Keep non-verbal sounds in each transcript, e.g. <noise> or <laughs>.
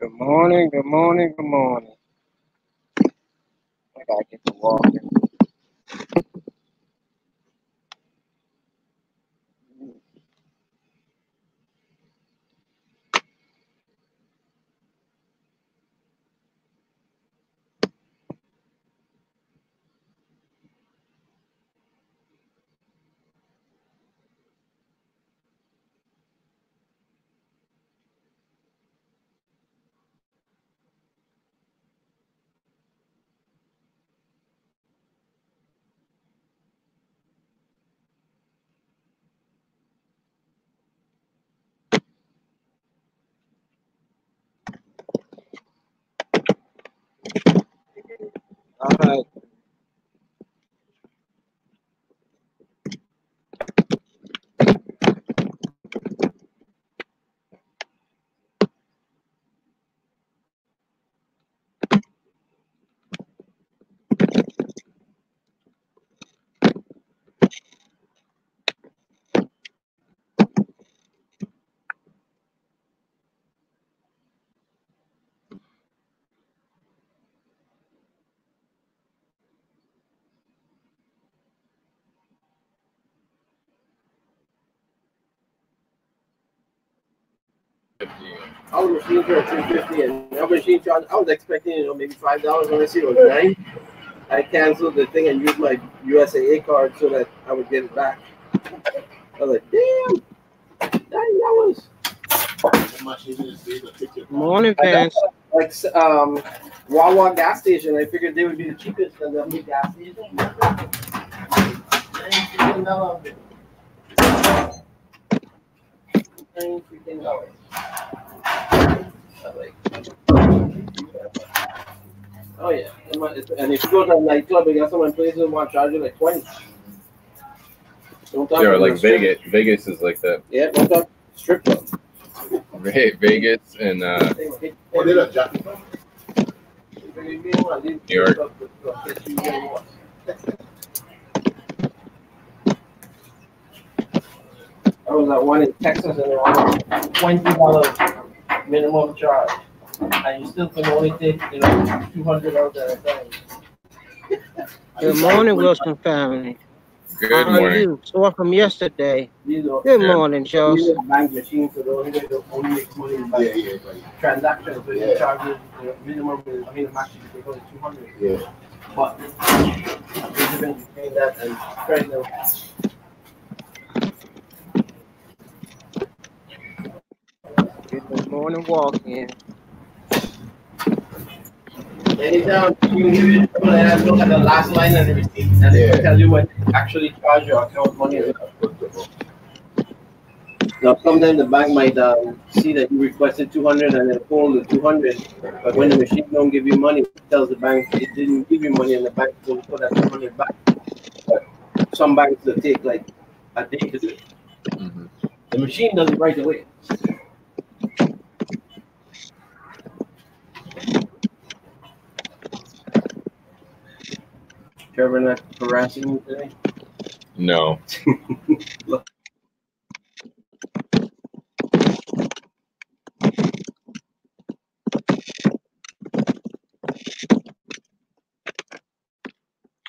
Good morning, good morning, good morning. I gotta get to walking. All right. I was machine for three fifty, and that machine charge. I was expecting you know maybe five dollars. When I see it was nine, I canceled the thing and used my USAA card so that I would get it back. I was like, damn, nine dollars. Morning, I got Vance. like um Wawa gas station. I figured they would be the cheapest and the big gas station. Nine freaking dollars. Nine freaking dollars. I was like, Oh yeah, and if you go to a nightclub, you got someone places who want to charge you like twenty. Don't talk Yeah, or about like strip- Vegas. Vegas is like that. Yeah, don't talk strip club. Ve- Vegas and uh, What did a Jackie? New York. <laughs> I was at one in Texas and they wanted twenty dollars minimum charge. And you still can only take, you know, two hundred out at a time. Good morning, Wilson family. good How are morning. you? So from yesterday. These. Good Yeah. morning, These Joseph. are bank machines, so the only way only make money is Yeah, by yeah, right. transactions, so you charge it, the minimum is, I mean, the maximum is only two hundred. Yeah. But you're even paying that and spreading them. Good morning, walking. Anytime you can give it, and I look at the last line and everything, and it Yeah. will tell you when they actually charge your account money. Now, sometimes the bank might um, see that you requested two hundred and then hold the two hundred, but when the machine don't give you money, it tells the bank it didn't give you money and the bank will put that two hundred back. But some banks will take like a day to do it. Mhm. The machine does it right away. Trevor not harassing you today? No.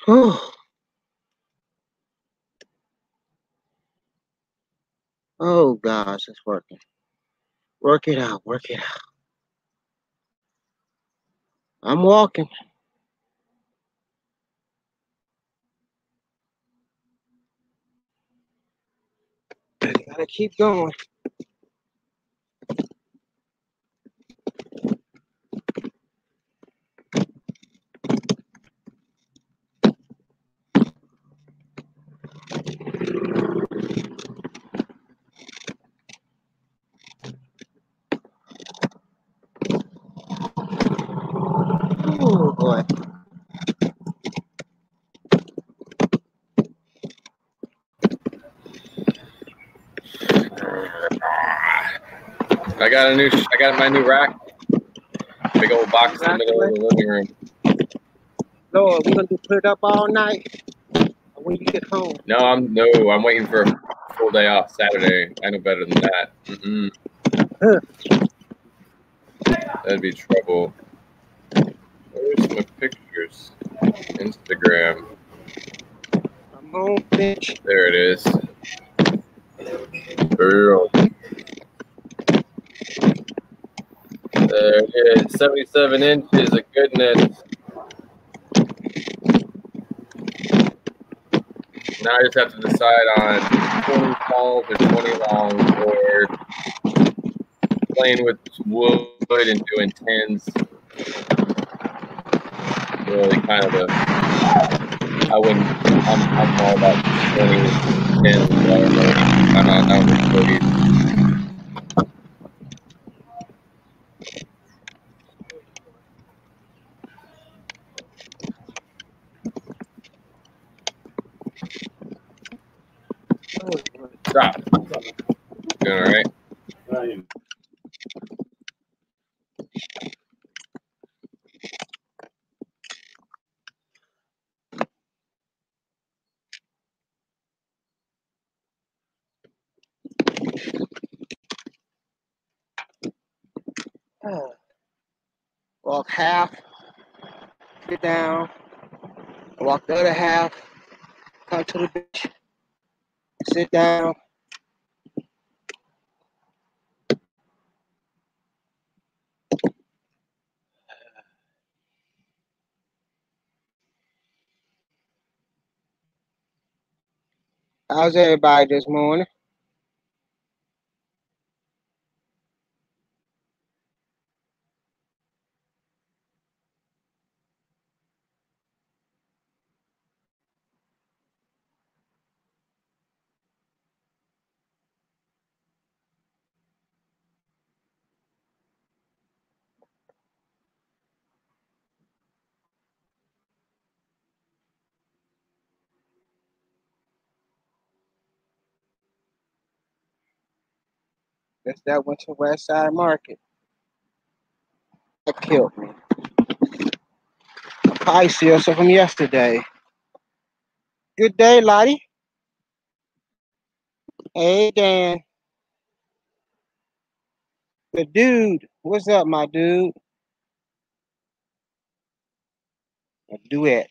Oh. <sighs> Oh gosh, it's working. Work it out, work it out. I'm walking. I gotta keep going. Oh boy. I got a new. I got my new rack. Big old box in the middle of the living room. Lord, we gonna put it up all night when you get home. No, I'm no. I'm waiting for a full day off Saturday. I know better than that. Mm-mm. That'd be trouble. My pictures? Instagram. I'm on, bitch. There it is. Girl. There it is. 77 inches of goodness. Now I just have to decide on 20 tall or 20 long or playing with wood and doing tens. Really kind of a, I wouldn't, I'm, I'm all about 20 tens. I don't know. I'm not, I don't really boogie. Oh, Stop. Doing all right? Ryan, Oh. Walk half, sit down, walk the other half, come to the beach, sit down. Everybody this morning? That went to West Side Market. That killed me. Pie also from yesterday. Good day, Lottie. Hey, Dan. The dude. What's up, my dude? A duet.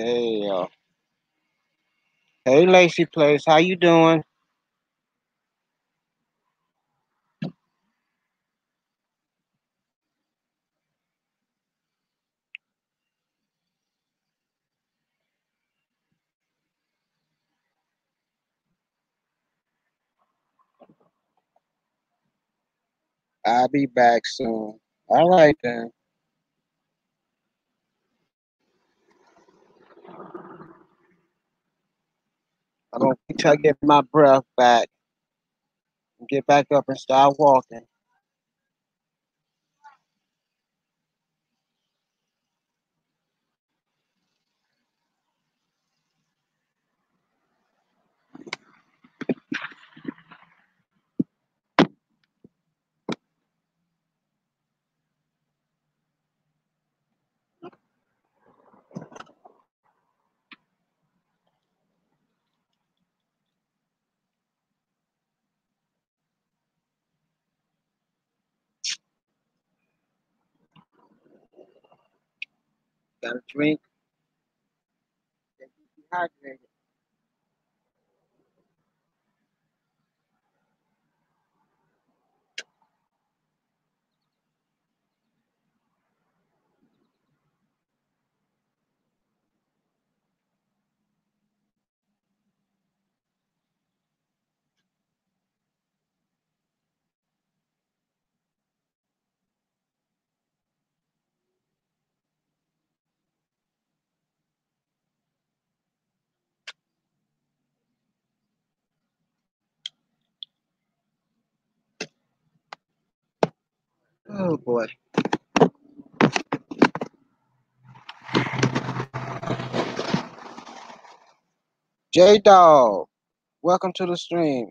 Hey, uh, hey, Lacey Place. How you doing? I'll be back soon. All right then. I'm gonna till I get my breath back and get back up and start walking. Got a drink. Dehydrated. Oh boy. J Dog, welcome to the stream.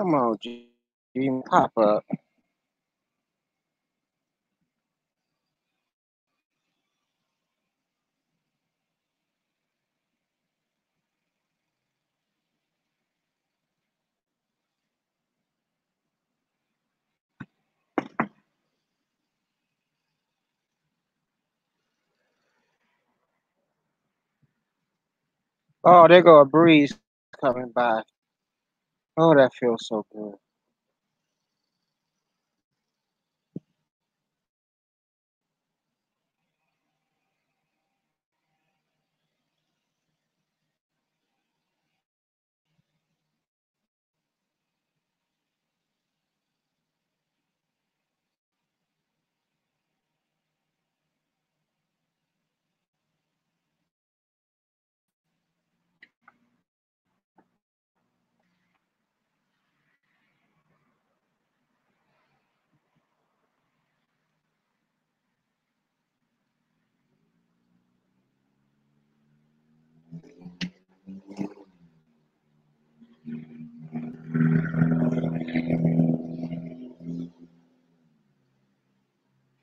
Come on, G, G pop up. Oh, there go a breeze coming by. Oh, that feels so good.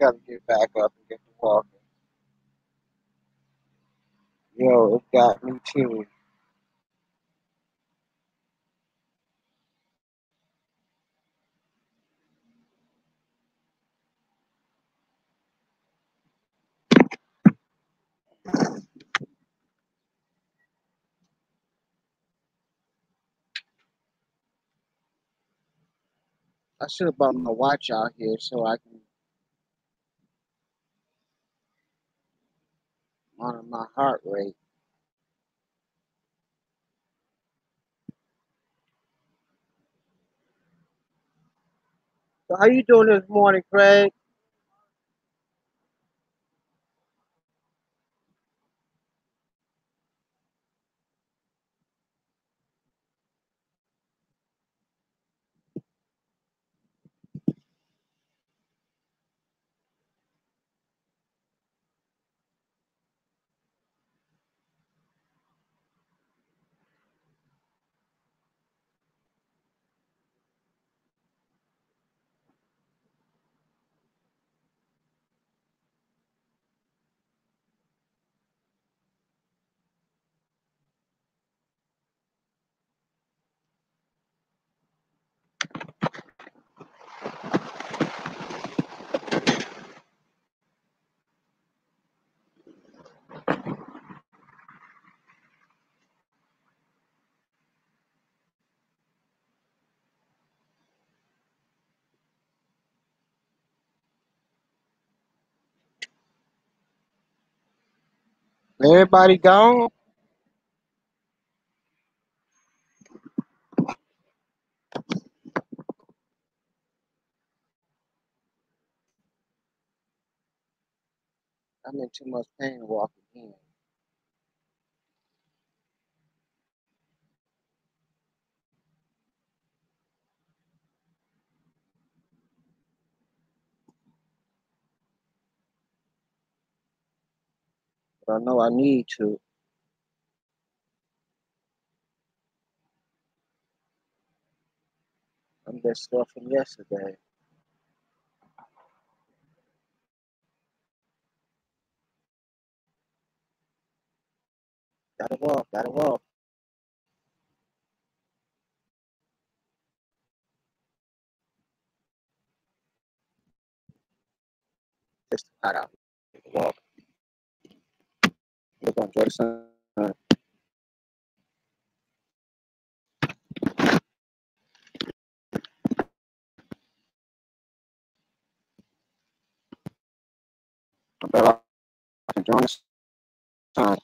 Gotta get back up and get to walking. Yo, it I should have brought my watch out here so I can monitor my heart rate. How you doing this morning, Craig? Everybody gone? I'm in too much pain walking but I know I need to. I'm just stuff from yesterday. Gotta walk, gotta walk. Just gotta walk. Gonna enjoy the sun.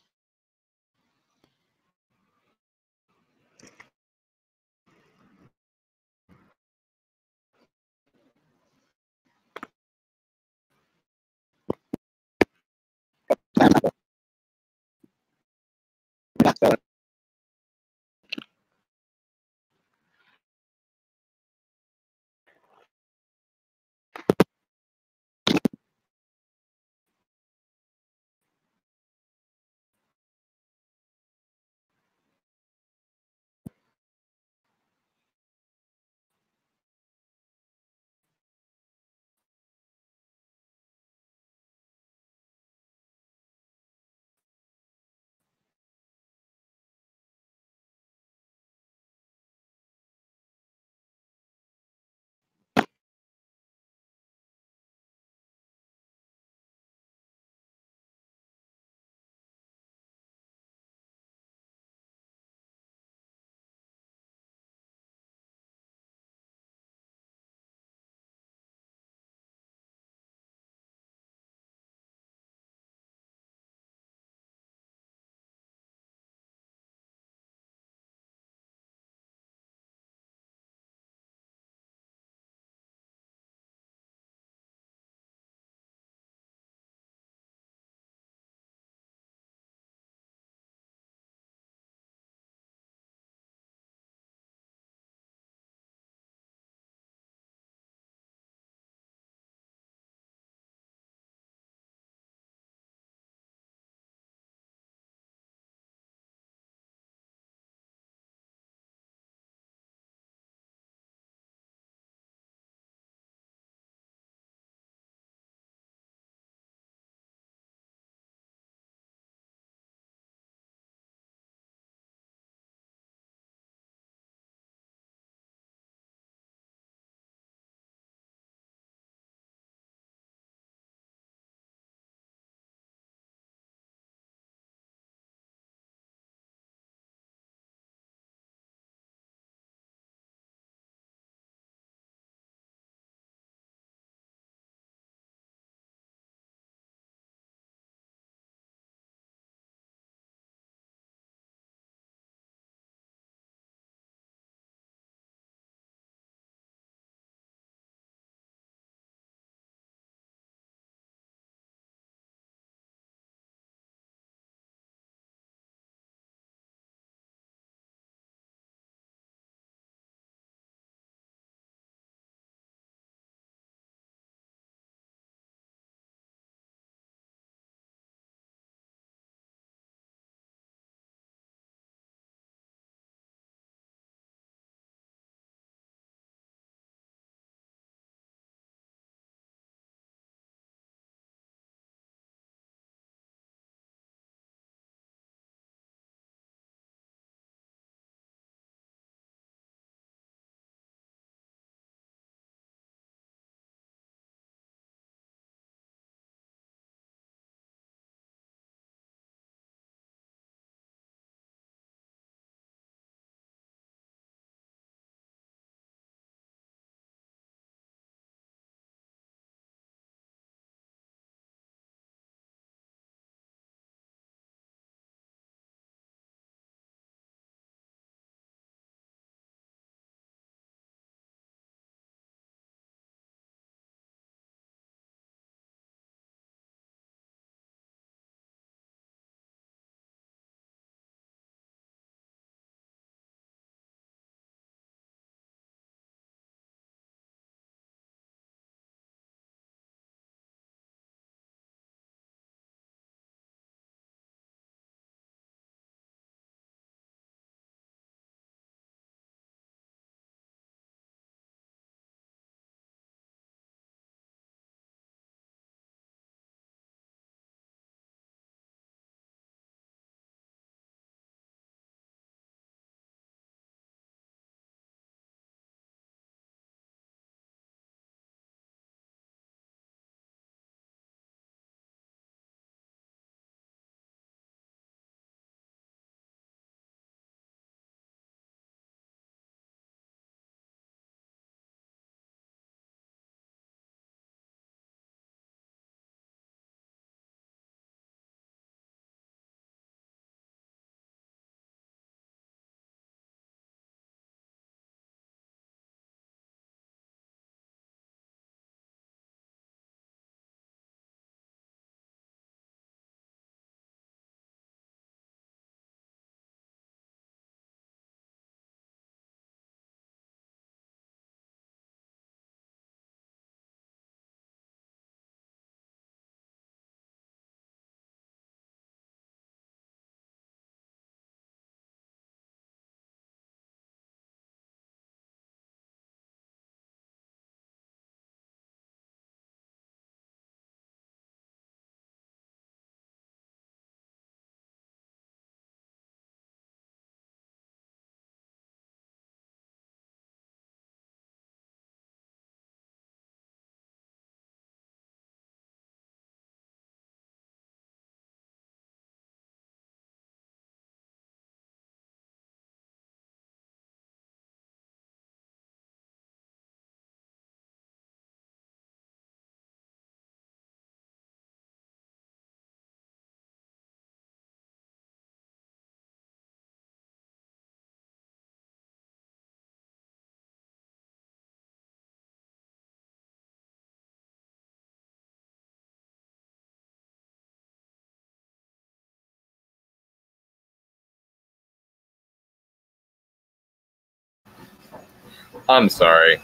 I'm sorry.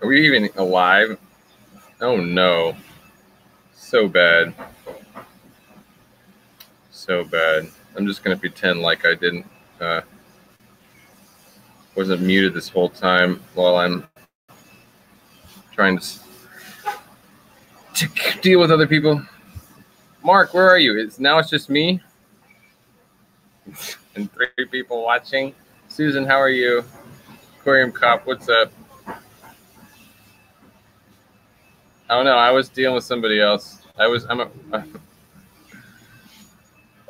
Are we even alive? Oh no. So bad. So bad. I'm just gonna pretend like I didn't uh wasn't muted this whole time while I'm trying to, to deal with other people. Mark, where are you? It's now it's just me <laughs> and three people watching. Susan, how are you? Aquarium Cop, what's up? Oh no, I was dealing with somebody else. I was I'm a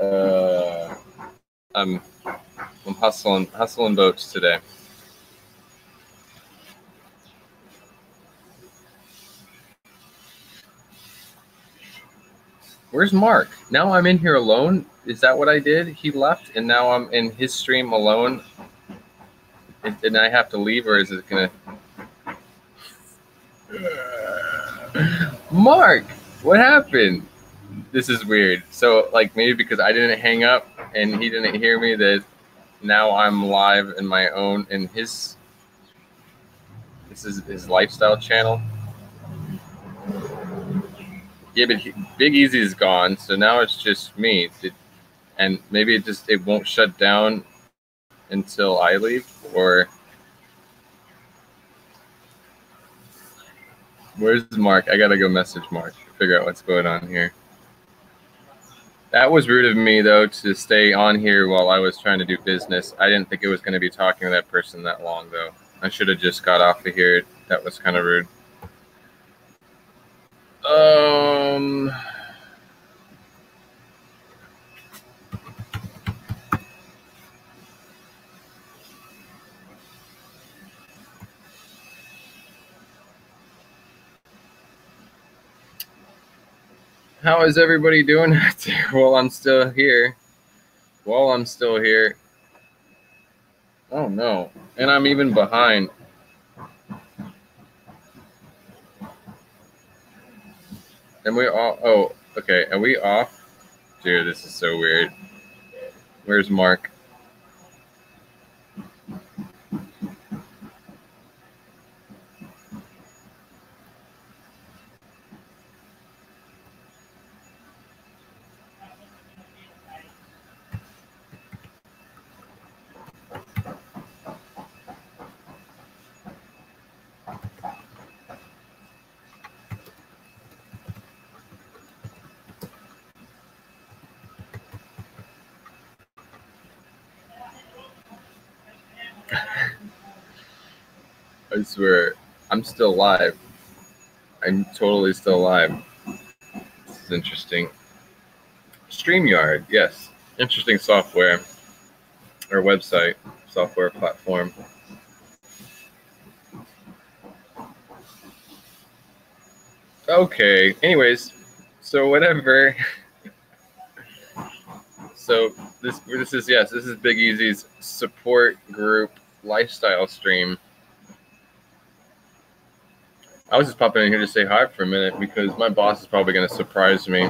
uh I'm I'm hustling hustling boats today. Where's Mark? Now I'm in here alone. Is that what I did? He left, and now I'm in his stream alone. And, I have to leave, or is it gonna? <sighs> Mark, what happened? This is weird. So, like, maybe because I didn't hang up and he didn't hear me, that now I'm live in my own in his. This is his lifestyle channel. Yeah, but he, Big Easy is gone, so now it's just me. And maybe it just it won't shut down until I leave, or where's Mark? I gotta go message Mark figure out what's going on here. That was rude of me though to stay on here while I was trying to do business. I didn't think it was going to be talking to that person that long though. I should have just got off of here. That was kind of rude. Um. How is everybody doing out there <laughs> while I'm still here? While I'm still here. Oh no. And I'm even behind. And we all oh, okay. Are we off? Dude, this is so weird. Where's Mark? Swear, I'm still alive. I'm totally still alive. This is interesting. StreamYard, yes. Interesting software or website, software platform. Okay, anyways, so whatever. <laughs> so this this is yes, this is Big Easy's support group lifestyle stream. I was just popping in here to say hi for a minute because my boss is probably going to surprise me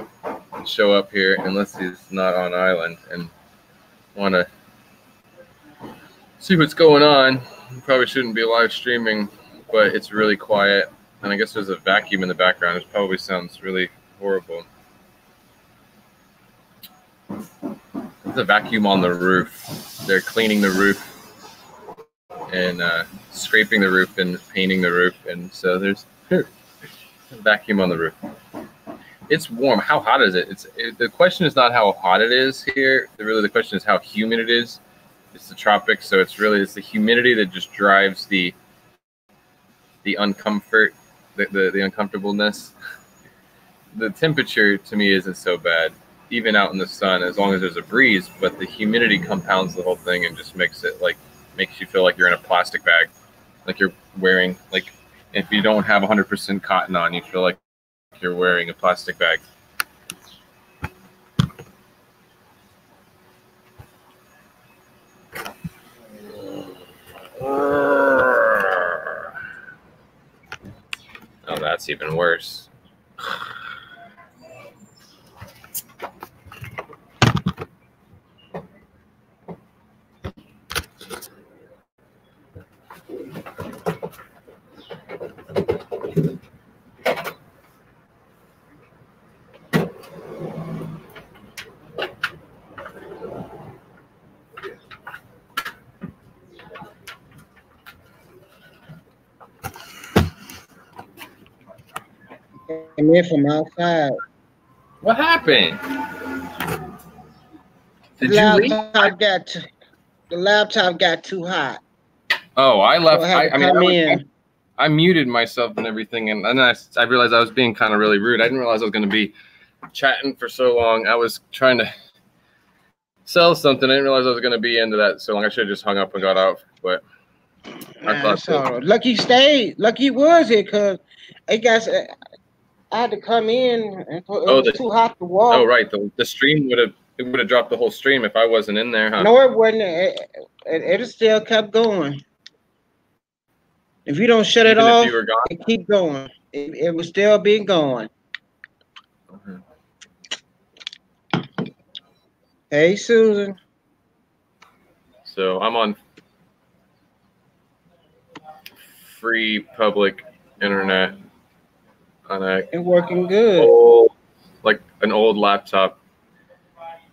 and show up here unless he's not on island and want to see what's going on. Probably shouldn't be live streaming, but it's really quiet. And I guess there's a vacuum in the background. It probably sounds really horrible. There's a vacuum on the roof. They're cleaning the roof and uh, scraping the roof and painting the roof. And so there's <laughs> vacuum on the roof. It's warm. How hot is it? It's it, the question is not how hot it is here. The, really, the question is how humid it is. It's the tropics, so it's really it's the humidity that just drives the the uncomfort, the, the, the uncomfortableness. The temperature to me isn't so bad, even out in the sun, as long as there's a breeze. But the humidity compounds the whole thing and just makes it like makes you feel like you're in a plastic bag, like you're wearing like if you don't have 100% cotton on, you feel like you're wearing a plastic bag. Oh, that's even worse. Came in from outside. What happened? Did the you leave? laptop got too, the laptop got too hot. Oh, I left. So I I, I mean, I, was-. I muted myself and everything, and then I, I realized I was being kind of really rude. I didn't realize I was going to be chatting for so long. I was trying to sell something. I didn't realize I was going to be into that so long. I should have just hung up and got out. But I Nah, thought so. Lucky stayed. Lucky was here because I guess uh, I had to come in and it Oh, was the- too hot to walk. oh, right, the, the stream would have it would have dropped the whole stream if I wasn't in there, huh? No, it wasn't. It, it, it still kept going. If you don't shut it Even off, you were gone. it keep going. It, it was still being going. Mhm. Hey, Susan. So I'm on free public internet on a It working good. old, like an old laptop.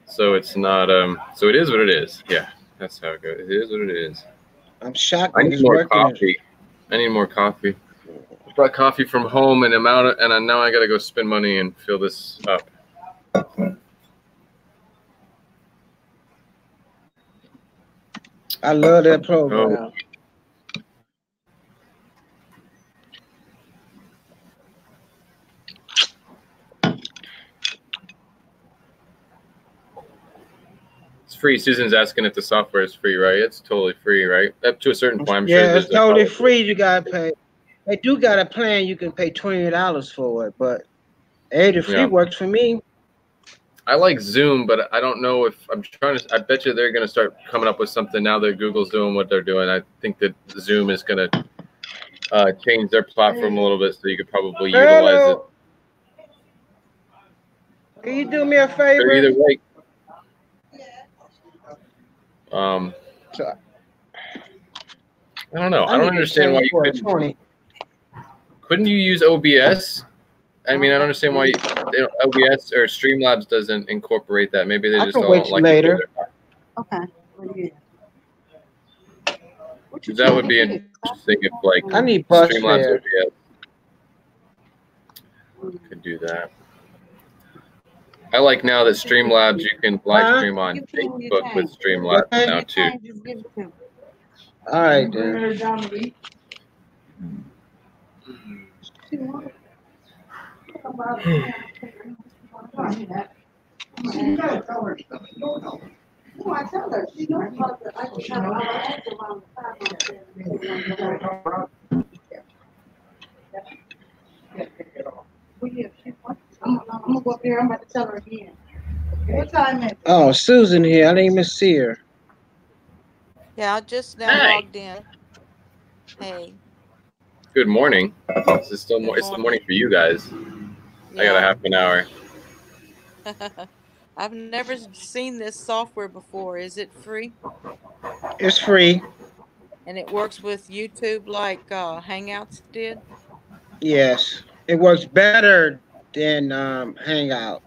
So it's not um. So it is what it is. Yeah, that's how it goes. It is what it is. I'm shocked I need more coffee. I need more coffee. Brought coffee from home, and I'm out, of, and I, now I got to go spend money and fill this up. I love that program. It's free. Susan's asking if the software is free, right? It's totally free, right? Up to a certain point, I'm sure. yeah, it's totally free. You gotta pay. They do got a plan. You can pay twenty dollars for it, but hey, the free Yeah. works for me. I like Zoom, but I don't know if I'm trying to. I bet you they're going to start coming up with something now that Google's doing what they're doing. I think that Zoom is going to uh, change their platform a little bit, so you could probably utilize it. Can you do me a favor? either way, um, So- I don't know. I, need don't understand why you couldn't. 20. Couldn't you use OBS? I mean, I don't understand why you, OBS or Streamlabs doesn't incorporate that. Maybe they I just don't wait like later. it. Okay. What do you- What That would be interesting if like I need Streamlabs fare. OBS could do that. I like now that Streamlabs you can live stream on Give me your Facebook with. Streamlabs now too. Just give it. All right, then. <laughs> No, I tell her, she knows about the, I can tell her, I asked her around the time. Well, yeah, she wants- I'm, I'm gonna go up there, I'm about to tell her again. What time is it? Oh, Susan here. I didn't even see her. Yeah, I just now Hey. logged in. Hey. Good morning. This is still more. It's the morning for you guys. I got a half an hour. <laughs> I've never seen this software before. Is it free? It's free. And it works with YouTube like uh, Hangouts did? Yes. It works better than um, Hangout.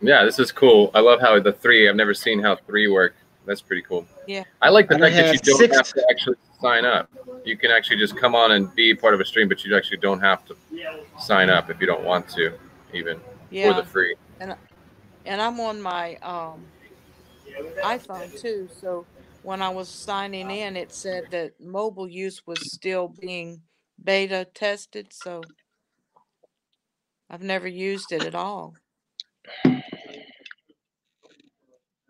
Yeah, this is cool. I love how the three. I've never seen how three work. That's pretty cool. Yeah. I like the And I fact that you don't six- have to actually sign up. You can actually just come on and be part of a stream, but you actually don't have to sign up if you don't want to, even for the free. And I'm on my um, iPhone too. So when I was signing in, it said that mobile use was still being beta tested. So I've never used it at all.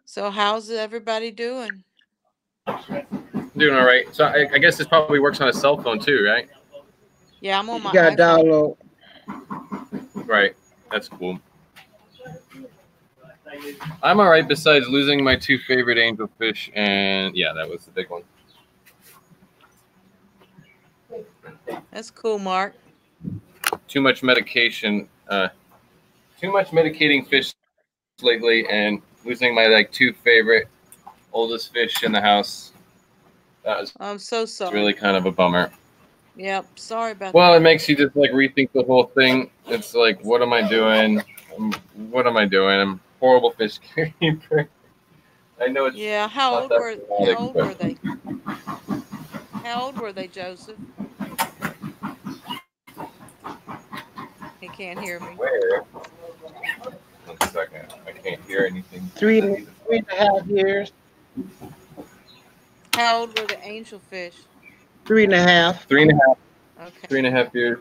So how's everybody doing? Doing all right. So I, I guess this probably works on a cell phone too, right? Yeah, I'm on my. You got download. Right. That's cool. I'm all right. Besides losing my two favorite angelfish, and yeah, that was the big one. That's cool, Mark. Too much medication. Uh, too much medicating fish lately, and losing my like two favorite oldest fish in the house. That was I'm so sorry. really kind of a bummer. Yep. Sorry about Well, it makes you just like rethink the whole thing. It's like, what am I doing? Um, What am I doing? I'm horrible fish <laughs> keeper. I know it's Yeah. How old were How old were they? How old were they, Joseph? He can't hear me. Where? One second. I can't hear anything. Three, three and a half years. How old were the angelfish? Three and a half. Three and a half. Okay. Three and a half years.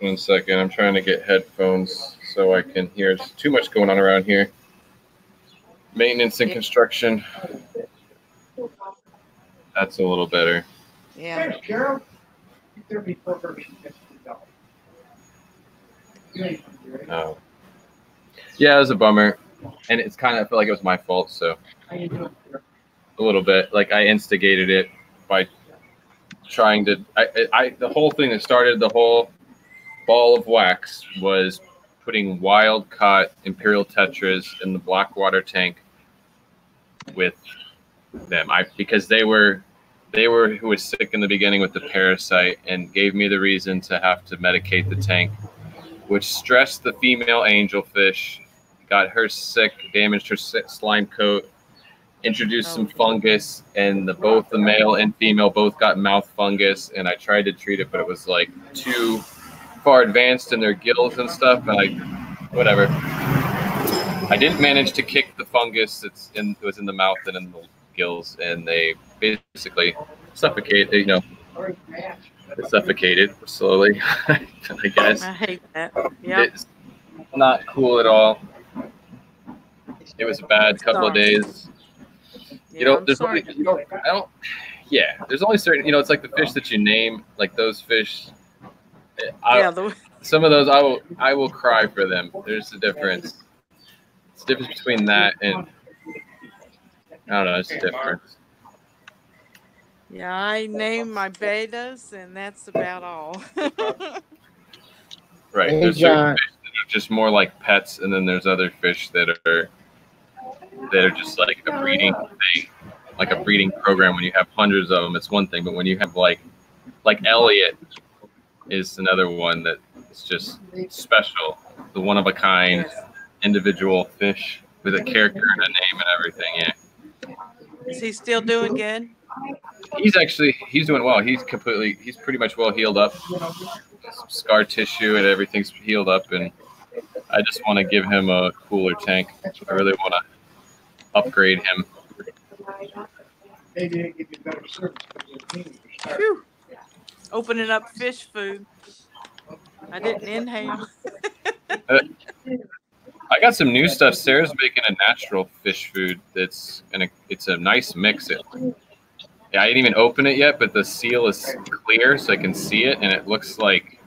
One second. I'm trying to get headphones so I can hear. There's too much going on around here. Maintenance and construction. That's a little better. Yeah. Carol, there before her being fifty dollars. Oh. Yeah, it was a bummer, and it's kind of I feel like it was my fault. So How you doing? a little bit, like I instigated it by trying to. I, I, I the whole thing that started the whole ball of wax was putting wild caught imperial tetras in the black water tank with them. I because they were they were who was sick in the beginning with the parasite and gave me the reason to have to medicate the tank, which stressed the female angelfish, got her sick, damaged her slime coat, introduced some Oh. fungus, and the, both the male and female both got mouth fungus. And I tried to treat it, but it was like too far advanced in their gills and stuff, and I whatever. I didn't manage to kick the fungus that's in it was in the mouth and in the gills, and they basically suffocate. You know, suffocated slowly. <laughs> I guess I hate that. Yeah. it's not cool at all. It was a bad couple of days. Yeah, You know, I'm there's only you know, I don't. Yeah, there's only certain. You know, it's like the fish that you name, like those fish. I, yeah, the, <laughs> some of those I will I will cry for them. There's a difference. It's the difference between that and I don't know. It's a difference. Yeah, I name my bettas, and that's about all. <laughs> Right. Hey, There's certain John. fish that are just more like pets, and then there's other fish that are that are just like a breeding thing, like a breeding program. When you have hundreds of them, it's one thing, but when you have like like Elliot is another one that is just special, the one of a kind individual fish with a character and a name and everything. Yeah. Is he still doing good? He's actually he's doing well. He's completely he's pretty much well healed up. Scar tissue and everything's healed up, and I just want to give him a cooler tank. I really want to upgrade him. Maybe they give you better service. because you're a teenager. Start- Phew. Opening up fish food. I didn't inhale. Uh, I got some new stuff. Sarah's making a natural fish food that's and it's a nice mix. It, yeah, I didn't even open it yet, but the seal is clear, so I can see it, and it looks like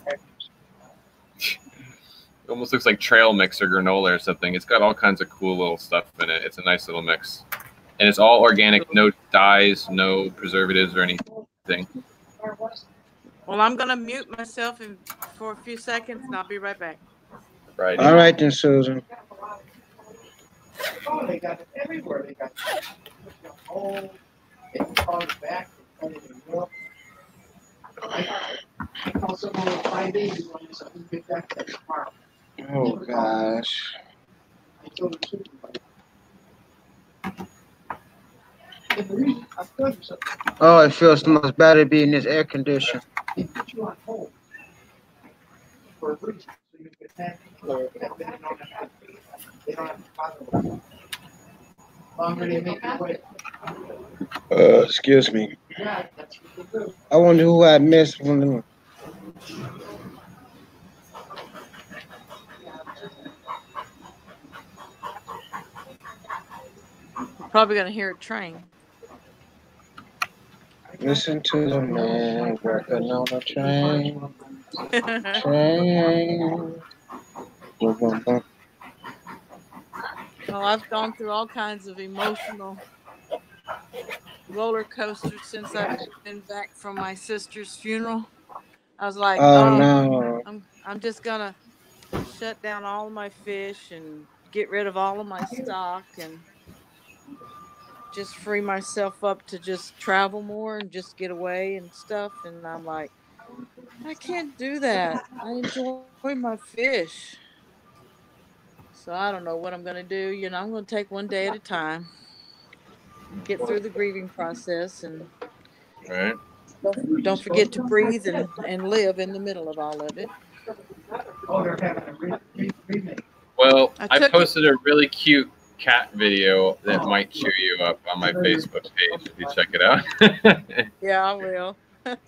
it almost looks like trail mix or granola or something. It's got all kinds of cool little stuff in it. It's a nice little mix, and it's all organic, no dyes, no preservatives or anything. Well, I'm gonna mute myself in, for a few seconds, and I'll be right back. Right. All right then, Susan. Oh, they got it everywhere. They got the back, it Europe. I someone with five days, when it's a big back to. Oh gosh. I told the supervisor. And the reason, I'll tell you something, Oh, it feels much better being this air conditioner. they put you on hold for a reason, so you can have, or they don't have, they don't have to bother with you. Longer they make you wait. Uh, excuse me. Yeah, that's what they do. I wonder who I missed from the. Probably gonna hear a train. Listen to the man working on the train. <laughs> Train. Well, I've gone through all kinds of emotional roller coaster since I've been back from my sister's funeral. I was like, Oh oh, no. I'm I'm just gonna shut down all of my fish and get rid of all of my stock and just free myself up to just travel more and just get away and stuff. And I'm like, I can't do that. I enjoy my fish. So I don't know what I'm gonna do. You know, I'm gonna take one day at a time, get through the grieving process, and Right. Don't, don't forget to breathe and, and live in the middle of all of it. Oh. Well, I I, posted a really cute cat video that might cheer you up on my Facebook page if you check it out. <laughs> Yeah, I will.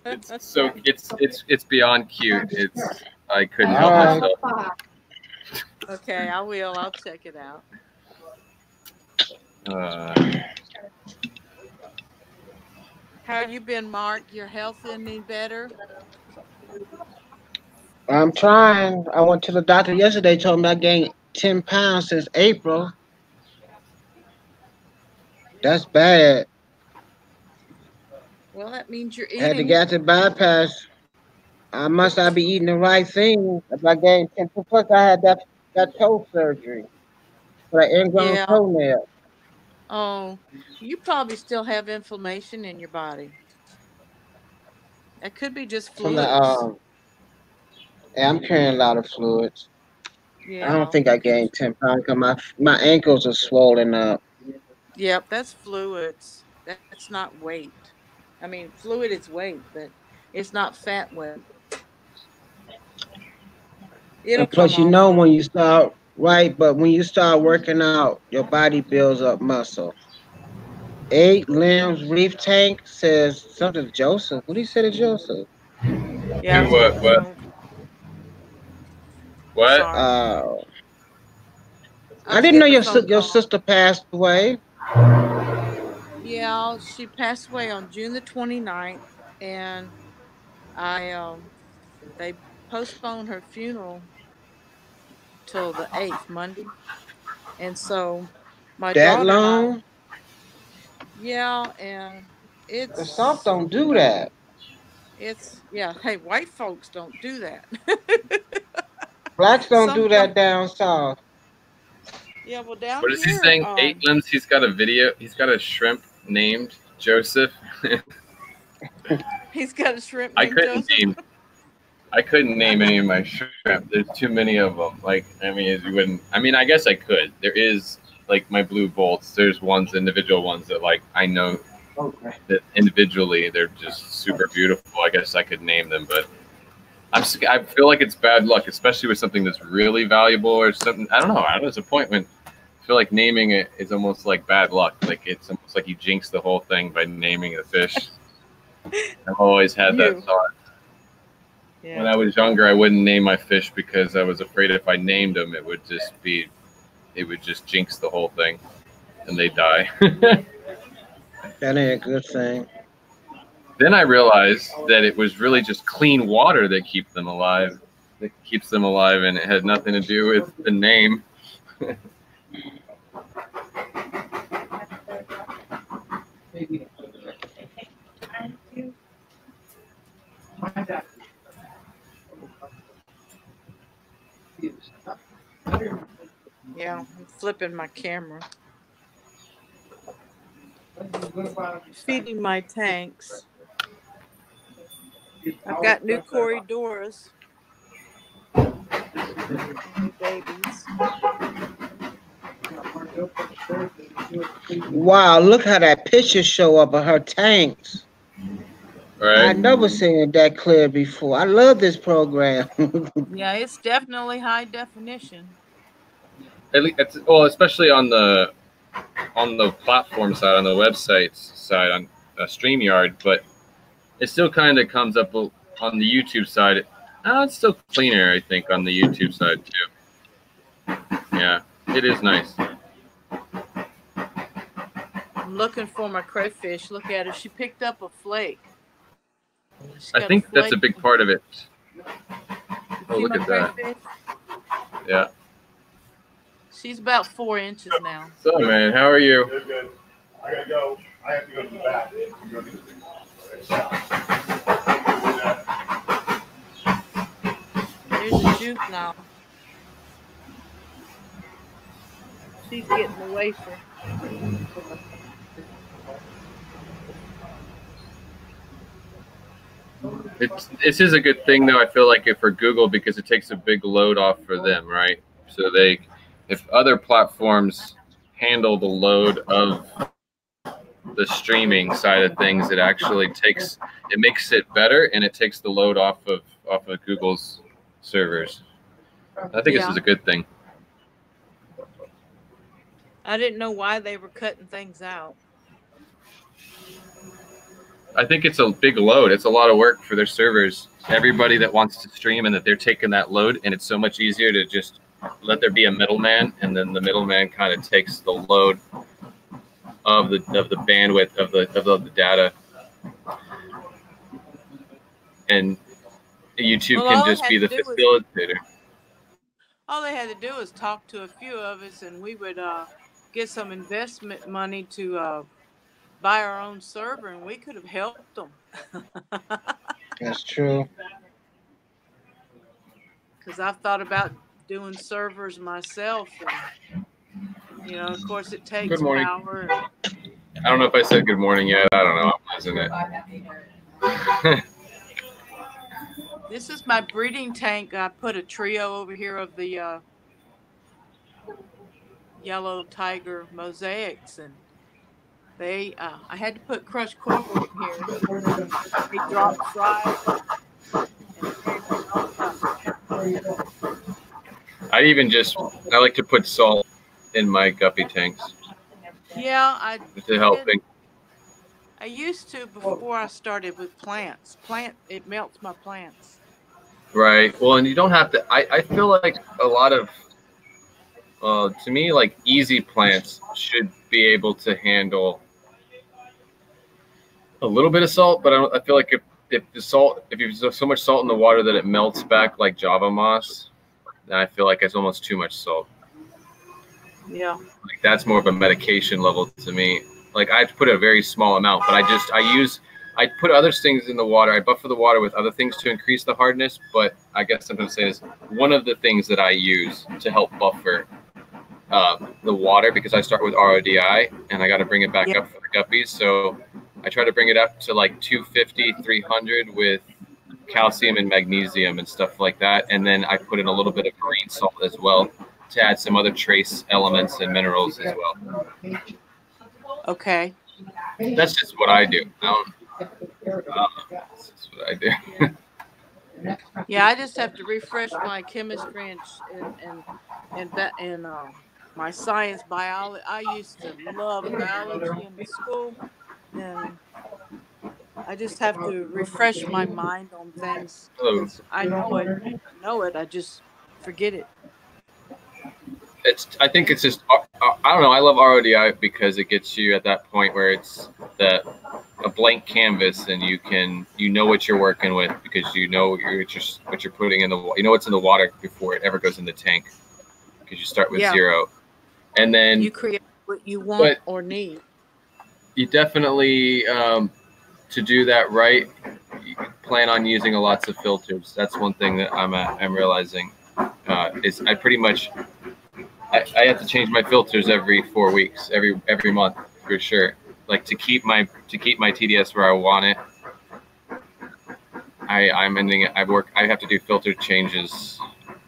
it's so it's it's it's beyond cute. It's I couldn't help Alright. myself. Okay, I will. I'll check it out. Uh, How have you been, Mark? Your health any better? I'm trying. I went to the doctor yesterday. Told me I gained ten pounds since April. That's bad. Well, that means you're eating. Had to get to bypass. I must not be eating the right thing. If I gained ten, plus I had that that toe surgery for the ingrown Yeah. toenail. Oh, you probably still have inflammation in your body. That could be just fluids. the um. Yeah, I'm carrying a lot of fluids. yeah. I don't think I gained ten pounds. 'cause my my ankles are swollen up. Yep, that's fluids. That's not weight. I mean, fluid is weight, but it's not fat weight. It'll And plus, you know when you start right, but when you start working out, your body builds up muscle. Eight limbs reef tank says something to Joseph. What did he say to Joseph? Yeah. Do what, what? what? Uh, I I didn't know your your sister passed away. Yeah, she passed away on June the 29th, and I um, they postponed her funeral till the 8th, Monday. And so my That daughter and I- long? yeah, and it's The South don't do that. It's yeah. Hey, white folks don't do that. <laughs> Blacks don't do that down south. yeah, well down What is here. he saying? um, Eight limbs. He's got a video. He's got a shrimp named Joseph. <laughs> He's got a shrimp. I named couldn't Joseph. name. I couldn't name any of my shrimp. There's too many of them. Like I mean, you wouldn't. I mean, I guess I could. There is like my blue bolts. There's ones, individual ones that like I know Okay. that individually they're just super beautiful. I guess I could name them, but I'm I feel like it's bad luck, especially with something that's really valuable or something. I don't know. I don't know. There's a point when I feel like naming it is almost like bad luck. Like it's almost like you jinx the whole thing by naming the fish. <laughs> I've always had that thought. Yeah. When I was younger, I wouldn't name my fish because I was afraid if I named them, it would just be, it would just jinx the whole thing, and they die. <laughs> That ain't a good thing. then I realized that it was really just clean water that keeps them alive. That keeps them alive, and it had nothing to do with the name. <laughs> Maybe. My doctor. Yeah, I'm flipping my camera, feeding my tanks. I've got new corydoras. New babies. Wow, look how that picture show up of her tanks. I Right? never seen it that clear before. I love this program. <laughs> Yeah, it's definitely high definition. At least, it's, well, especially on the on the platform side, on the website side, on uh, Streamyard, but it still kind of comes up on the YouTube side. Uh, it's still cleaner, I think, on the YouTube side too. Yeah, it is nice. I'm looking for my crayfish. Look at her. She picked up a flake. I think that's a big part of it. You Oh, look at that. Yeah. She's about four inches now. So, man, how are you? Good, good. I gotta go. I have to go to the bathroom. Go to the- There's a juke now. She's getting away from. It's this is a good thing though. I feel like it for Google because it takes a big load off for them, right? So they, if other platforms handle the load of the streaming side of things, it actually takes it makes it better and it takes the load off of off of Google's servers. I think this is a good thing. I didn't know why they were cutting things out. I think it's a big load. It's a lot of work for their servers. Everybody that wants to stream and that they're taking that load, and it's so much easier to just let there be a middleman, and then the middleman kind of takes the load of the of the bandwidth of the of the, the data, and YouTube Well, can just be the to do was- facilitator. All they had to do was talk to a few of us, and we would uh, get some investment money to uh, buy our own server, and we could have helped them. <laughs> That's true. Because I've thought about doing servers myself, and you know, of course, it takes Good morning. power. I don't know if I said good morning yet. I don't know. I'm losing it. <laughs> This is my breeding tank. I put a trio over here of the uh, yellow tiger mosaics, and they. Uh, I had to put crushed coral in here. They drop fries. I even just I like to put salt in my guppy tanks Yeah, I to help. did. I used to before I started with plants. Plant it melts my plants. Right. Well, and you don't have to. I, I feel like a lot of, uh, to me, like easy plants should be able to handle a little bit of salt, but I, don't, I feel like if, if the salt, if you have so much salt in the water that it melts back like Java moss, then I feel like it's almost too much salt. Yeah. Like that's more of a medication level to me. Like I put a very small amount, but I just I use I put other things in the water. I buffer the water with other things to increase the hardness. But I guess to say this: one of the things that I use to help buffer uh, the water because I start with RODI and I got to bring it back Yeah. up for the guppies. So I try to bring it up to like 250, 300 with calcium and magnesium and stuff like that. And then I put in a little bit of marine salt as well to add some other trace elements and minerals as well. Okay. That's just what I do. Uh, that's just what I do. Yeah, I just have to refresh my chemistry and and and and, that, and uh, my science biology. I used to love biology in school, and I just have to refresh my mind on things. Hello. I know it, I know it. I just forget it. It's. I think it's just. uh, uh, I don't know. I love RODI because it gets you at that point where it's the a blank canvas and you can you know what you're working with because you know what you're just what you're putting in the you know what's in the water before it ever goes in the tank because you start with Yeah. zero, and then You create what you want or need. you definitely um, to do that right plan on using a lots of filters. That's one thing that i'm uh, i'm realizing uh, is i pretty much I, I have to change my filters every four weeks every every month for sure. Like to keep my to keep my tds where i want it i i'm ending i work i have to do filter changes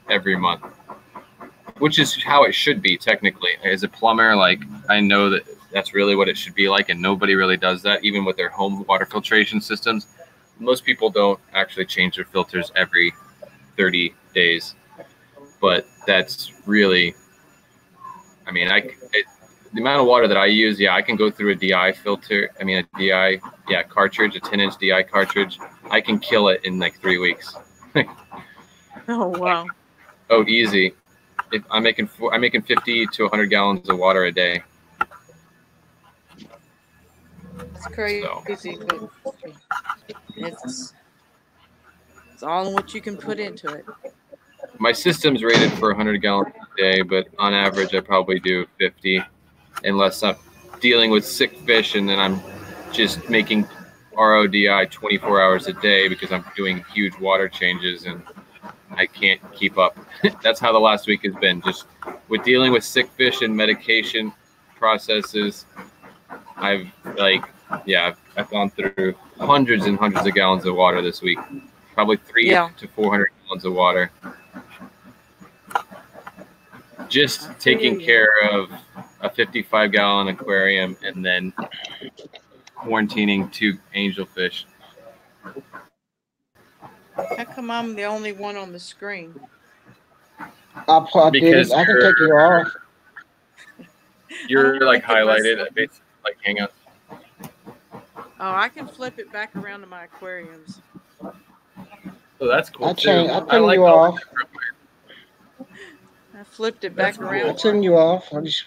every month which is how it should be technically. As a plumber like i know that that's really what it should be like and nobody really does that even with their home water filtration systems. Most people don't actually change their filters every 30 days but that's really i mean i it, the amount of water that i use yeah i can go through a di filter i mean a di yeah cartridge a 10 inch di cartridge i can kill it in like three weeks. <laughs> Oh wow. oh easy. If i'm making four, i'm making 50 to 100 gallons of water a day It's crazy, but it's it's all in what you can put into it. my system's rated for 100 gallons a day, but on average, I probably do 50, unless I'm dealing with sick fish and then I'm just making RODI 24 hours a day because I'm doing huge water changes and I can't keep up. <laughs> That's how the last week has been. Just with dealing with sick fish and medication processes, I've like, yeah, I've, I've gone through hundreds and hundreds of gallons of water this week. Probably three Yeah. to 400 gallons of water just taking mm. care of a 55 gallon aquarium and then quarantining two angelfish. How come I'm the only one on the screen? I'll put Because this. I can take you off. <laughs> You're like like it highlighted, myself. basically like Hangouts. Oh, I can flip it back around to my aquariums. So that's cool I'll too. change- I'll I turn like you off. I flipped it back That's cool. I'll turn you off. I'll just...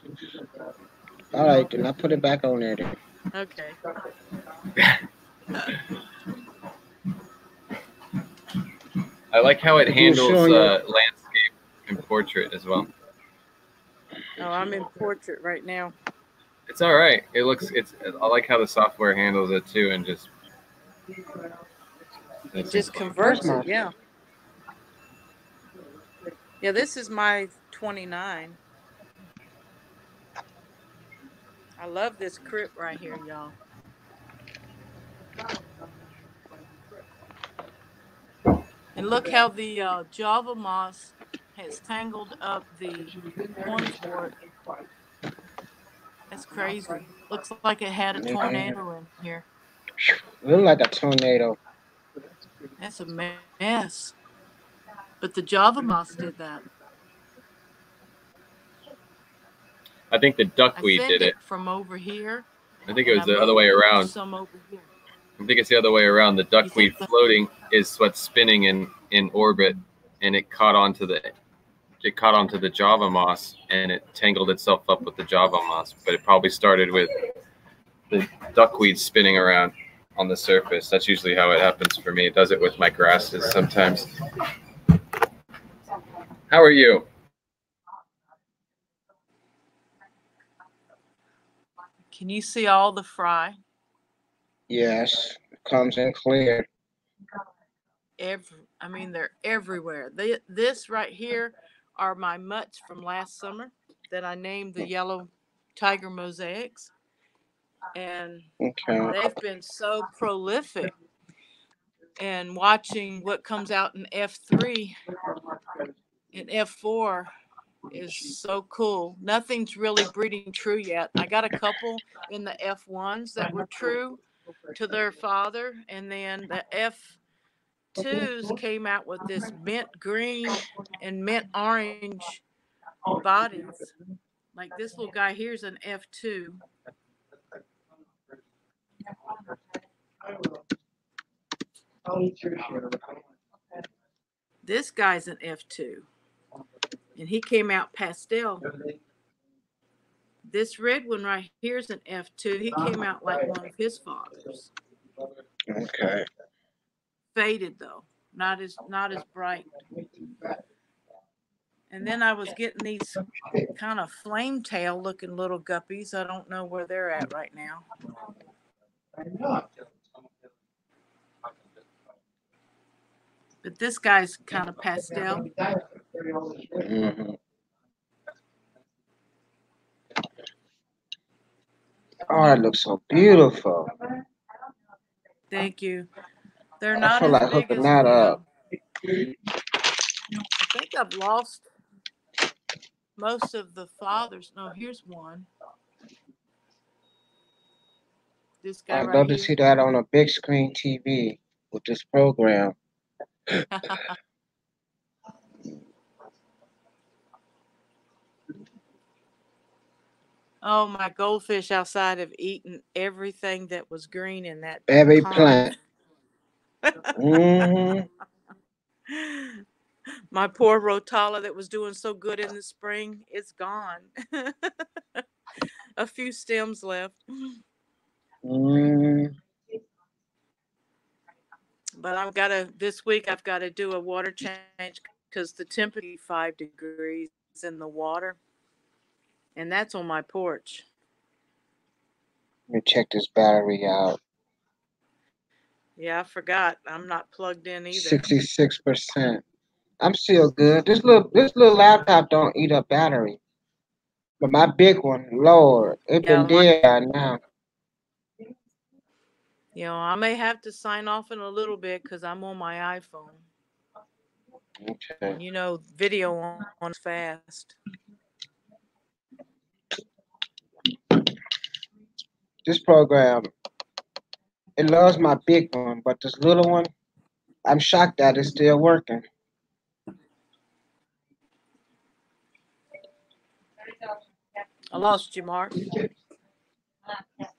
All right, then I'll put it back on there. Then. Okay. I like how it handles uh, landscape and portrait as well. Oh, I'm in portrait right now. It's all right. It looks. It's. I like how the software handles it too, and just. It just converts it, yeah. Yeah, this is my 29. I love this crypt right here, y'all. And look how the uh, Java moss has tangled up the orange board. That's crazy. Looks like it had a tornado in here. Look like a tornado. That's a mess. But the Java moss did that. I think the duckweed did it. from over here. I think it was the other way around. Some over here. I think it's the other way around. The duckweed floating is what's spinning in in orbit, and it caught onto the it caught onto the Java moss, and it tangled itself up with the Java moss. But it probably started with the duckweed spinning around on the surface. That's usually how it happens for me. It does it with my grasses sometimes. How are you? Can you see all the fry? Yes, it comes in clear. Every, I mean, they're everywhere. They, this right here are my mutts from last summer that I named the yellow tiger mosaics. And Okay. they've been so prolific. And watching what comes out in F3 and F4 is so cool. Nothing's really breeding true yet. I got a couple in the F1s that were true to their father, and then the F2s came out with this mint green and mint orange bodies. Like this little guy here's an F2. This guy's an F2. And he came out pastel. This red one right here's an F2. He came out like one of his fathers. Okay. Faded though, not as not as bright. And then I was getting these kind of flame tail looking little guppies. I don't know where they're at right now. But this guy's kind of pastel. Mm-hmm. Oh, it looks so beautiful. Thank you. They're not as like big hooking as that up. I think I've lost most of the fathers. No, here's one. This guy I'd right love to see that on a big screen TV with this program. <laughs> oh, my goldfish outside have eaten everything that was green in that Every pond. plant. Hmm <laughs> My poor rotala that was doing so good in the spring, it's gone. <laughs> A few stems left. mm But I've got to, this week, I've got to do a water change because the temperature is five degrees in the water. And that's on my porch. Let me check this battery out. Yeah, I forgot. I'm not plugged in either. Sixty-six percent. I'm still good. This little this little laptop don't eat up battery. But my big one, Lord, it Yeah, been dead by now. You know, I may have to sign off in a little bit because I'm on my iPhone. Okay. And you know, video on, on fast. This program it loves my big one, but this little one, I'm shocked that it's still working. I lost you, Mark.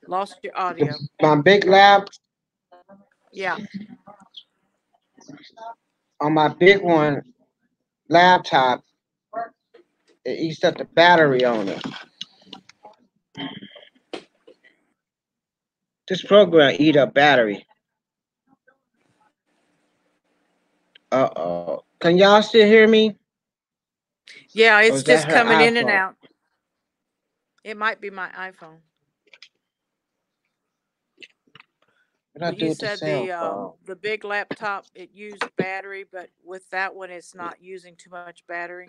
Lost your audio. My big lab Yeah. on my big one laptop, it eats up the battery on it. This program eat up battery. Uh oh. Can y'all still hear me? Yeah, it's just coming in and out. It might be my iPhone. You with the said the uh, the big laptop it used battery, but with that one it's not using too much battery.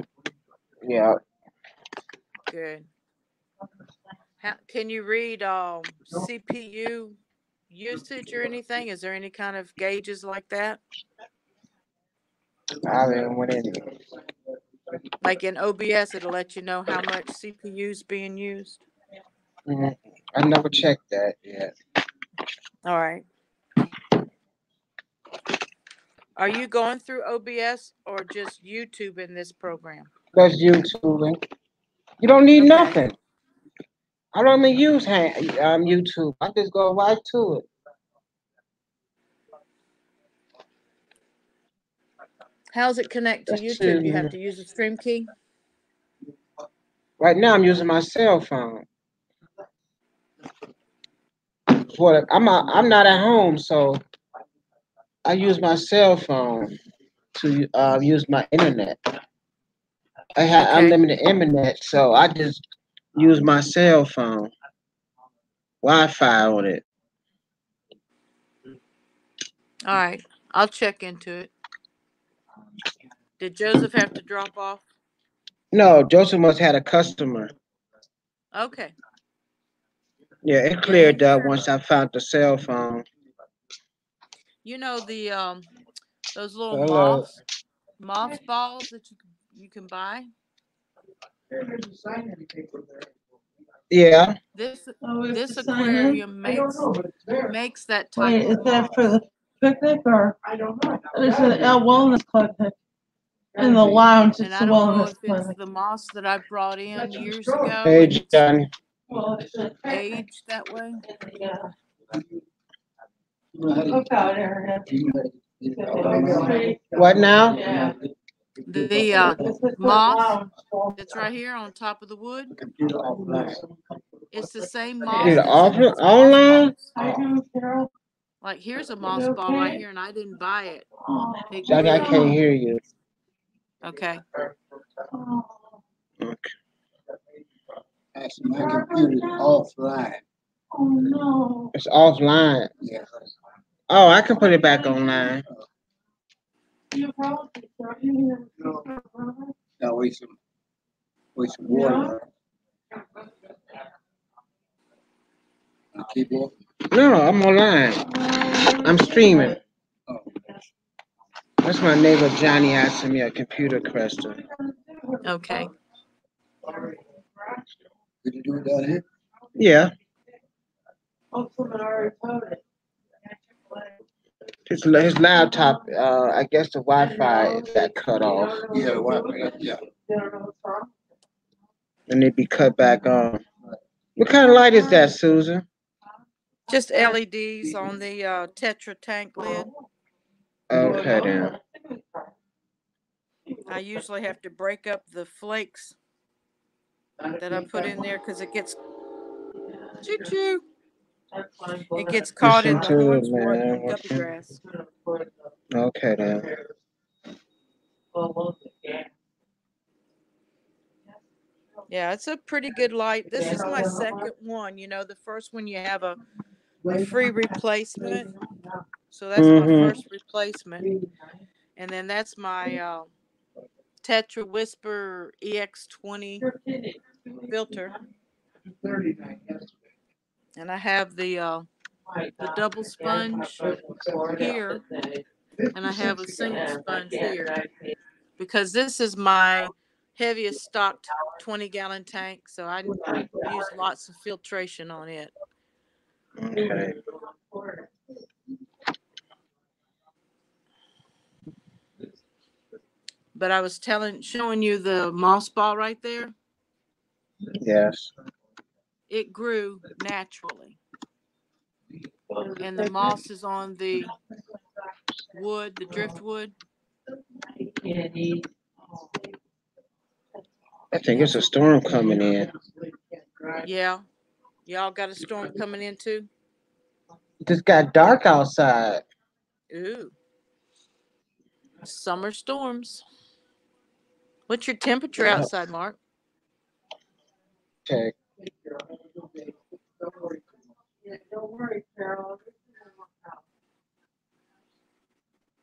Yeah. Good. How, can you read um, CPU usage or anything? Is there any kind of gauges like that? I haven't went in. Like in OBS, it'll let you know how much CPU is being used. Mhm. I never checked that yet. All right. Are you going through OBS or just YouTube in this program? That's YouTube. You don't need Okay. nothing. I don't even use hand, um, YouTube. I just go right to it. How's it connect to YouTube? You have to use a stream key? Right now, I'm using my cell phone. The, I'm not, I'm not at home, so I use my cell phone to uh, use my internet. I have Okay. unlimited internet, so I just use my cell phone, Wi-Fi on it. All right. I'll check into it. Did Joseph have to drop off? No, Joseph must had a customer. Okay. Yeah, it cleared up once I found the cell phone. You know the um those little Hello. moths moth balls that you you can buy? There's a sign in the paper there. Yeah, This Oh, we this to sign in? aquarium I don't makes know, but it's there. makes that type Wait, is of that for the picnic or I don't know. it's an L wellness clinic? In the lounge, And it's I a don't know wellness if it's clinic. the moss that I brought in That's your years straw. ago hey and it's Johnny. Well, it's a picnic, aged that way. yeah. Cookout area. What now? Yeah. The uh It's moth that's right here on top of the wood. It's the same moth. Computer that's off in online? balls. How you doing, Carol? Like here's a moth ball right here and I didn't buy it. Oh, Johnny, I can't hear you. Okay. oh. Actually, my computer's offline. Oh, no. It's offline. Yeah. Oh, I can put it back online. You probably, you Now wait some, wait some water. The keyboard. No, I'm online. I'm streaming. Oh, That's my neighbor Johnny asking me a computer question. Okay. Could you do it down here? Yeah, Oh, someone already told it. His his laptop. Uh, I guess the Wi-Fi got cut off, Yeah, what, yeah. They don't know what's wrong. and it be cut back on. What kind of light is that, Susan? Just LEDs on the uh, Tetra tank lid. Okay then. I usually have to break up the flakes that I put in there because it gets choo choo. That's fine. It gets caught in the to it, horns more man. than guppy grass. Okay then. Yeah, it's a pretty good light. This is my second one. You know, the first one you have a, a free replacement. So that's my Mhm. first replacement. And then that's my uh, Tetra Whisper EX20 filter. And I have the, uh, the double sponge here and I have a single sponge here because this is my heaviest stocked 20 gallon tank. So I use lots of filtration on it. Okay. But I was telling, showing you the moss ball right there. Yes. It grew naturally. And the moss is on the wood, the driftwood. I think it's a storm coming in. Yeah. Y'all got a storm coming in too? It just got dark outside. Ooh. Summer storms. What's your temperature outside, Mark? Check. Yeah, don't worry, Carol.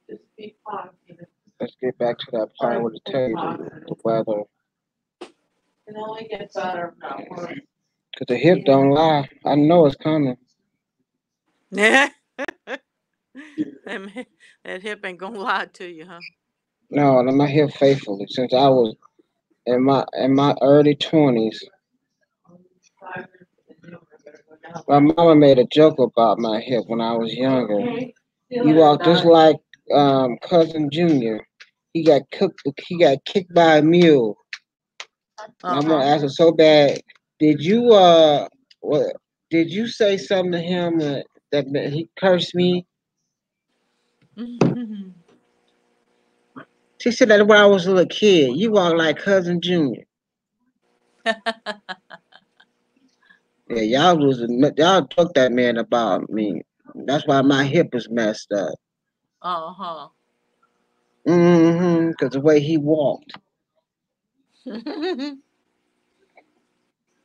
Just be positive. Let's get back to that part where to tell you the, the weather. It only gets better, not worse. Cause the hip don't lie. I know it's coming. Yeah. <laughs> that that hip ain't gonna lie to you, huh? No, I'm not here faithfully since I was in my in my early twenties. My mama made a joke about my hip when I was younger. You walked just like um cousin Junior. He got cooked. He got kicked by a mule. And I'm gonna Uh-huh. ask him so bad. Did you uh what? Did you say something to him that, that that he cursed me? <laughs> She said that when I was a little kid. You walk like cousin Junior. <laughs> Yeah, y'all was y'all took that man about me. That's why my hip is messed up. uh-huh. Mm-hmm. Cause the way he walked. <laughs>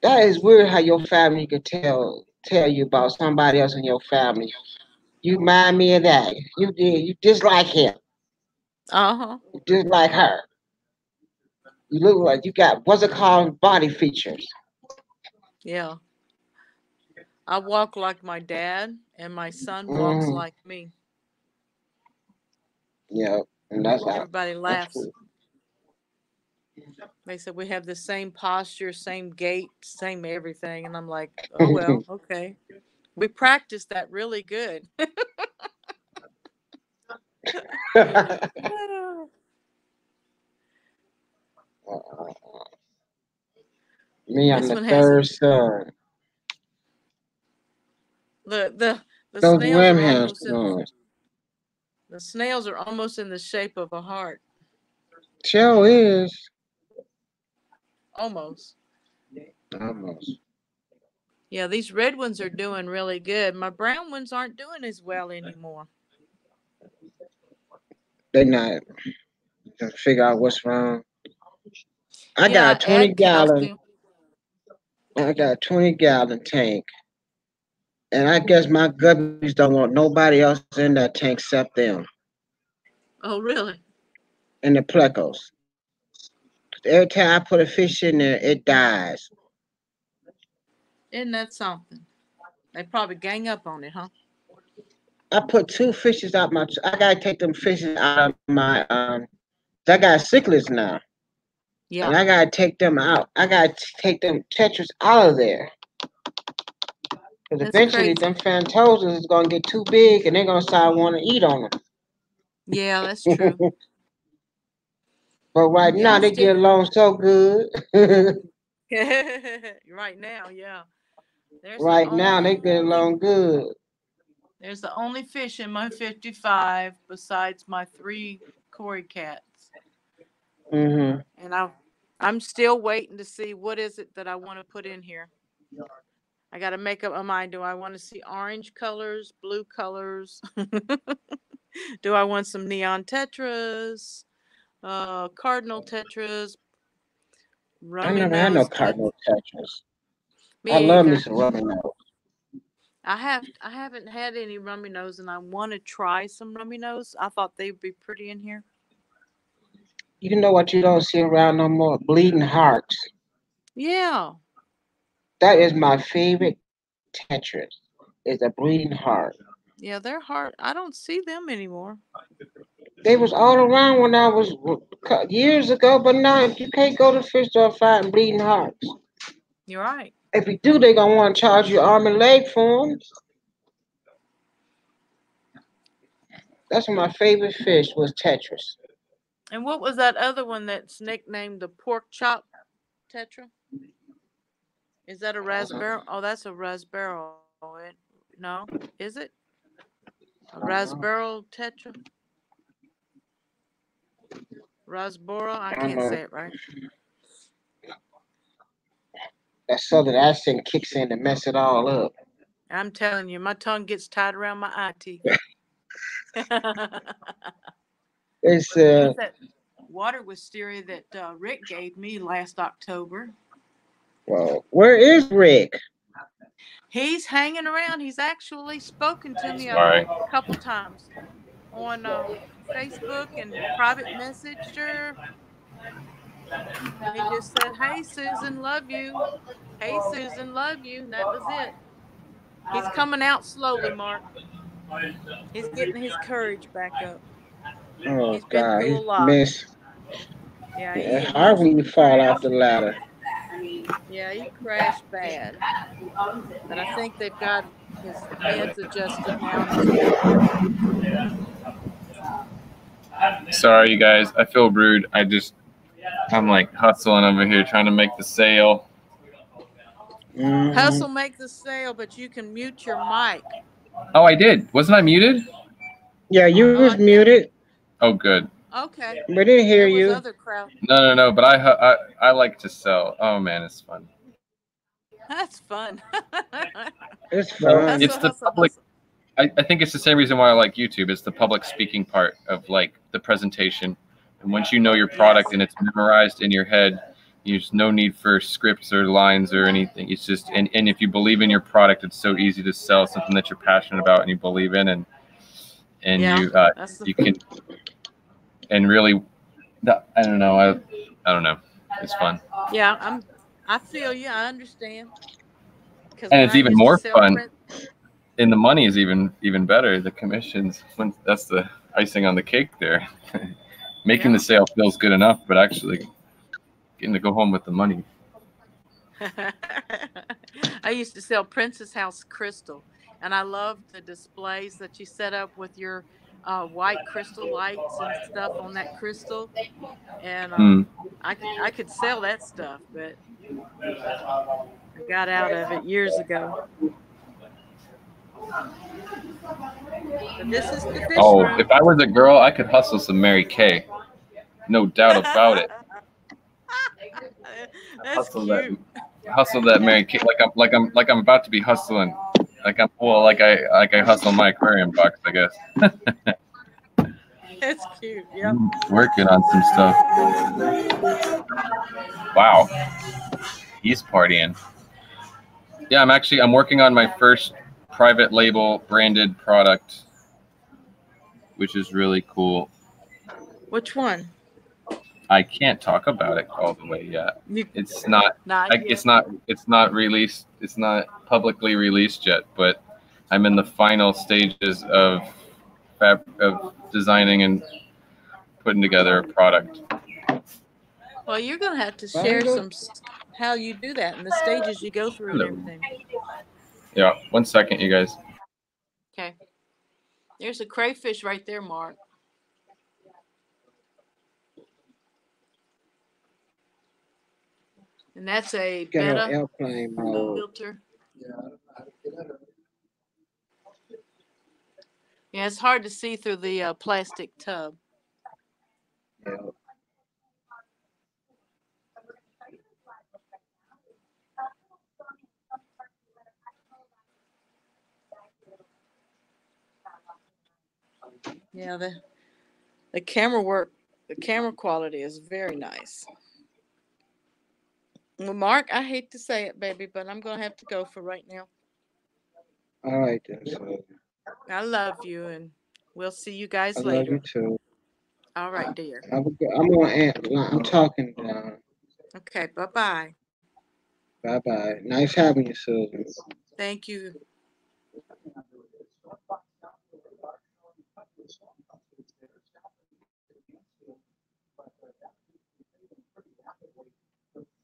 That is weird how your family could tell tell you about somebody else in your family. You mind me of that. You did you just like him. uh-huh. You just like her. You look like you got what's it called body features. Yeah. I walk like my dad, and my son walks Mhm. like me. Yeah, and that's Everybody that's laughs. cool. They said we have the same posture, same gait, same everything. And I'm like, <laughs> oh, well, okay. We practiced that really good. <laughs> <laughs> Me, I'm the third son. The the the Those snails are almost in, ones. the snails are almost in the shape of a heart. Shell is Almost. almost. Yeah, these red ones are doing really good. My brown ones aren't doing as well anymore. They're not to figure out what's wrong. I Yeah, got a 20 gallon. I got a 20 gallon tank. And I guess my guppies don't want nobody else in that tank except them Oh, really? and the plecos. Every time I put a fish in there, it dies. Isn't that something? They probably gang up on it, huh? I put two fishes out my. I gotta take them fishes out of my. Um, I got cichlids now, Yeah. and I gotta take them out. I gotta take them tetras out of there. Because eventually, crazy. them phantosas is gonna get too big, and they're gonna start wanting to eat on them. Yeah, that's <laughs> true. But right Yeah, now, they get along so good. <laughs> <laughs> right now, yeah. There's the right now, they get along good. There's the only fish in my 55 besides my three Cory cats. Mm-hmm. And I, I'm still waiting to see what is it that I want to put in here. I got to make up my mind. Do I want to see orange colors, blue colors? <laughs> Do I want some neon tetras, uh, cardinal tetras? I never had no cardinal tetras. Me I love me some rummy nose. I have I haven't had any rummy nose, and I want to try some rummy nose. I thought they'd be pretty in here. You know what you don't see around no more? Bleeding hearts. Yeah, That is my favorite tetras. Is a bleeding heart. yeah, they're hard. I don't see them anymore. They was all around when I was years ago, but now you can't go to fish store find bleeding hearts. You're right. If you do, they gonna want to charge you arm and leg for them. That's my favorite fish was tetras. And what was that other one that's nicknamed the pork chop tetra? Is that a raspberry? Oh, that's a raspberry. No, is it? A raspberry tetra? Rasbora, I can't Uh-huh. say it right. That southern accent kicks in to mess it all up. I'm telling you, my tongue gets tied around my teeth. <laughs> <laughs> It's uh, that water wisteria that uh, Rick gave me last October. Well, where is Rick? He's hanging around. He's actually spoken to me a Sorry. couple times on uh, Facebook and private messenger. He just said, "Hey Susan, love you. Hey Susan, love you." And that was it. He's coming out slowly, Mark. He's getting his courage back up. Oh He's been God, through a he's lot. missed. Yeah, he, It's hard when you fall off the ladder. Yeah, he crashed bad. But I think they've got his heads adjusted now. Sorry, you guys. I feel rude. I just, I'm like hustling over here trying to make the sale. Mhm. Hustle make the sale, but you can mute your mic. Oh, I did. Wasn't I muted? Yeah, you was muted. Oh, good. Okay. We didn't hear you. other crowd. No, no, no. But I, I, I like to sell. Oh man, it's fun. That's fun. <laughs> It's fun. It's the public. I, I think it's the same reason why I like YouTube. It's the public speaking part of like the presentation. And once you know your product and it's memorized in your head, there's no need for scripts or lines or anything. It's just and, and if you believe in your product, it's so easy to sell something that you're passionate about and you believe in and and Yeah, you uh, you can and really I don't know. I I don't know. It's fun. Yeah, I'm. I feel you. I understand. And it's I even more fun. print- and the money is even even better. The commissions, when that's the icing on the cake there. <laughs> Making the sale feels good enough, but actually getting to go home with the money. <laughs> I used to sell Princess House crystal, and I loved the displays that you set up with your uh, white crystal lights and stuff on that crystal. And um, I could I could sell that stuff, but I got out of it years ago. But this is the fish Oh, room. if I was a girl, I could hustle some Mary Kay. No doubt about it. <laughs> That's Hustle that, hustle that Mary Kay like I'm like I'm like I'm about to be hustling. Like I'm well, like I like I hustle my aquarium box, I guess. That's cute. Yep. Working on some stuff. Wow. He's partying. Yeah, I'm actually I'm working on my first private label branded product, which is really cool. Which one? I can't talk about it all the way yet. You, It's not not I, it's not it's not released it's not publicly released yet, but I'm in the final stages of fab, of designing and putting together a product. Well, you're gonna have to share some s- how you do that and the stages you go through and everything. Yeah, one second, you guys. Okay. There's a crayfish right there, Mark. And that's a Got on beta airplane mode. Uh, filter. Yeah, it's hard to see through the uh, plastic tub. Yeah. Yeah, the the camera work, the camera quality is very nice. Well, Mark, I hate to say it, baby, but I'm gonna have to go for right now. All right then. So I love you, and we'll see you guys I love later. you too. All right, dear. I'm, I'm on. ant- I'm talking. Uh, Okay, bye bye. bye bye. Nice having you, Susan. Thank you.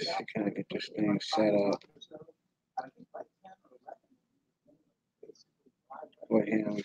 See, can I get this thing set up for him?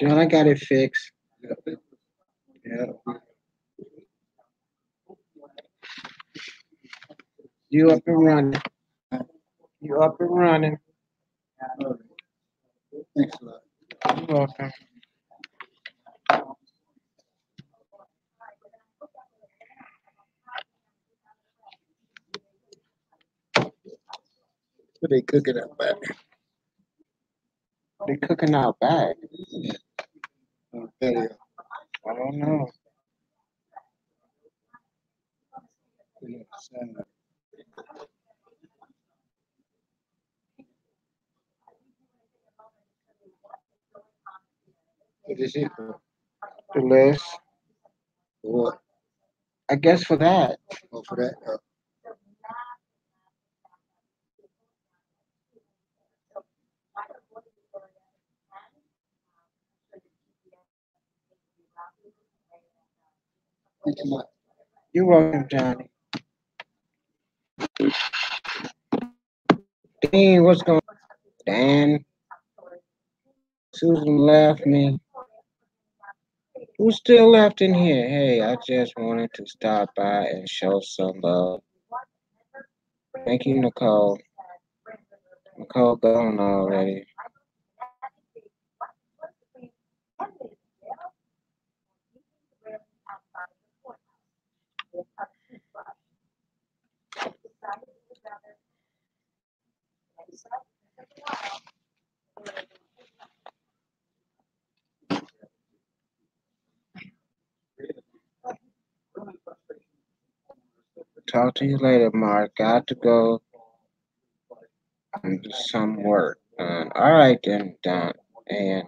John, I got it fixed. Yeah. You up and running. You up and running. Thanks a lot. You're welcome. What they cooking up back? They cooking out back. On the patio? I don't know. Saturday. What is it for? The list. What? I guess for that. Oh, for that? Uh, You're welcome, Johnny. Dean, what's going on? Dan? Susan left me. Who's still left in here? Hey, I just wanted to stop by and show some love. Thank you, Nicole. Nicole gone already. Talk to you later, Mark. Got to go and do some work. Um, all right then, Don. And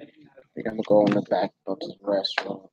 I think I'm gonna go in the back, to the restroom.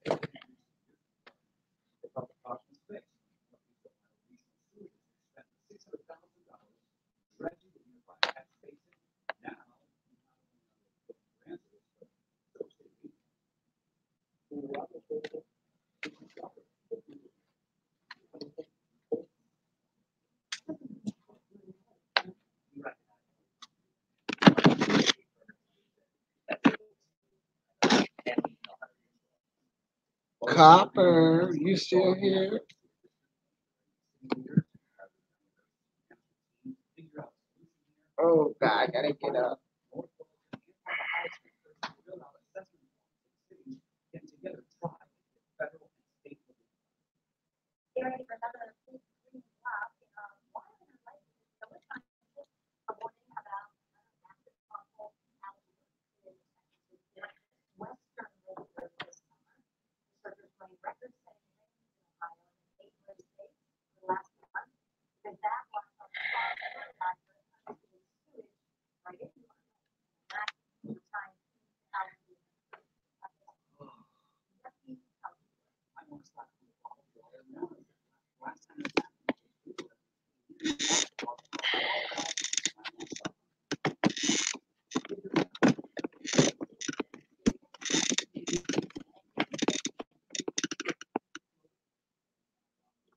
Copper, you still here? Oh God, I gotta get up.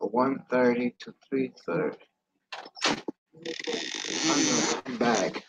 One thirty to three thirty. I'm back.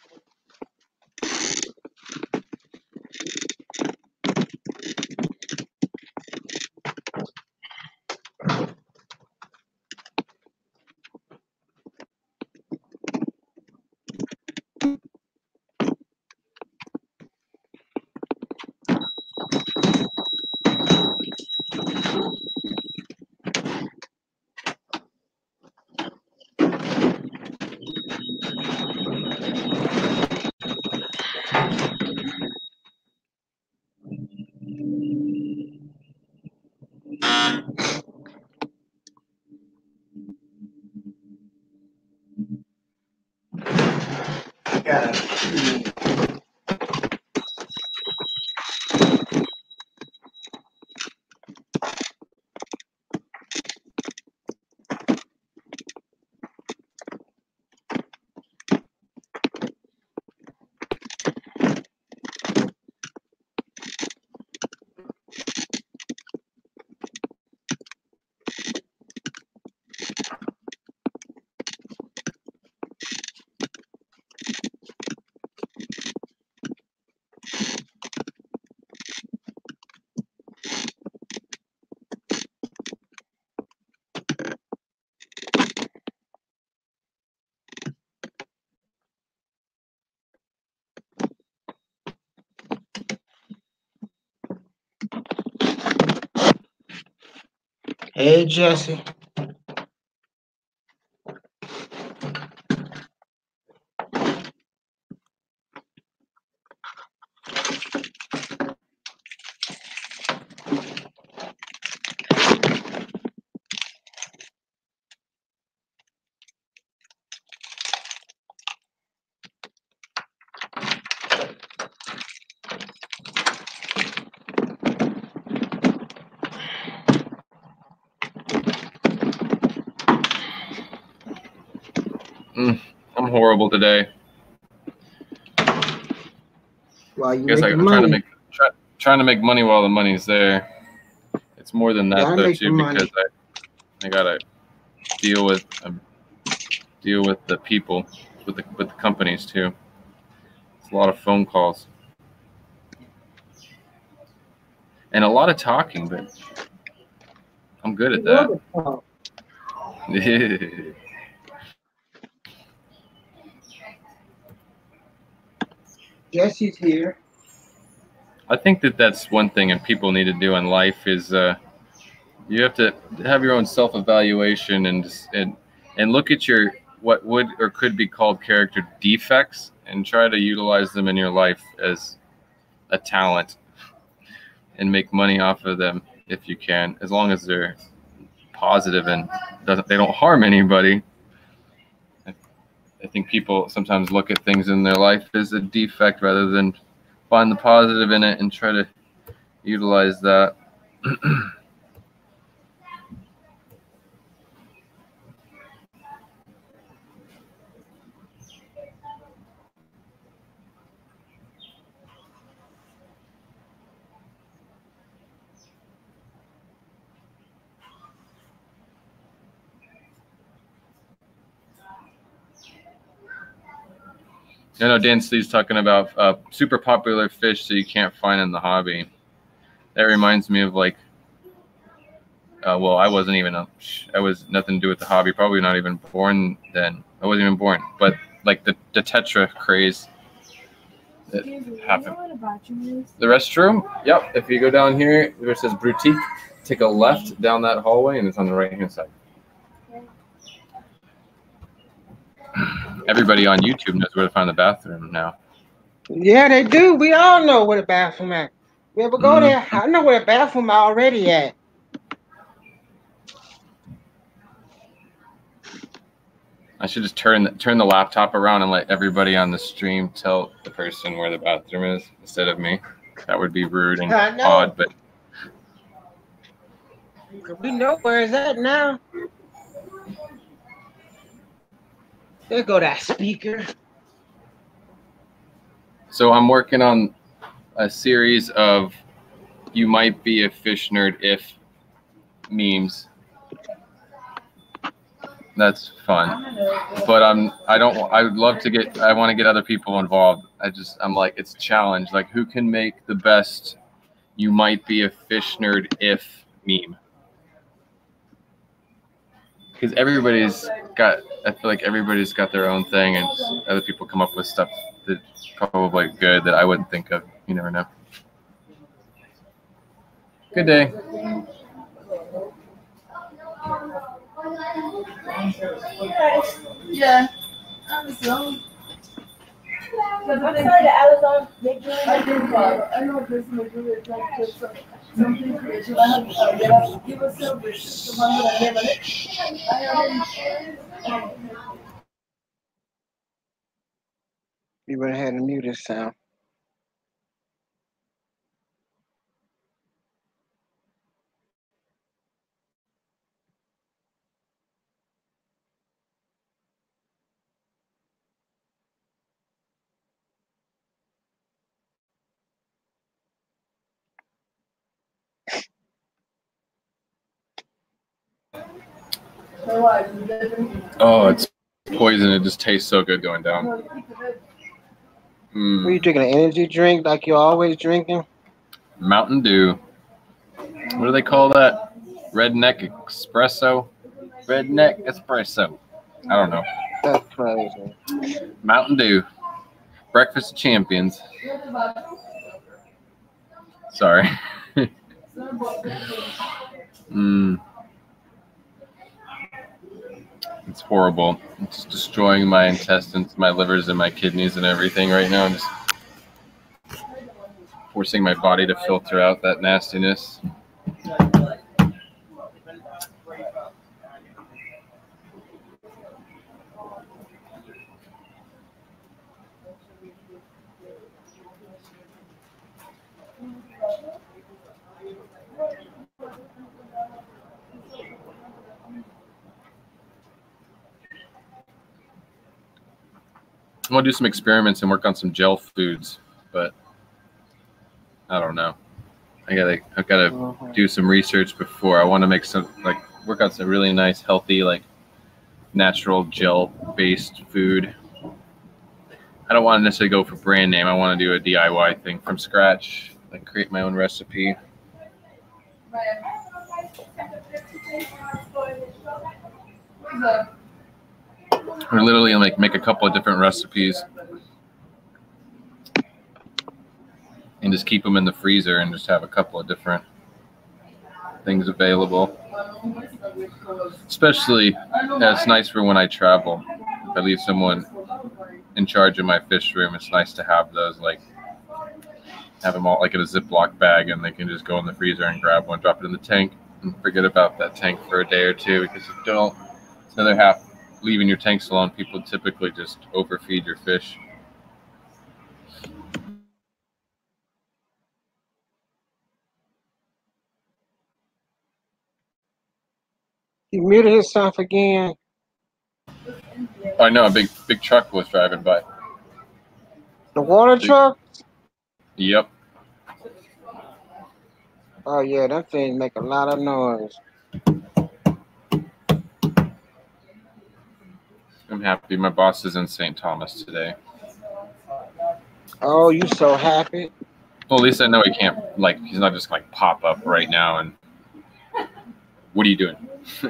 Hey, Jesse. I'm today. While you guess I, am trying to make try, trying to make money while the money's there. It's more than that though too because I I gotta deal with um, deal with the people with the with the companies too. It's a lot of phone calls and a lot of talking, but I'm good at that. <laughs> Jesse's here. I think that that's one thing and people need to do in life is uh, you have to have your own self evaluation and and and look at your what would or could be called character defects and try to utilize them in your life as a talent and make money off of them if you can as long as they're positive and doesn't they don't harm anybody I think people sometimes look at things in their life as a defect rather than find the positive in it and try to utilize that. <clears throat> I know Dan Slee's talking about uh, super popular fish that you can't find in the hobby. That reminds me of like, uh, well, I wasn't even a, I was nothing to do with the hobby. Probably not even born then. I wasn't even born. But like the, the Tetra craze that happened. The restroom? Yep. If you go down here where it says boutique, take a left down that hallway and it's on the right hand side. Everybody on YouTube knows where to find the bathroom now. Yeah, they do. We all know where the bathroom at. We ever go Mhm. there? I know where the bathroom already at. I should just turn the, turn the laptop around and let everybody on the stream tell the person where the bathroom is instead of me. That would be rude and odd, but We know where it's at now. There go that speaker. so I'm working on a series of you might be a fish nerd if memes. That's fun. But I'm I don't I would love to get I want to get other people involved. I just I'm like it's a challenge. Like who can make the best you might be a fish nerd if meme? Because everybody's got I feel like everybody's got their own thing and other people come up with stuff that's probably good that I wouldn't think of. You never know. Good day. Yeah. Amazon. I'm sorry, Amazon, I know this may You went ahead and mute this sound. Oh, it's poison. It just tastes so good going down. Were Mm, you drinking an energy drink like you're always drinking? Mountain Dew. What do they call that? Redneck espresso. Redneck espresso. I don't know. That's crazy. Mountain Dew. Breakfast champions. Sorry. <laughs> mm. It's horrible. It's destroying my intestines, my livers, and my kidneys and everything right now. I'm just forcing my body to filter out that nastiness. I'm gonna do some experiments and work on some gel foods, but I don't know. I gotta I gotta uh-huh. do some research before I want to make some like work on some really nice, healthy, like natural gel based food. I don't want to necessarily go for brand name. I want to do a DIY thing from scratch, like create my own recipe. Or literally like make a couple of different recipes and just keep them in the freezer and just have a couple of different things available. Especially, it's nice for when I travel. If I leave someone in charge of my fish room, it's nice to have those like have them all like in a Ziploc bag and they can just go in the freezer and grab one, drop it in the tank, and forget about that tank for a day or two because you don't, it's another half leaving your tanks alone. People typically just overfeed your fish. He muted himself again. Oh, I know a big big truck was driving by. The water truck? Yep. Oh yeah, that thing make a lot of noise. I'm happy. My boss is in St. Thomas today. Oh, you're so happy? Well, at least I know he can't like he's not just like pop up right now and what are you doing? <laughs>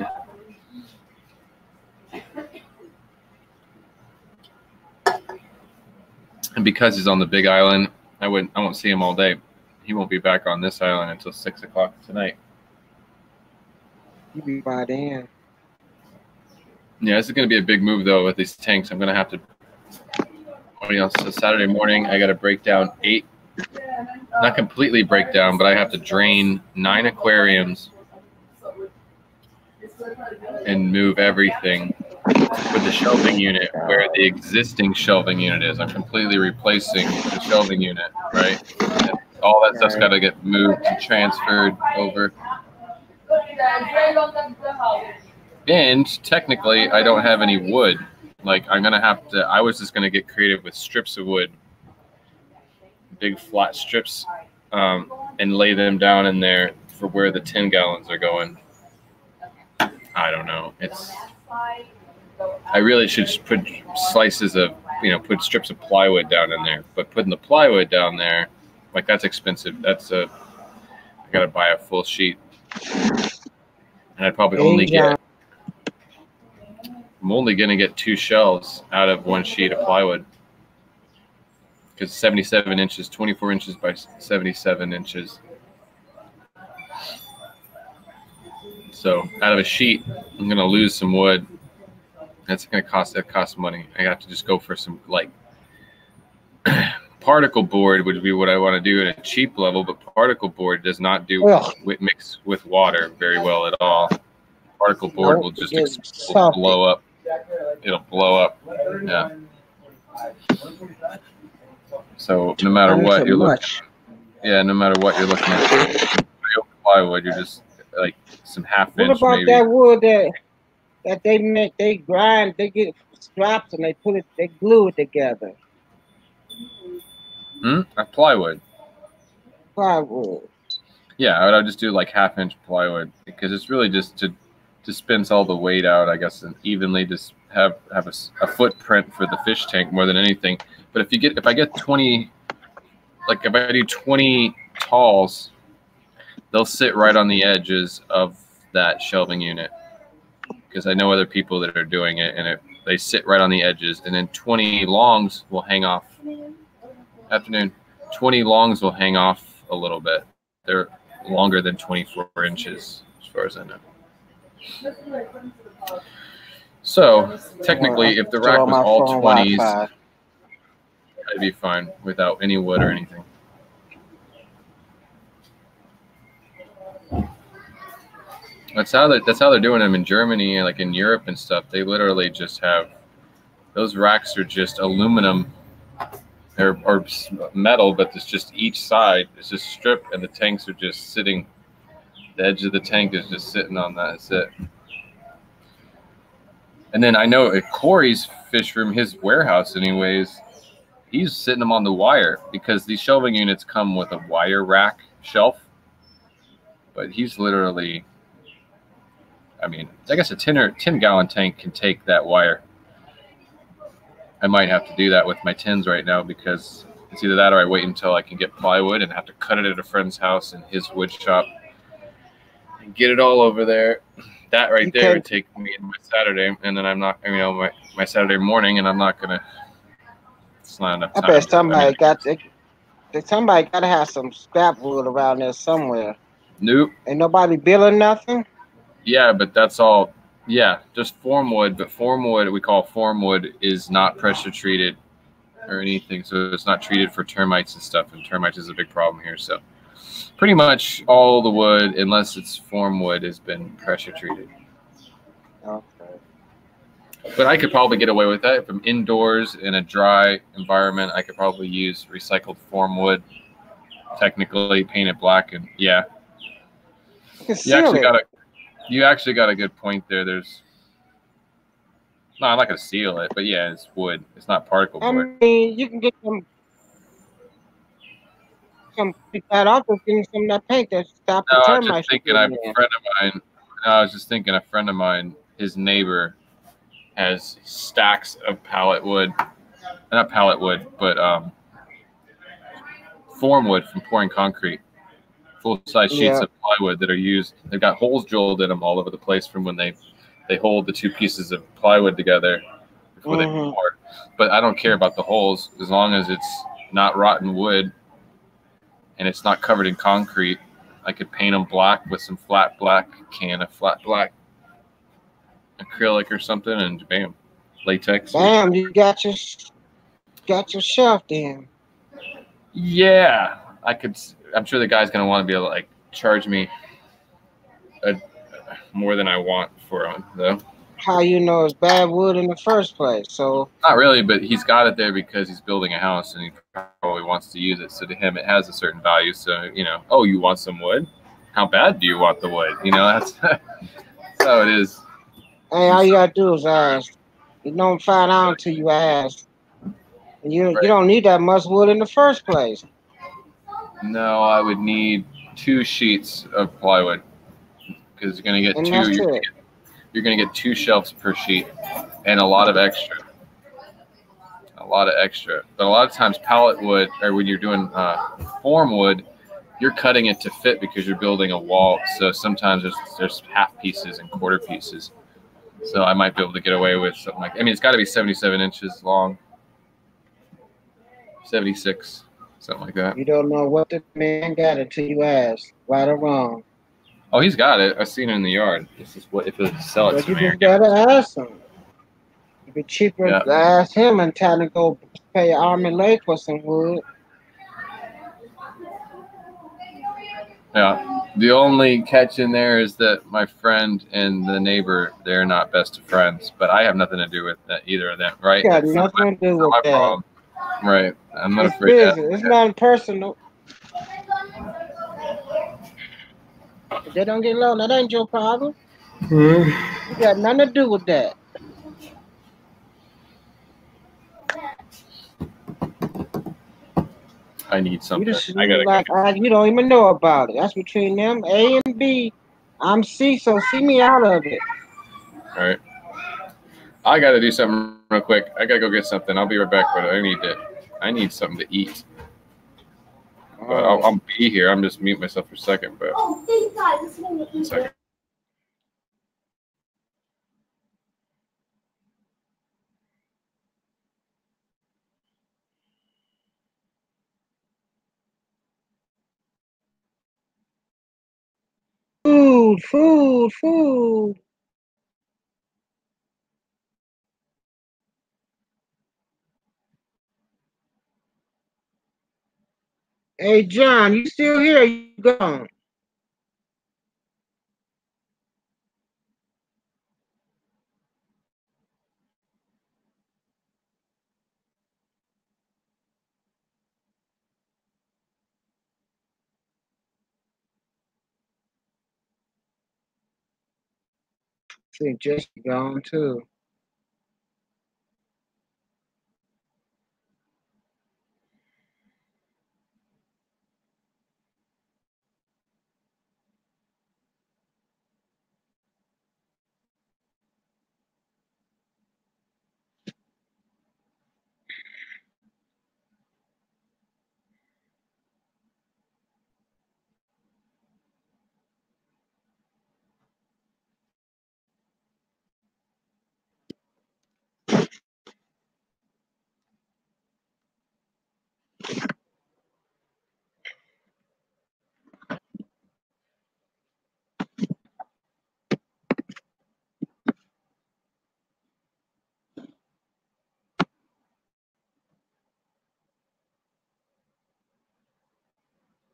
and because he's on the big island, I wouldn't I won't see him all day. He won't be back on this island until six o'clock tonight. You be by then. Yeah, this is gonna be a big move though with these tanks. I'm gonna have to you so Saturday morning I gotta break down eight not completely break down, but I have to drain nine aquariums and move everything with the shelving unit where the existing shelving unit is. I'm completely replacing the shelving unit, right? And all that stuff's got to get moved and transferred over. And technically, I don't have any wood. Like, I'm going to have to, I was just going to get creative with strips of wood, big flat strips, um, and lay them down in there for where the 10 gallons are going. I don't know. It's. I really should put slices of, you know, put strips of plywood down in there. But putting the plywood down there, like that's expensive. That's a. I gotta buy a full sheet, and I'd probably only get. I'm only gonna get two shelves out of one sheet of plywood. Because 77 inches, 24 inches by 77 inches. So out of a sheet, I'm gonna lose some wood. That's gonna cost that cost money. I have to just go for some like <clears throat> particle board would be what I want to do at a cheap level, but particle board does not do with mix with water very well at all. Particle board will just it's ex- will blow up. It'll blow up. Yeah. So no matter what you're looking, yeah, no matter what you're looking at, real plywood, you're just like some half What inch about maybe. that wood that that they make? They grind. They get scraps, and they put it. They glue it together. Hmm? Uh, plywood. Plywood. Yeah, I would, I would just do like half inch plywood because it's really just to dispense all the weight out, I guess, and evenly just have have a, a footprint for the fish tank more than anything. But if you get if I get twenty, like if I do twenty talls, they'll sit right on the edges of that shelving unit because I know other people that are doing it, and it they sit right on the edges, and then twenty longs will hang off. Afternoon, twenty longs will hang off a little bit. They're longer than 24 inches, as far as I know. So technically, if the rack was all twenties, Wi-Fi. I'd be fine without any wood or anything. That's how they, that's how they're doing them in Germany and like in Europe and stuff. They literally just have those racks are just aluminum or, or metal, but it's just each side is just stripped, and the tanks are just sitting. The edge of the tank is just sitting on that. That's it. And then I know at Corey's fish room, his warehouse, anyways, he's sitting them on the wire because these shelving units come with a wire rack shelf. But he's literally, I mean, I guess a 10 or 10 gallon tank can take that wire. I might have to do that with my tins right now because it's either that or I wait until I can get plywood and have to cut it at a friend's house in his wood shop and get it all over there. That right You there can- would take me in my Saturday, and then I'm not, you know, my, my Saturday morning, and I'm not gonna. It's not enough I bet somebody mean, got somebody got to have some scrap wood around there somewhere. Nope. Ain't nobody building nothing. Yeah, but that's all. Yeah, just form wood. But form wood, we call form wood, is not pressure treated or anything, so it's not treated for termites and stuff. And termites is a big problem here. So, pretty much all the wood, unless it's form wood, has been pressure treated. Okay. But I could probably get away with that from indoors in a dry environment. I could probably use recycled form wood, technically paint it black, and yeah, You you actually it. got a you actually got a good point there. There's no, I'm not gonna seal it, but yeah, it's wood. It's not particle board. I mean, you can get some some that off of getting some of that paint that stop No, the I was just thinking. I a friend of mine. No, I was just thinking. A friend of mine, his neighbor, has stacks of pallet wood, not pallet wood, but um, form wood from pouring concrete, full size sheets Yeah. of plywood that are used. They've got holes drilled in them all over the place from when they they hold the two pieces of plywood together before they Mhm. pour. But I don't care about the holes as long as it's not rotten wood and it's not covered in concrete. I could paint them black with some flat black can of flat black acrylic or something, and bam, latex. Bam, you got your got your shelf then. Yeah, I could. I'm sure the guy's gonna want to be able to like charge me a, more than I want for it, though. How you know it's bad wood in the first place? So Not really, but he's got it there because he's building a house and he probably wants to use it. So to him, it has a certain value. So you know, oh, you want some wood? How bad do you want the wood? You know, <laughs> that's, that's how it is. hey, all you gotta do is ask. You don't find out until you ask. And you Right. you don't need that much wood in the first place. No, I would need two sheets of plywood because you're gonna get And two. You're, you're gonna get two shelves per sheet and a lot of extra. A lot of extra, but a lot of times pallet wood, or when you're doing uh, form wood, you're cutting it to fit because you're building a wall. So sometimes there's there's half pieces and quarter pieces. So I might be able to get away with something like. I mean, it's got to be 77 inches long. 76, something like that. You don't know what the man got until you ask, right or wrong. Oh, he's got it. I've seen it in the yard. This is what if they sell it But to you me. or just gotta ask him. It'd be cheaper Yeah. to ask him and tell him to go pay Army Lake for some wood. Yeah. The only catch in there is that my friend and the neighbor, they're not best of friends, but I have nothing to do with that either of them, right? Got It's my, nothing to do with my that. problem. Right. I'm not It's afraid of business. It's that. not personal. If they don't get along, that ain't your problem. Hmm. You got nothing to do with that. I need You just I gotta like go. I, you don't even know about it. That's between them, A and B. I'm C, so see me out of it. All right. I gotta do something real quick. I gotta go get something. I'll be right back, but I need to. I need something to eat. But I'll, I'll be here. I'm just mute myself for a second, but Oh, these guys, this is gonna eat. Food, food, food. Hey, John, you still here? You gone? I think Jesse gone too.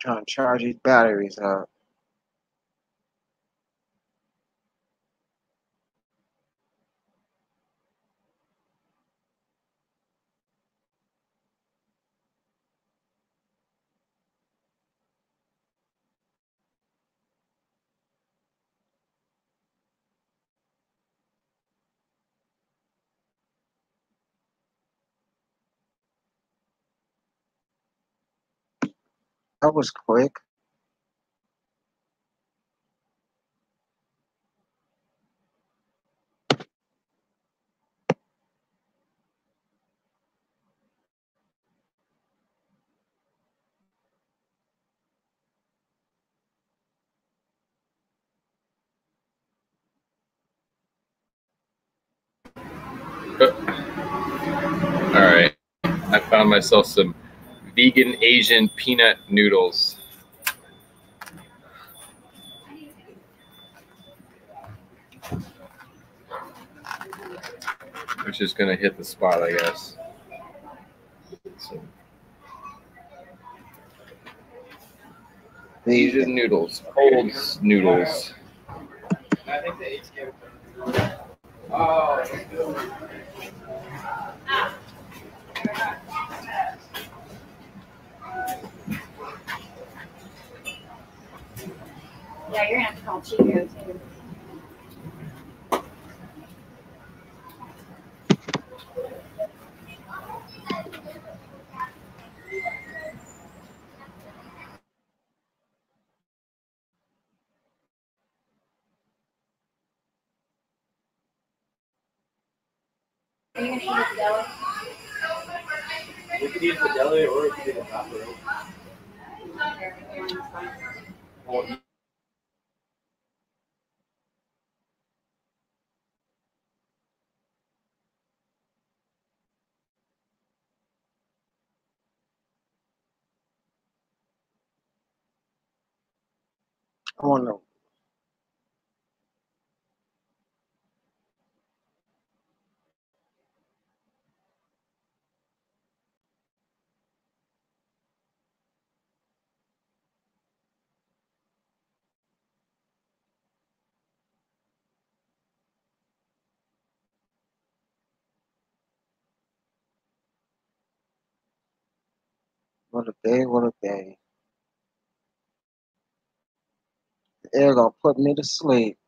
Uh, Trying to charge these batteries up. That was quick. All right. I found myself some vegan Asian peanut noodles. Which is going to hit the spot, I guess. So, Asian noodles, cold noodles. I think the eight scale. Oh, Yeah, you're gonna have to call Chico too. Are you gonna eat at the deli? We could eat the deli or we could eat a taco. Want. What a day, what a day. They're gonna put me to sleep.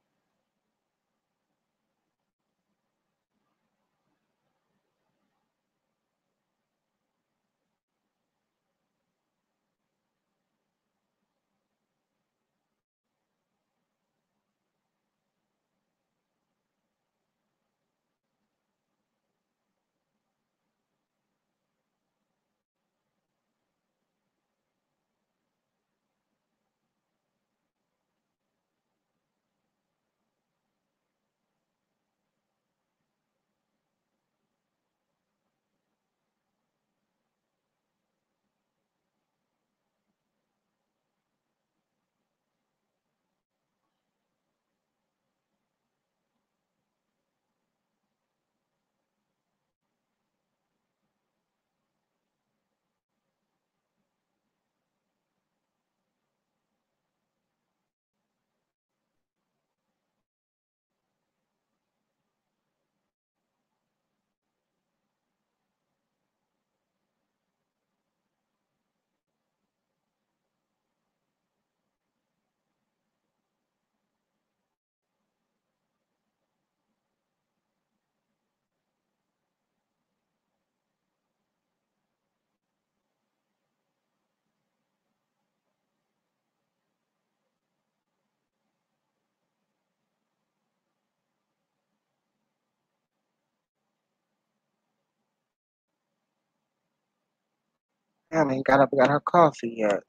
Damn, ain't got up and got her coffee yet.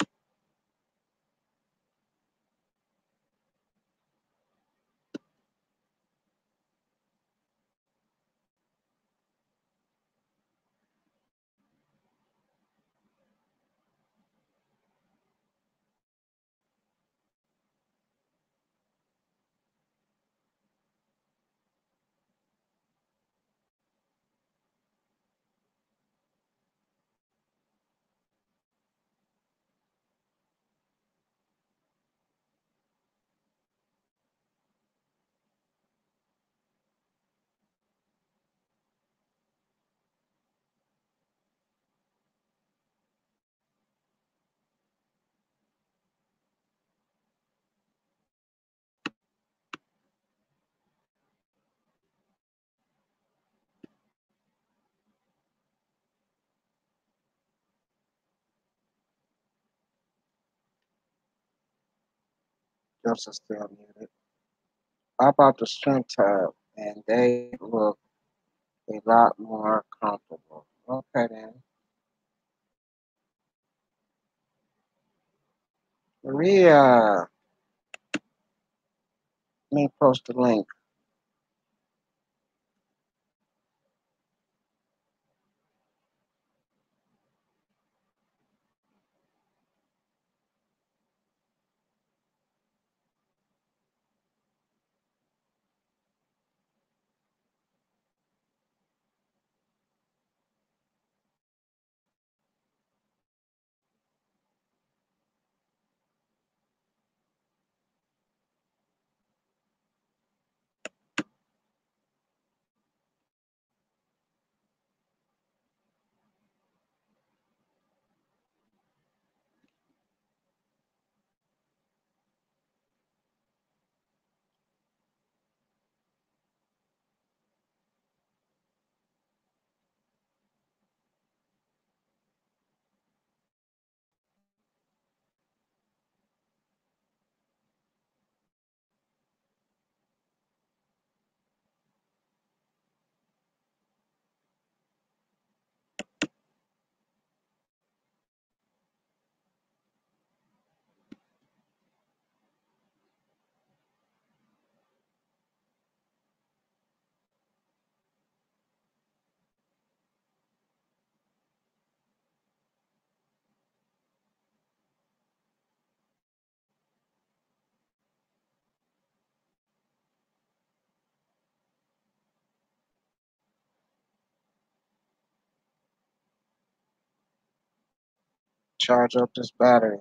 Joseph's still muted. How about the strength tab? And they look a lot more comfortable. Okay then. Maria. Let me post the link. Charge up this battery.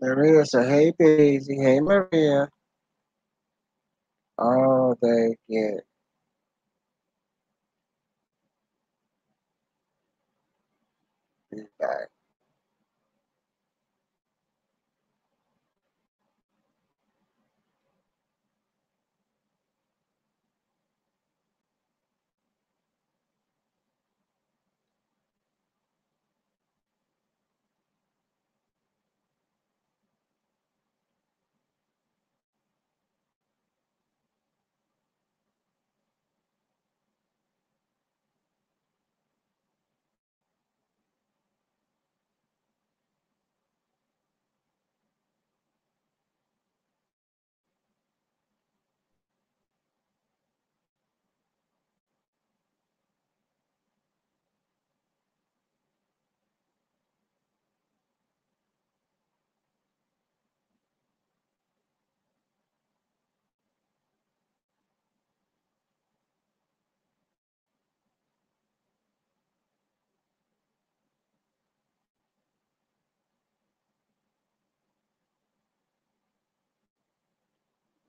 Maria said, hey, Daisy. Hey, Maria. Oh, they get. feedback.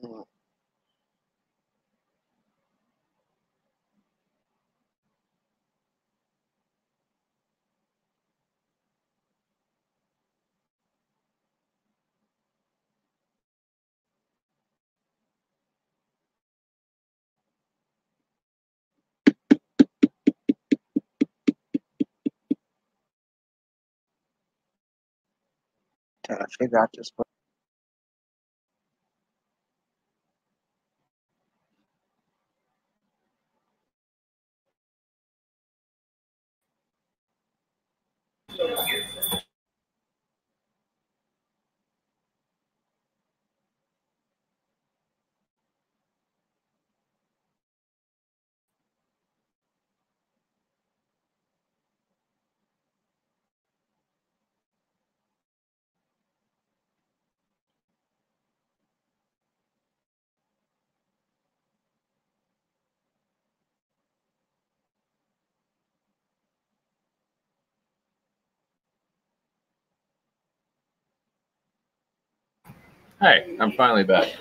Mm. To figure out this Hey, I'm finally back.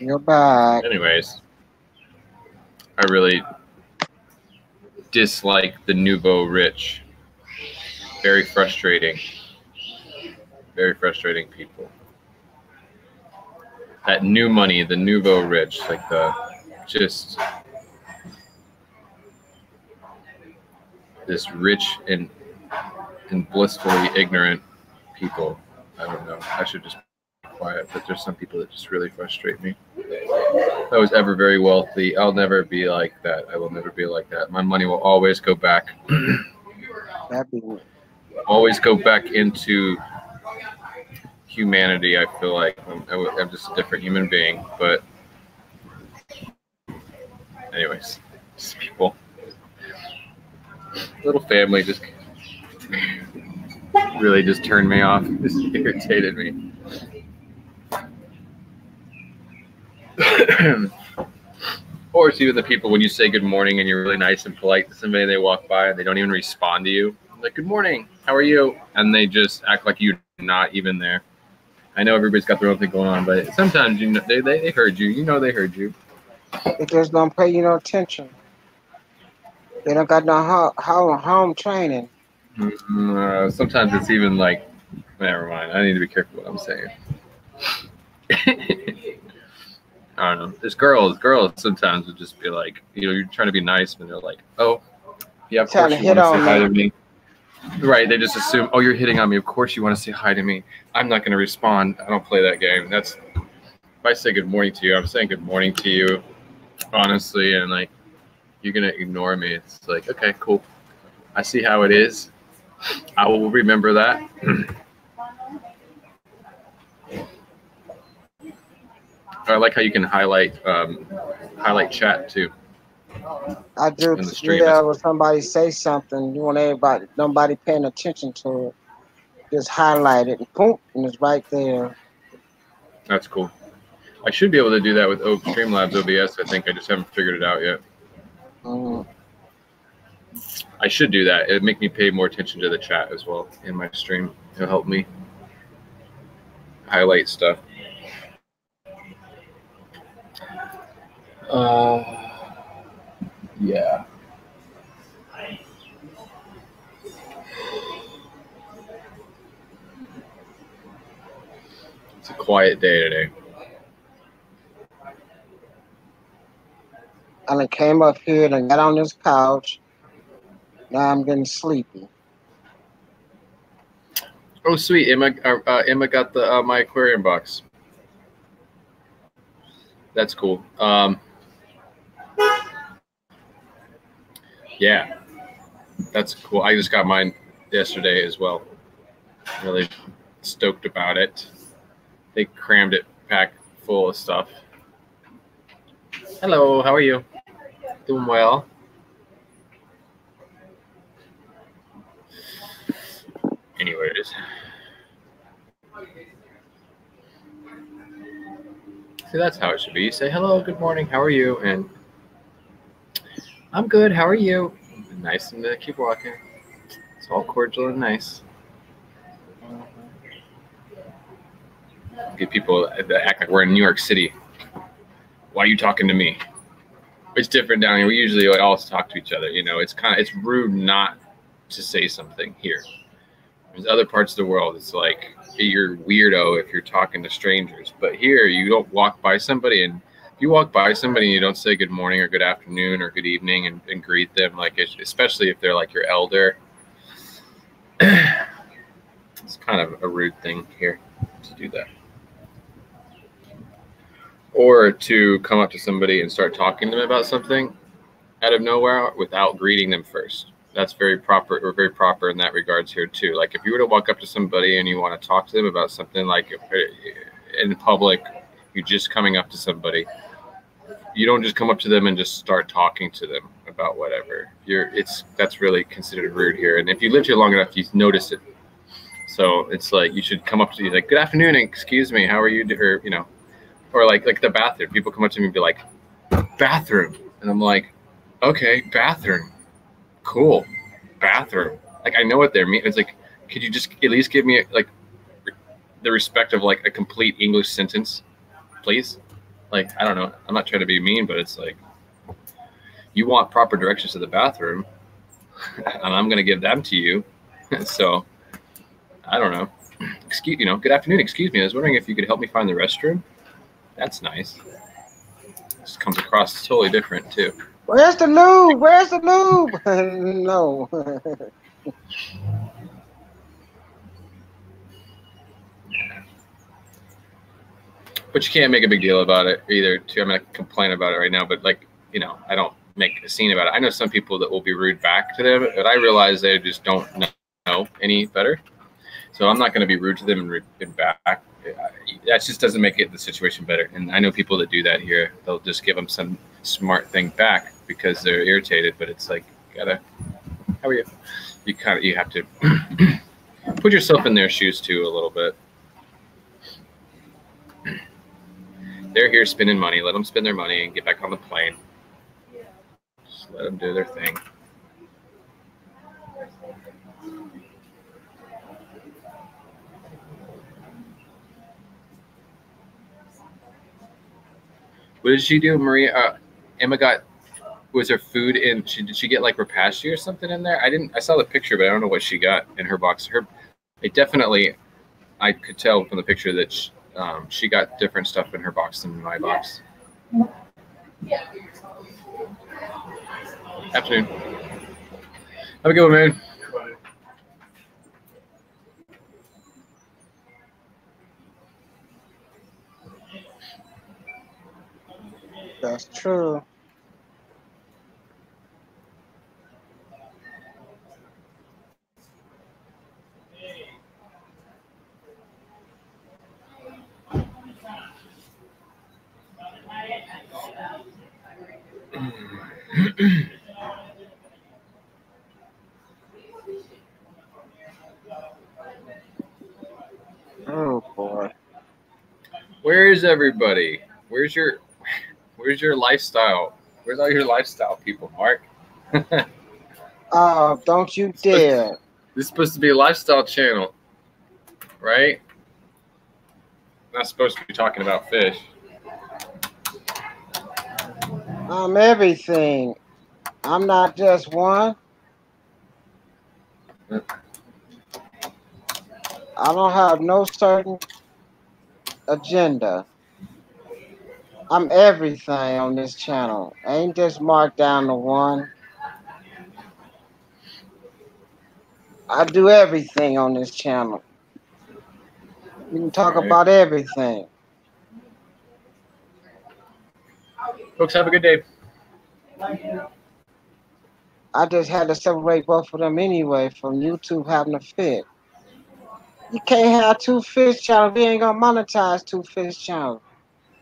You're back. Anyways, I really dislike the nouveau rich. Very frustrating. Very frustrating people. That new money, the nouveau rich, like the just this rich and and blissfully ignorant people. I don't know. I should just quiet, but there's some people that just really frustrate me. If I was ever very wealthy, I'll never be like that. I will never be like that. My money will always go back, always go back into humanity. I feel like I'm, I'm just a different human being. But, anyways, just people, little family just <laughs> really just turned me off. Just <laughs> irritated me. Or it's even the people when you say good morning and you're really nice and polite to somebody, they walk by and they don't even respond to you. Like, good morning, how are you? And they just act like you're not even there. I know everybody's got their own thing going on, but sometimes you know they, they, they heard you. You know they heard you. They just don't pay you no attention. They don't got no ho- ho- home training. Mm, uh, sometimes it's even like, never mind. I need to be careful what I'm saying. <laughs> I don't know. There's girls. Girls sometimes would just be like, you know, you're trying to be nice, and they're like, oh, yeah, of Trying course you want to say hi to me. Right. They just assume, oh, you're hitting on me. Of course you want to say hi to me. I'm not going to respond. I don't play that game. That's if I say good morning to you, I'm saying good morning to you, honestly, and like you're gonna ignore me. It's like, okay, cool. I see how it is. I will remember that. <clears throat> I like how you can highlight um, highlight chat too. I do. In the stream, Yeah, when somebody say something, you want everybody, nobody paying attention to it. Just highlight it, and boom, and it's right there. That's cool. I should be able to do that with O- Streamlabs OBS. I think I just haven't figured it out yet. Mm. I should do that. It'd make me pay more attention to the chat as well in my stream. It'll help me highlight stuff. Uh, yeah. It's a quiet day today. And I came up here and I got on this couch. Now I'm getting sleepy. Oh, sweet. Emma, uh, uh, Emma got the uh, my aquarium box. That's cool. Um, yeah, that's cool. I just got mine yesterday as well. Really stoked about it. They crammed it packed full of stuff. Hello, how are you? Doing well. Anyways. See, that's how it should be. You say, hello, good morning, how are you? And I'm good, how are you? Nice and uh, keep walking. It's all cordial and nice. Get people that act like we're in New York City. Why are you talking to me? It's different down here. We usually all talk to each other. You know, it's kind of it's rude not to say something here. There's other parts of the world. It's like you're weirdo if you're talking to strangers, but here you don't walk by somebody and you walk by somebody and you don't say good morning or good afternoon or good evening and, and greet them, like especially if they're like your elder, <clears throat> it's kind of a rude thing here to do that. Or to come up to somebody and start talking to them about something out of nowhere without greeting them first. That's very proper or very proper in that regards here too. Like if you were to walk up to somebody and you want to talk to them about something like uh, in public you're just coming up to somebody you don't just come up to them and just start talking to them about whatever. You're it's that's really considered rude here. And if you lived here long enough you notice it. So it's like you should come up to you like good afternoon excuse me how are you? Do-" or you know or like like the bathroom. People come up to me and be like bathroom. And i'm like okay bathroom. Cool. Bathroom. Like i know what they're mean it's like could you just at least give me like the respect of like a complete English sentence, please. Like I don't know. I'm not trying to be mean, but it's like you want proper directions to the bathroom, <laughs> and I'm gonna give them to you. <laughs> so I don't know. Excuse you know. Good afternoon. Excuse me. I was wondering if you could help me find the restroom. That's nice. This comes across totally different too. Where's the lube? Where's the lube? <laughs> no. But you can't make a big deal about it either. Too, I'm gonna complain about it right now, but like you know, I don't make a scene about it. I know some people that will be rude back to them, but I realize they just don't know any better. So I'm not to be rude to them and, and back. That just doesn't make it the situation better. And I know people that do that here. They'll just give them some smart thing back because they're irritated. But it's like, gotta, how are you? You kind of you have to <clears throat> put yourself in their shoes too a little bit. They're here spending money. Let them spend their money and get back on the plane. Just let them do their thing. What did she do, Maria? Uh, Emma got was her food in? She did she get like Repashy or something in there? I didn't. I saw the picture, but I don't know what she got in her box. Her, it definitely, I could tell from the picture that she, um, she got different stuff in her box than my box. Afternoon. Have a good one, man. That's true. Oh boy. Where is everybody? Where's your Where's your lifestyle? Where's all your lifestyle people, Mark? <laughs> Oh, don't you dare. <laughs> This is supposed to be a lifestyle channel, right? Not supposed to be talking about fish. I'm everything. I'm not just one. I don't have no certain agenda. I'm everything on this channel. I ain't just marked down to one. I do everything on this channel. We can talk about everything. Folks, have a good day. I just had to separate both of them anyway from YouTube having a fit. You can't have two fish channels. We ain't gonna monetize two fish channels.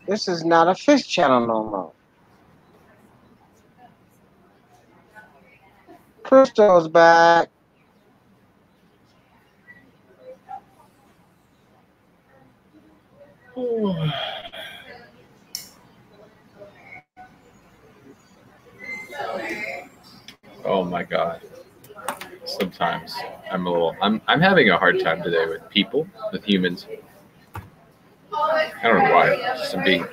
This is not a fish channel no more. Crystal's back. Oh my god. Sometimes I'm a little I'm I'm having a hard time today with people, with humans. I don't know why. Just I'm being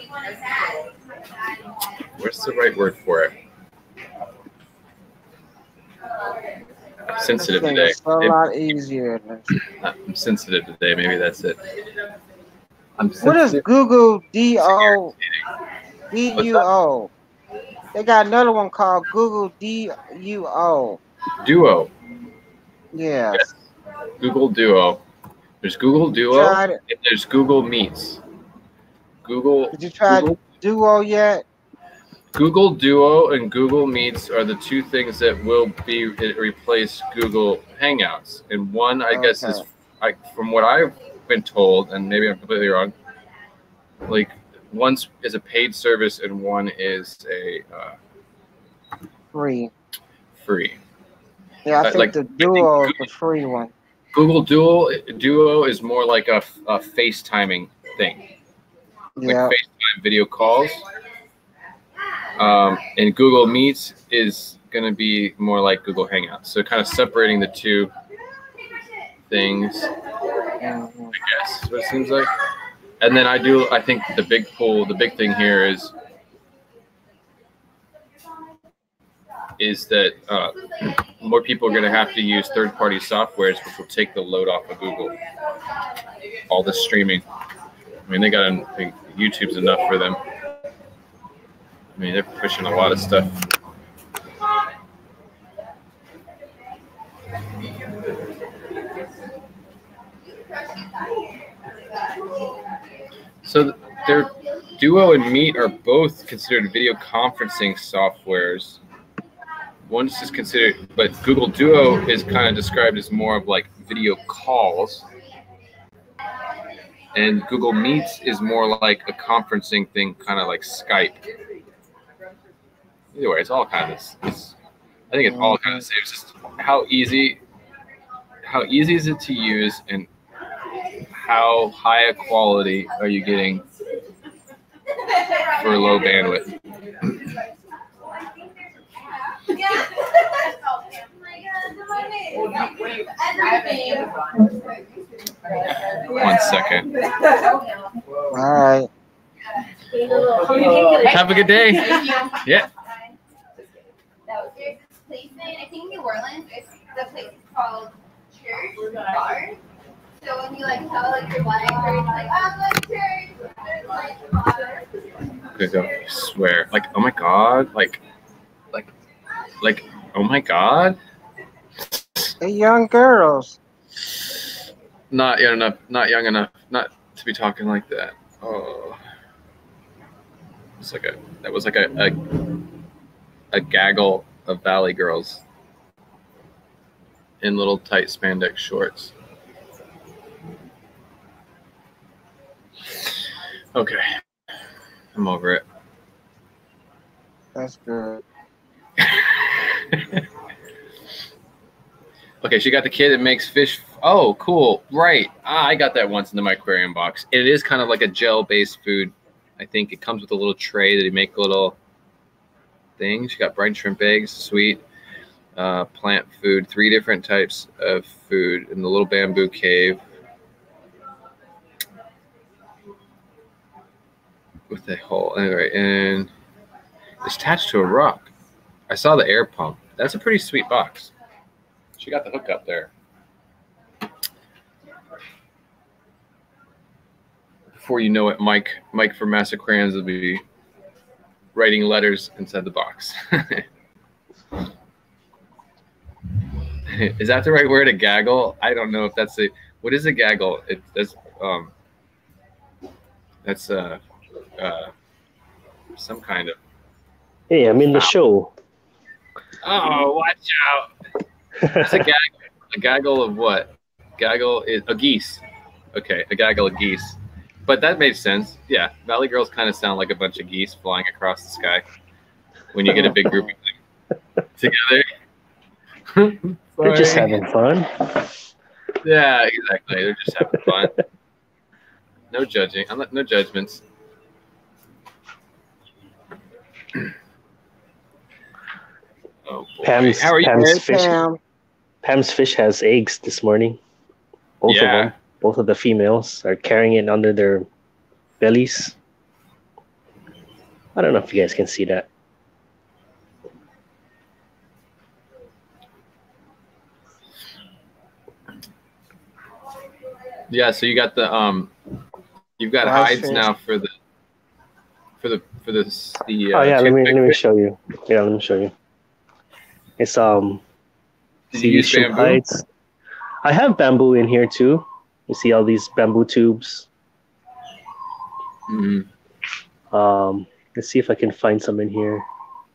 what's the right word for it? I'm sensitive today. is a lot easier. I'm sensitive today. Maybe that's it. I'm What is. Google D O D U O? They got another one called Google D U O. Duo. Yes. Google Duo. There's Google Duo Tried it. and there's Google Meets. Google Did you try Google, Duo yet? Google Duo and Google Meets are the two things that will be it replace Google Hangouts. And one, I guess, is I, from what I've been told, and maybe I'm completely wrong. Like one's is a paid service and one is a uh, Free. free. Yeah, I Uh, think like, the I think Duo is Google- the free one. Google Duo Duo is more like a, a FaceTiming thing. like Yeah. FaceTime video calls. Um, and Google Meets is going to be more like Google Hangouts. So kind of separating the two things. Mhm. guess is what it seems like. And then I do. I think the big pull, the big thing here is is that uh, more people are going to have to use third-party softwares, which will take the load off of Google. All this streaming. I mean, they got. Think YouTube's enough for them. I mean, they're pushing a lot of stuff. So their Duo and Meet are both considered video conferencing softwares. One's just considered, but Google Duo is kind of described as more of like video calls. And Google Meets is more like a conferencing thing, kind of like Skype. Either way, it's all kind of it's, it's I think it's all kind of same. It's just how easy how easy is it to use and how high a quality are you getting for low bandwidth? One second. All right. Have a good day. Yeah. That was your placement. I think New Orleans, it's, the place called Church Bar. So you like tell like your wedding church, like I'm going to like bar. Good go. I swear. Like, oh my god. Like, like, like, oh my god. Hey, young girls. Not young enough. Not young enough. Not to be talking like that. Oh. It's like a. That was like a. a a gaggle of valley girls in little tight spandex shorts. Okay. I'm over it. That's good. <laughs> Okay, she got the kid that makes fish. Oh, cool. Right. Ah, I got that once in the my aquarium box. It is kind of like a gel based food. I think it comes with a little tray that you make a little thing. She got brine shrimp eggs, sweet, uh, plant food, three different types of food in the little bamboo cave. With a hole. Anyway, and it's attached to a rock. I saw the air pump. That's a pretty sweet box. She got the hook up there. Before you know it, Mike, Mike from Master Crayons will be writing letters inside the box. <laughs> is that the right word? A gaggle? I don't know if that's a. What is a gaggle? It that's um. That's uh, uh, some kind of. Hey, I'm in the show. Oh, watch out! It's a gaggle. a gaggle of what? Gaggle is a geese. Okay, a gaggle of geese. But that made sense. Yeah, Valley Girls kind of sound like a bunch of geese flying across the sky when you get a big group of them <laughs> together. <laughs> They're just having fun. Yeah, exactly. They're just having fun. No judging. I'm not, no judgments. Oh boy. Pam's, How are you? Pam's fish. Pam. Pam's fish has eggs this morning. Both Yeah. of them. Both of the females are carrying it under their bellies. I don't know if you guys can see that. Yeah, so you got the um, you've got Live hides fish. now for the for the for this the. Uh, oh yeah, let me let me show you. Yeah, let me show you. It's um Did you these use bamboo? hides. I have bamboo in here too. You see all these bamboo tubes. Mhm. Um, let's see if I can find some in here.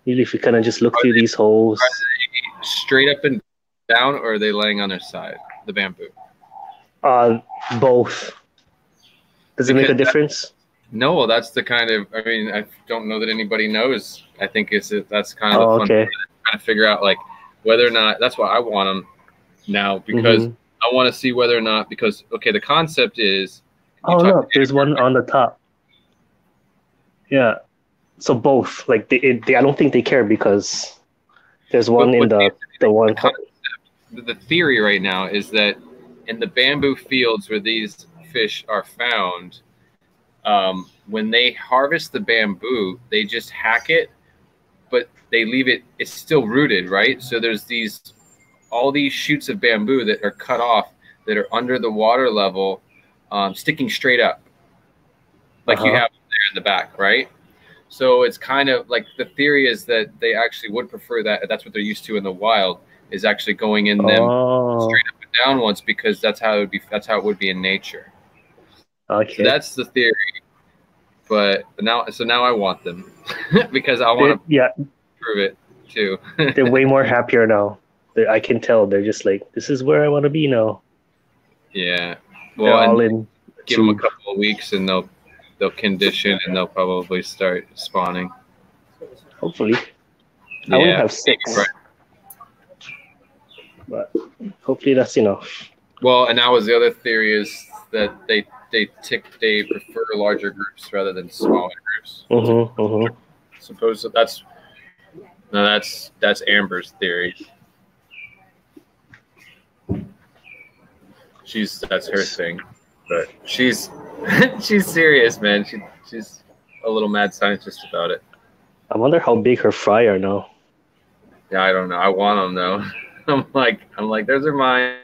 Usually, if you kind of just look Are through they- these holes. Are they straight up and down, or are they laying on their side? The bamboo. Uh, both. Does it make a difference? No, well, that's the kind of. I mean, I don't know that anybody knows. I think it's that's kind of Oh, the fun okay. trying to figure out like whether or not. That's why I want them now because Mhm. I want to see whether or not because okay, the concept is. Oh no, there's one on the top. Yeah. So both, like they, they I don't think they care because there's one But in what the the one. the concept, the theory right now is that in the bamboo fields where these fish are found, um, when they harvest the bamboo, they just hack it, but they leave it. It's still rooted, right? So there's these all these shoots of bamboo that are cut off that are under the water level, um, sticking straight up, like you Uh-huh. have there in the back, right? So it's kind of like the theory is that they actually would prefer that. That's what they're used to in the wild is actually going in them Oh, straight up and down once because that's how it would be. That's how it would be in nature. So okay. that's the theory. But now, so now I want them <laughs> because I want to yeah, prove it too. <laughs> they're way more happier now. They, I can tell they're just like, this is where I want to be now. yeah. They're Well, all and in. give them a couple of weeks and they'll they'll condition and they'll probably start spawning. Hopefully, I only Yeah. have six, Right. but hopefully that's enough. Well, and that was the other theory is that they they tick they prefer larger groups rather than smaller groups. Mm-hmm, mm-hmm. Suppose that that's no, that's that's Amber's theory. She's that's her thing, but she's <laughs> she's serious, man. She she's a little mad scientist about it. I wonder how big her fry are now. Yeah, I don't know. I want them though. <laughs> I'm like I'm like those are mine.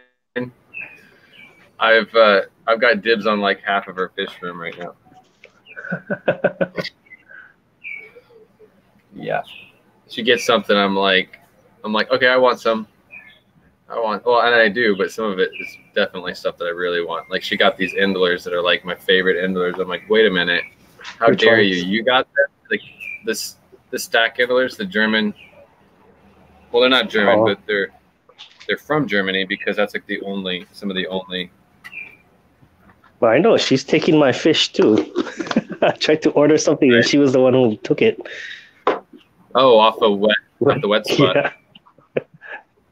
I've uh, I've got dibs on like half of her fish room right now. <laughs> Yeah. She gets something, I'm like, I'm like, okay, I want some. I want, well, and I do, but some of it is definitely stuff that I really want. Like she got these endlers that are like my favorite endlers. I'm like, wait a minute, how Which dare ones? you? You got that? Like this, the stack endlers, the German. Well, they're not German, Oh. but they're they're from Germany because that's like the only some of the only. But I know she's taking my fish too. <laughs> I tried to order something and she was the one who took it. Oh, off of wet, off the wet <laughs> spot.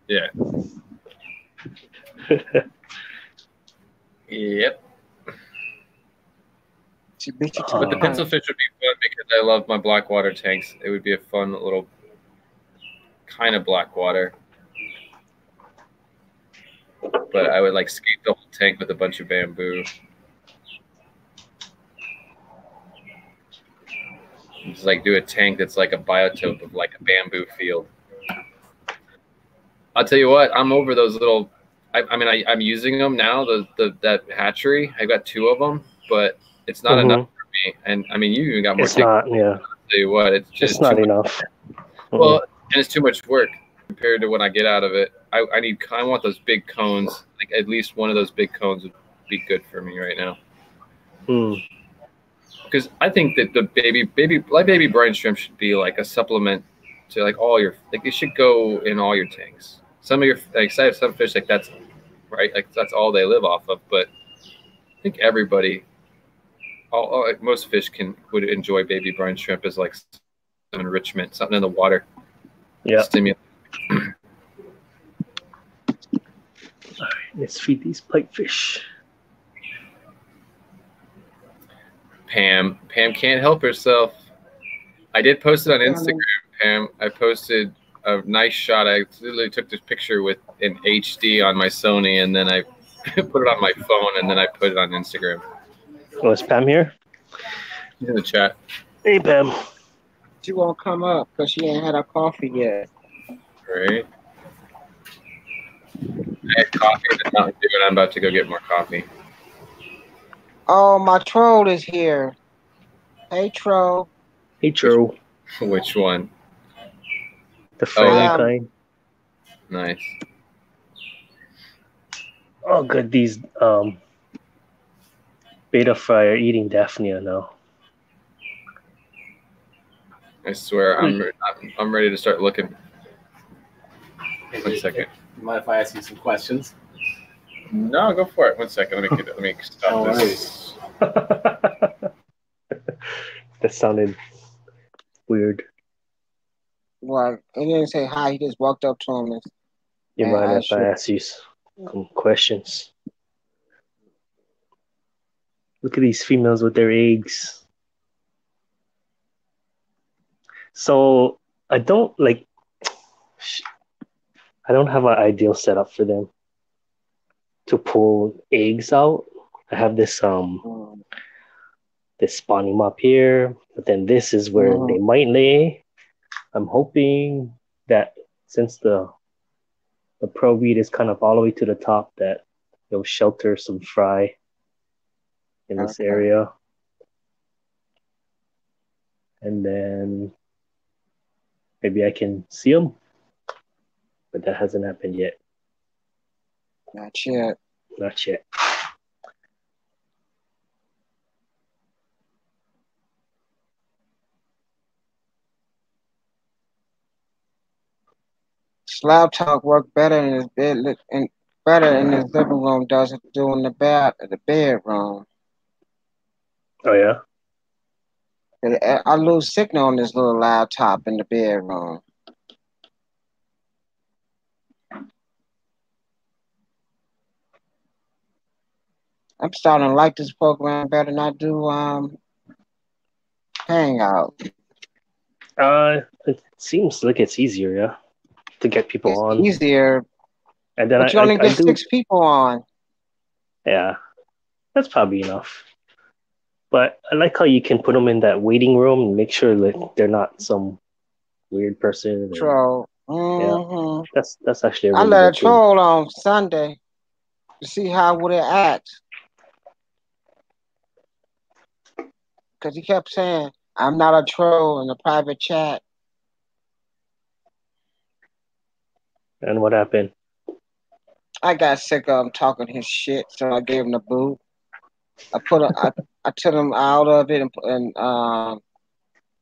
Yeah. Yeah. <laughs> Yep. She beat you to But the pencil fish would be fun because I love my black water tanks. It would be a fun little kind of black water. But I would like skate the whole tank with a bunch of bamboo. Just like do a tank that's like a biotope of like a bamboo field. I'll tell you what, I'm over those little. I, I mean, I, I'm using them now. The, the that hatchery, I got two of them, but it's not Mhm. enough for me. And I mean, you even got more. It's not, yeah. I'll tell you what, it's just It's not much- enough. Well, and it's too much work compared to what I get out of it. I, I need. I want those big cones. Like at least one of those big cones would be good for me right now. Mm. Because I think that the baby, baby, like baby brine shrimp should be like a supplement to like all your. Like it should go in all your tanks. Some of your like I have some fish like that's right. Like that's all they live off of. But I think everybody, all, all like most fish can would enjoy baby brine shrimp as like some enrichment, something in the water. Yeah. Stimulate. Let's feed these pipefish. Pam. Pam can't help herself. I did post it on Instagram, Pam. I posted a nice shot. I literally took this picture with an HD on my Sony, and then I <laughs> put it on my phone, and then I put it on Instagram. Oh, is Pam here? In the chat. Hey, Pam. She won't come up because she ain't had her coffee yet. Right. I had coffee and Mountain Dew, and I'm about to go get more coffee. Oh, my troll is here. Hey, troll. Hey, Joe. <laughs> Which one? The friendly Um, kind. Nice. Oh, good. These um, betta fry are eating Daphnia now. I swear, I'm I'm, I'm ready to start looking. One second. You mind if I ask you some questions? No, go for it. One second. Let me get, let me stop All this. <laughs> That sounded weird. Well, he didn't say hi. He just walked up to him. And, You Yeah, mind I if I ask you some questions? Look at these females with their eggs. So I don't like. I don't have an ideal setup for them to pull eggs out I have this um Mm. this spawning up here, but then this is where Mhm. they might lay. I'm hoping that since the the pearl weed is kind of all the way to the top, that it'll shelter some fry in this Okay. area. And then maybe I can see them, but that hasn't happened yet. Not yet. Not yet. Slab talk work better in his bed and better in his living room does it do in the bed the bedroom. Oh yeah. I lose signal on this little laptop in the bedroom. I'm starting to like this program better than I do um Hangout. Uh, it seems like it's easier, yeah, to get people It's on. easier, And then but you I, only I, I get do, six people on. yeah, that's probably enough. But I like how you can put them in that waiting room and make sure that they're not some weird person. or- Troll. hmm That's that's actually a I really let a thing. troll on Sunday to see how would it act. Cause he kept saying, I'm not a troll in the private chat. And what happened? I got sick of him talking his shit, so I gave him the boot. I put a, I, I took him out of it and and um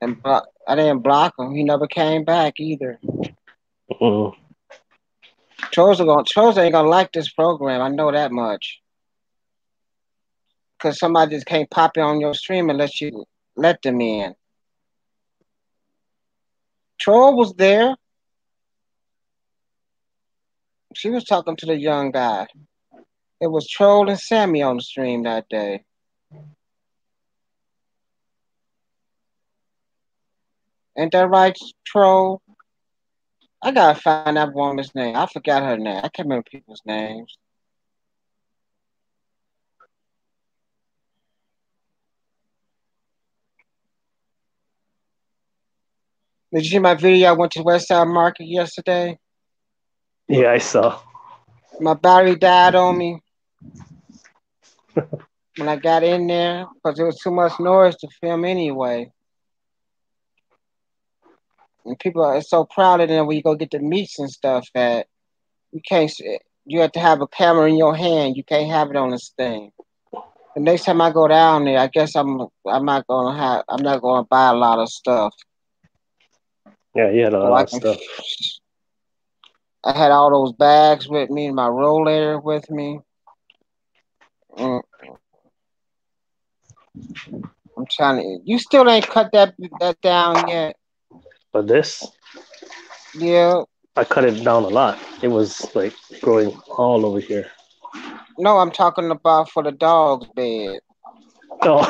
and I didn't block him. He never came back either. Mm, Trolls are gonna trolls ain't gonna like this program. I know that much. Cause somebody just can't pop in on your stream unless you let them in. Troll was there. She was talking to the young guy. It was Troll and Sammy on the stream that day. Ain't that right, Troll? I gotta find that woman's name. I forgot her name. I can't remember people's names. Did you see my video? I went to West Side Market yesterday. yeah, I saw. My battery died on me when I got in there because there was too much noise to film anyway. And people are so proud of them when you go get the meats and stuff that you can't. You have to have a camera in your hand. You can't have it on this thing. The next time I go down there, I guess I'm I'm not gonna have I'm not gonna buy a lot of stuff. Yeah, you had a So lot of stuff. I had all those bags with me, my rollator with me. Mm. I'm trying to. You still ain't cut that that down yet. But this, Yeah. I cut it down a lot. It was like growing all over here. No, I'm talking about for the dog's bed. Oh,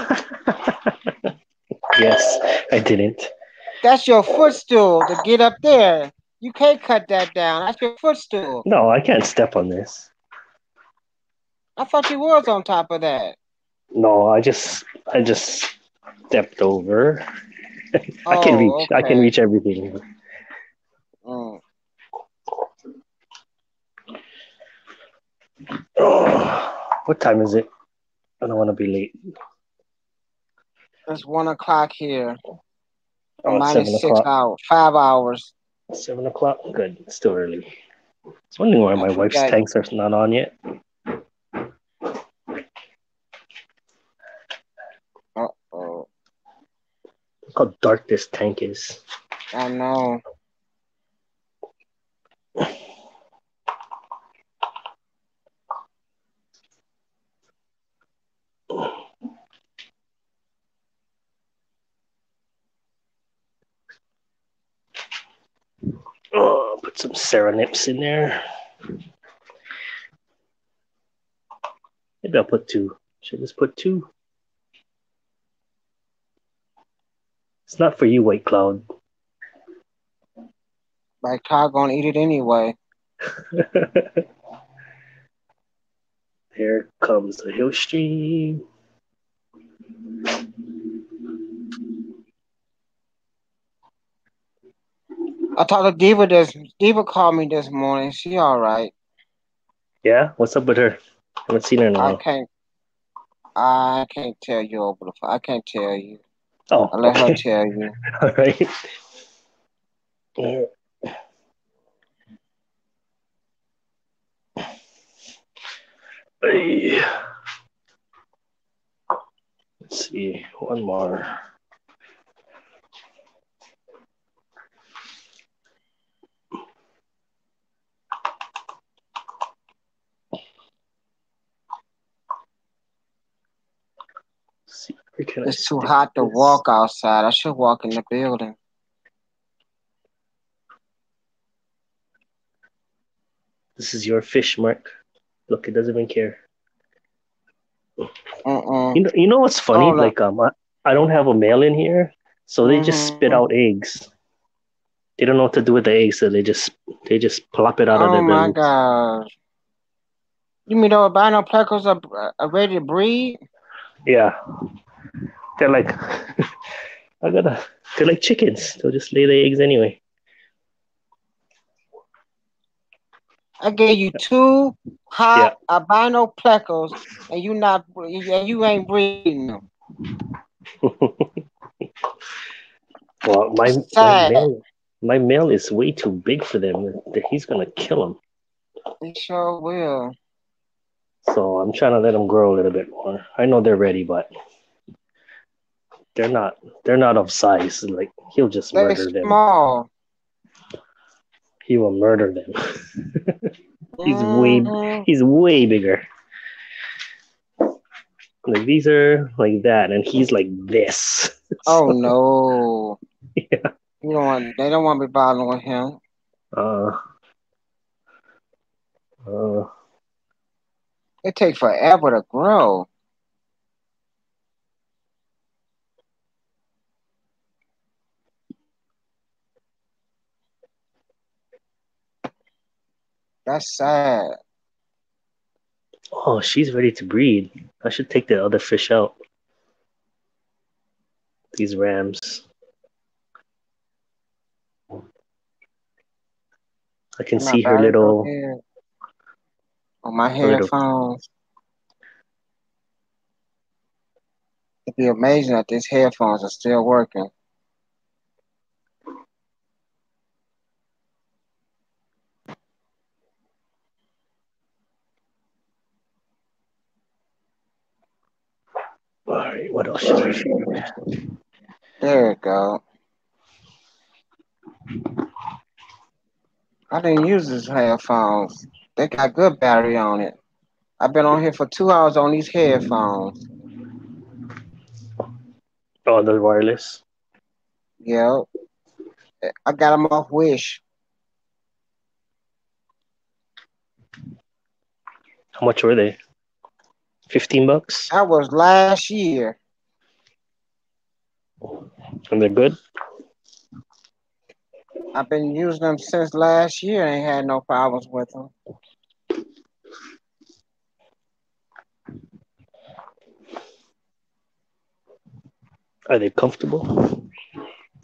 <laughs> yes, I didn't. That's your footstool to get up there. You can't cut that down. That's your footstool. No, I can't step on this. I thought you was on top of that. No, I just, I just stepped over. <laughs> I can Oh, reach. I can reach everything. Mm. Oh, <sighs> what time is it? I don't want to be late. It's one o'clock here. Oh, Minus seven six o'clock. hours, five hours. Seven o'clock. Good. It's still early. I was wondering why I my wife's tanks are not on yet. Uh oh. Look how dark this tank is. I know. Oh, put some Serenips in there. Maybe I'll put two. Should I just put two? It's not for you, White Cloud. My car gonna eat it anyway. <laughs> Here comes the hill stream. I talked to Diva this Diva called me this morning. She all right. Yeah, what's up with her? I haven't seen her in a while. I can't I can't tell you over the phone. I can't tell you. Oh, I let her tell you. <laughs> All right. Yeah. Let's see, one more. See, where can I It's too hot to walk outside. I should walk in the building. This is your fish, Mark. Look, it doesn't even care. Mm-mm. You know, you know what's funny? Oh. Like, um, I, I don't have a male in here, so they just spit Mhm. out eggs. They don't know what to do with the eggs, so they just they just plop it out of Oh their my belly. gosh. You mean those albino plecos are, are ready to breed? Yeah, they're like, <laughs> I gotta. They're like chickens. They'll just lay the eggs anyway. I gave you two hot albino plecos, and you not and you ain't breeding them. <laughs> Well, my my male, my male is way too big for them. He's gonna kill them. They sure will. So I'm trying to let them grow a little bit more. I know they're ready, but they're not. They're not of size. Like he'll just They're murder them. small. He will murder them. <laughs> he's way. Mhm. He's way bigger. Like these are like that, and he's like this. <laughs> Oh no. <laughs> Yeah. You don't want they don't want to be bothering with him. Uh. Uh. It takes forever to grow. That's sad. Oh, she's ready to breed. I should take the other fish out. These rams. I can My see her little. On my headphones. It'd be amazing that these headphones are still working. All right, what else should I feed? There we go. I didn't use these headphones. They got good battery on it. I've been on here for two hours on these headphones. Oh, the wireless. Yep. I got them off Wish. How much were they? Fifteen bucks, That was last year. And they're good. I've been using them since last year. Ain't had no problems with them. Are they comfortable?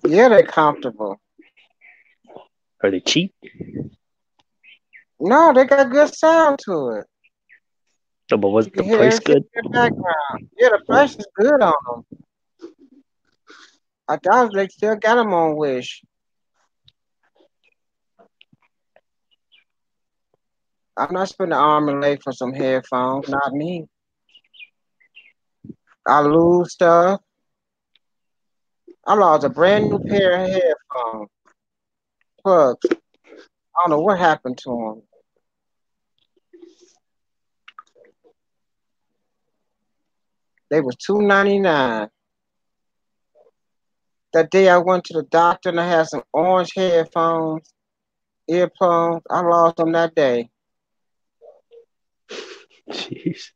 Yeah, they're comfortable. Are they cheap? No, they got good sound to it. No, but was the price good? in the background. Yeah, the price is good on them. I doubt they still got them on Wish. I'm not spending an arm and leg for some headphones. Not me. I lose stuff. I lost a brand new pair of headphones. Plugs. I don't know what happened to them. They was two ninety nine. That day I went to the doctor and I had some orange headphones, earphones. I lost them that day. Jeez.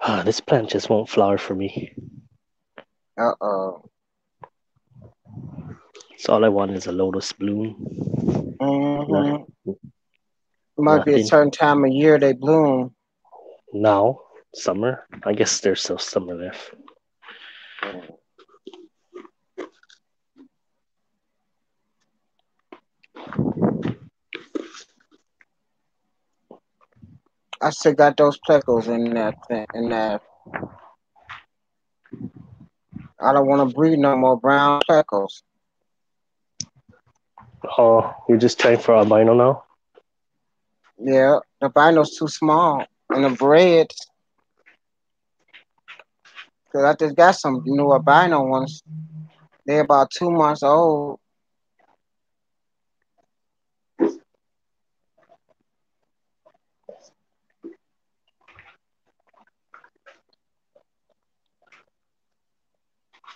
Ah, this plant just won't flower for me. Uh oh. So all I want is a lotus bloom. Mm-hmm. Might be a certain time of year they bloom. Now, summer. I guess there's still summer left. I still got those plecos in that thing, in that. I don't want to breed no more brown plecos. Oh, you're just trying for albino now? Yeah, the bino's too small, and the breads. Cause I just got some new albino ones. They're about two months old.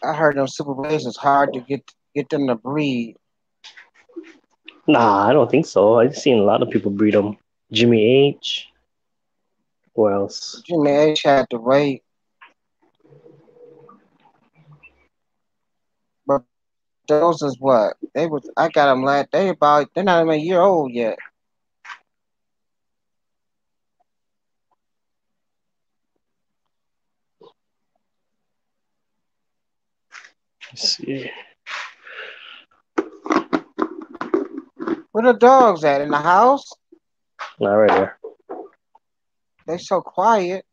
I heard them super blades is hard to get get them to breed. Nah, I don't think so. I've seen a lot of people breed them. Jimmy H. Who else? Jimmy H had to wait. Those is what they was. I got them last. They about. They're not even a year old yet. Let's see. Where the dogs at in the house? Not right there. They so quiet.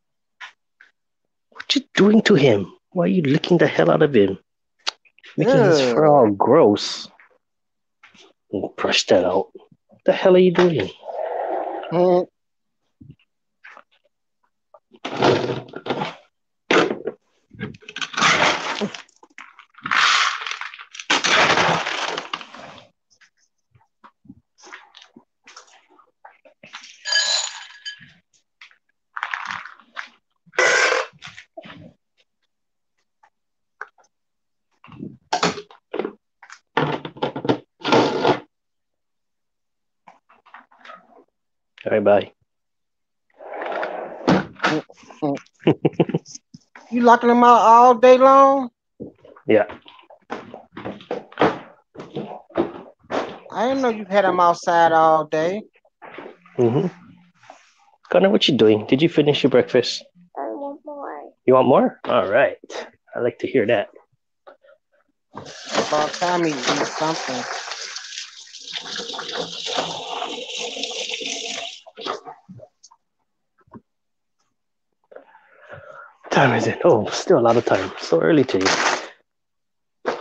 What you doing to him? Why are you licking the hell out of him? Making his fur all gross. Brush that out. What the hell are you doing? Hmm. All right, bye. You locking them out all day long? Yeah. I didn't know you had them outside all day. Mm-hmm. Connor, what you doing? Did you finish your breakfast? I want more. You want more? All right. I like to hear that. About time you eat something. Time is it? Oh, still a lot of time. So early to you.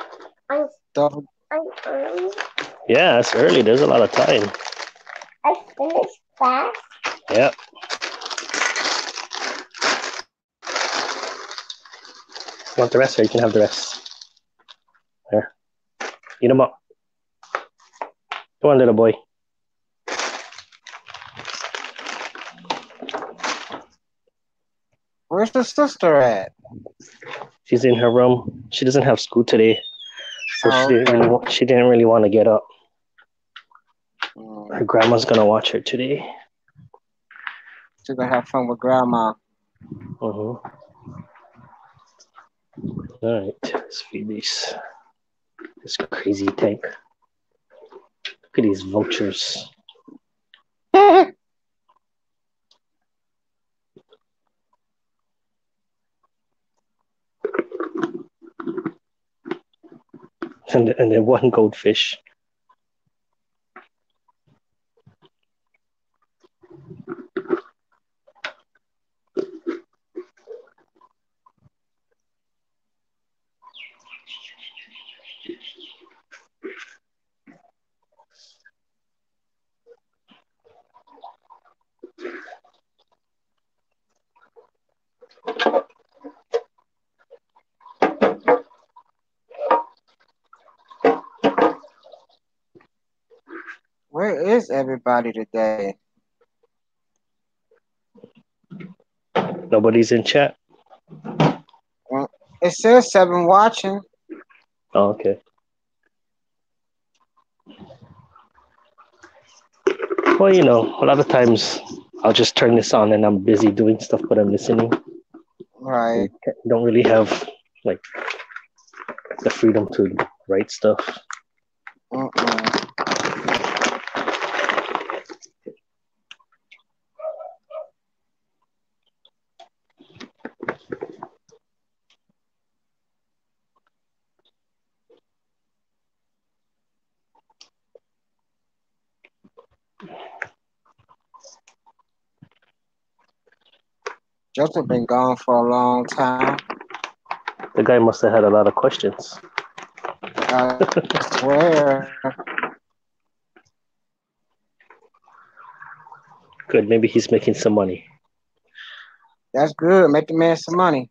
I'm, Double. I'm early. Yeah, it's early. There's a lot of time. I finished fast. Yep. Want the rest, or you can have the rest. There. Eat them up. Come on, little boy. Where's the sister at? She's in her room. She doesn't have school today, so Oh, she didn't really wa- she didn't really want to get up. Mm, Her grandma's gonna watch her today. She's gonna have fun with grandma. Uh-huh. All right, let's feed these. This crazy tank. Look at these vultures. <laughs> And and then one goldfish. Where is everybody today? Nobody's in chat. It says seven watching. Oh, okay. Well, you know, a lot of times I'll just turn this on and I'm busy doing stuff, but I'm listening. Right. Don't really have like the freedom to write stuff. Mm-mm. Joseph been gone for a long time. The guy must have had a lot of questions. I swear. Good. Maybe he's making some money. That's good. Make the man some money.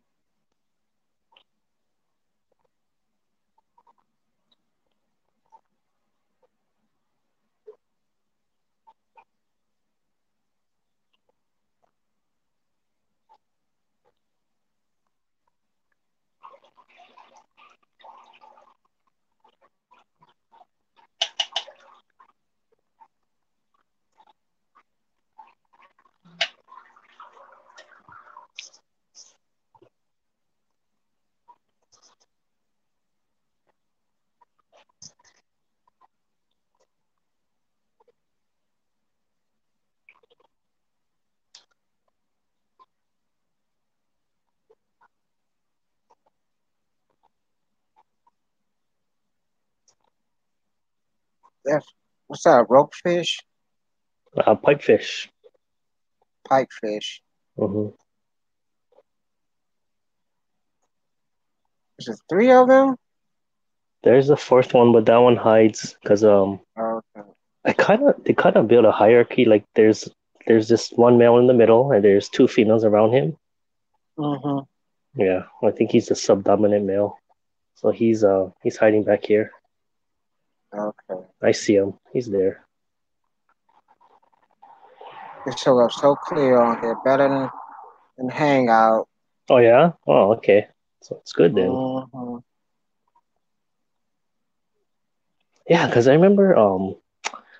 That's what's that? Rope fish? Uh, pipefish. Pipefish. hmm Is there three of them? There's a fourth one, but that one hides because um Okay. I kind of they kind of build a hierarchy. Like there's there's just one male in the middle, and there's two females around him. Mm-hmm. Yeah, I think he's a subdominant male, so he's uh he's hiding back here. Okay. I see him. He's there. It show up so clear on here, better than than Hangout. Oh yeah. Oh okay. So it's good then. hmm Yeah, because I remember um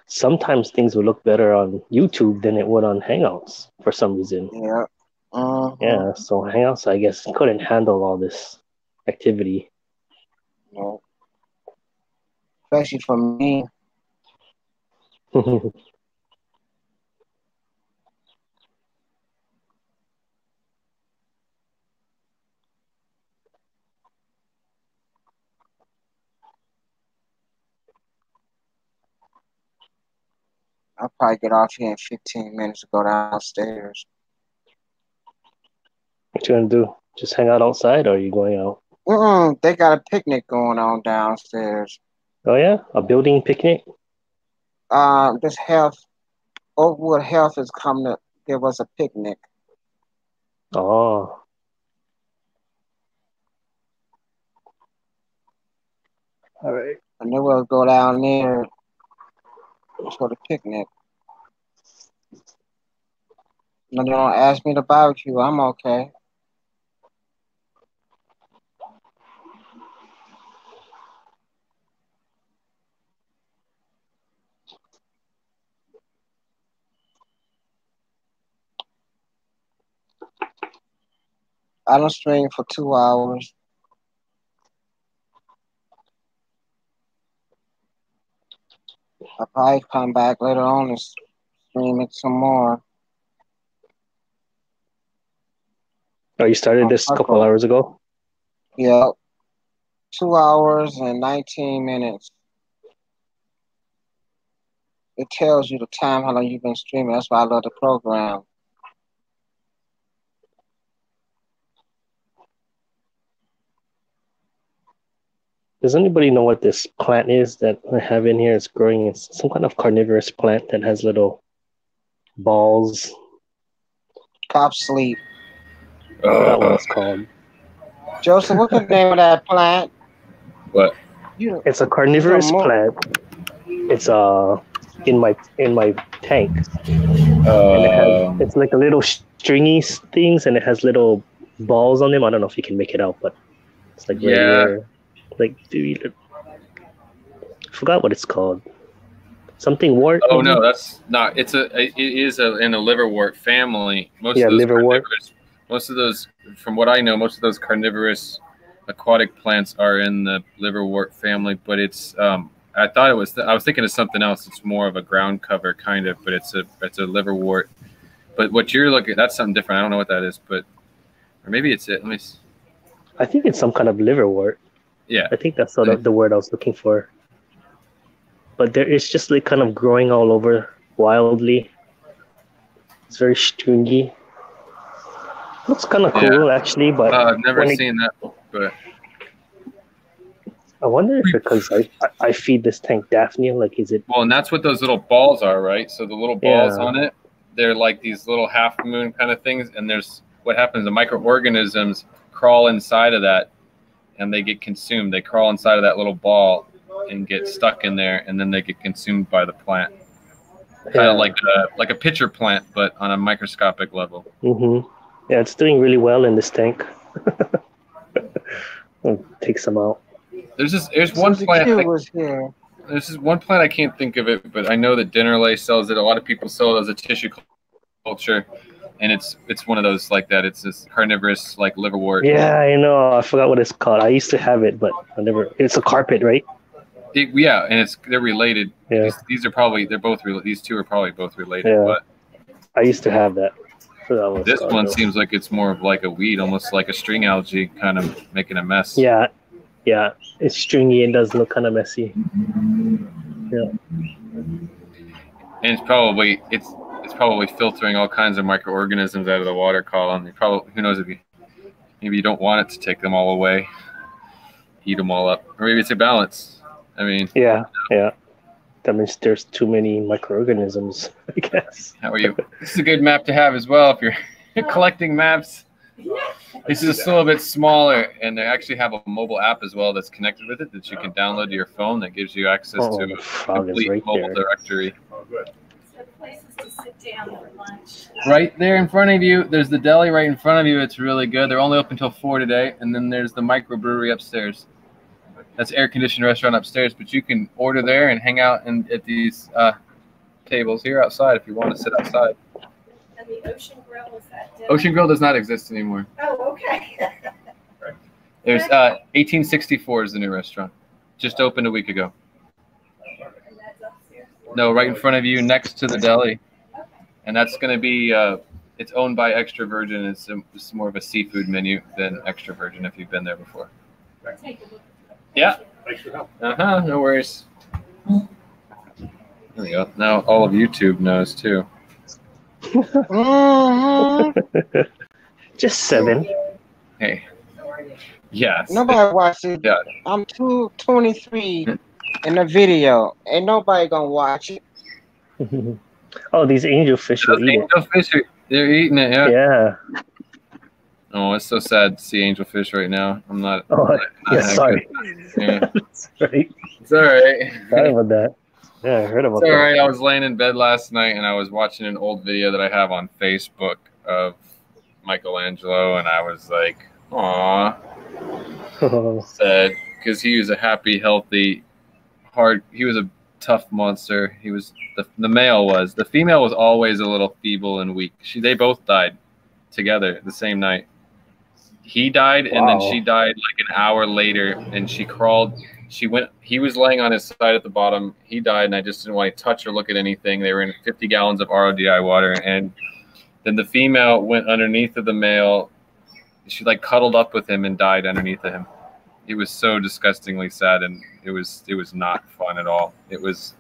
sometimes things would look better on YouTube than it would on Hangouts for some reason. Yeah. hmm Yeah, so Hangouts I guess couldn't handle all this activity. No. Especially for me. <laughs> I'll probably get off here in 15 minutes to go downstairs. what you gonna do? Just hang out outside or are you going out? Mm-mm, they got a picnic going on downstairs. Oh yeah? A building picnic? Um, this health, Oakwood Health is coming to give us a picnic. Oh. All right. And then we'll go down there for the picnic. No, they don't ask me to barbecue. I'm okay. I don't stream for two hours. I'll probably come back later on and stream it some more. Oh, you started this a couple hours ago? Yep. Two hours and 19 minutes. It tells you the time, how long you've been streaming. That's why I love the program. Does anybody know what this plant is that I have in here? It's growing. It's some kind of carnivorous plant that has little balls. Cop sleep. That one's called. <laughs> Joseph, what's the name of that plant? What? You It's a carnivorous Some more. plant. It's uh in my in my tank. And it has, Um, it's like a little stringy things, and it has little balls on them. I don't know if you can make it out, but it's like Yeah. here. Like, do you, forgot what it's called. Something wart. oh maybe? no, that's not. It's a. It is a in a liverwort family. Most Yeah, of those liverwort. Most of those, from what I know, most of those carnivorous aquatic plants are in the liverwort family. But it's. Um, I thought it was. I was thinking of something else. It's more of a ground cover kind of, but it's a. It's a liverwort. But what you're looking, that's something different. I don't know what that is, but or maybe it's it. Let me. I think it's some kind of liverwort. Yeah. I think that's sort of the word I was looking for. But there is just like kind of growing all over wildly. It's very stringy. Looks kind of Yeah. cool actually, but Uh, I've never when it- seen that, but I wonder if because I, I I feed this tank Daphnia, like is it? well, and that's what those little balls are, right? So the little balls Yeah. on it, they're like these little half moon kind of things, and there's what happens. The microorganisms crawl inside of that, and they get consumed. They crawl inside of that little ball and get stuck in there, and then they get consumed by the plant. Kind of like a like a pitcher plant, but on a microscopic level. Mm-hmm. Yeah, it's doing really well in this tank. <laughs> I'll take some out. There's just there's one Suzy plant. Q I- was here. There's this one plant I can't think of it, but I know that Dennerle sells it. A lot of people sell it as a tissue culture, and it's it's one of those like that. It's this carnivorous like liverwort. Yeah, I know. I forgot what it's called. I used to have it, but I never. It's a carpet, right? It- yeah, and it's they're related. Yeah. These, these are probably they're both re- these two are probably both related. Yeah. But I used to have that. I forgot what it's this one though. seems like it's more of like a weed, almost like a string algae, kind of making a mess. Yeah, yeah. It's stringy and does look kind of messy. Mm-hmm. Yeah. and it's probably it's it's probably filtering all kinds of microorganisms out of the water column. You probably who knows if you maybe you don't want it to take them all away, eat them all up, or maybe it's a balance. I mean, Yeah, yeah. That means there's too many microorganisms, <laughs> I guess. how are you? This is a good map to have as well if you're, <laughs> you're collecting maps. This is just a little bit smaller, and they actually have a mobile app as well that's connected with it that you can download to your phone that gives you access Oh, to a complete right mobile there. directory. Oh, so places to sit down for lunch. Right there in front of you, there's the deli right in front of you. It's really good. They're only open until four today, and then there's the microbrewery upstairs. That's air conditioned restaurant upstairs, but you can order there and hang out in, at these uh, tables here outside if you want to sit outside. And the Ocean Grill is that? Ocean Grill does not exist anymore. Oh, okay. <laughs> There's uh, 1864 is the new restaurant, just opened a week ago. And that's upstairs. No, right in front of you, next to the deli, and that's going to be. Uh, it's owned by Extra Virgin. It's, a, it's more of a seafood menu than Extra Virgin if you've been there before. Take a look. Yeah. Thanks for help. Uh huh. No worries. There we go. Now all of YouTube knows too. <laughs> Just seven. Hey. Yes. Nobody watches. Yeah. I'm two twenty three in the video. Ain't nobody gonna watch it. <laughs> oh, these angel fish will Those eat it. angelfish are they're eating it. Yeah. Yeah. Oh, it's so sad to see angelfish right now. I'm not. Oh, not yeah, happy. sorry. Yeah. <laughs> right. It's all right. Sorry about that. Yeah, I heard about It's all that. right. I was laying in bed last night and I was watching an old video that I have on Facebook of Michelangelo, and I was like, "Aw." <laughs> sad because he was a happy, healthy, hard. He was a tough monster. He was the the male was the female was always a little feeble and weak. She they both died together the same night. He died and then she died like an hour later, and she crawled. She went. He was laying on his side at the bottom. He died, and I just didn't want to touch or look at anything. They were in 50 gallons of RODI water, and then the female went underneath of the male. She like cuddled up with him and died underneath of him it was so disgustingly sad and it was it was not fun at all. It was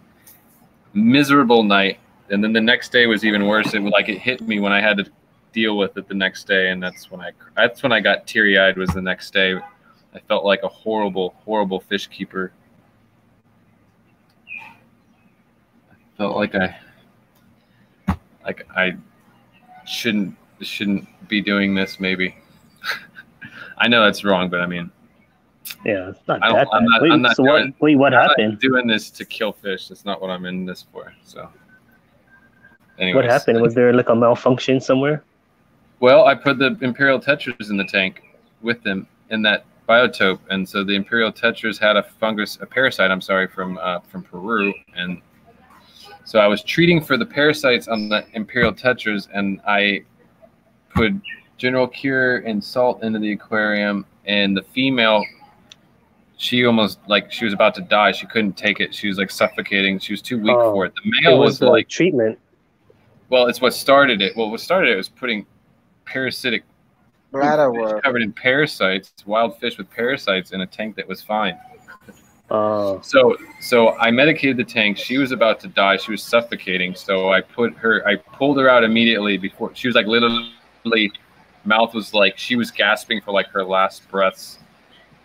miserable night and then the next day was even worse. It like it hit me when i had to deal with it the next day and that's when i that's when i got teary-eyed was the next day. I felt like a horrible horrible fish keeper. I felt like i like i shouldn't shouldn't be doing this maybe. <laughs> I know that's wrong but i mean Yeah, it's not that I'm not- wait, I'm not so what, doing- wait, what I'm not happened? doing this to kill fish. That's not what I'm in this for. So, anyways. What happened? Was there like a malfunction somewhere? Well, I put the imperial tetras in the tank with them in that biotope, and so the imperial tetras had a fungus, a parasite. I'm sorry, from uh, from Peru, and so I was treating for the parasites on the imperial tetras, and I put general cure and salt into the aquarium, and the female. She almost like she was about to die. She couldn't take it. She was like suffocating. She was too weak Oh, for it. The male it was, was the like treatment. well, it's what started it. Well, what started it was putting parasitic Bladder fish work. covered in parasites, wild fish with parasites in a tank that was fine. Oh, So, so I medicated the tank. She was about to die. She was suffocating. So I put her, I pulled her out immediately before she was like literally mouth was like she was gasping for like her last breaths.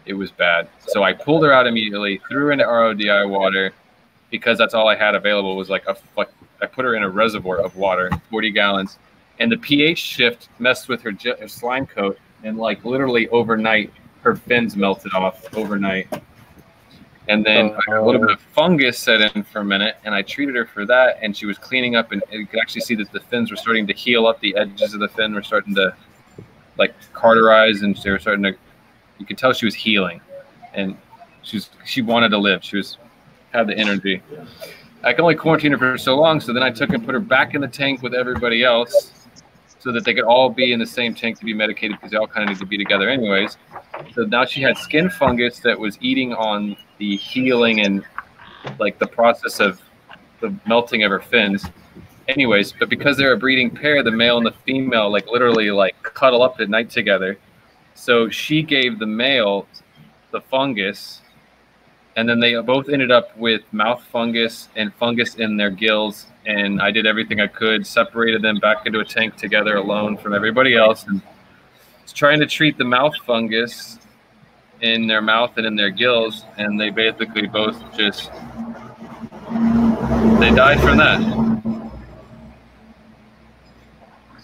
It was bad. So I pulled her out immediately, threw her into RODI water because that's all I had available was like a like I put her in a reservoir of water, 40 gallons, and the pH shift messed with her, her slime coat, and like literally overnight, her fins melted off overnight. And then a uh-huh. little bit of fungus set in for a minute, and I treated her for that, and she was cleaning up, and you could actually see that the fins were starting to heal up. The edges of the fin were starting to like cauterize, and they were starting to. You could tell she was healing, and she she wanted to live. She was had the energy. I can only quarantine her for so long, so then I took and put her back in the tank with everybody else, so that they could all be in the same tank to be medicated because they all kind of need to be together anyways. So now she had skin fungus that was eating on the healing and like the process of the melting of her fins. Anyways, but because they're a breeding pair, the male and the female like literally like cuddle up at night together. So she gave the male the fungus and then they both ended up with mouth fungus and fungus in their gills and i did everything i could separated them back into a tank together alone from everybody else and was trying to treat the mouth fungus in their mouth and in their gills and they basically both just they died from that.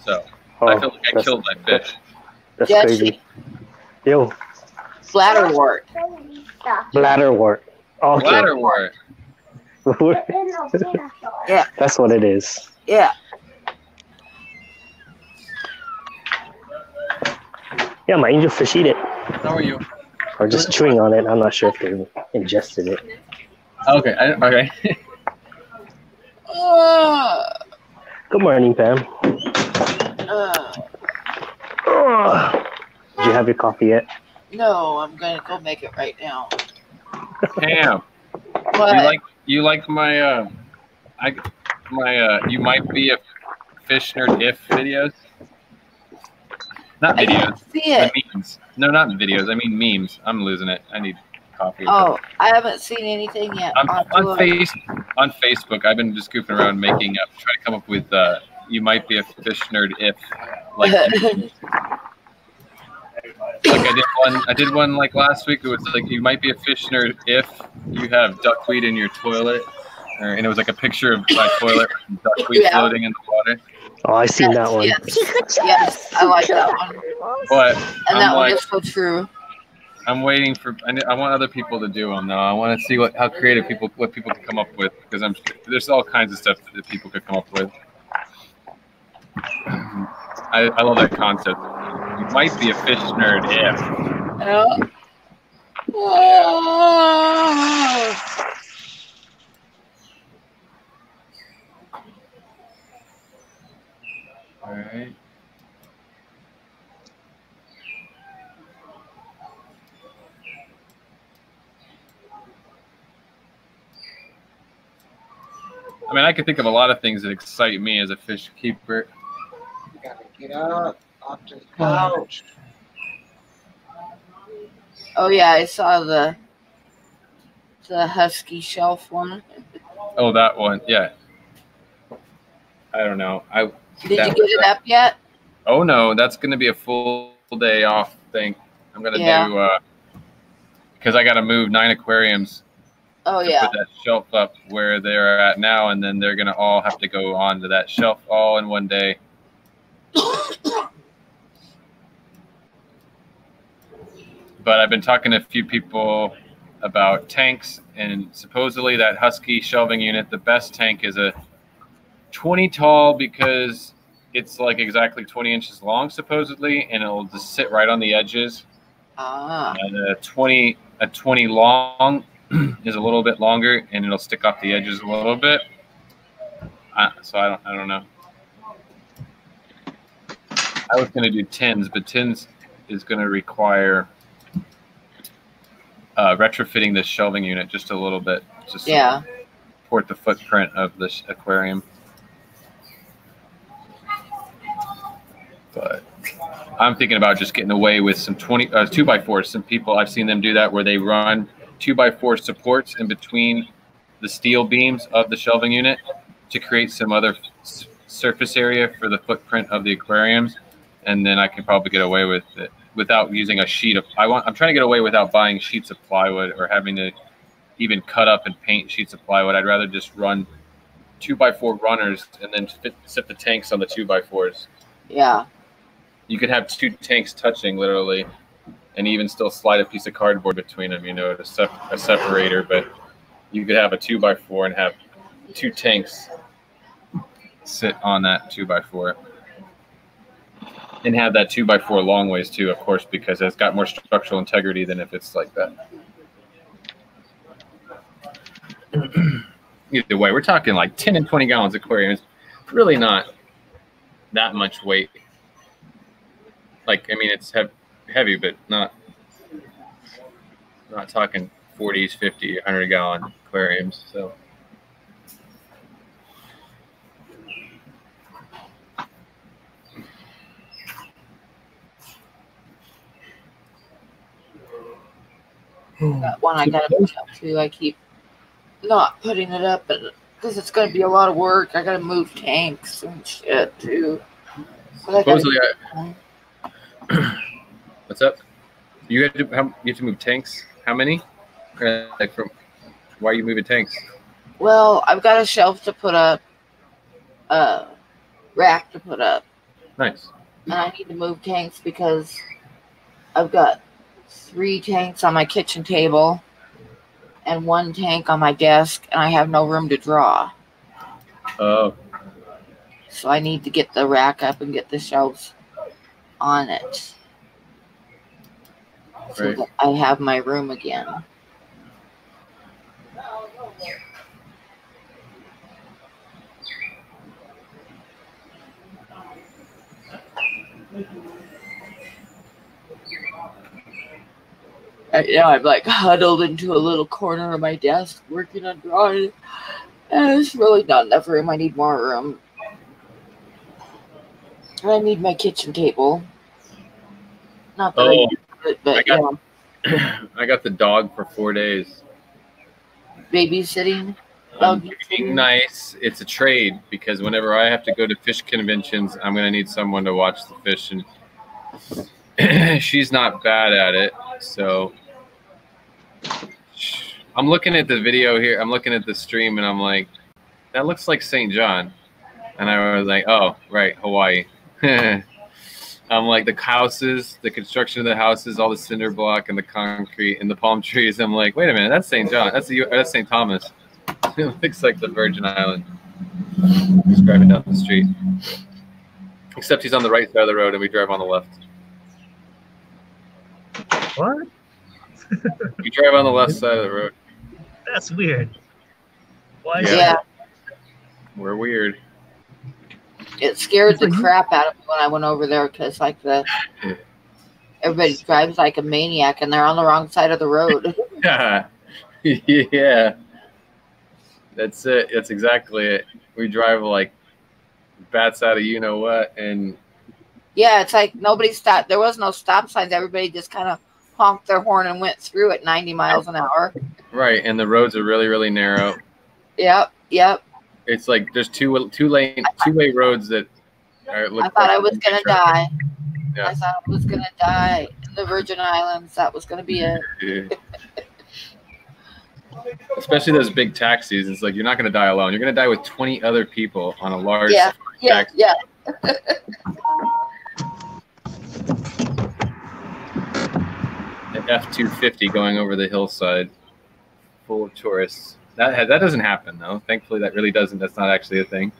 So i Oh, feel like i killed my fish That's Yes. crazy. Yo, Bladderwort. bladderwort. Okay. Bladderwort. <laughs> Yeah. That's what it is. Yeah. Yeah, my angelfish eat it. how are you Or just chewing on it. I'm not sure if they ingested it. okay I, okay Uh, <laughs> Good morning, Pam. uh, Ugh. Did you have your coffee yet? no, I'm gonna go make it right now. Pam, What? you like you like my uh, I my uh, you might be a fish nerd if videos. Not I videos, didn't see it. memes. No, not videos. I mean memes. I'm losing it. I need coffee. Oh, I haven't seen anything yet. on, I'll do on face on Facebook, I've been just goofing around making up, trying to come up with uh, you might be a fish nerd if like <laughs> like I did one I did one like last week. It was like you might be a fish nerd if you have duckweed in your toilet, or, and it was like a picture of my toilet with duckweed Yeah. floating in the water. Oh, I seen that one. Yes, yes, I like that one. But And I'm that one is so true. I'm waiting for I, ne- I want other people to do them though. I want to see what how creative people what people can come up with because I'm there's all kinds of stuff that people could come up with. I, I love that concept. You might be a fish nerd if. Oh. All right. I mean, I could think of a lot of things that excite me as a fish keeper. You gotta get up off the couch. Oh yeah, I saw the the husky shelf one. Oh, that one, yeah. I don't know. I Did you get it up yet? Oh no, that's gonna be a full day off thing. I'm gonna Yeah. do uh because I gotta move nine aquariums Oh to yeah. put that shelf up where they're at now, and then they're gonna all have to go onto that shelf all in one day. But I've been talking to a few people about tanks, and supposedly that Husky shelving unit, the best tank is a 20 tall because it's like exactly 20 inches long, supposedly, and it'll just sit right on the edges. Ah. And a 20 a 20 long <clears throat> is a little bit longer, and it'll stick off the edges a little bit. Uh, so I don't I don't know. I was going to do tins, but tins is going to require uh, retrofitting this shelving unit just a little bit, just to Yeah. support the footprint of this aquarium. But I'm thinking about just getting away with some 20 uh, two by fours. Some people I've seen them do that where they run two by four supports in between the steel beams of the shelving unit to create some other s- surface area for the footprint of the aquariums. And then I can probably get away with it without using a sheet of. I want. I'm trying to get away without buying sheets of plywood or having to even cut up and paint sheets of plywood. I'd rather just run two by four runners and then fit, sit the tanks on the two by fours. Yeah. You could have two tanks touching literally, and even still slide a piece of cardboard between them. You know, to sep- a separator, but you could have a two by four and have two tanks sit on that two by four and have that two by four long ways too, of course, because it's got more structural integrity than if it's like that. <clears throat> Either way, we're talking like 10 and 20 gallons aquarium. It's really not that much weight. Like, I mean, it's hev- heavy, but not not talking 40s, 50, 100 gallon aquariums. So. That one I gotta put up too. I keep not putting it up, but because it's gonna be a lot of work. I gotta move tanks and shit too. But I Supposedly, I, <clears throat> what's up? You had to how, you have to move tanks. How many? Uh, like from why are you moving tanks? Well, I've got a shelf to put up, a rack to put up, Nice. and I need to move tanks because I've got three tanks on my kitchen table and one tank on my desk, and I have no room to draw. Oh, So I need to get the rack up and get the shelves on it. So that I have my room again. Right now I'm like huddled into a little corner of my desk working on drawing. And it's really not enough room. I need more room. I need my kitchen table. Not that I Oh, need it, but I got- <clears throat> I got the dog for four days. babysitting. Being nice. It's a trade because whenever I have to go to fish conventions, I'm gonna need someone to watch the fish, and <clears throat> she's not bad at it. So I'm looking at the video here. I'm looking at the stream, and I'm like, that looks like St. John, and I was like, oh, right, Hawaii. <laughs> I'm like the houses, the construction of the houses, all the cinder block and the concrete and the palm trees. I'm like, wait a minute, that's St. John. That's the that's St. Thomas. <laughs> it looks like the Virgin Island. He's driving down the street. Except he's on the right side of the road and we drive on the left. What? We drive on the left side of the road. That's weird. Why? Yeah. Yeah, We're weird. it scared the crap out of me when I went over there because like the <laughs> everybody drives like a maniac and they're on the wrong side of the road. <laughs> <laughs> yeah. That's it. That's exactly it. We drive like bats out of you know what and yeah, it's like nobody stopped. There was no stop signs. Everybody just kind of honked their horn and went through at 90 miles an hour. right and the roads are really really narrow. Yep, yep. It's like there's two two lane two way roads that are I thought I was gonna die. Yeah. I thought I was gonna die in the Virgin Islands. That was gonna be it. Especially those big taxis. It's like you're not going to die alone. You're going to die with 20 other people on a large Yeah, yeah, taxi. yeah. <laughs> An F 250 going over the hillside full of tourists. That, that doesn't happen, though. Thankfully, that really doesn't. That's not actually a thing.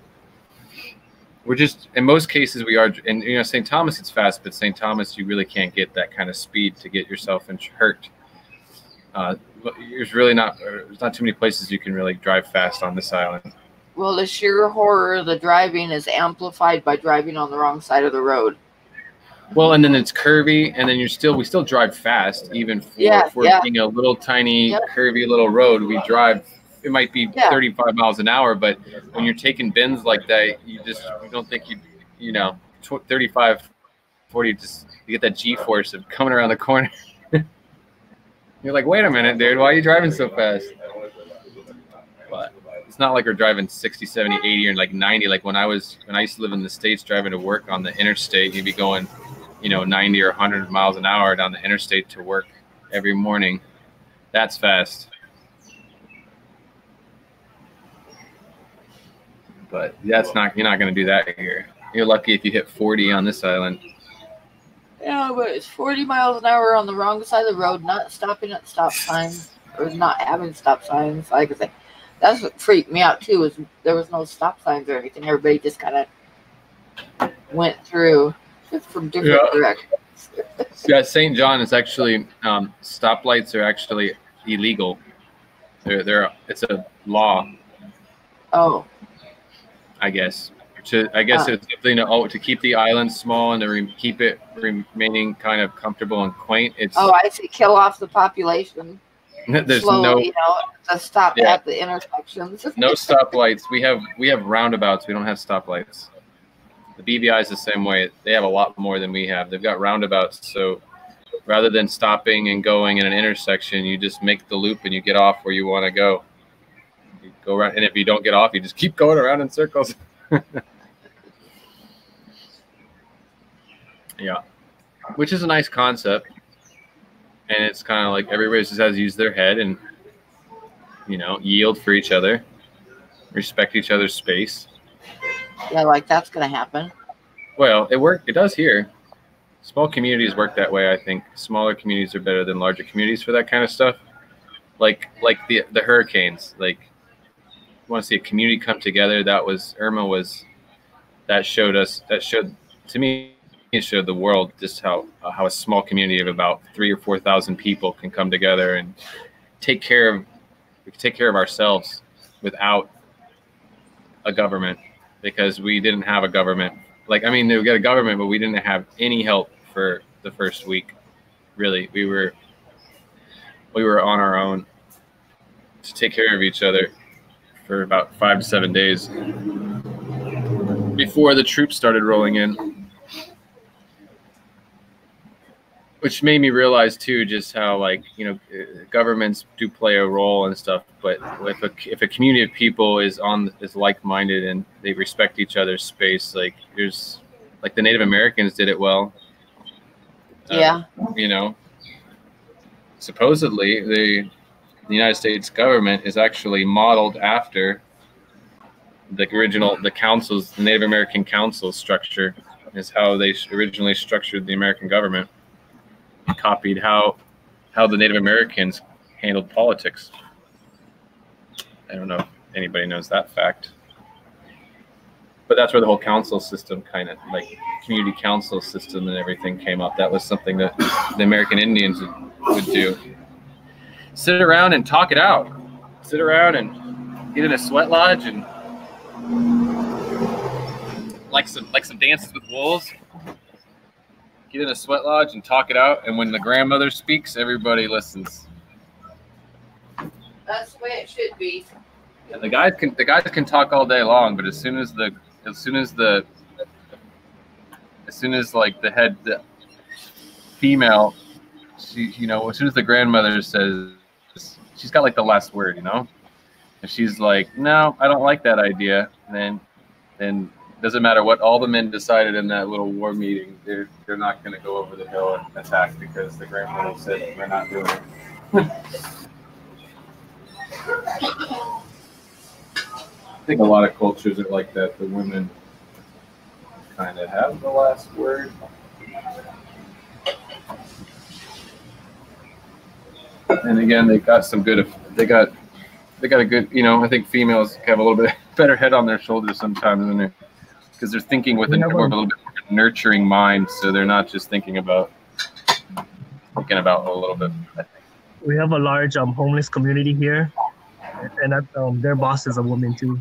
We're just, in most cases, we are, and you know, St. Thomas, it's fast, but St. Thomas, you really can't get that kind of speed to get yourself in- hurt. Uh, there's really not, there's not too many places you can really drive fast on this island. Well, the sheer horror of the driving is amplified by driving on the wrong side of the road. Well, and then it's curvy, and then you're still we still drive fast, even for, Yeah, for yeah. being a little tiny curvy little road. We drive. It might be Yeah. 35 miles an hour, but when you're taking bends like that, you just you don't think you you know tw- 35, 40, just you get that G force of coming around the corner. <laughs> you're like, wait a minute, dude, why are you driving so fast? But it's not like we're driving 60, 70, 80 or like 90. Like when I was when I used to live in the States driving to work on the interstate, you'd be going, you know, 90 or 100 miles an hour down the interstate to work every morning. That's fast. But that's not you're not gonna do that here. You're lucky if you hit 40 on this island. Yeah, but it's 40 miles an hour on the wrong side of the road, not stopping at stop signs or not having stop signs. Like I say, that's what freaked me out too. Was there was no stop signs or anything. Everybody just kind of went through <laughs> from different Yeah. directions. Yeah, St. John is actually um, stoplights are actually illegal. They're they're it's a law, Oh, I guess. To I guess Ah. it's something to oh to keep the island small and to re- keep it remaining kind of comfortable and quaint. It's oh, I see. Kill off the population. <laughs> there's slowly, no you know, to stop Yeah. at the intersections. <laughs> no stoplights. We have we have roundabouts. We don't have stoplights. The BVI is the same way. They have a lot more than we have. They've got roundabouts. So rather than stopping and going in an intersection, you just make the loop and you get off where you want to go. You go around, and if you don't get off, you just keep going around in circles. <laughs> yeah, which is a nice concept, and it's kind of like everybody just has to use their head and you know yield for each other, respect each other's space. Yeah, like that's gonna happen. Well, it worked. It does here. Small communities work that way. I think smaller communities are better than larger communities for that kind of stuff. Like like the the hurricanes. Like you want to see a community come together. That was Irma was that showed us that showed to me it showed the world just how uh, how a small community of about three or four thousand people can come together and take care of we can take care of ourselves without a government because we didn't have a government like I mean, we got a government, but we didn't have any help for the first week. Really, we were we were on our own to take care of each other for about five to seven days before the troops started rolling in, which made me realize too just how like you know uh, governments do play a role and stuff. But if a if a community of people is on is like minded and they respect each other's space, like there's like the Native Americans did it well. Uh, Yeah. you know, supposedly the the United States government is actually modeled after the original the councils, the Native American council structure is how they originally structured the American government. Copied how how the Native Americans handled politics. I don't know if anybody knows that fact. But that's where the whole council system kind of like community council system and everything came up. That was something that the American Indians would, would do. Sit around and talk it out. Sit around and get in a sweat lodge and like some like some dances with wolves. Get in a sweat lodge and talk it out. And when the grandmother speaks, everybody listens. That's the way it should be. And the guys can the guys can talk all day long, but as soon as the as soon as the as soon as like the head the female, she you know as soon as the grandmother says she's got like the last word, you know, and she's like, no, I don't like that idea. and Then then doesn't matter what all the men decided in that little war meeting, they're they're not going to go over the hill and attack because the grandmother said we're not doing it. <laughs> I think a lot of cultures are like that. The women kind of have the last word. And again, they got some good. They got they got a good. You know, I think females have a little bit <laughs> better head on their shoulders sometimes, than they because they're thinking with a Yeah, more of a little bit more nurturing mind. So they're not just thinking about thinking about a little bit. We have a large um, homeless community here, and that, um, their boss is a woman too.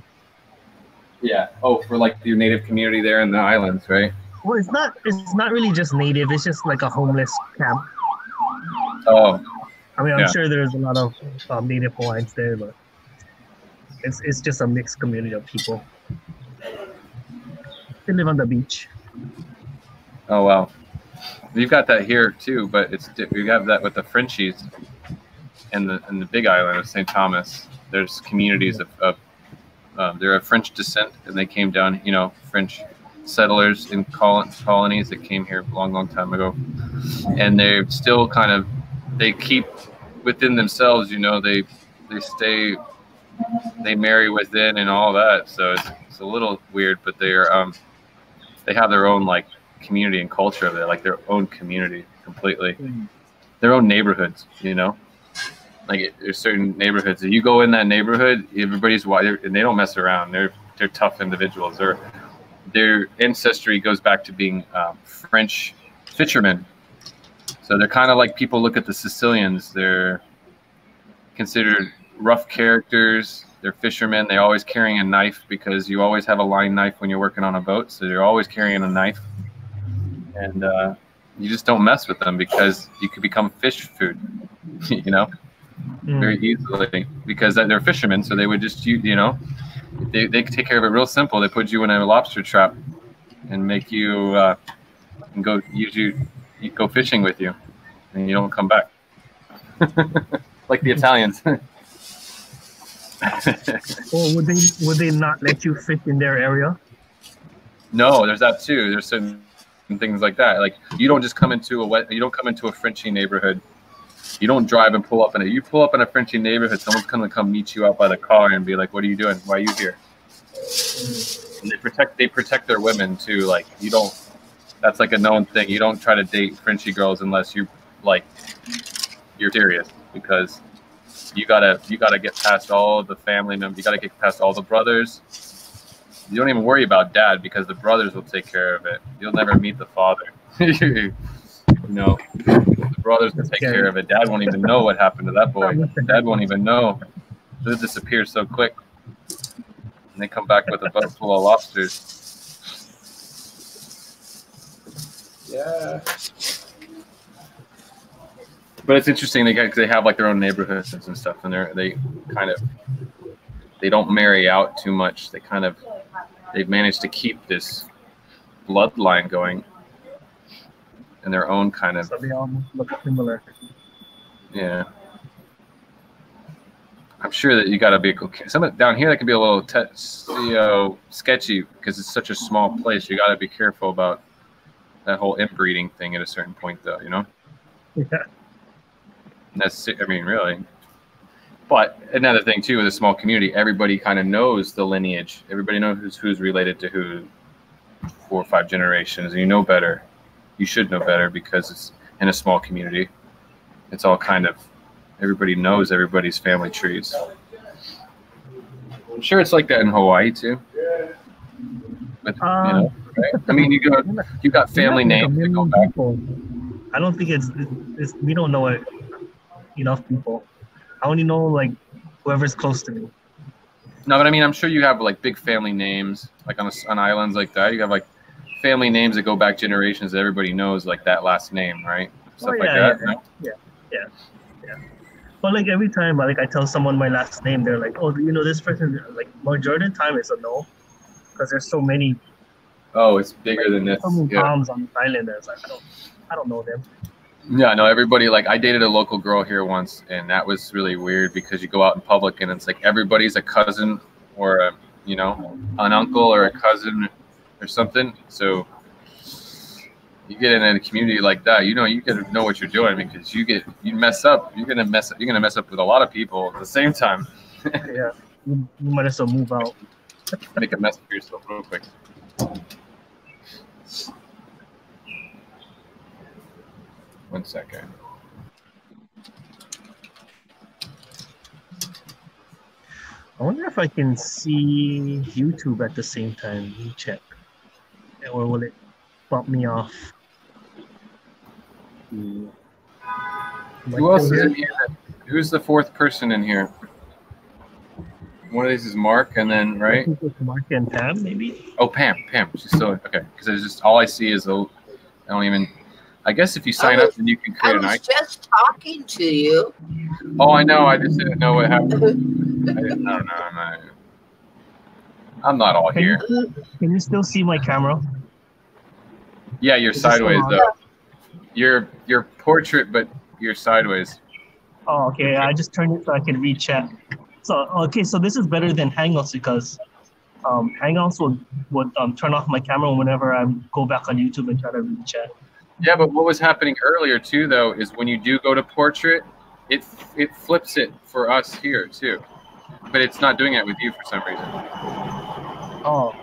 Yeah. Oh, for like your native community there in the islands, right? Well, it's not. It's not really just native. It's just like a homeless camp. Oh, I mean, I'm Yeah. sure there's a lot of um, native Hawaiians there, but it's it's just a mixed community of people. They live on the beach. Oh wow, we've got that here too, but it's we have that with the Frenchies and the and the Big Island of St. Thomas. There's communities of, of Um, they're of French descent, and they came down. You know, French settlers in col- colonies that came here a long, long time ago, and they're still kind of they keep within themselves. You know, they they stay they marry within and all that. So it's, it's a little weird, but they're um they have their own like community and culture of it, like their own community completely, their own neighborhoods. You know, like it, there's certain neighborhoods that you go in that neighborhood, everybody's white and they don't mess around. They're they're tough individuals. Their their ancestry goes back to being um, French fishermen. So they're kind of like people look at the Sicilians. They're considered rough characters. They're fishermen. They're always carrying a knife because you always have a line knife when you're working on a boat. So you're always carrying a knife, and uh, you just don't mess with them because you could become fish food. <laughs> you know, very easily because they're fishermen. So they would just you you know they they take care of it real simple. They put you in a lobster trap and make you uh, and go use you, you go fishing with you, and you don't come back <laughs> like the Italians. <laughs> Or would they would they not let you fit in their area? No, there's that too. There's certain things like that. Like you don't just come into a wet, you don't come into a Frenchy neighborhood. You don't drive and pull up in it. You pull up in a Frenchy neighborhood, someone's gonna come meet you out by the car and be like, "What are you doing? Why are you here?" And they protect they protect their women too. Like you don't. That's like a known thing. You don't try to date Frenchy girls unless you like you're serious because you gotta you gotta get past all the family members. You gotta get past all the brothers. You don't even worry about dad because the brothers will take care of it. You'll never meet the father. <laughs> you know, the brothers will take care of it. Dad won't even know what happened to that boy. Dad won't even know. They disappear so quick. And they come back with a boat full of lobsters. Yeah. But it's interesting. They got, they have like their own neighborhoods and stuff, and they're they kind of they don't marry out too much. They kind of they've managed to keep this bloodline going in their own kind of So they all look similar. yeah. I'm sure that you got to be some down here that can be a little you uh, know sketchy because it's such a small place. You got to be careful about that whole inbreeding thing at a certain point, though. You know. Yeah. I mean, really. But another thing too, with a small community, everybody kind of knows the lineage. Everybody knows who's who's related to who, four or five generations, and you know better. You should know better because it's in a small community. It's all kind of everybody knows everybody's family trees. I'm sure it's like that in Hawaii too. But, you um, know, right? I mean, you got you got family We have, like, a names that go back. people. I don't think it's, it's we don't know it enough people. I only know like whoever's close to me. No, but I mean, I'm sure you have like big family names, like on, a, on islands like that. You have like family names that go back generations that everybody knows, like that last name, right? Stuff oh, like yeah, that. yeah, no? yeah, yeah, yeah. But like every time, like I tell someone my last name, they're like, "Oh, you know this person." Like majority of the time, it's a no, because there's so many, Oh, it's bigger than this. so many Yeah. On the island. Like I don't, I don't know them. Yeah, no, everybody like I dated a local girl here once, and that was really weird because you go out in public and it's like everybody's a cousin or a you know an uncle or a cousin or something. So you get in a community like that, you know you gotta know what you're doing because you get you mess up, you're gonna mess up, you're gonna mess up with a lot of people at the same time. <laughs> yeah, you, might as well move out. Make a mess of yourself real quick. One second. I wonder if I can see YouTube at the same time. Let me check. Or will it bump me off? Who else is in here? Who's the fourth person in here? One of these is Mark, and then I right? think it's Mark and Pam, maybe. Oh, Pam. Pam. She's still okay. Because it's just all I see is the. I don't even. I guess if you sign up, then you can I create an was icon. just talking to you. Oh, I know. I just didn't know what happened. I didn't, no, no, no. I'm not all Can here. you, can you still see my camera? Yeah, you're Is sideways though. You're you're portrait, but you're sideways. Oh, okay. I just turned it so I can read chat. So okay, so this is better than Hangouts because um, Hangouts would would um, turn off my camera whenever I go back on YouTube and try to read chat. Yeah, but what was happening earlier too, though, is when you do go to portrait, it it flips it for us here too, but it's not doing it with you for some reason. Oh,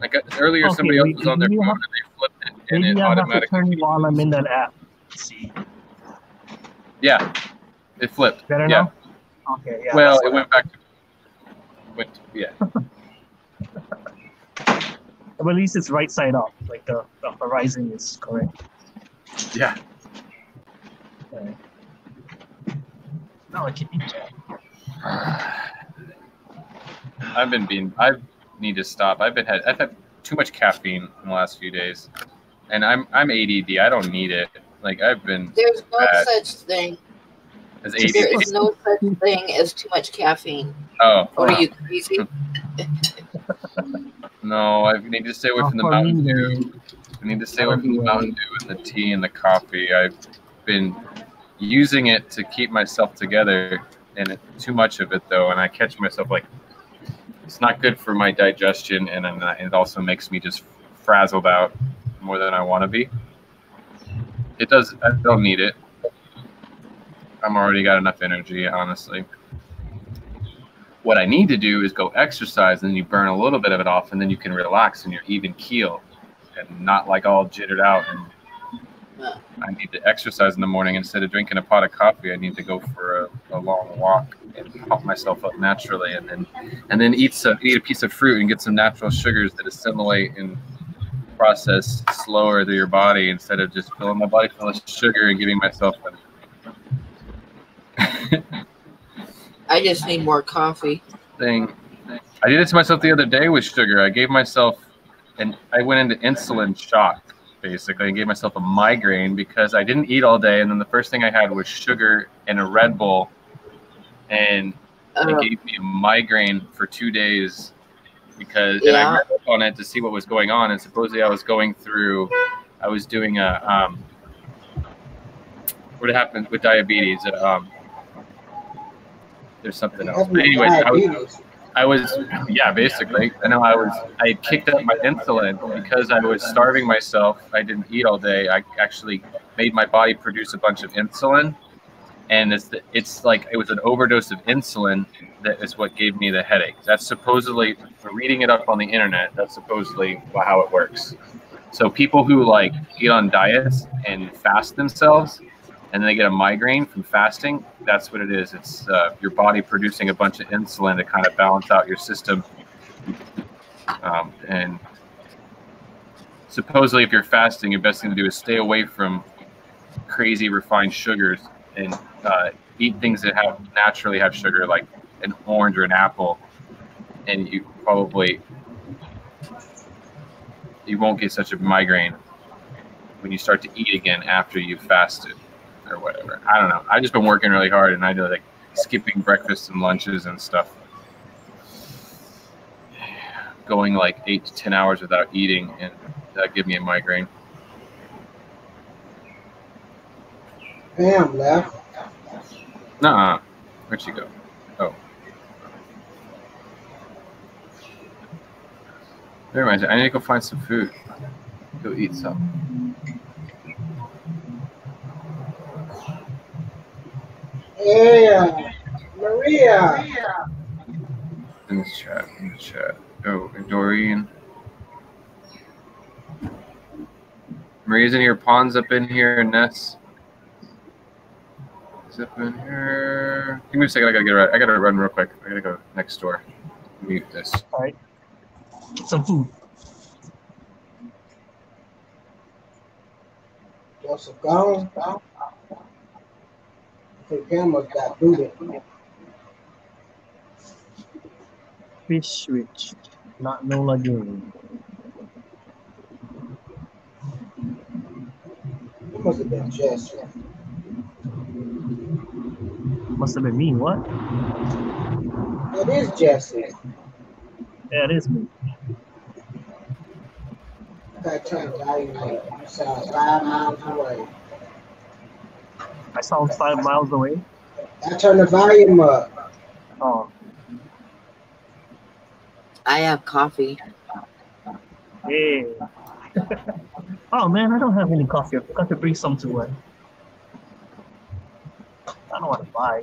Like uh, earlier, Okay, somebody else was on their phone I and have- they flipped it, and it I have to automatically. turn while I'm in that app. See. Yeah, it flipped. Better yeah. now? Okay, yeah. well, it went back. To, went. To, yeah. <laughs> But at least it's right side up. Like the, the horizon is correct. Yeah. Okay. No, I can eat chat. I've been being. I need to stop. I've been had. I've had too much caffeine in the last few days, and I'm I'm ADD. I don't need it. Like I've been There's no bad such thing. as ADD. is no such thing as too much caffeine. Oh What are you crazy? <laughs> no! I need to stay away from the Mountain Dew. I need to stay away from the Mountain Dew and the tea and the coffee. I've been using it to keep myself together, and it, too much of it though, and I catch myself like it's not good for my digestion, and not, it also makes me just frazzled out more than I want to be. It does. I don't need it. I'm already got enough energy, honestly. What I need to do is go exercise, and then you burn a little bit of it off, and then you can relax, and you're even keel, and not like all jittered out. And I need to exercise in the morning instead of drinking a pot of coffee. I need to go for a, a long walk and pump myself up naturally, and then and then eat some eat a piece of fruit and get some natural sugars that assimilate and process slower through your body instead of just filling my body full of sugar and giving myself a <laughs> I just need more coffee. thing. I did it to myself the other day with sugar. I gave myself, and I went into insulin shock. Basically, I gave myself a migraine because I didn't eat all day, and then the first thing I had was sugar and a Red Bull, and Uh, it gave me a migraine for two days because and I read up on it to see what was going on, and supposedly I was going through, I was doing a um, what happened with diabetes. Um, there's something else. But anyways, I was, I was, yeah, basically. I know I was, I kicked up my insulin because I was starving myself. I didn't eat all day. I actually made my body produce a bunch of insulin, and it's the, it's like it was an overdose of insulin that is what gave me the headache. That's supposedly, reading it up on the internet, that's supposedly how it works. So people who like eat on diets and fast themselves, and then they get a migraine from fasting. That's what it is. It's uh, your body producing a bunch of insulin to kind of balance out your system. Um, and supposedly, if you're fasting, your best thing to do is stay away from crazy refined sugars and uh, eat things that have naturally have sugar, like an orange or an apple, and you probably you won't get such a migraine when you start to eat again after you've fasted or whatever. I don't know. I've just been working really hard, and I do like skipping breakfast and lunches and stuff. Going like eight to ten hours without eating, and that give me a migraine. Pam left. Nuh-uh. Where'd she go? Oh. Never mind. I need to go find some food. Go eat some. Yeah, Maria. In the chat. In the chat. Oh, and Doreen. Maria's in here. Pawn's up in here. Ness. Is up in here. Give me a second. I gotta get right. I gotta run real quick. I gotta go next door. Mute this. All right. Get some food. Joseph gone. I Pam must got booted. Fish rich. Not no lagoon. It must have been Jess. Must have been me. What? It is Jesse. Yeah, it is me. I turned up. You sound five miles away. I sound five miles away. I turned the volume up. Oh, I have coffee. yeah. <laughs> oh man, I don't have any coffee. I forgot to bring some to work. I don't want to buy.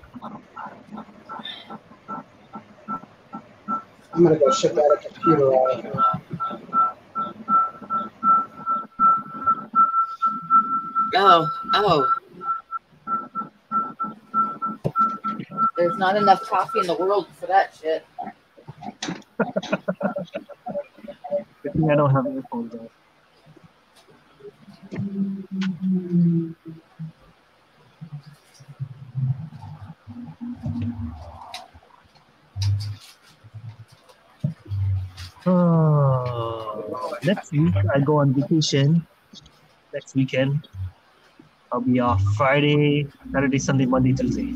I'm gonna go ship out a computer out. Oh, oh. There's not enough coffee in the world for that shit. Good thing I don't have earphones on. Oh, next week I go on vacation. Next weekend I'll be off Friday, Saturday, Sunday, Monday, Tuesday.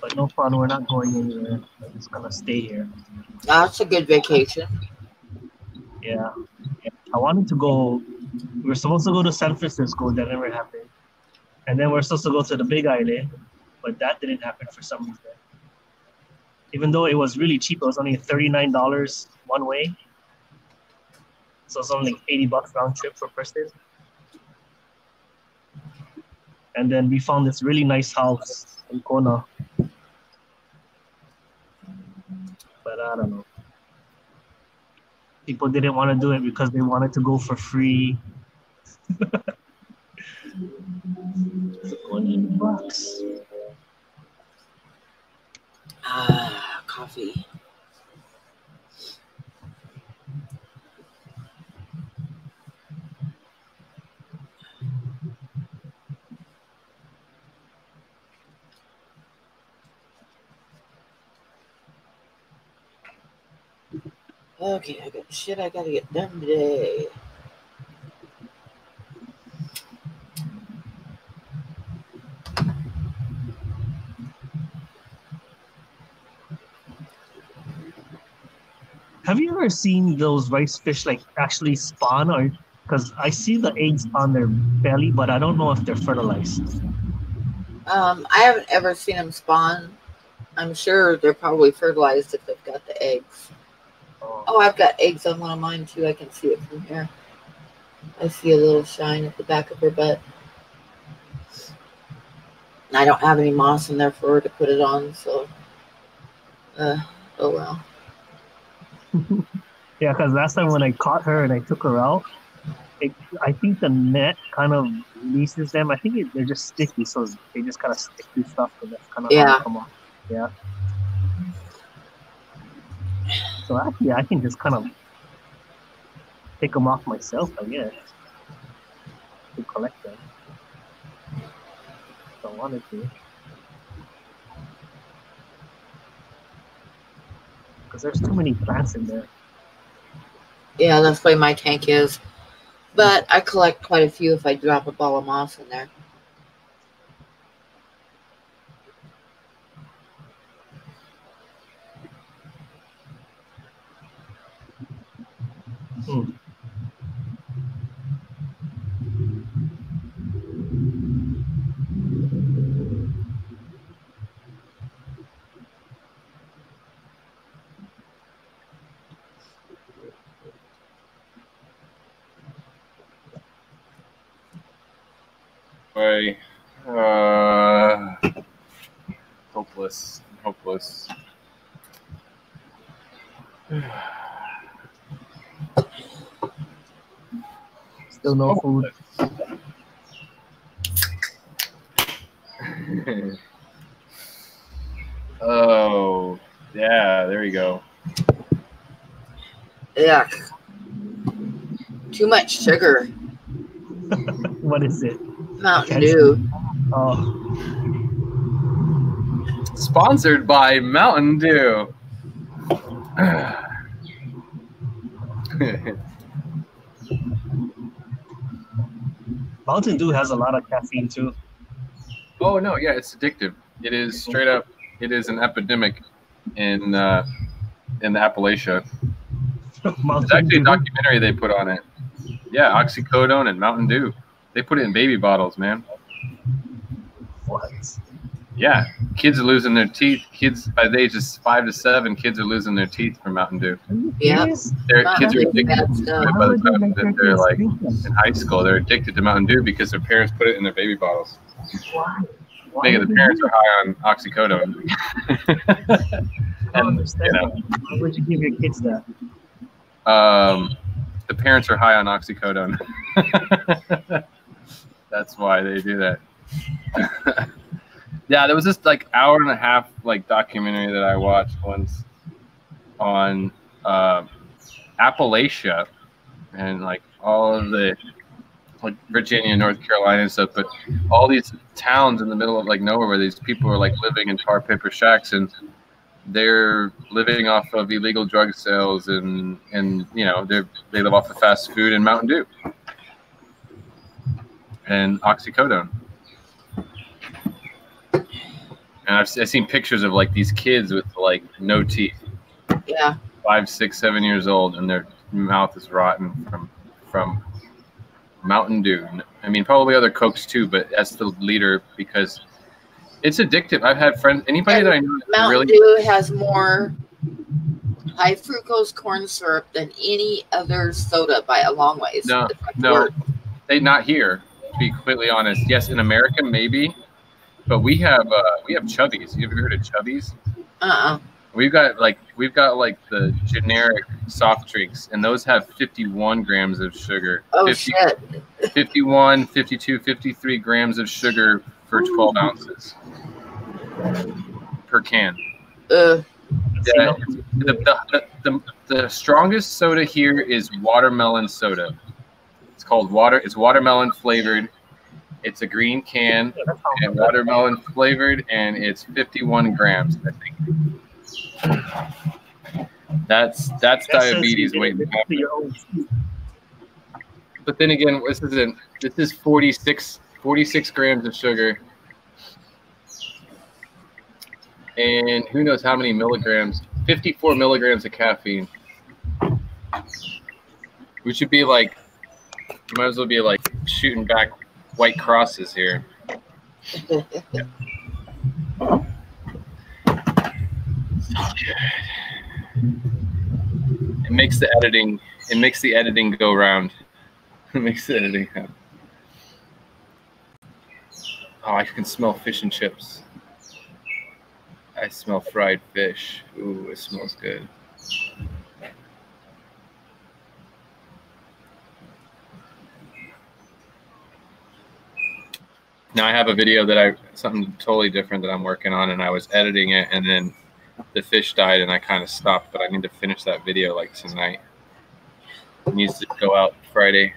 But no fun. We're not going anywhere. We're just gonna stay here. That's a good vacation. Yeah. I wanted to go. We were supposed to go to San Francisco. That never happened. And then we're supposed to go to the Big Island, but that didn't happen for some reason. Even though it was really cheap, it was only thirty-nine dollars one way. So it's only like eighty bucks round trip per person. And then we found this really nice house in Kona. But I don't know. People didn't want to do it because they wanted to go for free. <laughs> Bucks. Ah, coffee. Okay, I got shit I gotta get done today. Have you ever seen those rice fish like actually spawn or because I see the eggs on their belly, but I don't know if they're fertilized. Um, I haven't ever seen them spawn. I'm sure they're probably fertilized if they've got the eggs. Oh, I've got eggs on one of mine too. I can see it from here. I see a little shine at the back of her butt. I don't have any moss in there for her to put it on, so uh, oh well. <laughs> Yeah, because last time when I caught her and I took her out, it, I think the net kind of releases them. I think it, they're just sticky, so they just kind of stick to stuff, and that's kind of Yeah. come off. Yeah. So actually, I can just kind of take them off myself, I guess, to collect them. If I wanted to. Because there's too many plants in there. Yeah, that's way my tank is. But I collect quite a few if I drop a ball of moss in there. Hmm. Boy, uh, hopeless, hopeless. <sighs> <sighs> Still no food. oh, yeah, there you go. Yuck. Too much sugar. <laughs> what is it? Mountain Dew. Oh, Sponsored by Mountain Dew. <laughs> Mountain Dew has a lot of caffeine too. oh no, yeah, it's addictive. It is straight up. It is an epidemic in uh, in the Appalachia. <laughs> There's actually a documentary they put on it. Yeah, oxycodone and Mountain Dew. They put it in baby bottles, man. What? Yeah, kids are losing their teeth. Kids by the age of five to seven, kids are losing their teeth from Mountain Dew. Yeah. Their kids are addicted bad to it by the time that they're like in high school. They're addicted to Mountain Dew because their parents put it in their baby bottles. Why? Why Thinking the parents are high on oxycodone. I <laughs> and understand. you know, Why would you give your kids that? um, the parents are high on oxycodone. <laughs> That's why they do that. <laughs> yeah, there was this like hour and a half like documentary that I watched once on uh, Appalachia and like all of the like Virginia, North Carolina and stuff, but all these towns in the middle of like nowhere where these people are like living in tar paper shacks and they're living off of illegal drug sales and and you know they they live off of fast food and Mountain Dew and oxycodone. And I've, I've seen pictures of like these kids with like no teeth, Yeah. five, six, seven years old, and their mouth is rotten from from Mountain Dew. I mean, probably other cokes too, but that's the leader because it's addictive. I've had friends, anybody that I know Mountain really Dew has more high fructose corn syrup than any other soda by a long ways. No, no, they not here. To be completely honest, yes, in America maybe, but we have uh, we have Chubbies. You ever heard of Chubbies? Uh-uh. We've got like we've got like the generic soft drinks, and those have 51 grams of sugar. Oh 50 shit. 51, 52, 53 grams of sugar for 12 ounces per can. Uh, Yeah, the, the, the, the strongest soda here is watermelon soda. It's called water. It's watermelon flavored. It's a green can and watermelon flavored, and it's 51 grams. I think. That's that's That diabetes waiting to happen. your own teeth. But then again, this isn't. This is 46, 46 grams of sugar, and who knows how many milligrams? Fifty-four milligrams of caffeine. We should be like, might as well be like shooting back white crosses here. It makes the editing. It makes the editing go round. <laughs> It makes the editing happen. Oh, I can smell fish and chips. I smell fried fish. Ooh, it smells good. Now I have a video that I something totally different that I'm working on, and I was editing it, and then the fish died, and I kind of stopped. But I need to finish that video like tonight. It needs to go out Friday.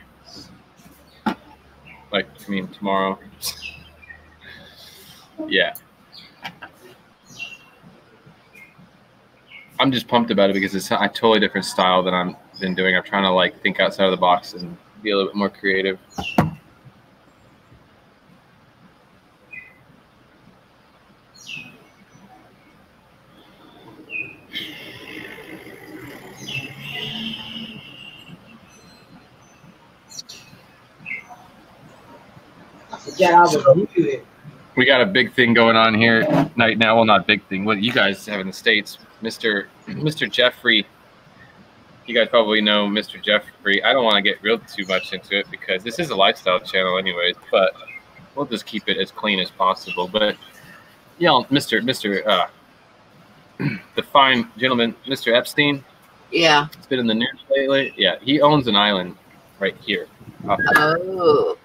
Like I mean tomorrow. <laughs> yeah. I'm just pumped about it because it's a totally different style than I'm been doing. I'm trying to like think outside of the box and be a little bit more creative. Forget I was muted. We got a big thing going on here right now. Well, not big thing. What you guys have in the states, Mister Mister Jeffrey. You guys probably know Mr. Jeffrey. I don't want to get real too much into it because this is a lifestyle channel, anyways. But we'll just keep it as clean as possible. But yeah, Mr. Mr. Uh, <clears throat> the fine gentleman, Mr. Epstein. Yeah. It's been in the news lately. Yeah, he owns an island right here. Oh.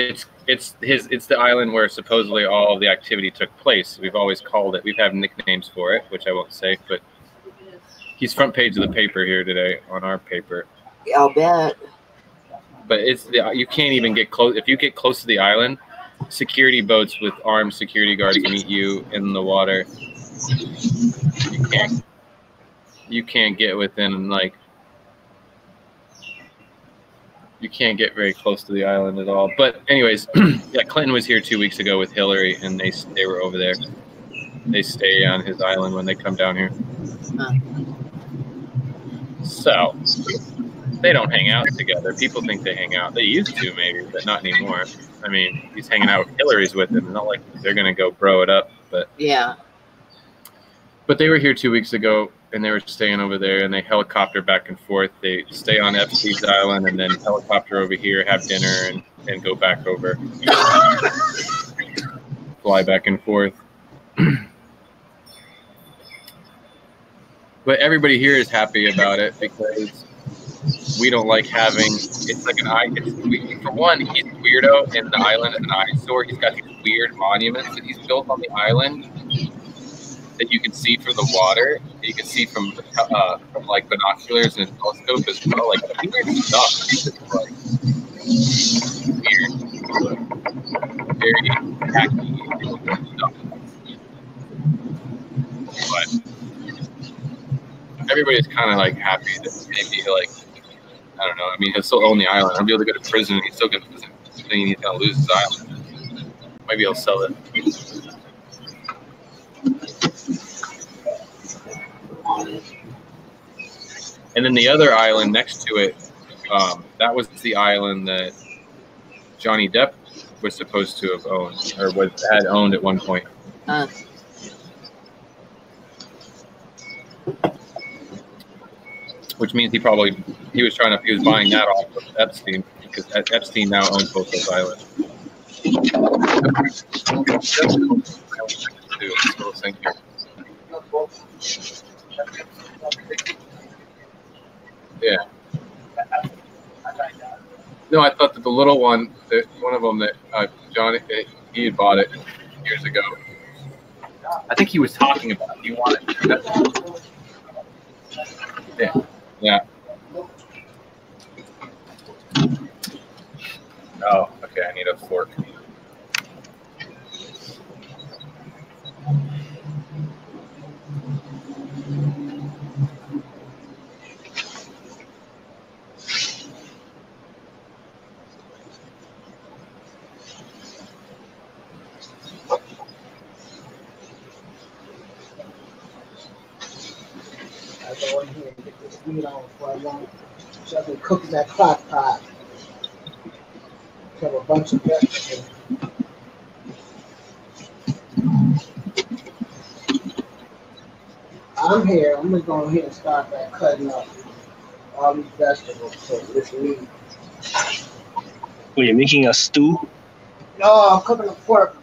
It's it's his it's the island where supposedly all of the activity took place. We've always called it. We've had nicknames for it, which I won't say, but he's front page of the paper here today on our paper. Yeah, I'll bet. But it's the you can't even get close if you get close to the island. Security boats with armed security guards meet you in the water. You can't you can't get within like you can't get very close to the island at all. But anyways, <clears throat> yeah, Clinton was here two weeks ago with Hillary, and they they were over there. They stay on his island when they come down here. So they don't hang out together. People think they hang out. They used to maybe, but not anymore. I mean, he's hanging out with Hillary's with him. Not like they're gonna go bro it up, but Yeah. but they were here two weeks ago and they were staying over there and they helicopter back and forth. They stay on Epstein's Island and then helicopter over here, have dinner and, and go back over. <laughs> Fly back and forth. but everybody here is happy about it because we don't like having it's like an eye it's, we, for one he's a weirdo and the island is an eyesore he's got these weird monuments that he's built on the island that you can see from the water you can see from uh, from like binoculars and telescope as well like weird stuff like weird very tacky stuff but everybody's kind of like happy that maybe like I don't know. I mean, he'll still own the island. He'll be able to go to prison. and He's still going to think he's to lose his island. Maybe he'll sell it. And then the other island next to it, um, that was the island that Johnny Depp was supposed to have owned, or was had owned at one point. Uh, which means he probably he was trying to he was buying that off of Epstein because Epstein now owns both those islands. Thank you. Yeah. No, I thought that the little one, that one of them that uh, Johnny he had bought it years ago. I think he was talking about. He wanted. Yeah. Yeah. Oh, okay. I need a fork. I go in here and get this meat want so I can cook in that crock pot. Have a bunch of vegetables. I'm here. I'm gonna go ahead and start by cutting up all these vegetables so this meat. Were you making a stew? No, I'm cooking the pork,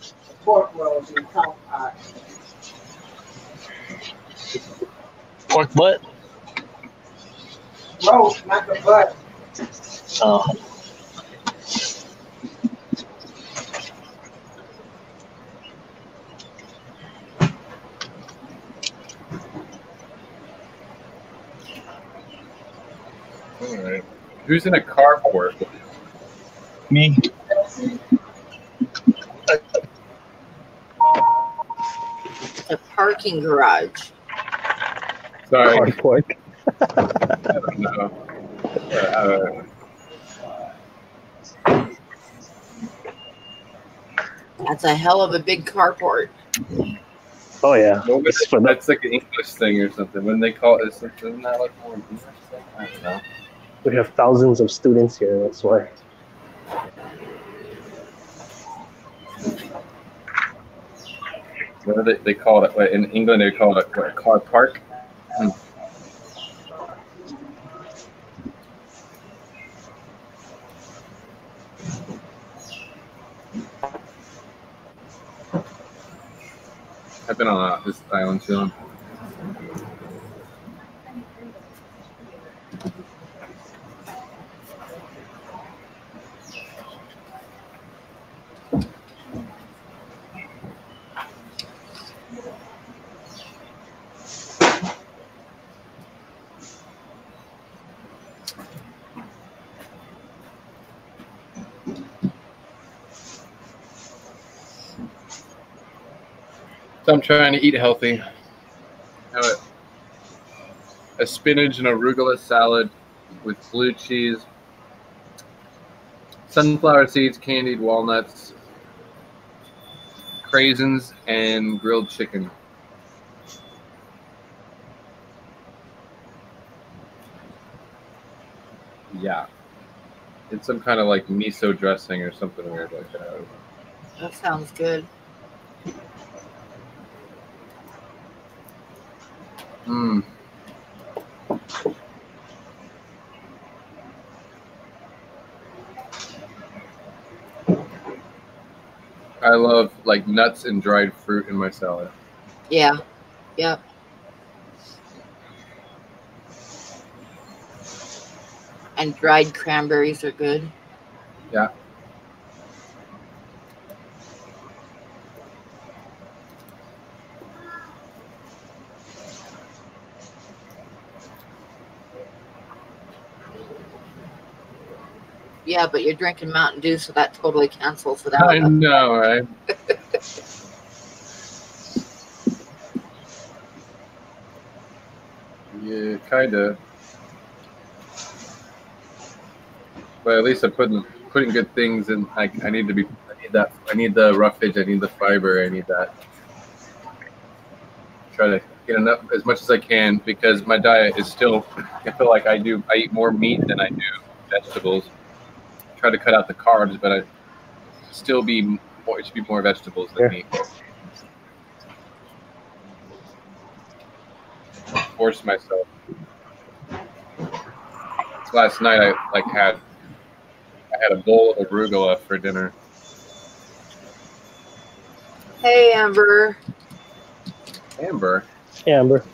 the pork rolls in the crock pot. Pork butt? Roast, not the butt. Oh. All right. Who's in a carport? Me. it's a parking garage. Sorry. pork. I don't know. Uh, That's a hell of a big carport. Oh yeah. what was It's it? That's like an English thing or something. When they call it, isn't that like more English thing? I don't know. we have thousands of students here. That's why. What do they, they call it? What, in England, they call it what, a car park. Hmm. I've been on this island too. I'm trying to eat healthy. A, a spinach and arugula salad with blue cheese, sunflower seeds, candied walnuts, craisins, and grilled chicken. Yeah. It's some kind of like miso dressing or something weird like that. That sounds good. Mm. I love like nuts and dried fruit in my salad. Yeah. Yep. And dried cranberries are good. Yeah. Yeah, but you're drinking Mountain Dew, so that totally cancels it I out. know, right? <laughs> yeah, kinda. But at least I'm putting putting good things in. I, I need to be. I need that. I need the roughage. I need the fiber. I need that. Try to get enough as much as I can because my diet is still. <laughs> I feel like I do. I eat more meat than I do vegetables. Try to cut out the carbs, but I still be more. It should be more vegetables than meat. Force myself. Last night I like had I had a bowl of arugula for dinner. Hey, Amber. Amber, Amber.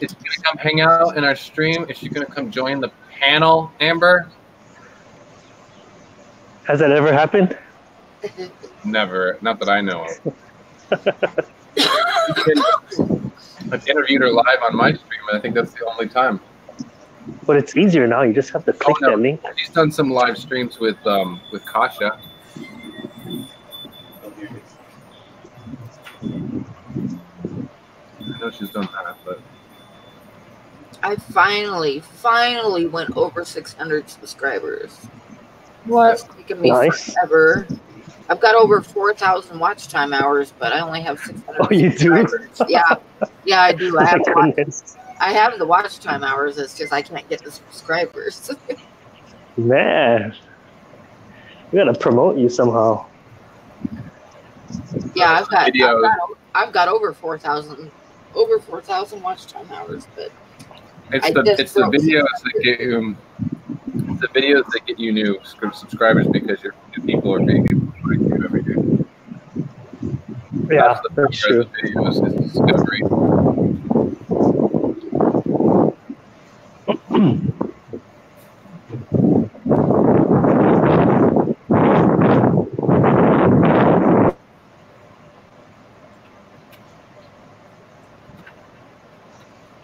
is she gonna come hang out in our stream? Is she gonna come join the panel, Amber? Has that ever happened? Never, not that I know of. I've interviewed her live on my stream, and I think that's the only time. But it's easier now. You just have to click no. that link. She's done some live streams with um with Kasha. I know she's done that, but I finally, finally went over 600 subscribers. What? It's taken me Nice. forever. I've got over 4,000 watch time hours, but I only have 600 Oh, you do? subscribers. Yeah, yeah, I do. <laughs> I have, the watch, I have the watch time hours. It's just I can't get the subscribers. <laughs> Man. We gotta promote you somehow. yeah, I've got, I've Videos. got, I've got over 4,000, over 4,000 watch time hours, but it's I the just it's the broke- videos that get you it's the videos that get you new subscribers because your new people are being able to you every day. Yeah, That's the that's power true. of the videos is discovery.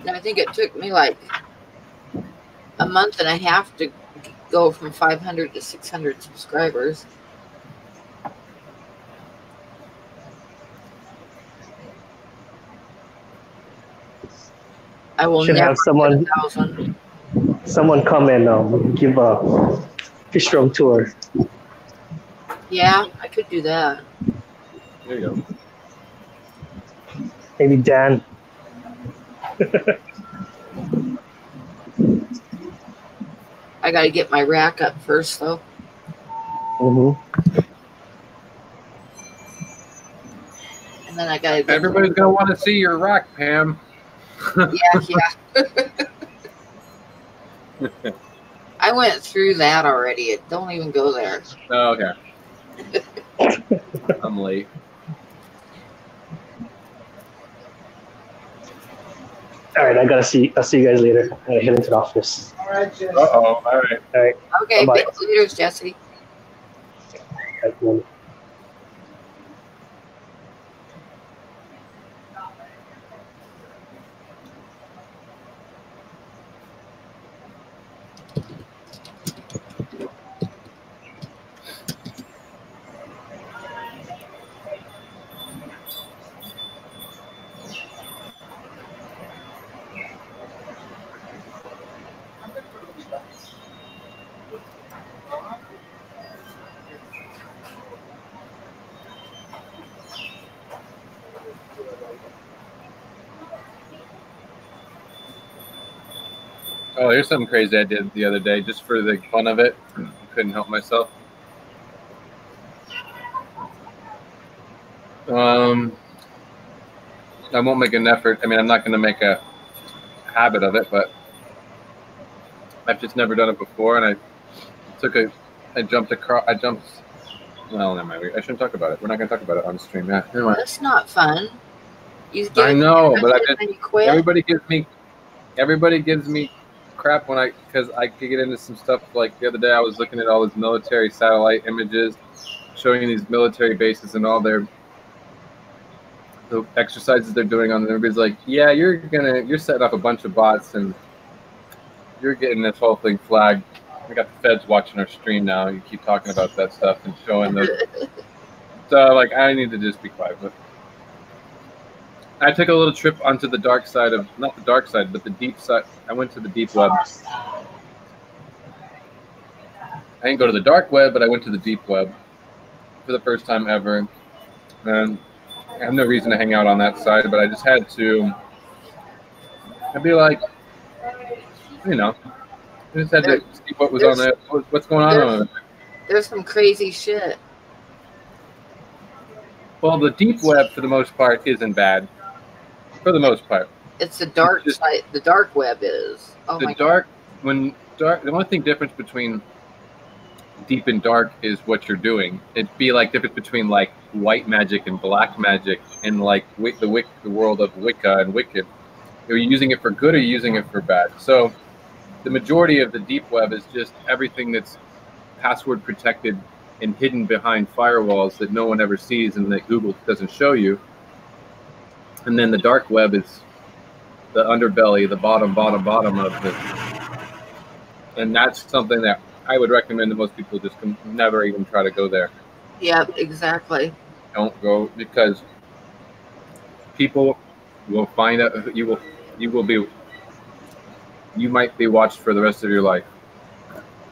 And I think it took me like a month and a half to go from 500 to 600 subscribers. I will Should never have someone hit a thousand. someone come and um, give a fish room tour. Yeah, I could do that. There you go. Maybe Dan. <laughs> I got to get my rack up first, though. hmm And then I got to. Everybody's gonna want to see your rack, Pam. <laughs> Yeah, yeah. <laughs> I went through that already. It don't even go there. Oh, okay. <laughs> I'm late. All right, I gotta see. I'll see you guys later. I gotta head into the office. All right, Jess. Uh oh. All right. All right. Okay, Bye-bye. big leaders, Jesse. Oh, here's something crazy I did the other day just for the fun of it. Couldn't help myself. Um, I won't make an effort. I mean, I'm not going to make a habit of it, but I've just never done it before, and I took a, I jumped across, I jumped. Well, never mind. I shouldn't talk about it. We're not going to talk about it on stream. Yeah, mind. That's not fun. You I know, but I just just you quit. everybody gives me everybody gives me crap when I because I could get into some stuff like the other day I was looking at all these military satellite images showing these military bases and all their the exercises they're doing on them. Everybody's like, yeah, you're gonna you're setting up a bunch of bots and you're getting this whole thing flagged. We got the feds watching our stream now. You keep talking about that stuff and showing those. <laughs> so like I need to just be quiet. But I took a little trip onto the dark side of not the dark side, but the deep side. I went to the deep web. I didn't go to the dark web, but I went to the deep web for the first time ever. And I have no reason to hang out on that side, but I just had to. I'd be like, you know, I just had to see what was on there, what's going on on it. There's some crazy shit. Well, the deep web, for the most part, isn't bad. For the most part, It's the dark side. The dark web is. Oh the my dark when dark the only thing difference between deep and dark is what you're doing. It'd be like difference between like white magic and black magic and like the Wic- the world of wicca and wicked. Are you using it for good or are you using it for bad? So the majority of the deep web is just everything that's password protected and hidden behind firewalls that no one ever sees and that google doesn't show you and then the dark web is the underbelly, the bottom, bottom, bottom of it. And that's something that I would recommend that most people just can never even try to go there. Yeah, exactly. Don't go because people will find out you will you will be you might be watched for the rest of your life.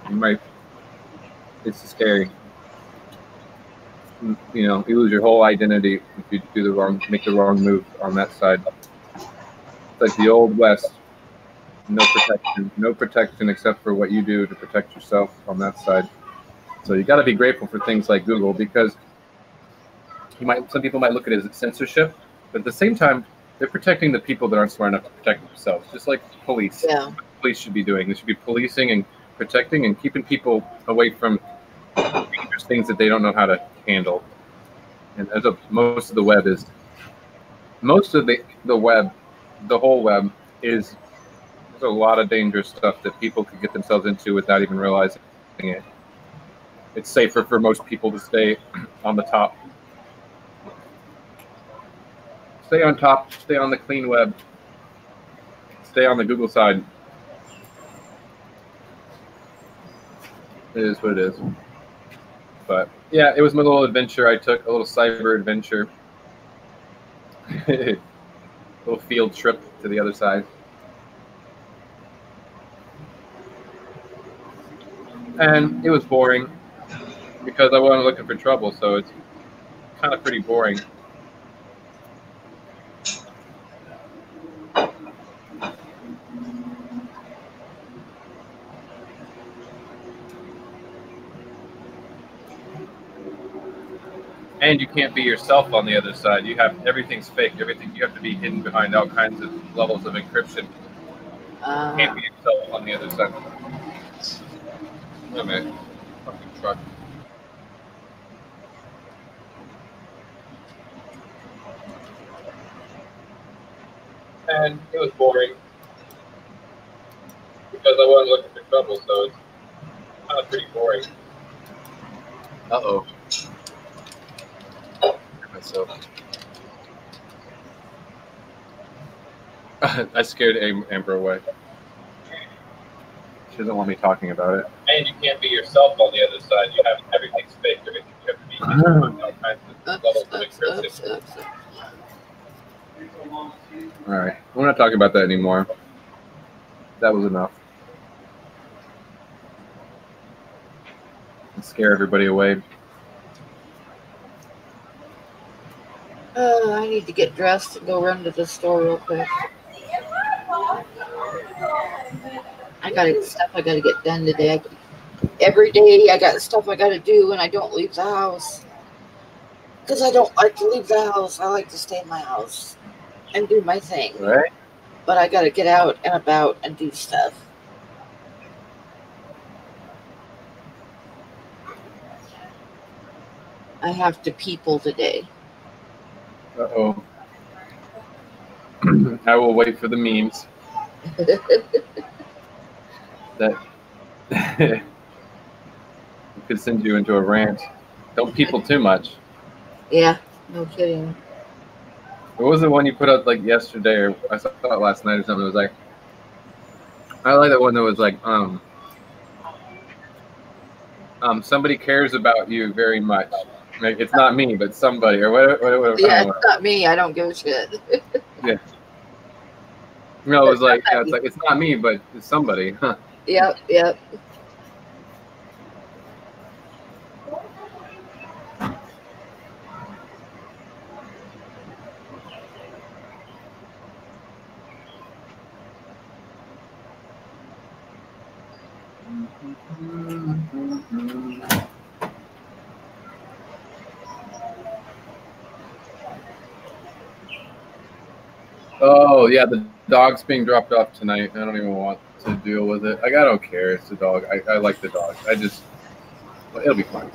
You might it's scary. You know, you lose your whole identity if you do the wrong make the wrong move on that side. It's like the old west. No protection. No protection except for what you do to protect yourself on that side. So you got to be grateful for things like Google because you might some people might look at it as censorship, but at the same time, they're protecting the people that aren't smart enough to protect themselves, just like police. Yeah. Police should be doing. They should be policing and protecting and keeping people away from dangerous things that they don't know how to handle. And as a, most of the web is, most of the the web, the whole web is there's a lot of dangerous stuff that people could get themselves into without even realizing it. It's safer for most people to stay <clears throat> on the top. Stay on top, stay on the clean web, stay on the Google side. It is what it is. But yeah, it was my little adventure I took, a little cyber adventure. <laughs> little field trip to the other side. And it was boring because I wasn't looking for trouble, so it's kind of pretty boring. And you can't be yourself on the other side. You have everything's fake. Everything you have to be hidden behind all kinds of levels of encryption. Uh, can't be yourself on the other side. Wait a minute. Fucking truck. And it was boring because I wasn't looking for trouble, so it's kind of pretty boring. Uh oh. Myself. <laughs> I scared Am- Amber away. She doesn't want me talking about it. And you can't be yourself on the other side. You have everything's fake. Everything you have to be hidden <laughs> all kinds of levels of encryption. All right, we're not talking about that anymore. That was enough. Scare everybody away. Uh, I need to get dressed and go run to the store real quick. I got stuff I gotta get done today. I, every day I got stuff I gotta do, and I don't leave the house because I don't like to leave the house. I like to stay in my house and do my thing. Right. But I gotta get out and about and do stuff. I have to people today. Uh oh. <clears throat> I will wait for the memes <laughs> that <laughs> could send you into a rant. Don't people too much. yeah, no kidding. What was the one you put up like yesterday or I saw it last night or something? It was like I like that one that was like um um somebody cares about you very much. Like it's not me, but somebody or whatever. whatever Yeah, know. it's not me. I don't give a shit. <laughs> yeah. No, it was like yeah, it's like it's not me, but it's somebody. Huh. yep, yep. Oh yeah, the dog's being dropped off tonight. I don't even want to deal with it. Like I don't care. It's the dog. I, I like the dog. I just it'll be fine.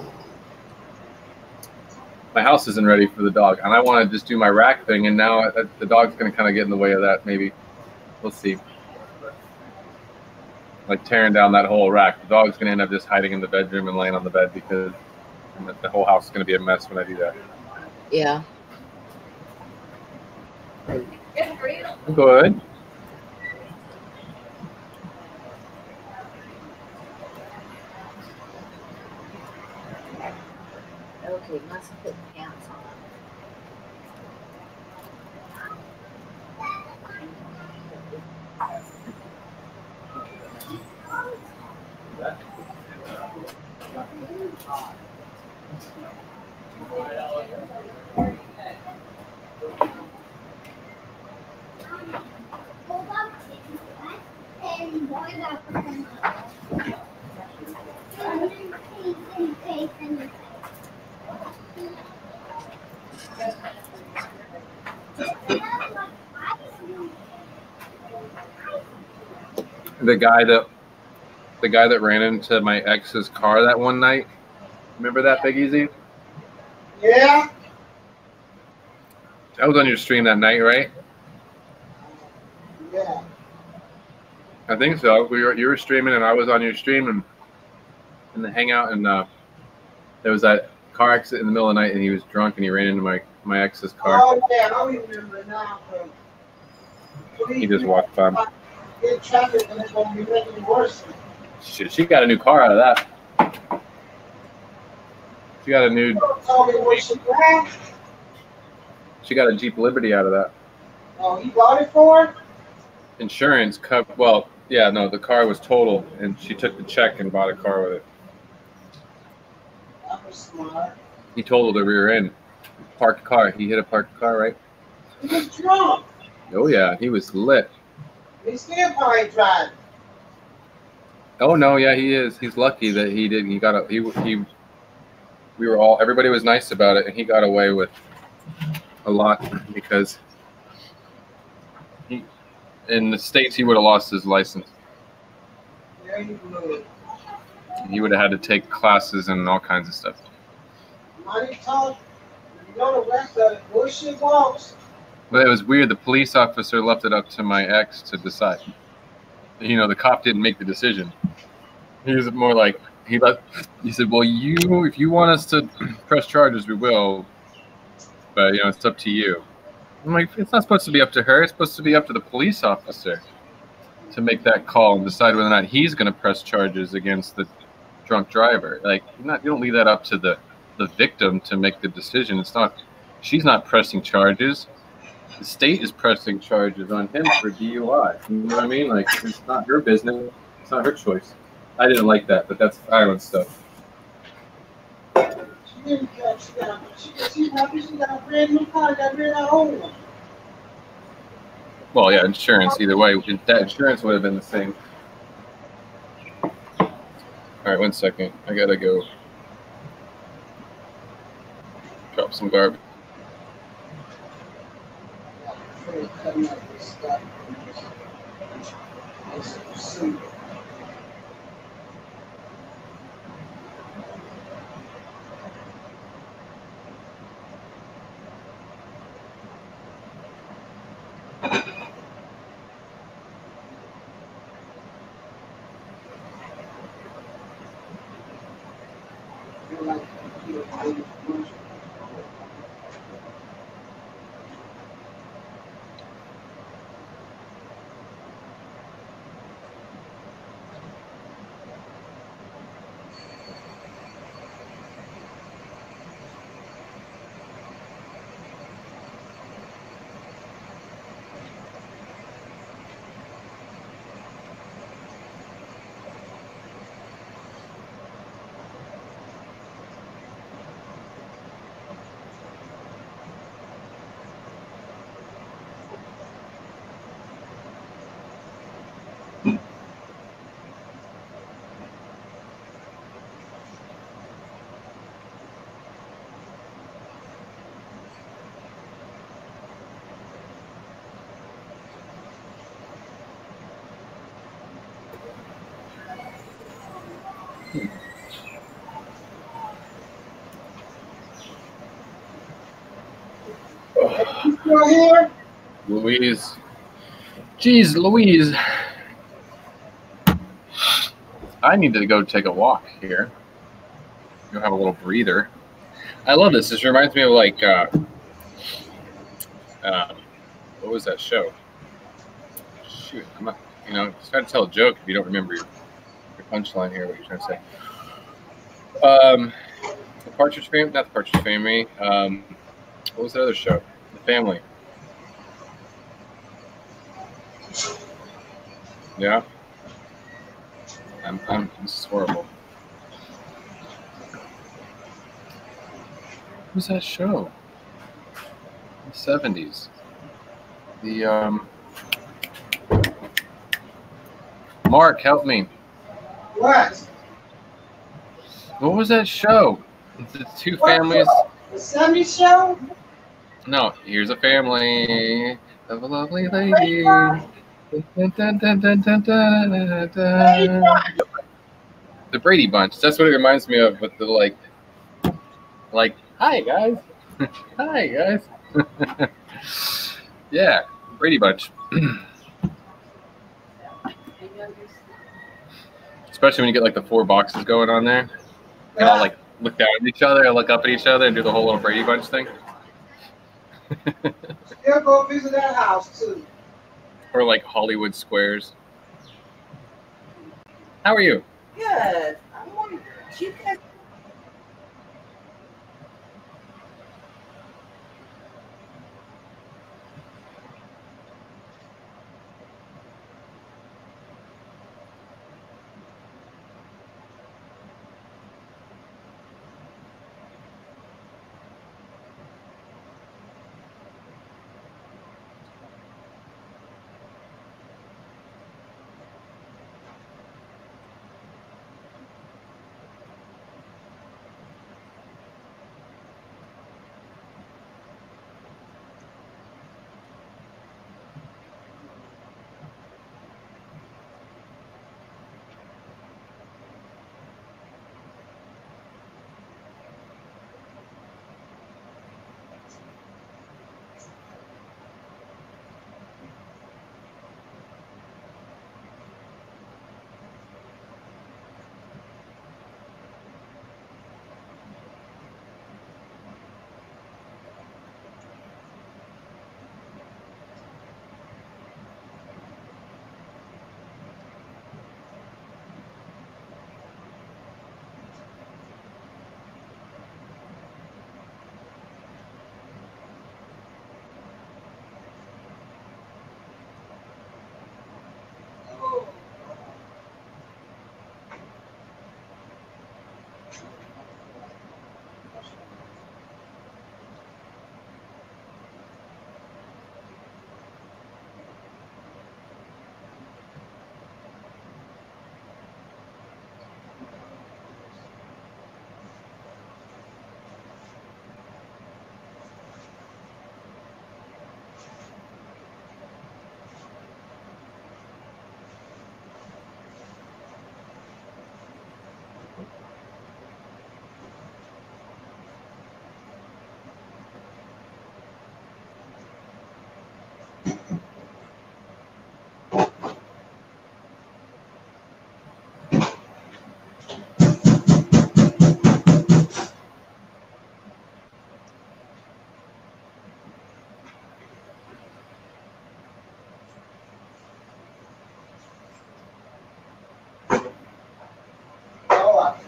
My house isn't ready for the dog, and I want to just do my rack thing. And now I, the dog's going to kind of get in the way of that. Maybe we'll see. Like tearing down that whole rack, the dog's going to end up just hiding in the bedroom and laying on the bed because the, the whole house is going to be a mess when I do that. Yeah. Good. Okay, must put pants on. The guy that the guy that ran into my ex's car that one night. Remember that Big Easy? Yeah. I was on your stream that night, right? Yeah. I think so. We were you were streaming and I was on your stream and in the hangout and uh, there was that car accident in the middle of the night and he was drunk and he ran into my my ex's car. Oh yeah, I remember now. He just walked by. Get traffic and it's gonna be making worse. She, she got a new car out of that. She got a new Tell me where she got a Jeep Liberty out of that. Oh, he bought it for her. Insurance cover well, yeah, no, the car was total and she took the check and bought a car with it. That was smart. He totaled the rear end. Parked car. He hit a parked car, right? He was drunk. Oh yeah, he was lit. He still probably driving. Oh no, yeah, he is. He's lucky that he did. He got a. He he. We were all. Everybody was nice about it, and he got away with a lot because. In the states, he would have lost his license. He would. Have had to take classes and all kinds of stuff. Money talk. You know the rest of it. But it was weird. The police officer left it up to my ex to decide. You know, the cop didn't make the decision. He was more like he let. He said, "Well, you, if you want us to <clears throat> press charges, we will. But you know, it's up to you." I'm like, it's not supposed to be up to her. It's supposed to be up to the police officer to make that call and decide whether or not he's going to press charges against the drunk driver. Like, not you don't leave that up to the the victim to make the decision. It's not. She's not pressing charges. The state is pressing charges on him for DUI. You know what I mean? Like, it's not her business. It's not her choice. I didn't like that, but that's violent stuff. Well, yeah, insurance. Either way, that insurance would have been the same. All right, one second. I gotta go drop some garbage. Louise. Jeez, Louise. I need to go take a walk here. Go have a little breather. I love this. This reminds me of like, uh, uh, what was that show? Shoot, I'm not, you know, just trying to tell a joke if you don't remember your, your punchline here, what you're trying to say. Um, the Partridge Family, not the Partridge Family. Um, what was that other show? The Family. Yeah. I'm, I'm, this is horrible. Who's that show? The 70s. The, um, Mark, help me. What? What was that show? The two What families. The Sunday show? No, here's a family of a lovely lady. The Brady Bunch. That's what it reminds me of with the like, like, hi guys, <laughs> hi guys. <laughs> yeah, Brady Bunch. <clears throat> Especially when you get like the four boxes going on there, and all like look down at each other and look up at each other and do the whole little Brady Bunch thing. Still go visit that house too. or like Hollywood Squares. How are you? Good. I'm guys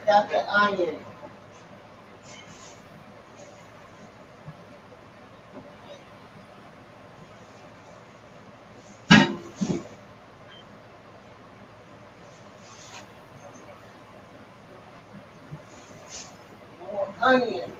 got the onion. Onion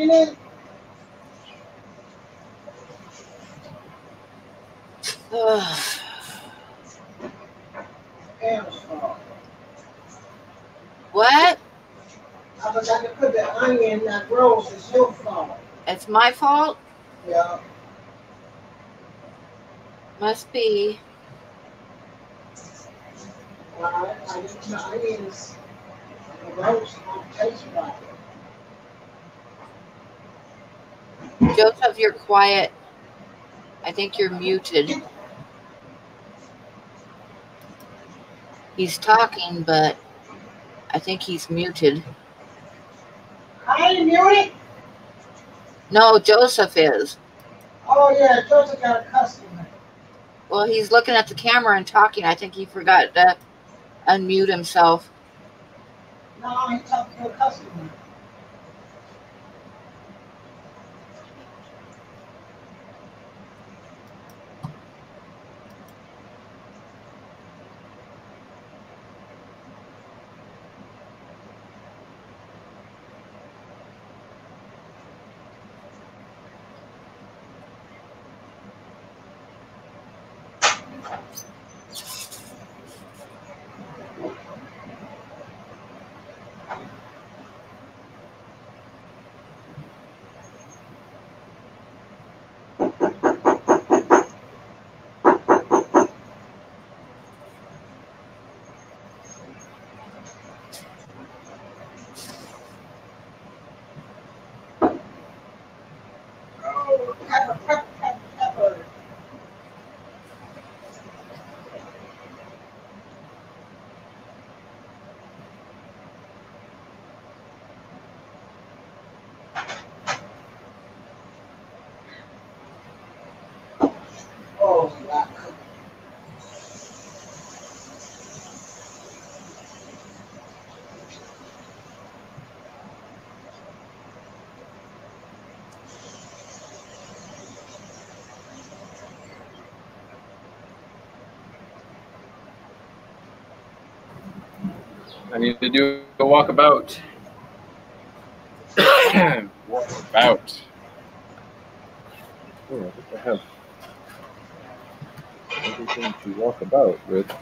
in it. Pam's fault. What? I forgot to put the onion in that rose. It's your fault. It's my fault? Yeah. Must be. Well, I, I didn't, the onions, the rose don't taste right. Joseph, you're quiet. I think you're muted. He's talking, but I think he's muted. I ain't muted. No, Joseph is. Oh yeah, Joseph got a customer. Well, he's looking at the camera and talking. I think he forgot to unmute himself. No, I need to do a walkabout. <coughs> walkabout. Oh, I think I have everything to walk about with.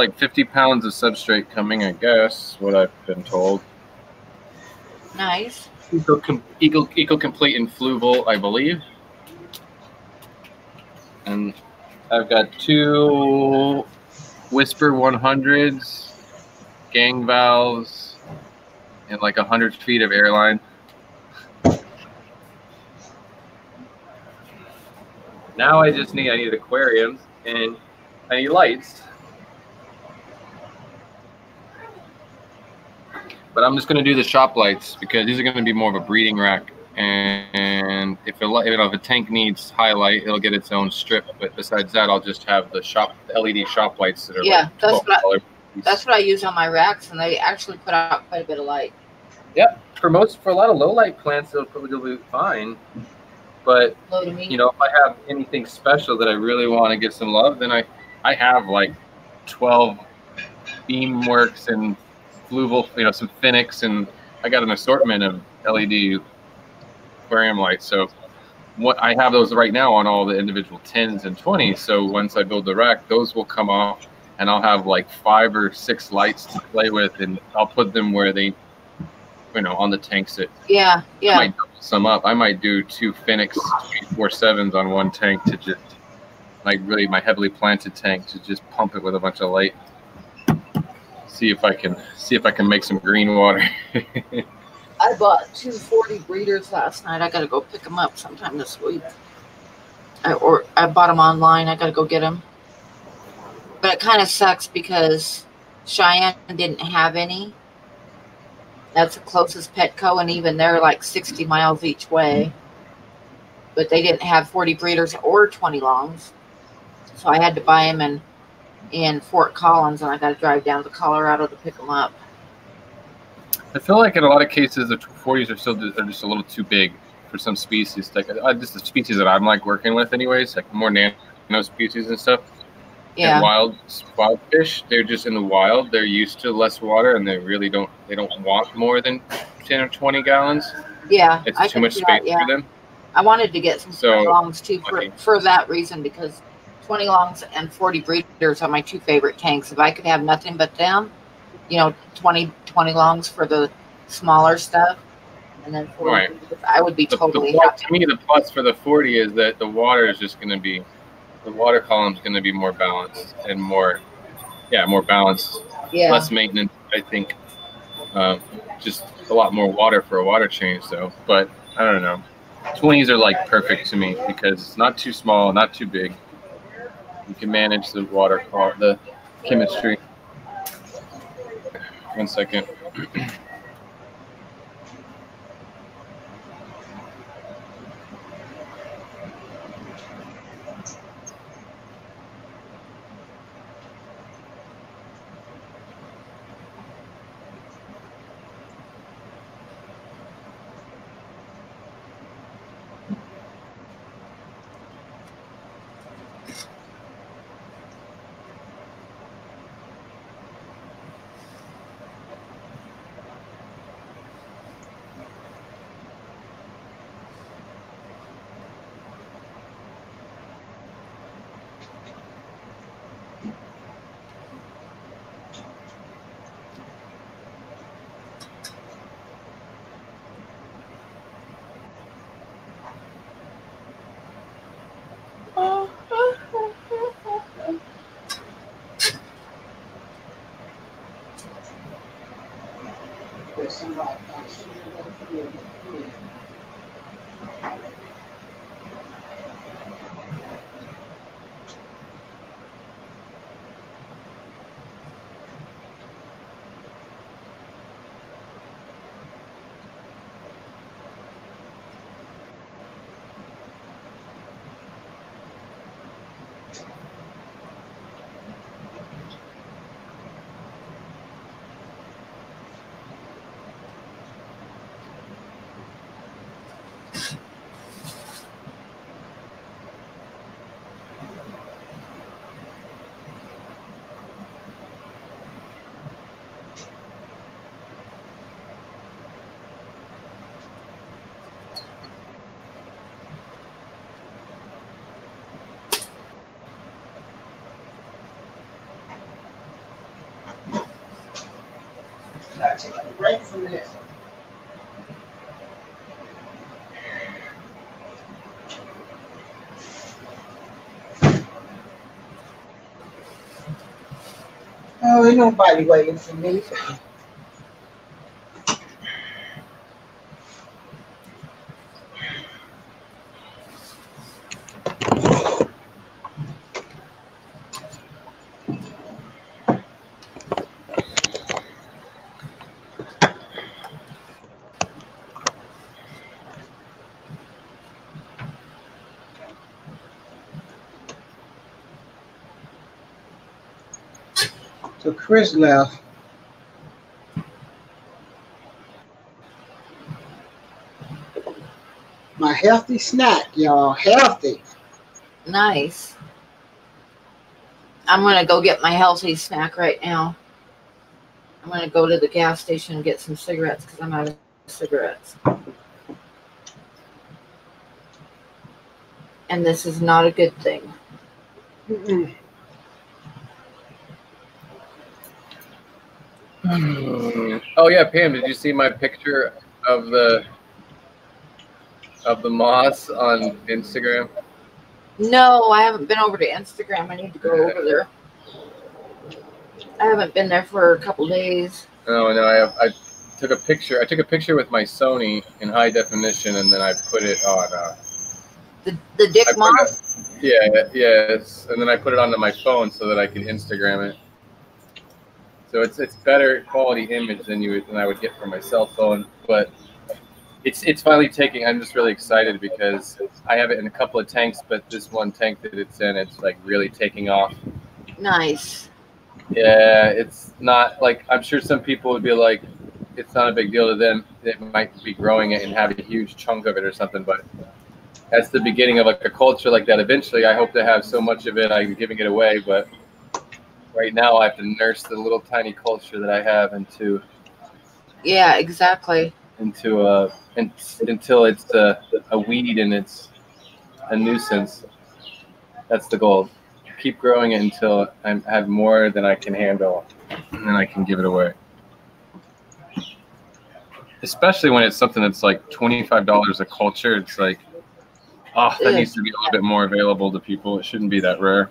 Like 50 pounds of substrate coming, I guess, what I've been told. Nice. Eco, com- eco, eco complete and fluval, I believe. And I've got two Whisper 100s, gang valves, and like 100 feet of airline. Now I just need I need aquariums and I need lights. But I'm just going to do the shop lights because these are going to be more of a breeding rack. And if a, you know, if a tank needs highlight, it'll get its own strip. But besides that, I'll just have the shop the LED shop lights that are Yeah, like that's what I- That's what I use on my racks, and they actually put out quite a bit of light. Yep. For most, for a lot of low light plants, it'll probably be fine. But Low to me. you know, if I have anything special that I really want to get some love, then I, I have like 12 Beamswork and Fluval, you know, some Finnex, and I got an assortment of LED aquarium lights. So what I have those right now on all the individual 10s and 20s. So once I build the rack, those will come off and I'll have like five or six lights to play with, and I'll put them where they, you know, on the tanks that Yeah, yeah. I might double some up. I might do two Finnex 24/7s on one tank to just like really my heavily planted tank to just pump it with a bunch of light. See if I can see if I can make some green water. <laughs> I bought 240 breeders last night. I gotta go pick them up sometime this week. I, or I bought them online. I gotta go get them. But it kind of sucks because Cheyenne didn't have any. That's the closest Petco, and even they're like 60 miles each way. But they didn't have 40 breeders or 20 longs. So I had to buy them in, in Fort Collins, and I got to drive down to Colorado to pick them up. I feel like in a lot of cases the 40s are still are just a little too big for some species. Like uh, just the species that I'm like working with, anyways, like more nano species and stuff. Yeah. And wild wild fish, they're just in the wild. They're used to less water, and they really don't they don't want more than ten or twenty gallons. Yeah, It's I too much space that, yeah. for them. I wanted to get some So, 20 longs too for, for that reason because 20 longs and 40 breeders are my two favorite tanks. If I could have nothing but them, you know, 20, 20 longs for the smaller stuff and then 40 Right. breeders, I would be The, the totally plus, happy. to me, the plus for the 40 is that the water is just going to be, the water column is going to be more balanced and more, yeah, more balanced. Yeah. Less maintenance, I think. Um, just a lot more water for a water change, though. But I don't know. 20s are like perfect to me because it's not too small, not too big. You can manage the water, the chemistry. One second. <clears throat> Right from there. Oh, ain't nobody waiting for me. Chris left. My healthy snack, y'all. Healthy. Nice. I'm gonna go get my healthy snack right now. I'm gonna go to the gas station and get some cigarettes because I'm out of cigarettes. And this is not a good thing. Mm-mm. Yeah, Pam, did you see my picture of the of the moss on Instagram? No, I haven't been over to Instagram. I need to go over there. I haven't been there for a couple days. Oh no, I I took a picture. I took a picture with my Sony in high definition, and then I put it on. Uh, The the dick moss. yeah, yes, and then I put it onto my phone so that I could Instagram it. So it's it's better quality image than you than I would get from my cell phone, but it's it's finally taking. I'm just really excited because I have it in a couple of tanks, but this one tank that it's in, it's like really taking off. Nice. Yeah, it's not like I'm sure some people would be like, it's not a big deal to them. They might be growing it and have a huge chunk of it or something, but that's the beginning of like a culture like that. Eventually, I hope to have so much of it I'm giving it away, but right now I have to nurse the little tiny culture that I have into Yeah, exactly. into a in, until it's a, a weed and it's a nuisance. That's the goal. Keep growing it until I have more than I can handle, and then I can give it away. Especially when it's something that's like twenty five dollars a culture. It's like, oh, that needs to be a little bit more available to people. It shouldn't be that rare.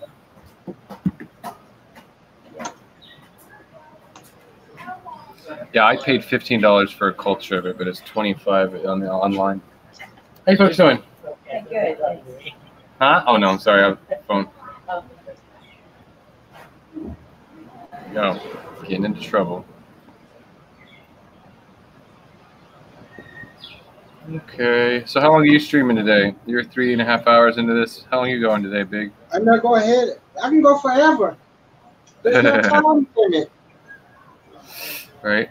Yeah, I paid fifteen dollars for a culture of it, but it's twenty five on the online. How you folks doing? Good. Huh? Oh no, I'm sorry. I have a phone. Go. Getting into trouble. Okay. So how long are you streaming today? You're three and a half hours into this. How long are you going today, Big? I'm gonna go ahead. I can go forever. There's no <laughs> time limit. Right?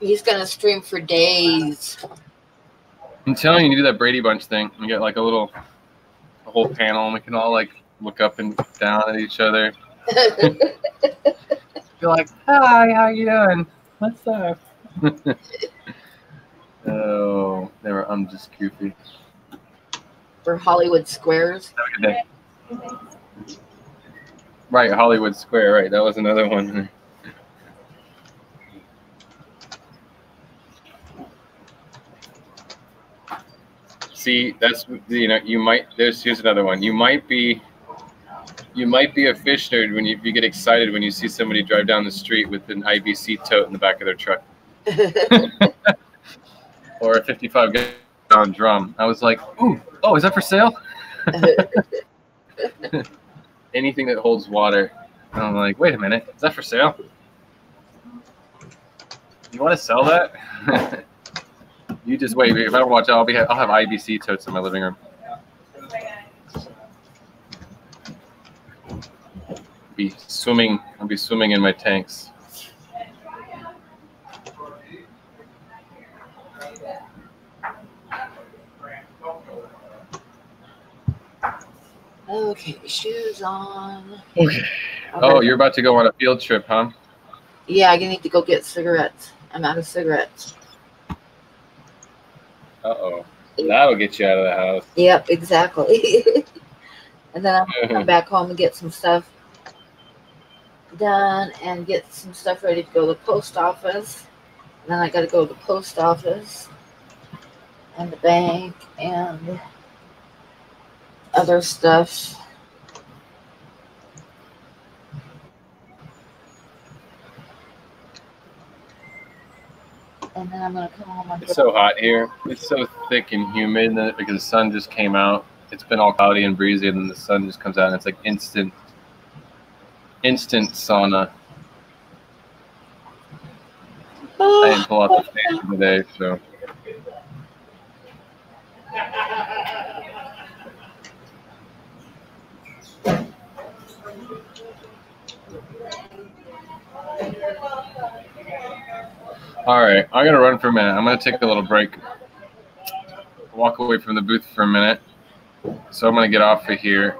He's gonna stream for days. I'm telling you, you do that Brady Bunch thing. You get like a little, a whole panel, and we can all like look up and down at each other. <laughs> You're like, hi, how you doing? What's up? <laughs> oh, they were. I'm just goofy. for Hollywood Squares. Have a good day. Right, Hollywood Square. Right, that was another one. See, that's you know, you might. There's here's another one. You might be, you might be a fish nerd when you, you get excited when you see somebody drive down the street with an IBC tote in the back of their truck, <laughs> or a 55 gallon drum. I was like, ooh, oh, is that for sale? <laughs> Anything that holds water. And I'm like, wait a minute, is that for sale? You want to sell that? <laughs> you just wait. If I don't watch out, I'll be I'll have IBC totes in my living room. Be swimming. I'll be swimming in my tanks. Okay, shoes on. Okay. Oh, you're about to go on a field trip, huh? Yeah, I need to go get cigarettes. I'm out of cigarettes. Uh oh. That'll get you out of the house. Yep, exactly. <laughs> and then I'm gonna come <laughs> back home and get some stuff done and get some stuff ready to go to the post office. And then I gotta go to the post office and the bank and other stuff. Oh, and then I'm gonna come home It's so hot here. It's so thick and humid because the sun just came out. It's been all cloudy and breezy, and then the sun just comes out, and it's like instant, instant sauna. I didn't pull out the fan today, so. All right, I'm gonna run for a minute. I'm gonna take a little break, walk away from the booth for a minute. So I'm gonna get off of here.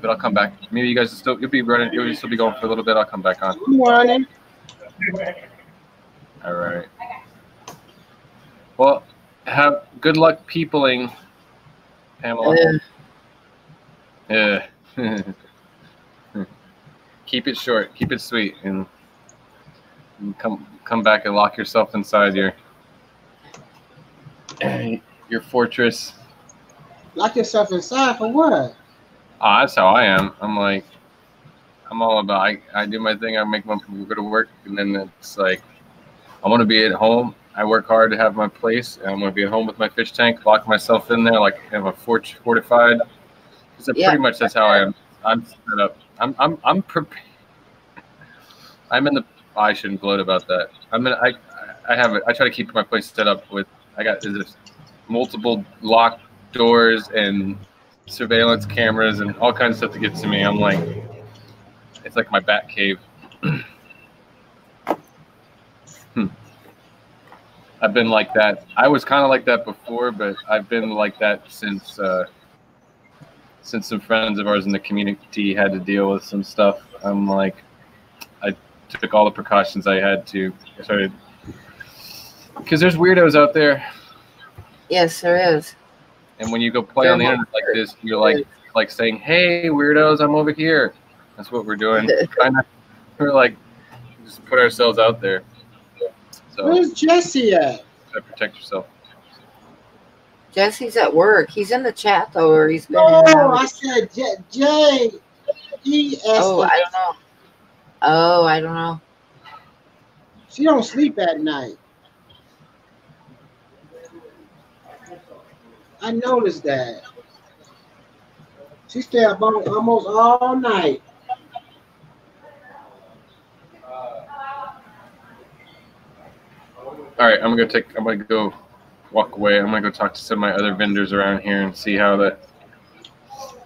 But I'll come back. Maybe you guys will still you'll be running. You'll still be going for a little bit. I'll come back on. Morning. All right. Well, have good luck peopling, Pamela. Yeah. <laughs> keep it short, keep it sweet, and, and come come back and lock yourself inside your your fortress. Lock yourself inside for what? Oh, that's how I am. I'm like, I'm all about. I, I do my thing. I make my go to work, and then it's like, I want to be at home. I work hard to have my place, and I'm going to be at home with my fish tank. Lock myself in there, like have a fort fortified. So Yeah. pretty much that's how I am. I'm set up. I'm I'm I'm prepared. I'm in the. I shouldn't gloat about that. I'm in. I I have. I try to keep my place set up with. I got this multiple locked doors and surveillance cameras and all kinds of stuff to get to me. I'm like, it's like my bat cave. <clears throat> Hmm. I've been like that. I was kind of like that before, but I've been like that since uh, since some friends of ours in the community had to deal with some stuff. I'm like, I took all the precautions I had to. I started because there's weirdos out there, Yes, there is. and when you go play on the internet like this, you're like like saying, "Hey, weirdos, I'm over here." That's what we're doing. <laughs> kind of, we're like just put ourselves out there. So Where's Jesse at? try to protect yourself. Jesse's at work. He's in the chat though, or he's been. in No, and. I said J. J. E. S. Oh, I don't know. Oh, I don't know. She don't sleep at night. I noticed that. She stay up almost all night. All right, I'm gonna take. I'm gonna go walk away. I'm gonna go talk to some of my other vendors around here and see how the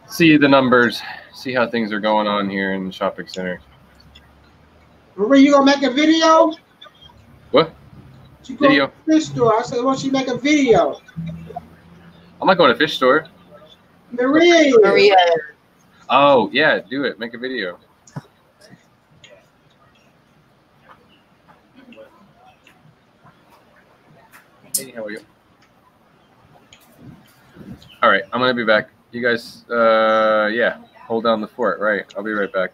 see the numbers, see how things are going on here in the shopping center. Marie, you gonna make a video? What? She Video? to fish store. I said, why don't she make a video? I'm not going to fish store. Marie. Maria. Oh yeah, do it. Make a video. Hey, how are you? All right, I'm gonna be back. You guys, uh, yeah, hold down the fort. Right, I'll be right back.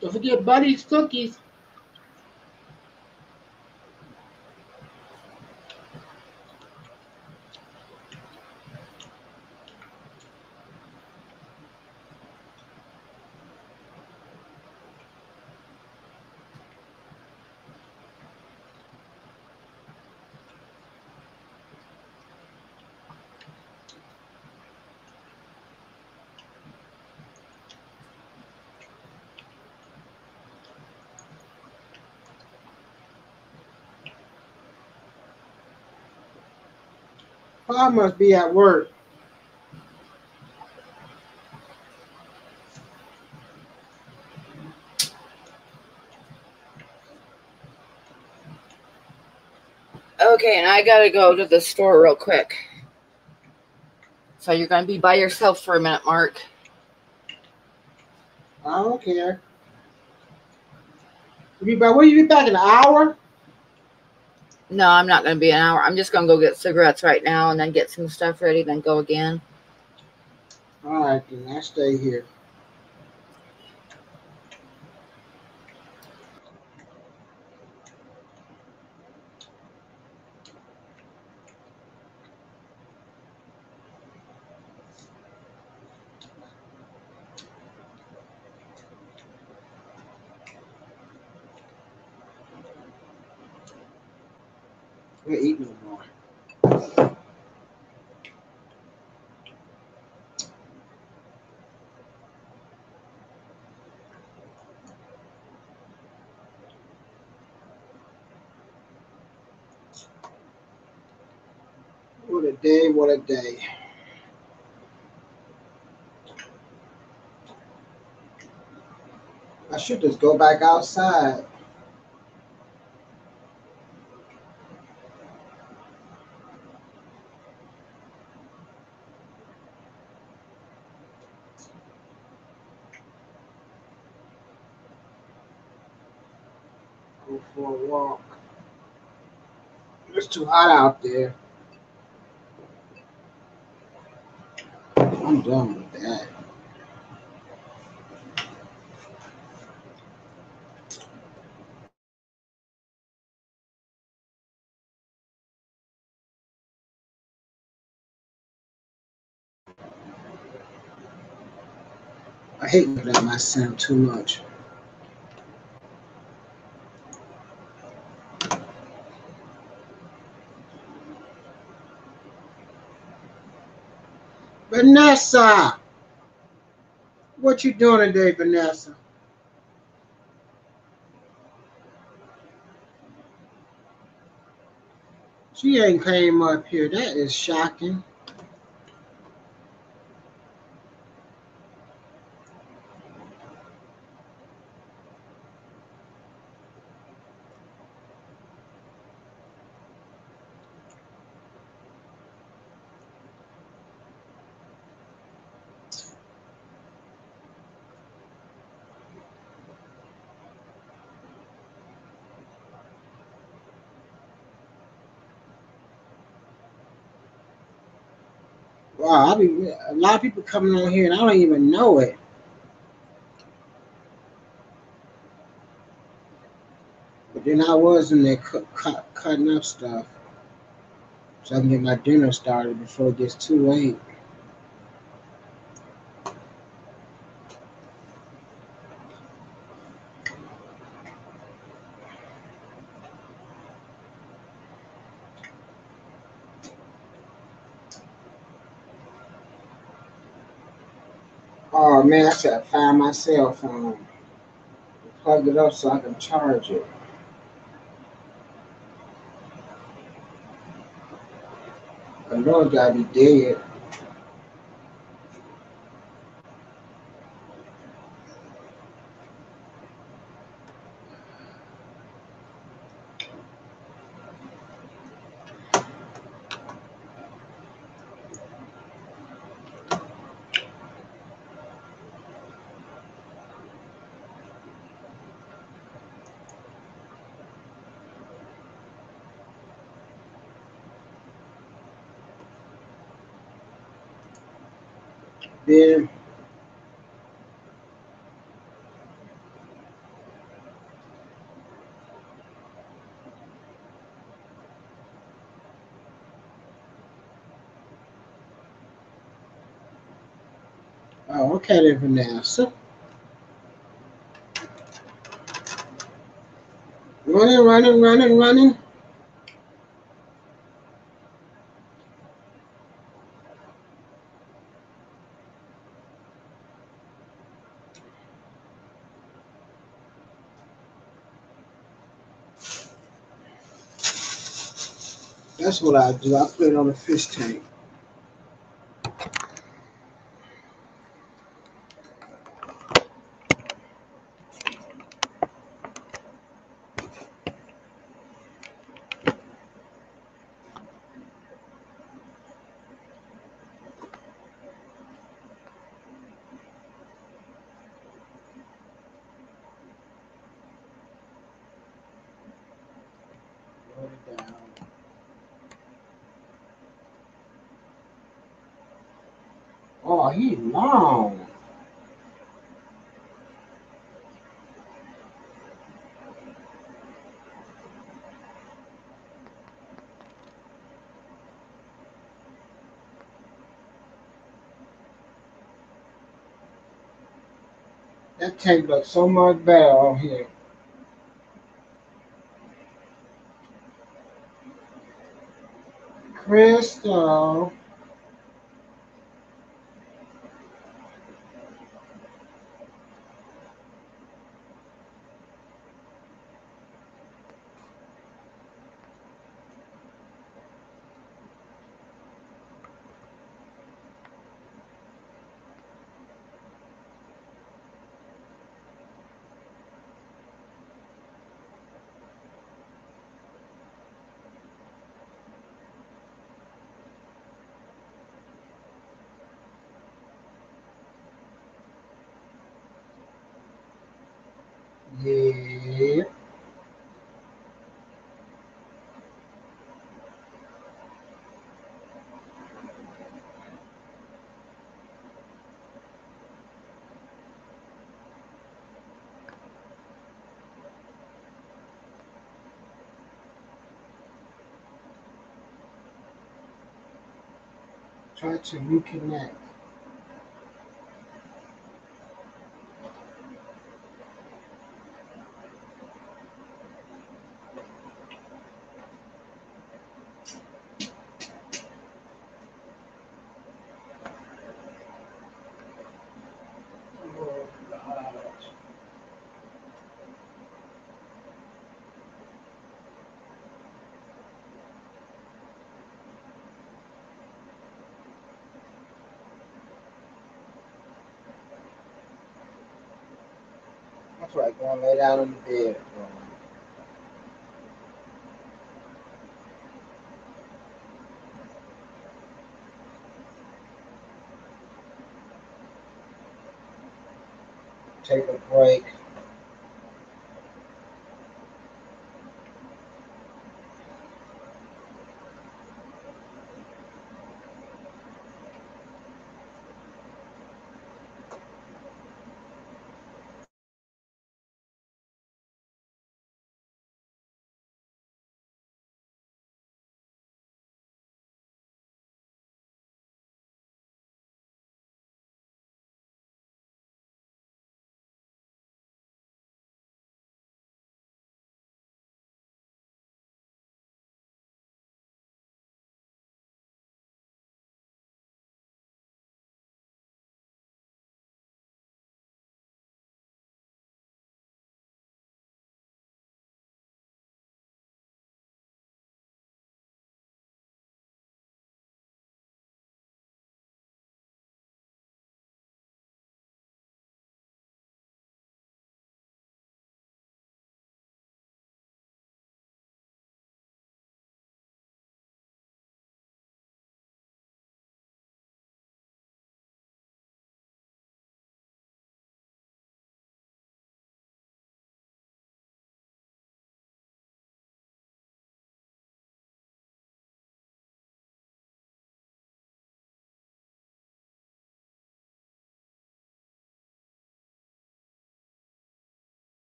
Don't forget Buddy's cookies. I must be at work. Okay, and I gotta go to the store real quick. So you're gonna be by yourself for a minute, Mark. I don't care. You be back. Will you be back in an hour? No, I'm not gonna be an hour. I'm just gonna go get cigarettes right now and then get some stuff ready, then go again. All right, then I stay here. a day. I should just go back outside. Go for a walk. It's too hot out there. I'm done with that. I hate too much. Vanessa, what you doing today, Vanessa? She ain't came up here. That is shocking. Wow, I be a lot of people coming on here and I don't even know it. But then I was in there cut, cut, cutting up stuff so I can get my dinner started before it gets too late. Oh man, I should find my cell phone. Um, plug it up so I can charge it. I know gotta be dead. Then Oh, okay then, Vanessa. Running, running, running, running. That's what I do. I put it on a fish tank. Long. That tank looks so much better on here. Crystal. Try to reconnect. In the bed. Take a break.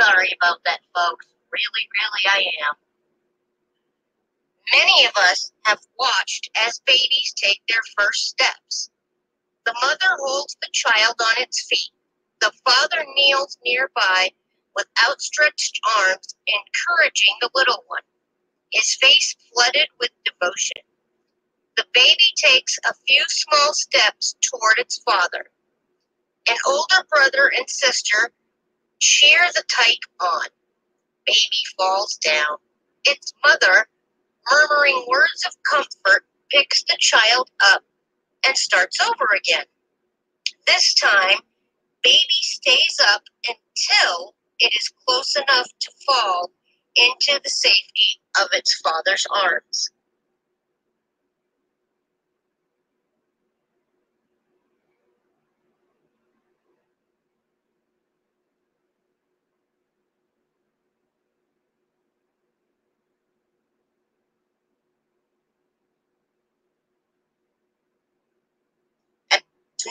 Sorry about that, folks. Really, really, I am. Many of us have watched as babies take their first steps. The mother holds the child on its feet. The father kneels nearby with outstretched arms, encouraging the little one, his face flooded with devotion. The baby takes a few small steps toward its father. An older brother and sister cheer the tyke on. Baby falls down. Its mother, murmuring words of comfort, picks the child up and starts over again. This time, baby stays up until it is close enough to fall into the safety of its father's arms.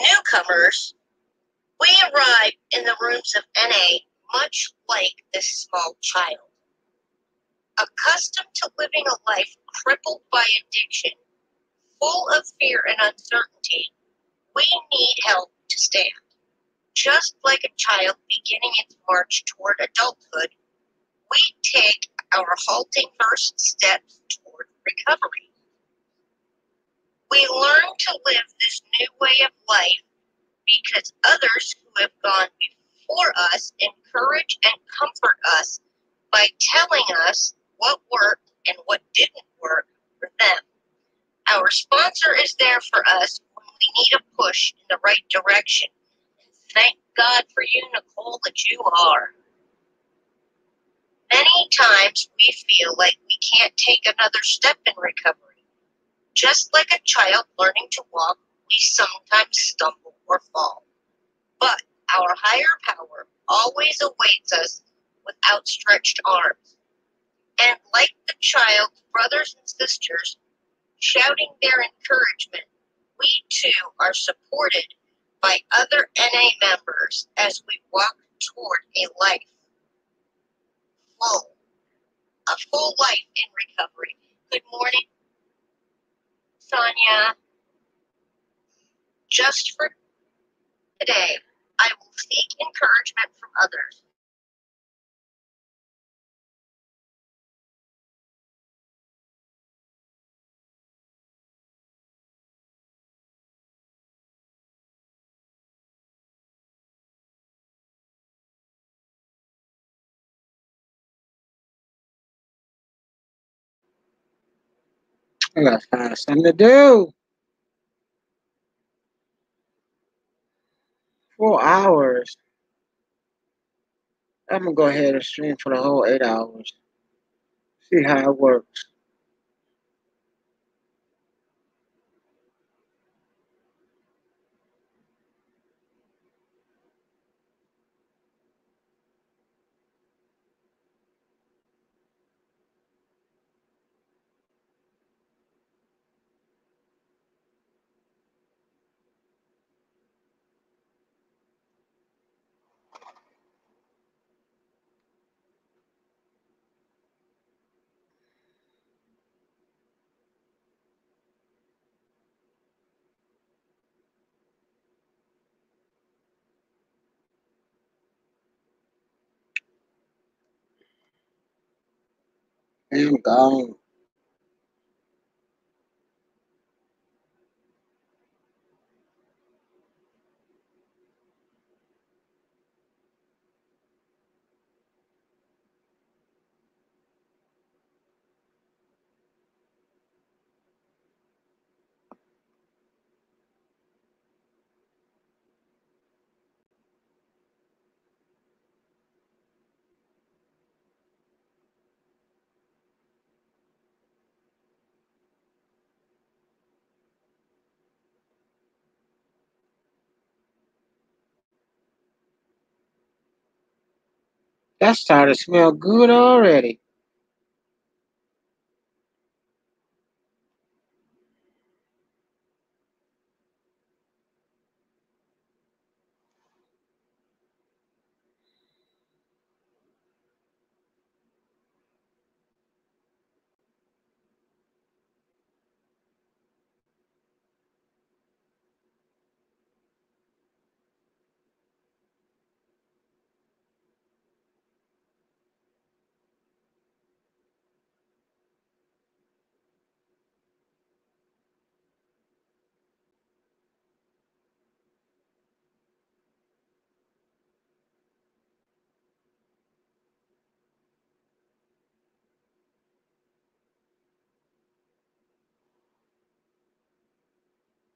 Newcomers, we arrive in the rooms of NA much like this small child. Accustomed to living a life crippled by addiction, full of fear and uncertainty, we need help to stand. Just like a child beginning its march toward adulthood, we take our halting first steps toward recovery. We learn to live this new way of life because others who have gone before us encourage and comfort us by telling us what worked and what didn't work for them. Our sponsor is there for us when we need a push in the right direction. Thank God for you, Nicole, that you are. Many times we feel like we can't take another step in recovery. Just like a child learning to walk, we sometimes stumble or fall. But our higher power always awaits us with outstretched arms. And like the child's brothers and sisters shouting their encouragement, we too are supported by other NA members as we walk toward a life full, a full life in recovery. Good morning. Sonia, just for today, I will seek encouragement from others. I gotta something to do. Four hours. I'm gonna go ahead and stream for the whole eight hours. See how it works. I'm gone. That started to smell good already.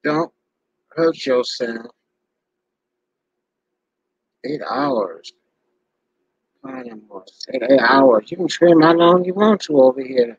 Don't hurt yourself. Eight hours. Eight, eight hours. You can scream how long you want to over here.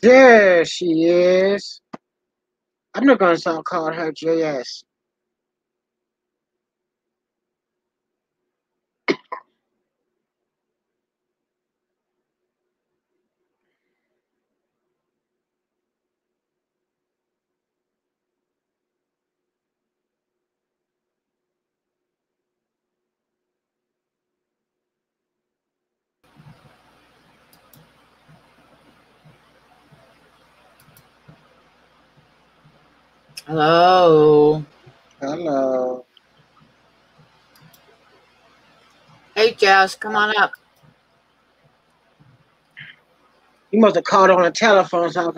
There she is. I'm not gonna start calling her JS. Hello. Hello. Hey, Jess, come on up. He must have called on a telephone. So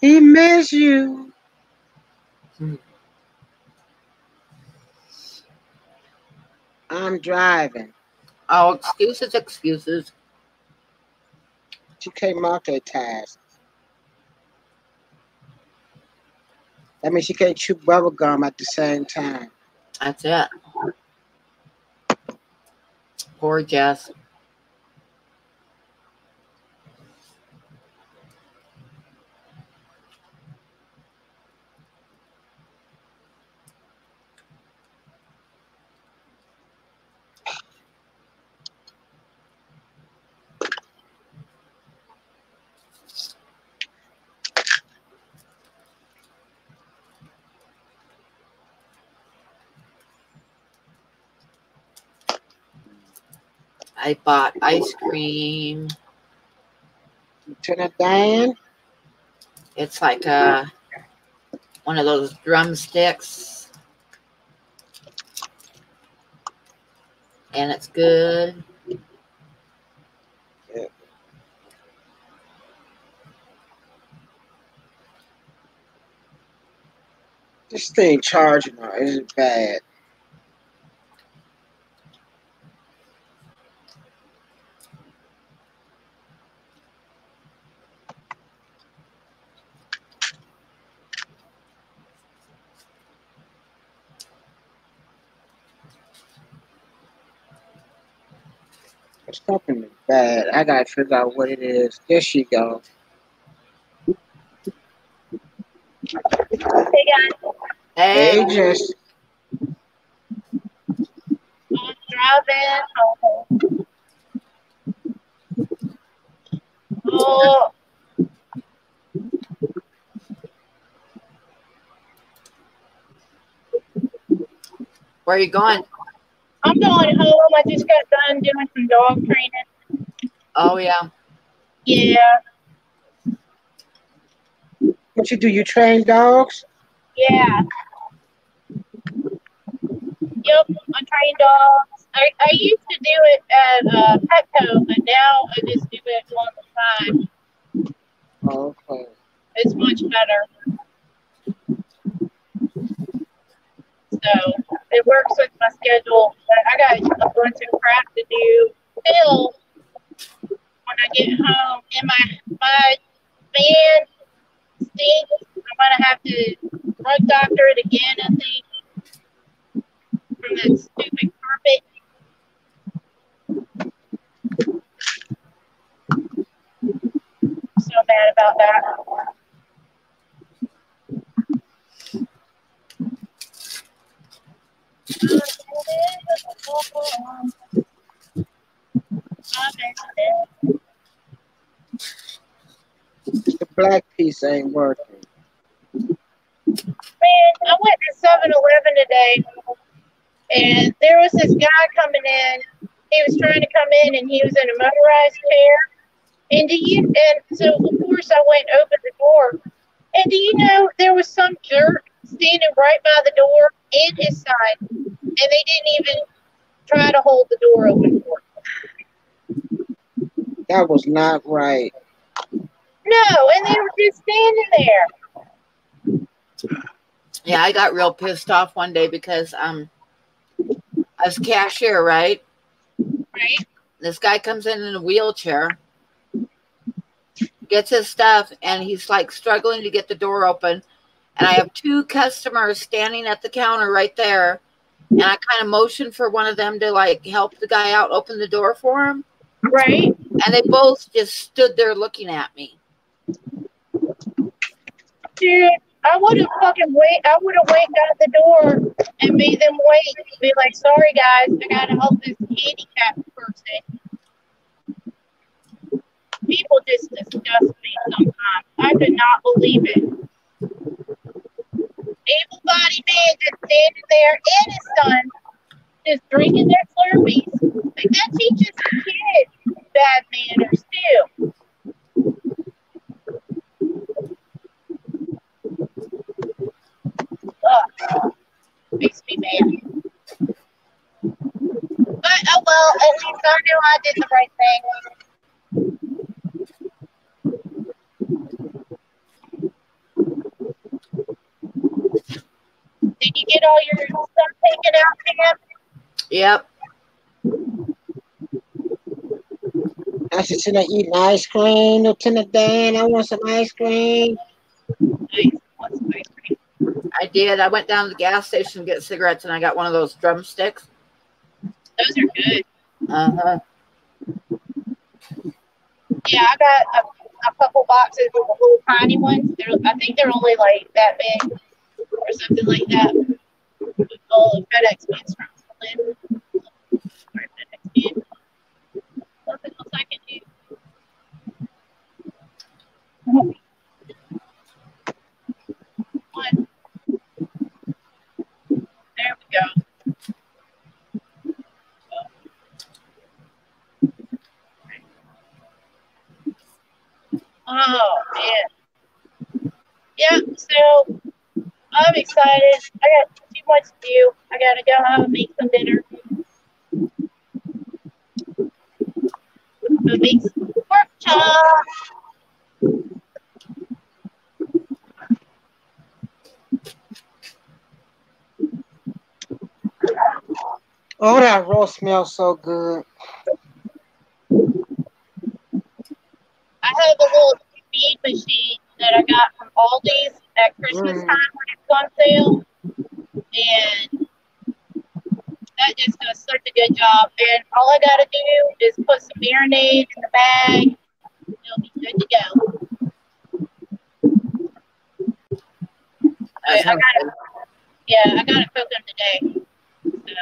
he miss you. I'm driving. Oh, excuses, excuses. She can't multitask. That means she can't chew bubble gum at the same time. That's it. Poor Jess. I bought ice cream. Turn it down. It's like a one of those drumsticks. And it's good. Yeah. This thing charging is bad. It's something bad. I gotta figure out what it is. There she goes. Hey guys. Hey. hey just. I'm driving Oh. Where are you going? I'm going home. I just got done doing some dog training. Oh yeah. Yeah, What you do? You train dogs? yeah. Yep, I train dogs. I, I used to do it at uh, Petco, but now I just do it on the side. Okay. It's much better. So it works with my schedule. I got a bunch of crap to do still when I get home. And my my van stinks. I'm gonna have to rug doctor it again, I think. From that stupid carpet. So bad about that. The black piece ain't working. Man, I went to 7 Eleven today and there was this guy coming in. He was trying to come in and he was in a motorized chair. And do you and so of course I went opened the door. And do you know there was some jerk standing right by the door and his side, and they didn't even try to hold the door open for him. That was not right. No, and they were just standing there. Yeah, I got real pissed off one day because um as cashier, right? Right. This guy comes in in a wheelchair, gets his stuff, and he's like struggling to get the door open. And I have two customers standing at the counter right there. And I kind of motioned for one of them to like help the guy out open the door for him. Right. And they both just stood there looking at me. Dude, I would have fucking wait. I would have waited out the door and made them wait. Be like, sorry guys, I gotta help this handicapped person. People just disgust me sometimes. I could not believe it. Able-bodied man just standing there and his son just drinking their Slurpees. Like that teaches kids bad manners too. Ugh. Makes me mad. But oh well, at least I knew I did the right thing. Did you get all your stuff taken out, Pam? Yep. I said, should I eating ice cream, Lieutenant Dan? I want some ice cream. I did. I went down to the gas station to get cigarettes and I got one of those drumsticks. Those are good. Uh-huh. Yeah, I got a, a couple boxes of the little tiny ones. They're, I think they're only like that big or something like that. All FedEx ones from Berlin. FedEx. Nothing else I can do. One. There we go. Oh man. Yeah, so I'm excited. I got too much to do. I gotta go home and make some dinner. Go make some pork chop. Oh, that roast smells so good. I have a little feed machine that I got from Aldi's at Christmas time when it's on sale. And that just does such a good job. And all I gotta do is put some marinade in the bag. and It'll be good to go. I, I got. Yeah, I got it cooking today. So.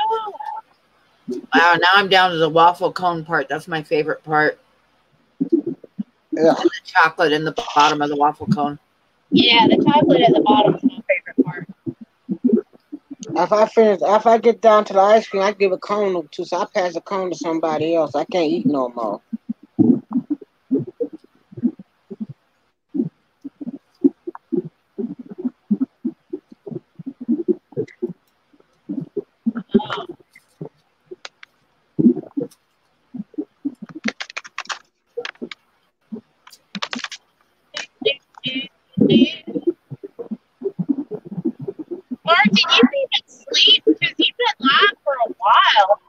Oh. Wow, now I'm down to the waffle cone part. That's my favorite part. Yeah. And the chocolate in the bottom of the waffle cone. Yeah, the chocolate at the bottom is my favorite part. If I finish, if I get down to the ice cream, I give a cone to. So I pass a cone to somebody else. I can't eat no more. Um, Mark, did you even sleep? Because you've been live for a while.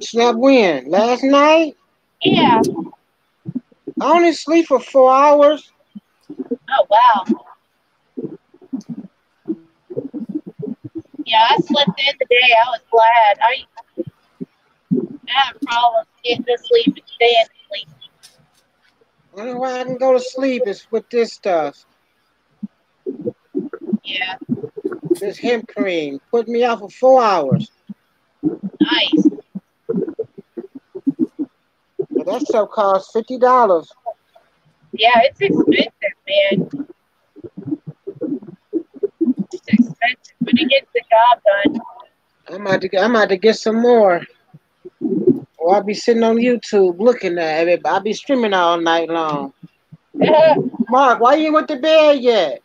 Slept when? Last night? Yeah. I only sleep for four hours. Oh wow. Yeah, I slept in today. I was glad. I I have problems getting to sleep and staying. Only way I can go to sleep is with this stuff. Yeah. This hemp cream. Put me out for four hours. Nice. But that stuff costs fifty dollars. Yeah, it's expensive, man. It's expensive, but it gets the job done. I'm about to get, I'm about to get some more. Or I'll be sitting on YouTube looking at it. I'll be streaming all night long. <laughs> Mark, why you went to bed yet?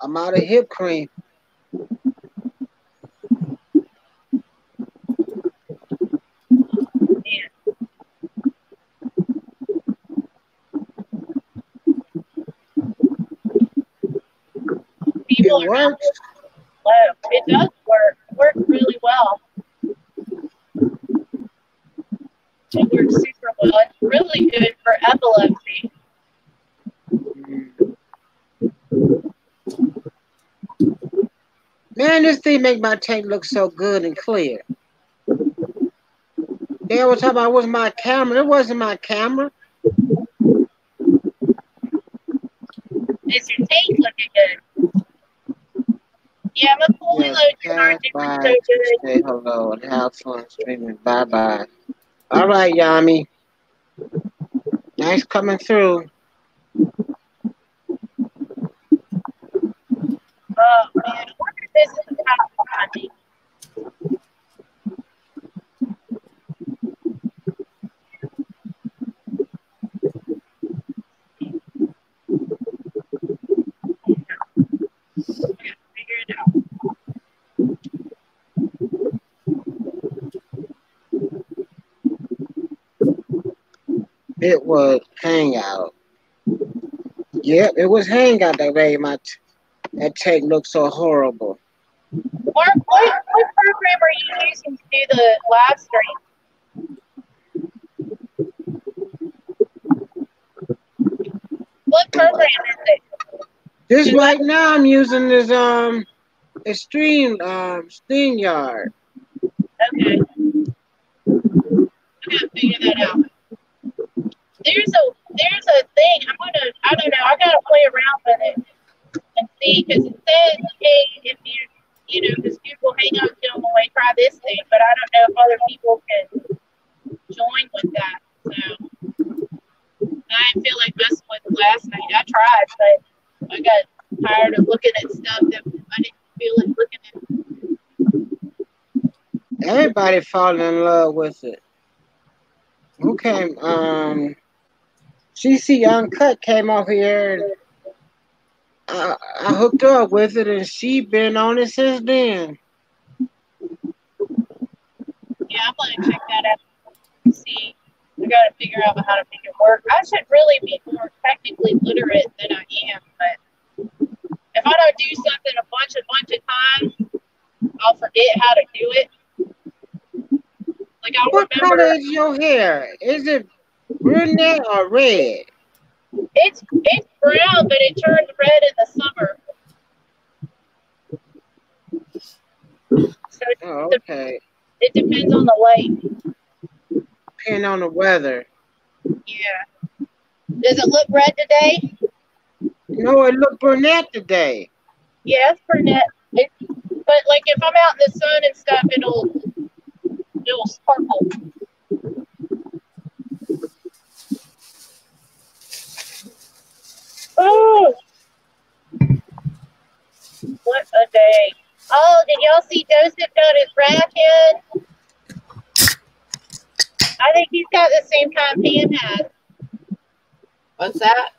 I'm out of hip cream. People It works. It does work. It works really well. It works super well. It's really good for epilepsy. Man, this thing make my tank look so good and clear. They always talk about was my camera. It wasn't my camera. Is your tank looking good? Yeah, I'm a fully Yes, loaded car. pass It's by so to good. say hello and have fun streaming. Bye bye. All right, Yami. Nice coming through. Oh man, I wonder if this is the top behind me. Figure it out. It was Hangout. Yep, it was Hangout that made my t- that tank look so horrible. Mark, what, what program are you using to do the live stream? What program is it? This right now I'm using this um extreme um StreamYard. Okay. I gotta figure that out. There's a there's a thing. I'm gonna I don't know. I gotta play around with it and see because it says hey if you you know because people hang out till when we try this thing, but I don't know if other people can join with that. So I didn't feel like messing with it last night. I tried, but I got tired of looking at stuff that I didn't feel like looking at. Everybody falling in love with it. Okay, um CC Uncut came off here and I, I hooked her up with it and she been on it since then. Yeah, I'm gonna check that out. See, I gotta figure out how to make it work. I should really be more technically literate than I am, but if I don't do something a bunch, a bunch of times, I'll forget how to do it. Like I'll What color is your hair? Is it brunette or red? It's it's brown, but it turns red in the summer. So it, Oh, okay. it depends on the light. Depending on the weather. Yeah. Does it look red today? No, it looked brunette today. Yeah, it's brunette. It, but like if I'm out in the sun and stuff, it'll it'll sparkle. Oh, what a day. Oh, did y'all see Joseph got his wrap in? I think he's got the same kind Pam had. What's that?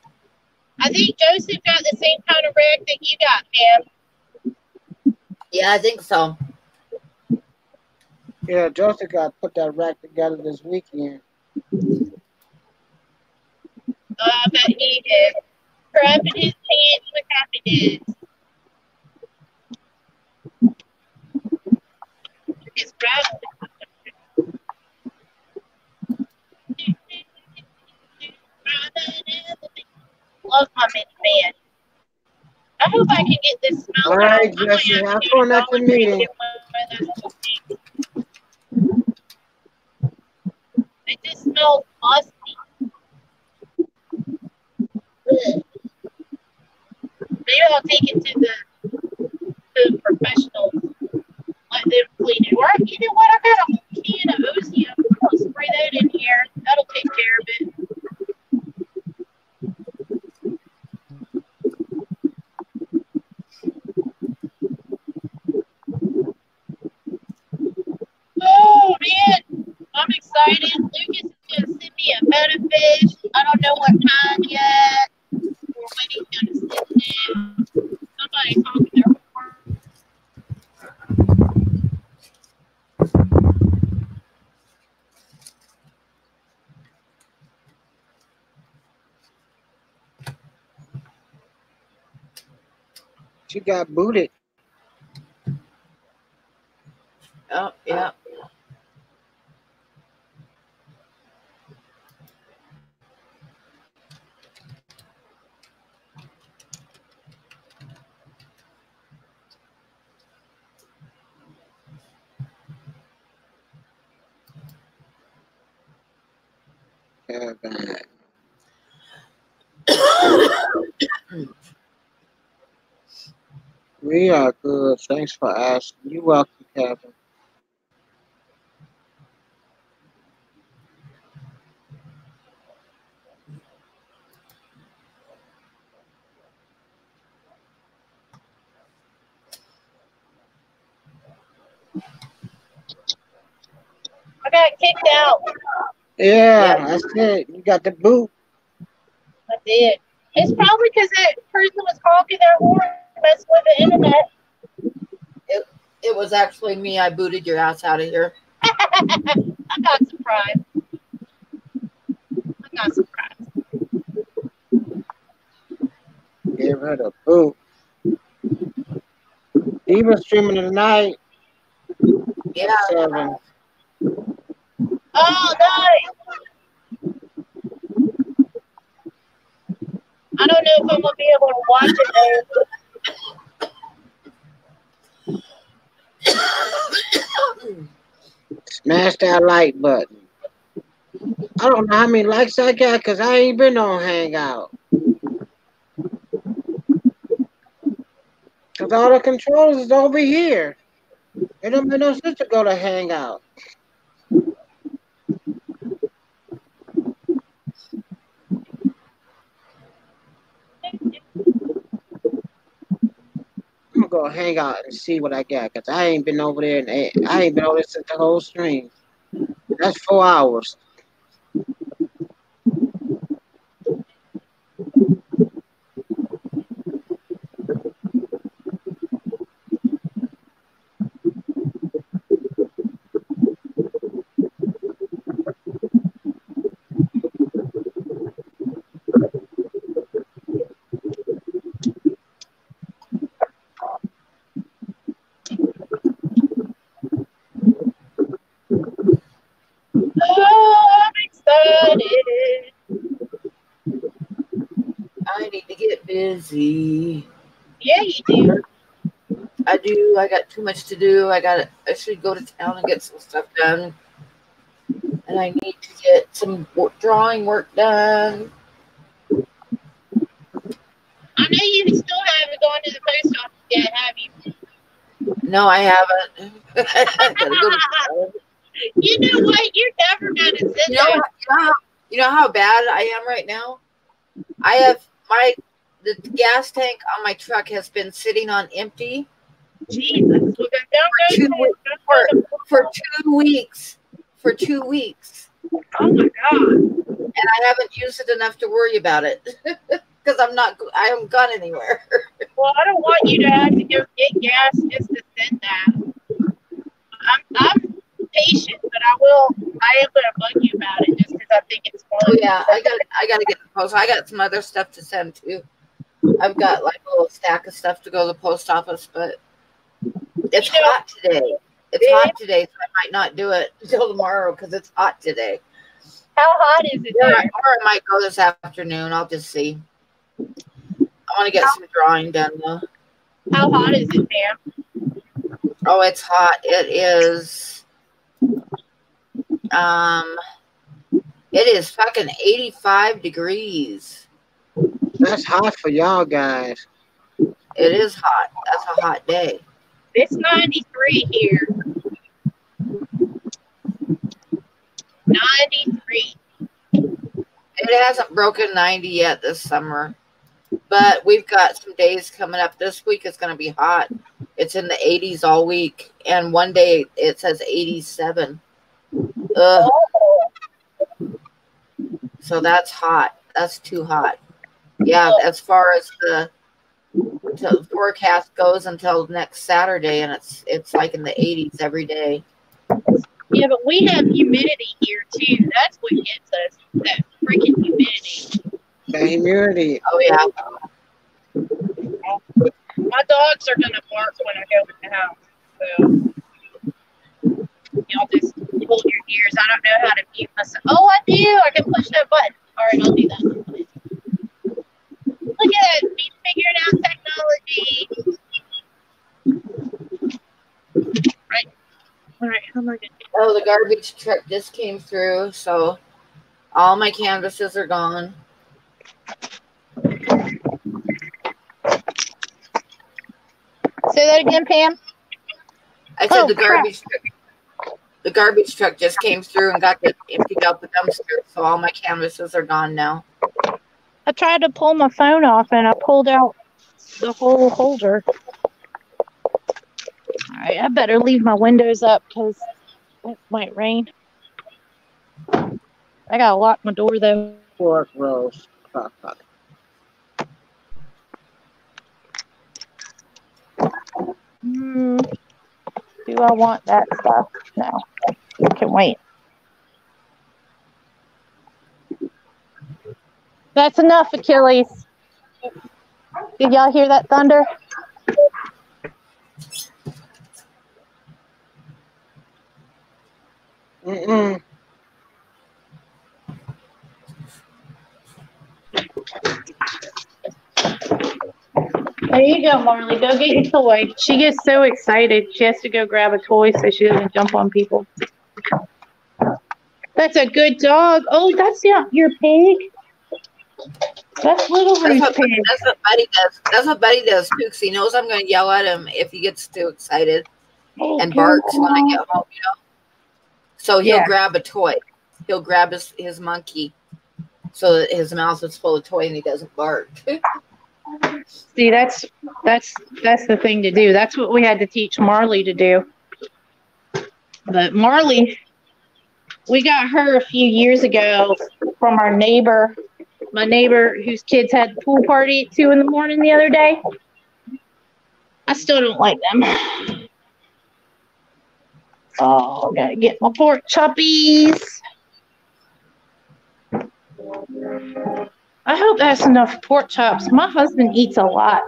I think Joseph got the same kind of rag that you got, Pam. Yeah, I think so. Yeah, Joseph got put that rack together this weekend. Oh, I bet he did. Crapping his pants with happy days. His rack. Love my mini man. I hope I can get this smell. All right. Jesse, have fun at the Dollar Tree to meeting. get one of those little things. It just smells musty. Maybe I'll take it to the to professionals. Let them clean it. Or you know what? I got a whole can of Ozium. I'll spray that in here. That'll take care of it. Oh man, I'm excited. Lucas is gonna send me a betta fish. I don't know what kind yet, or when he's gonna send it. Somebody talking their horn. She got booted. Oh, yeah. Kevin. We are good. Thanks for asking. You're welcome, Kevin. I got kicked out. Yeah, that's it. You got the boot. I did. It's probably because that person was honking their horn, messing with the internet. It, it was actually me. I booted your ass out of here. <laughs> I got surprised. I'm not surprised. Give her the boot. Even streaming tonight. Yeah. Seven. Oh, nice. I don't know if I'm gonna be able to watch it Smash that like button. I don't know how many likes I got because I ain't been on Hangout. Because all the controllers is over here. It don't make no sense to go to Hangout. Gonna go hang out and see what I got because I ain't been over there and I ain't been over there since the whole stream. That's four hours. Oh, I'm excited. I need to busy. Yeah, you do. I do. I got too much to do. I got. I should go to town and get some stuff done. And I need to get some drawing work done. I know you still haven't gone to the post office yet, have you? No, I haven't. <laughs> I go. <laughs> You know what? You're never gonna sit You know, there. you know how you know how bad I am right now. I have my the gas tank on my truck has been sitting on empty Jesus. Well, two, for, for two weeks. For two weeks. Oh my god. And I haven't used it enough to worry about it. <laughs> Because I'm not I haven't gone anywhere. <laughs> Well, I don't want you to have to go get gas just to send that. I'm, I'm patient, but I will. I am going to bug you about it just because I think it's fun. Oh yeah, I got I gotta get the post. I got some other stuff to send too. I've got like a little stack of stuff to go to the post office, but it's You know- hot today. It's hot today, so I might not do it <laughs> until tomorrow because it's hot today. How hot is it Or, or? I might go this afternoon. I'll just see. I want to get some drawing done though. How hot is it, Pam? Oh, it's hot. It is. Um, it is fucking eighty-five degrees. That's hot for y'all guys. It is hot. That's a hot day. It's 93 here. 93. It hasn't broken 90 yet this summer, but we've got some days coming up. This week is going to be hot. It's in the 80s all week, and one day it says 87. Ugh. Oh. So that's hot. That's too hot. Yeah, as far as the, the forecast goes until next Saturday, and it's it's like in the 80s every day. Yeah, but we have humidity here too. That's what gets us. That freaking humidity. The humidity. Oh yeah. My dogs are gonna bark when I go in the house. So y'all just hold your ears. I don't know how to mute myself. Oh, I do. I can push that button. All right, I'll do that. It, me figuring out technology. Right. All right, how am I gonna Oh, the garbage truck just came through, so all my canvases are gone. say that again, Pam? I said Oh, the crap. garbage truck. The garbage truck just came through and got the emptied out the dumpster, so all my canvases are gone now. I tried to pull my phone off and I pulled out the whole holder. All right, I better leave my windows up because it might rain. I gotta lock my door though. Roast. Fuck, fuck. Hmm. Do I want that stuff? No. I can wait. That's enough, Achilles. Did y'all hear that thunder? Mm-mm. There you go, Marley. Go get your toy. She gets so excited. She has to go grab a toy so she doesn't jump on people. That's a good dog. Oh, that's not your pig. That's little That's what, pig. that's what Buddy does. That's what Buddy does too, 'cause he knows I'm going to yell at him if he gets too excited Oh, and barks when I get home. You know, so he'll Yeah. grab a toy. He'll grab his his monkey, so that his mouth is full of toy and he doesn't bark. <laughs> See, that's that's that's the thing to do. That's what we had to teach Marley to do. But Marley, we got her a few years ago from our neighbor, my neighbor whose kids had the pool party at two in the morning the other day. I still don't like them. Oh, gotta get my pork choppies. I hope that's enough pork chops. My husband eats a lot.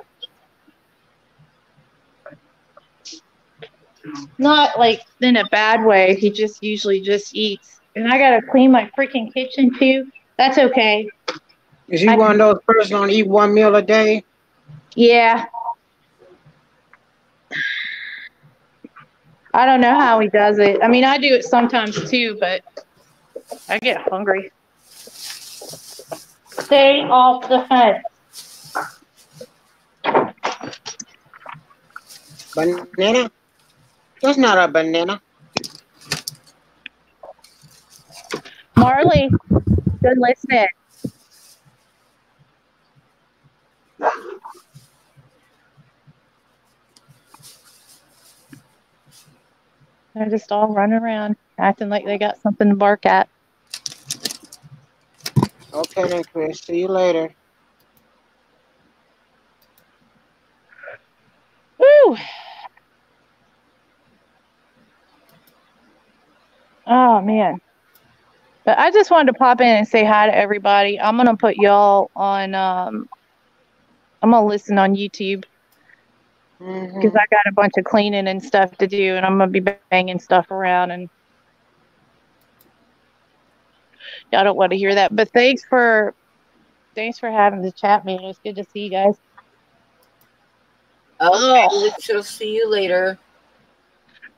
Not like in a bad way. He just usually just eats. And I gotta clean my freaking kitchen too. That's okay. Is he one of those person on eat one meal a day? Yeah. I don't know how he does it. I mean, I do it sometimes too, but I get hungry. Stay off the fence. Banana? That's not a banana. Marley, good listening. They're just all running around, acting like they got something to bark at. Okay then, Chris. See you later. Woo! Oh man. But I just wanted to pop in and say hi to everybody. I'm gonna put y'all on um I'm gonna listen on YouTube mm-hmm. because I got a bunch of cleaning and stuff to do and I'm gonna be banging stuff around and y'all don't want to hear that. But thanks for thanks for having the chat meeting. It's good to see you guys. Okay, oh. we shall see you later.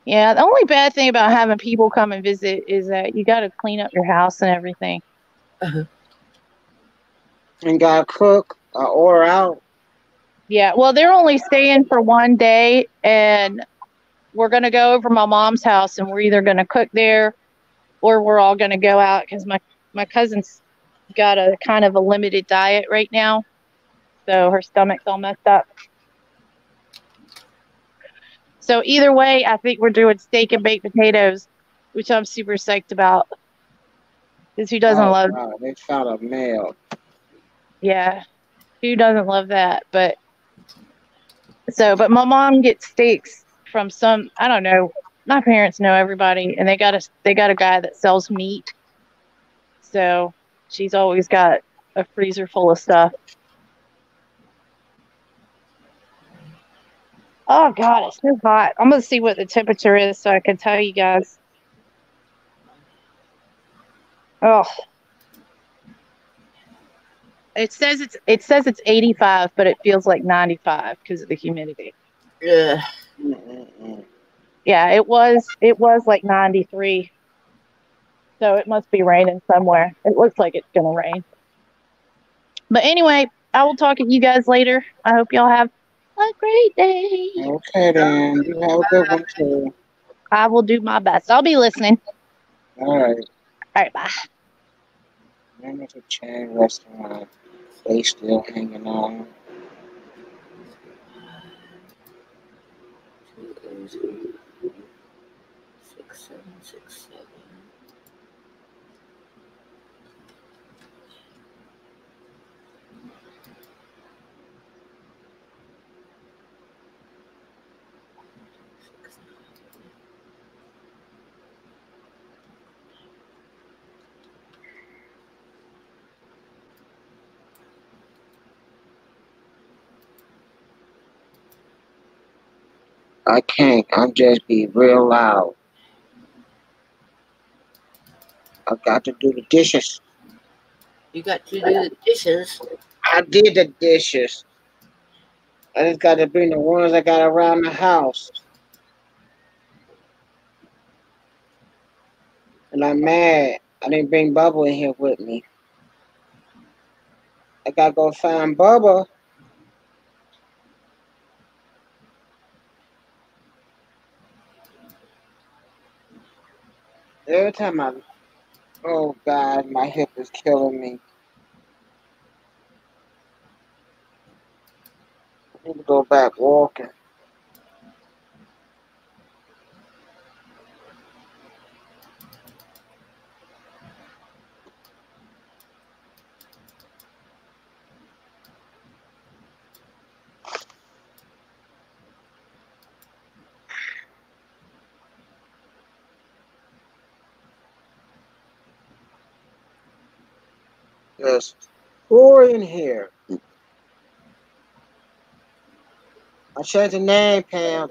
Yeah, the only bad thing about having people come and visit is that you got to clean up your house and everything. Uh-huh. And gotta cook uh, or order out. Yeah, well, they're only staying for one day, and we're gonna go over my mom's house, and we're either gonna cook there, or we're all gonna go out because my my cousin's got a kind of a limited diet right now, so her stomach's all messed up. So either way, I think we're doing steak and baked potatoes, which I'm super psyched about. Because who doesn't Oh, love? wow, they found a male. Yeah, who doesn't love that? But so, but my mom gets steaks from some. I don't know. My parents know everybody, and they got a they got a guy that sells meat. So she's always got a freezer full of stuff. Oh God, it's so hot. I'm gonna see what the temperature is so I can tell you guys. Oh, it says it's it says it's 85, but it feels like 95 because of the humidity. Yeah. Yeah, it was it was like 93. So it must be raining somewhere. It looks like it's gonna rain. But anyway, I will talk to you guys later. I hope y'all have a great day. Okay then. You have a good one too. I will do my best. I'll be listening. All right. All right, bye. Chain restaurant. They still hanging on. I can't. I'm just be real loud. I got to do the dishes. You got to do the dishes. I did the dishes. I just got to bring the ones I got around the house. And I'm mad. I didn't bring Bubba in here with me. I gotta go find Bubba. Every time I, oh God, my hip is killing me. I need to go back walking. Yes. Who are in here? I changed the name, Pam.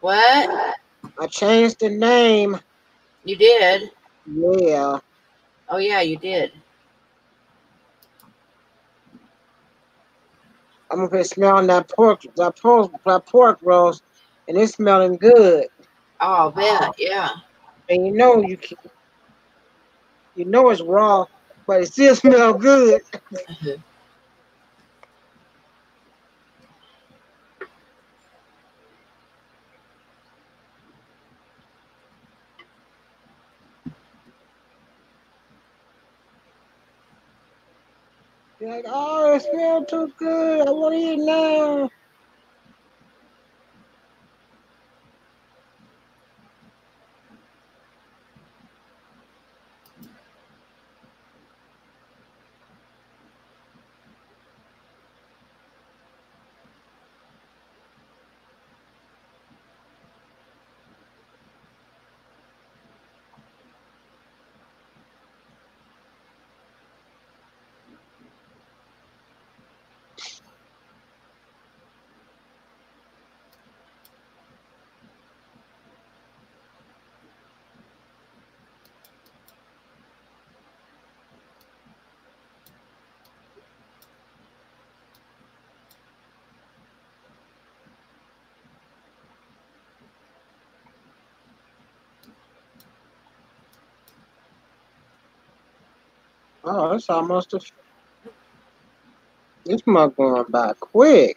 What? I changed the name. You did? Yeah. Oh yeah, you did. I'm gonna be smelling that pork, that pork, that pork roast, and it's smelling good. Oh, I bet, yeah. And you know you can, you know it's raw, but it still <laughs> smells good. You're like, oh, it smells too good. I want to eat now. Oh, it's almost a. This month going by quick.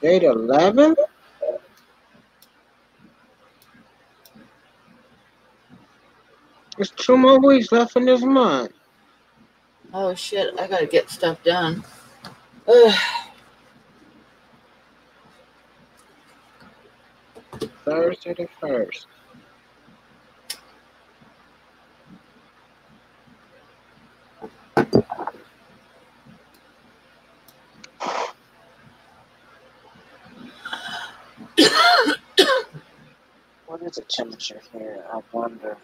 Date 11? There's two more weeks left in this month. Oh shit! I gotta get stuff done. Ugh. Thursday the first. What is the temperature here? I wonder.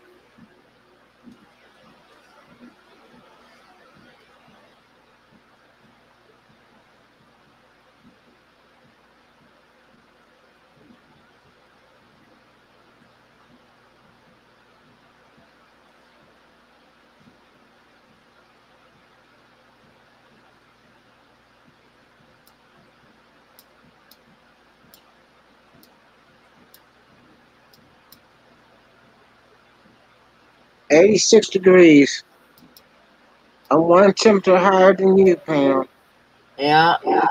Eighty-six degrees. I'm one temperature higher than you, Pam. Yeah. Yeah.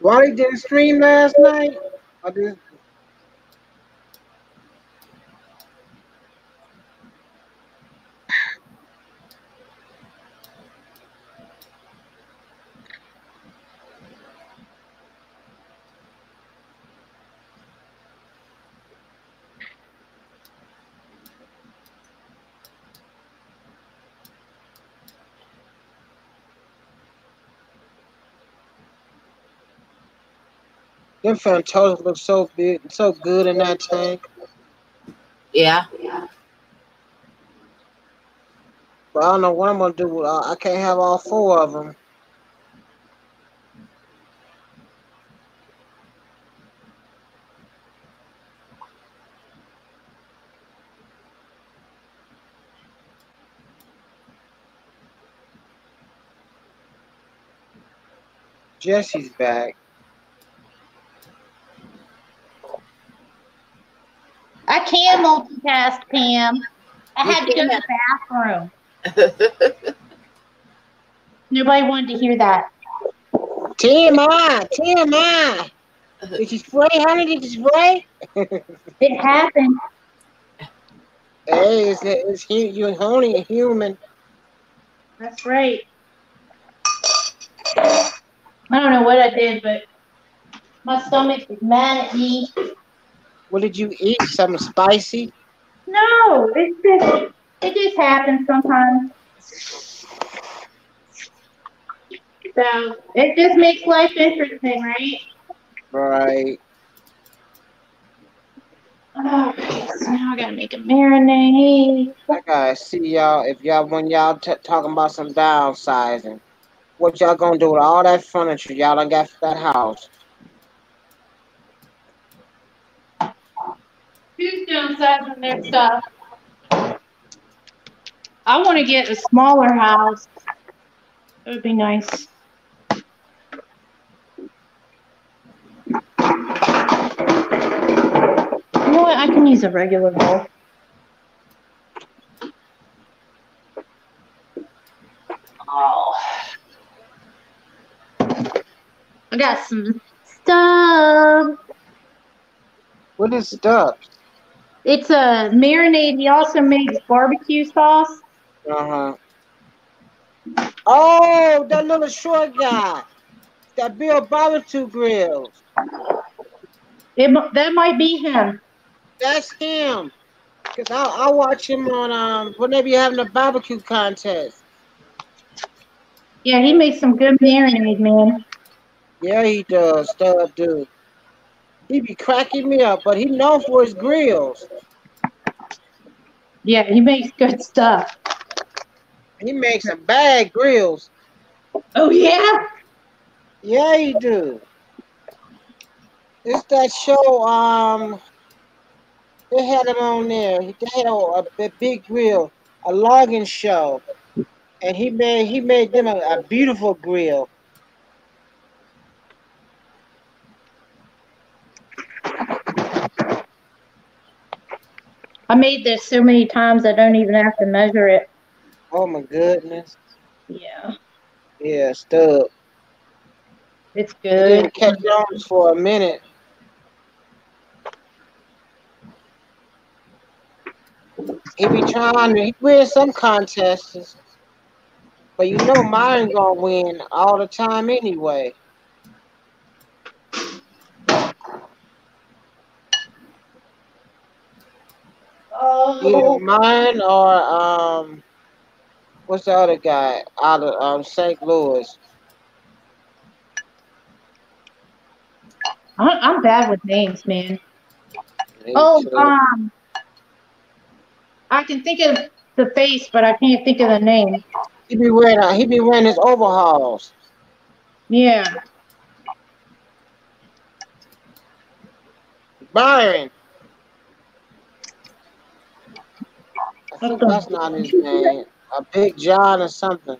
Why didn't stream last night? I did. Them Frontosas look so big, so good in that tank. Yeah. Yeah. But I don't know what I'm gonna do. I can't have all four of them. Jesse's back. I can multitask, Pam. I had to go to the bathroom. <laughs> Nobody wanted to hear that. TMI, TMI. Did you spray, honey? Did you spray? <laughs> It happened. Hey, it's, it's hu- you're only a human. That's right. I don't know what I did, but my stomach is mad at me. What did you eat? Something spicy? No, it's just it just happens sometimes. So it just makes life interesting, right? Right. Oh, so now I gotta make a marinade. I gotta see y'all. If y'all, when y'all t- talking about some downsizing, what y'all gonna do with all that furniture y'all done got for that house? Who's downsizing their stuff? I want to get a smaller house. It would be nice. You know what? I can use a regular bowl. Oh. I got some stuff. What is stuff? It's a marinade. He also makes barbecue sauce. Uh huh. Oh, that little short guy. That Bill Barbecue Grills. It, that might be him. That's him. Cause I, I watch him on um whenever you're having a barbecue contest. Yeah, he makes some good marinade, man. Yeah, he does, stud dude. He be cracking me up, but he known for his grills. Yeah, he makes good stuff. He makes some bad grills. Oh yeah. Yeah, he do. It's that show. Um, they had him on there. They had a, a, big grill, a logging show, and he made he made them a, a beautiful grill. I made this so many times I don't even have to measure it. Oh my goodness. Yeah. Yeah, stub. It's good. didn't catch on for a minute. He be trying to he win some contests, but you know mine gonna win all the time anyway. Either Oh, mine or um, what's the other guy out of um St. Louis? I'm bad with names, man. Me Oh, too. um, I can think of the face, but I can't think of the name. He be wearing uh, he be wearing his overalls. Yeah. Byron. That's not his name. A Big John or something.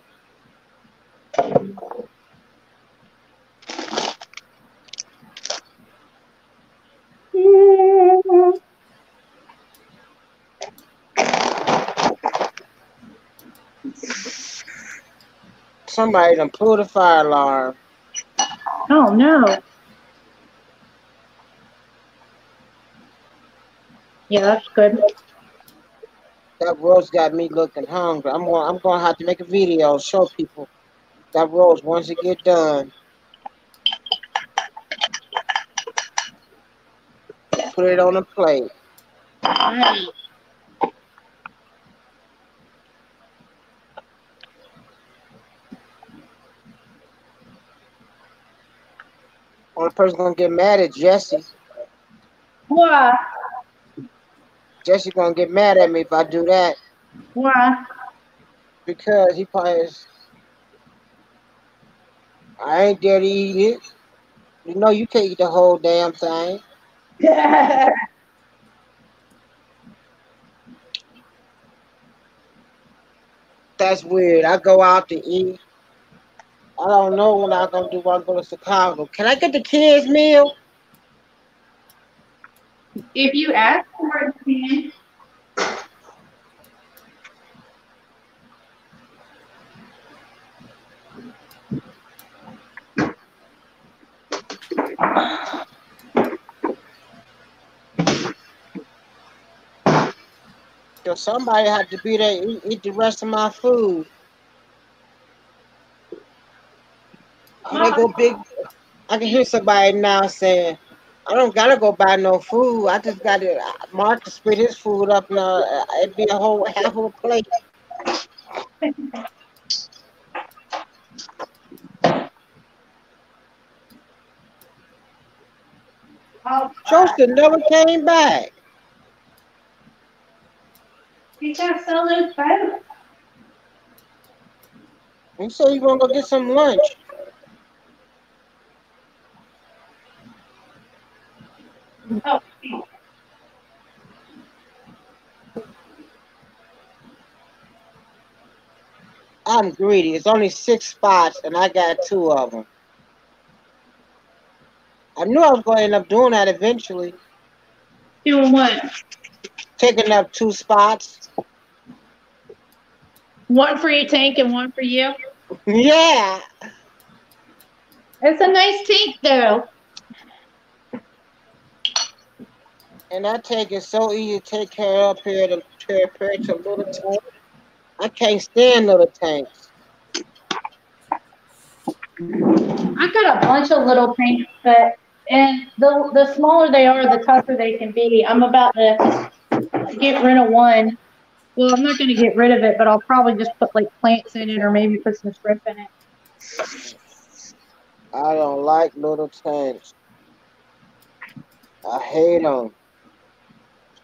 Somebody done pulled a fire alarm. Oh no. Yeah, that's good. That rose got me looking hungry. I'm going. I'm going to have to make a video show people that rose once it get done. Put it on a plate. Only person gonna get mad at Jesse. Why? Jesse gonna get mad at me if I do that Why? because he probably is. I ain't there to eat it. You know you can't eat the whole damn thing. <laughs> That's weird. I go out to eat. I don't know what I'm gonna do when I go to Chicago. Can I get the kids meal? If you ask for. So somebody had to be there eat, eat the rest of my food. I go big. I can hear somebody now saying, "I don't gotta go buy no food. I just gotta Mark to split his food up now. uh, It'd be a whole half of a plate." Joseph never came back. you gotta sell those boats. He said he gonna go get some lunch. I'm greedy. It's only six spots, and I got two of them. I knew I was going to end up doing that eventually, doing what? taking up two spots. One for your tank and one for you. <laughs> Yeah, It's a nice tank, though. And I take it so easy to take care of here to compared to little tank. I can't stand little tanks. I've got a bunch of little tanks, but and the the smaller they are, the tougher they can be. I'm about to get rid of one. Well, I'm not going to get rid of it, but I'll probably just put like plants in it, or maybe put some shrimp in it. I don't like little tanks. I hate them.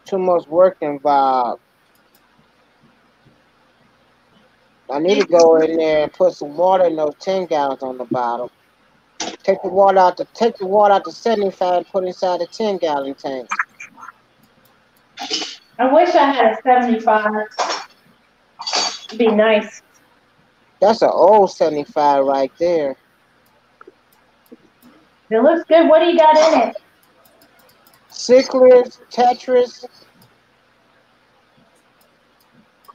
Too much work involved. I need to go in there and put some water in those 10 gallons on the bottom. Take the water out the take the water out the 75 and put inside the 10 gallon tank. I wish I had a seventy-five. It'd be nice. That's an old 75 right there. It looks good. What do you got in it? Cichlids, tetras.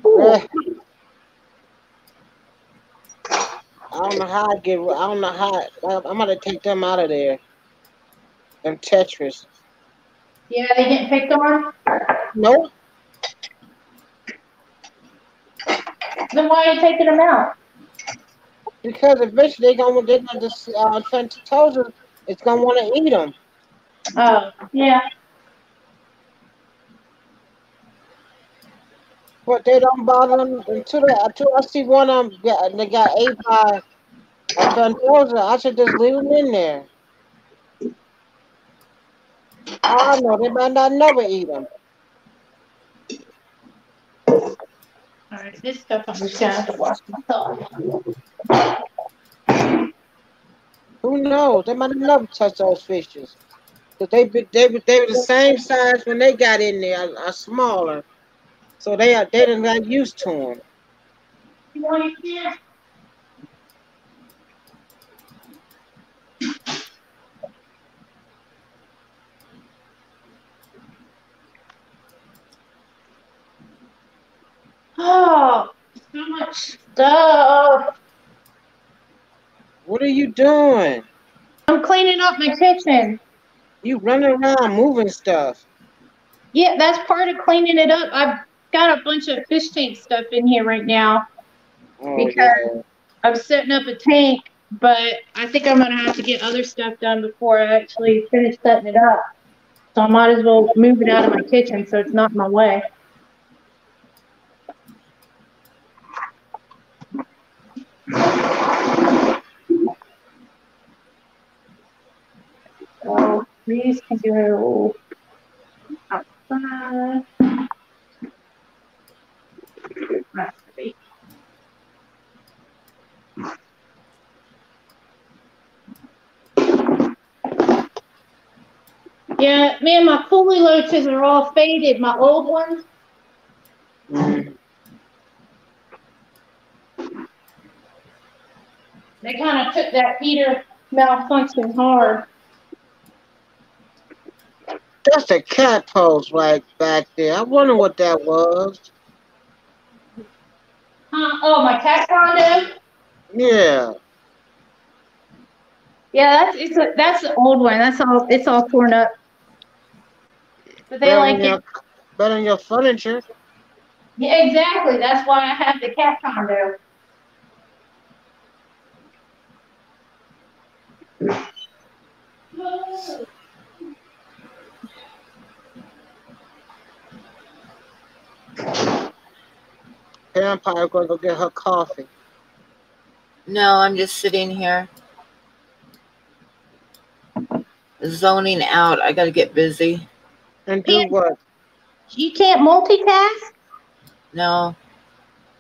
I don't know how I get. I don't know how. I'm gonna take them out of there. Them tetras. Yeah, they getting picked on? Nope. Then why are you taking them out? Because eventually they're gonna. They're gonna just. Uh, Frontosa is gonna want to eat them. Oh, yeah. But they don't bother them until, until I see one of them. They got ate by a Frontosa. I should just leave them in there. I don't know. They might not never eat them. Alright, this stuff I'm just gonna have to wash myself. Who knows? They might have never touched those fishes. Cause they be, they they were the same size when they got in there, are smaller. So they are they done got used to them. You want your kid? Oh, so much stuff. What are you doing? I'm cleaning up my kitchen. You running around moving stuff. Yeah, that's part of cleaning it up. I've got a bunch of fish tank stuff in here right now Oh, because yeah. I'm setting up a tank, but I think I'm gonna have to get other stuff done before I actually finish setting it up. So I might as well move it out of my kitchen so it's not in my way. These can go outside. Recipe. Yeah, man, my kuhli loaches are all faded, my old ones. They kind of took that heater malfunction hard. That's a cat pose right back there. I wonder what that was. Huh? Oh, my cat condo? Yeah. Yeah, that's it's a, that's the old one. That's all. It's all torn up. But they better like your, it. better than your furniture. Yeah, exactly. That's why I have the cat condo. <laughs> probably gonna go get her coffee. No, I'm just sitting here. Zoning out. I gotta get busy. And do what? You can't multitask. No.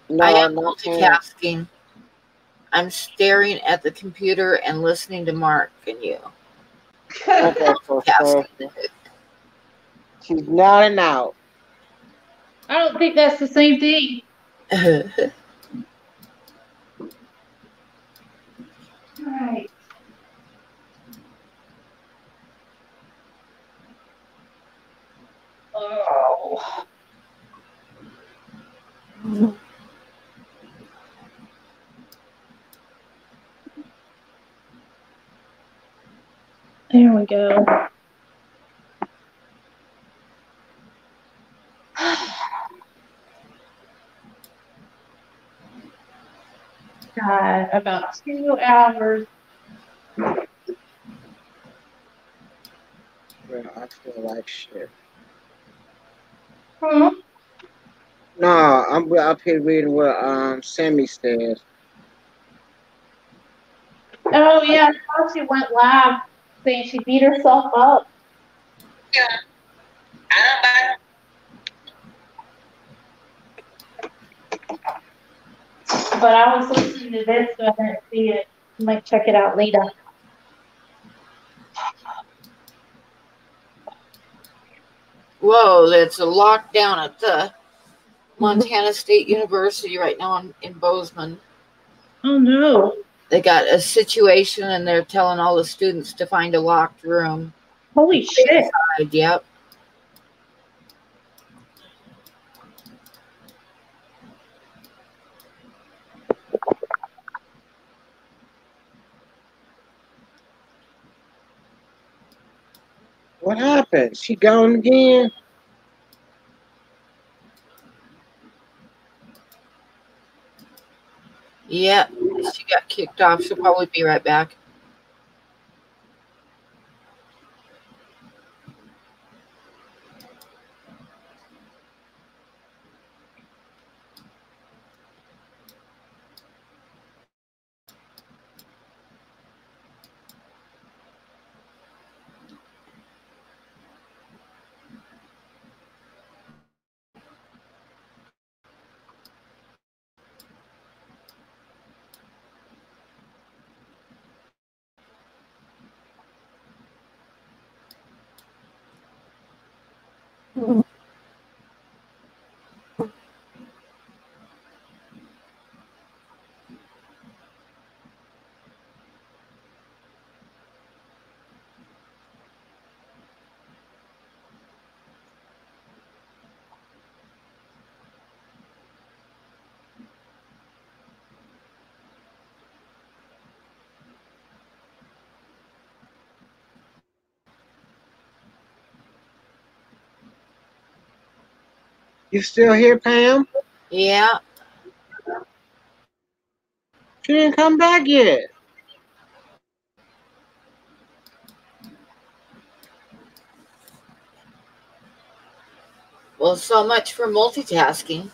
No, I am not Pam. multitasking. I'm staring at the computer and listening to Mark and you. Okay, <laughs> so Multitasking. She's nodding out. I don't think that's the same thing. Right. Oh. There we go. Got about two hours. Well, I feel like shit. Hmm? No, I'm up here reading what um Sammy says. Oh yeah, I thought she went live saying she beat herself up. Yeah. But I was listening to this, so I didn't see it. I might check it out later. Whoa, it's a lockdown at the Montana State University right now in, in Bozeman. Oh no. They got a situation and they're telling all the students to find a locked room. Holy shit. Yep. What happened? She gone again? Yep. She got kicked off. She'll probably be right back. Mm-hmm. You still here, Pam? Yeah. She didn't come back yet. Well, so much for multitasking.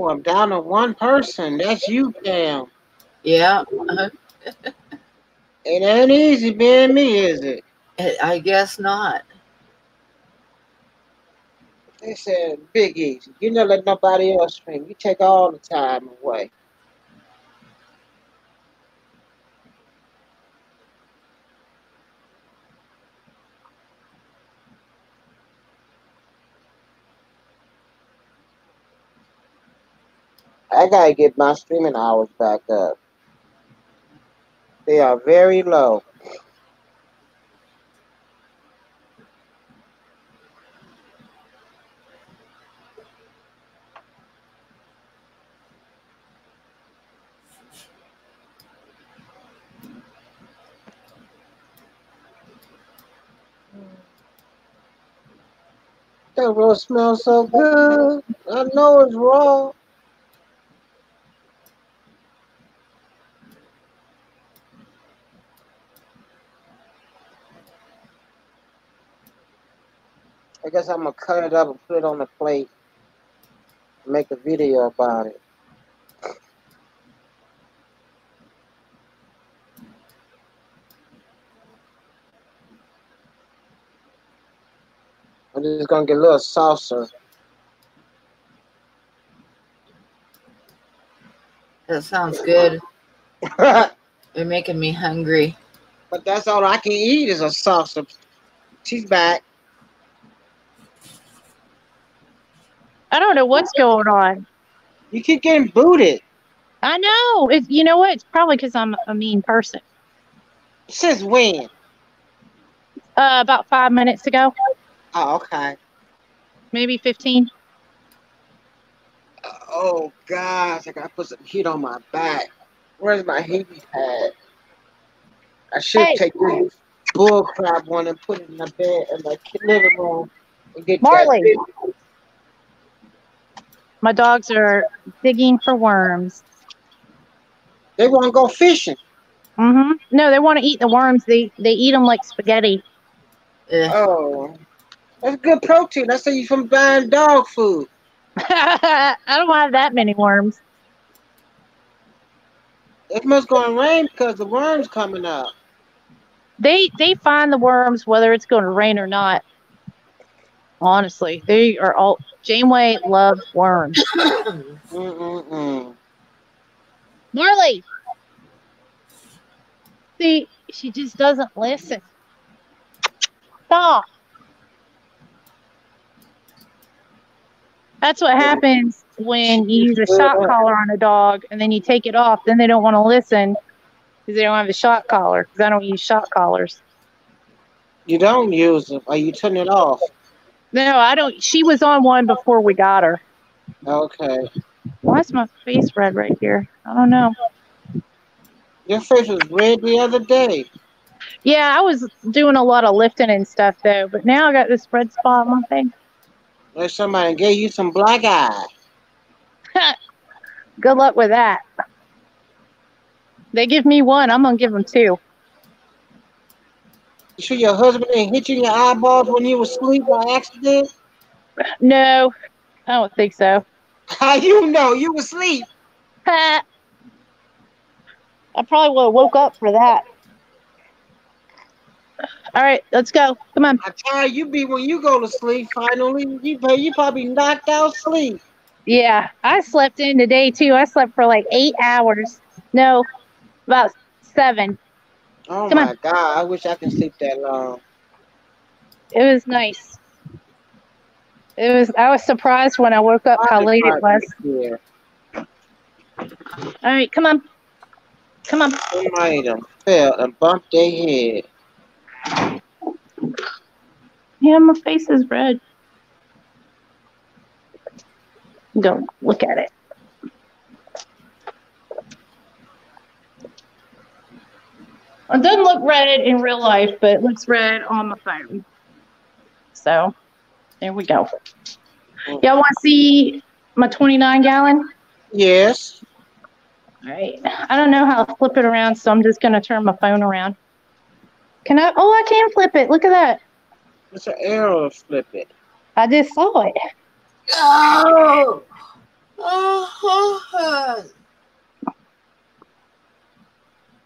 Oh, I'm down to one person. That's you, Pam. Yeah. <laughs> It ain't easy being me, is it? I guess not. They said, Big Easy, you don't let nobody else scream. You take all the time away. I gotta get my streaming hours back up. They are very low. That roast smells so good. I know it's raw. I guess I'm gonna cut it up and put it on the plate. Make a video about it. I'm just gonna get a little saucer. That sounds good. <laughs> You're making me hungry. But that's all I can eat is a salsa. She's back. I don't know what's going on. You keep getting booted. I know. It, you know what? It's probably because I'm a mean person. Since when? Uh, about five minutes ago, Oh, okay. maybe 15. Oh gosh, I gotta put some heat on my back. Where's my heating pad? I should Hey. take this bull crap one and put it in the bed in the living room and get Marley. that. Big- My dogs are digging for worms. They want to go fishing. Mm-hmm. No, they want to eat the worms. They they eat them like spaghetti. Oh, that's good protein. That's how you from buying dog food. <laughs> I don't have that many worms. It must going to rain because the worms coming up. They they find the worms whether it's going to rain or not. Honestly, they are all. Janeway loves worms. <laughs> Mm-mm-mm. Marley. See, she just doesn't listen. Stop. That's what happens when you use a shock collar on a dog and then you take it off. Then they don't want to listen because they don't have a shock collar. Because I don't use shock collars. You don't use them, Are oh, you turn it off. No, I don't. She was on one before we got her. Okay. Why is my face red right here? I don't know. Your face was red the other day. Yeah, I was doing a lot of lifting and stuff though, but now I got this red spot on my face. Like somebody gave you some black eye. <laughs> Good luck with that. They give me one, I'm gonna give them two. You sure your husband didn't hit you in your eyeballs when you were asleep by accident? No, I don't think so. <laughs> How you know you were asleep? <laughs> I probably would have woke up for that. All right, let's go. Come on. I tell you, be when you go to sleep. Finally, you you probably knocked out sleep. Yeah, I slept in today too. I slept for like eight hours. No, about seven. Oh Come my on. god! I wish I could sleep that long. It was nice. It was. I was surprised when I woke up how late it was. Yeah. All right, come on. Come on. Somebody done fell and bumped their head. Yeah, my face is red. Don't look at it. It doesn't look red in real life, but it looks red on my phone. So there we go. Y'all want to see my 29 gallon? Yes. All right. I don't know how to flip it around, so I'm just going to turn my phone around. Can I? Oh, I can flip it. Look at that. It's an arrow flip it. I just saw it. Oh. Oh. oh, oh.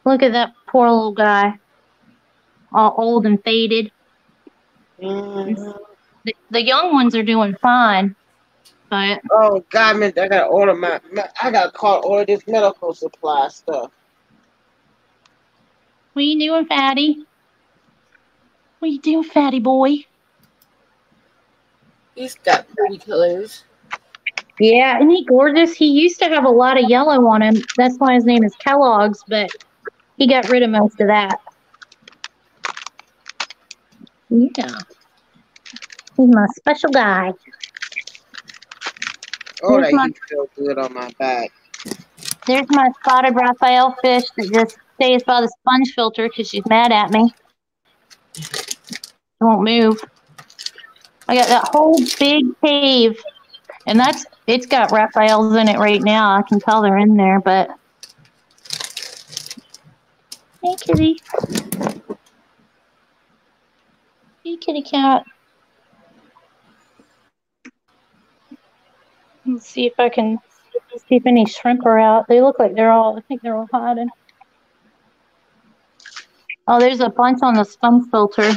Look at that poor little guy. All old and faded. The, the young ones are doing fine, but Oh God, man! I gotta order my. my- I gotta call order this medical supply stuff. what you doing, fatty? What you doing, fatty boy? He's got pretty colors. Yeah, isn't he gorgeous? He used to have a lot of yellow on him. That's why his name is Kellogg's, but he got rid of most of that. Yeah. He's my special guy. Oh, Here's that my- feel good on my back. There's my spotted Raphael fish that just stays by the sponge filter because she's mad at me. She won't move. I got that whole big cave, and that's it's got Raphaels in it right now. I can tell they're in there, but hey, kitty, hey, kitty cat. Let's see if I can see if any shrimp are out. They look like they're all. I think they're all hiding. Oh, there's a bunch on the sponge filter.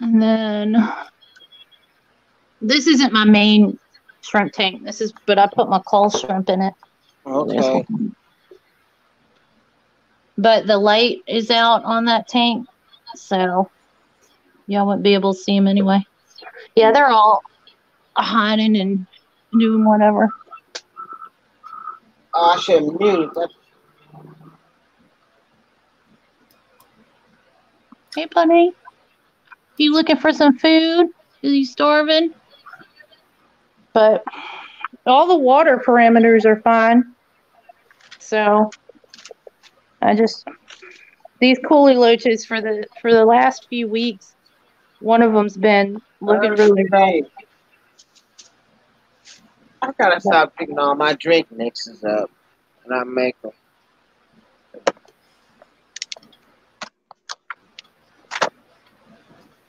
And then this isn't my main shrimp tank. This is, but I put my call shrimp in it. Okay. But the light is out on that tank, so y'all wouldn't be able to see them anyway. Yeah, they're all hiding and doing whatever. Oh, I should mute. That- Hey, buddy. You looking for some food? Are you starving? But all the water parameters are fine. So I just these kuhli loaches for the for the last few weeks. One of them's been looking really rough. I gotta stop picking all my drink mixes up and I make them.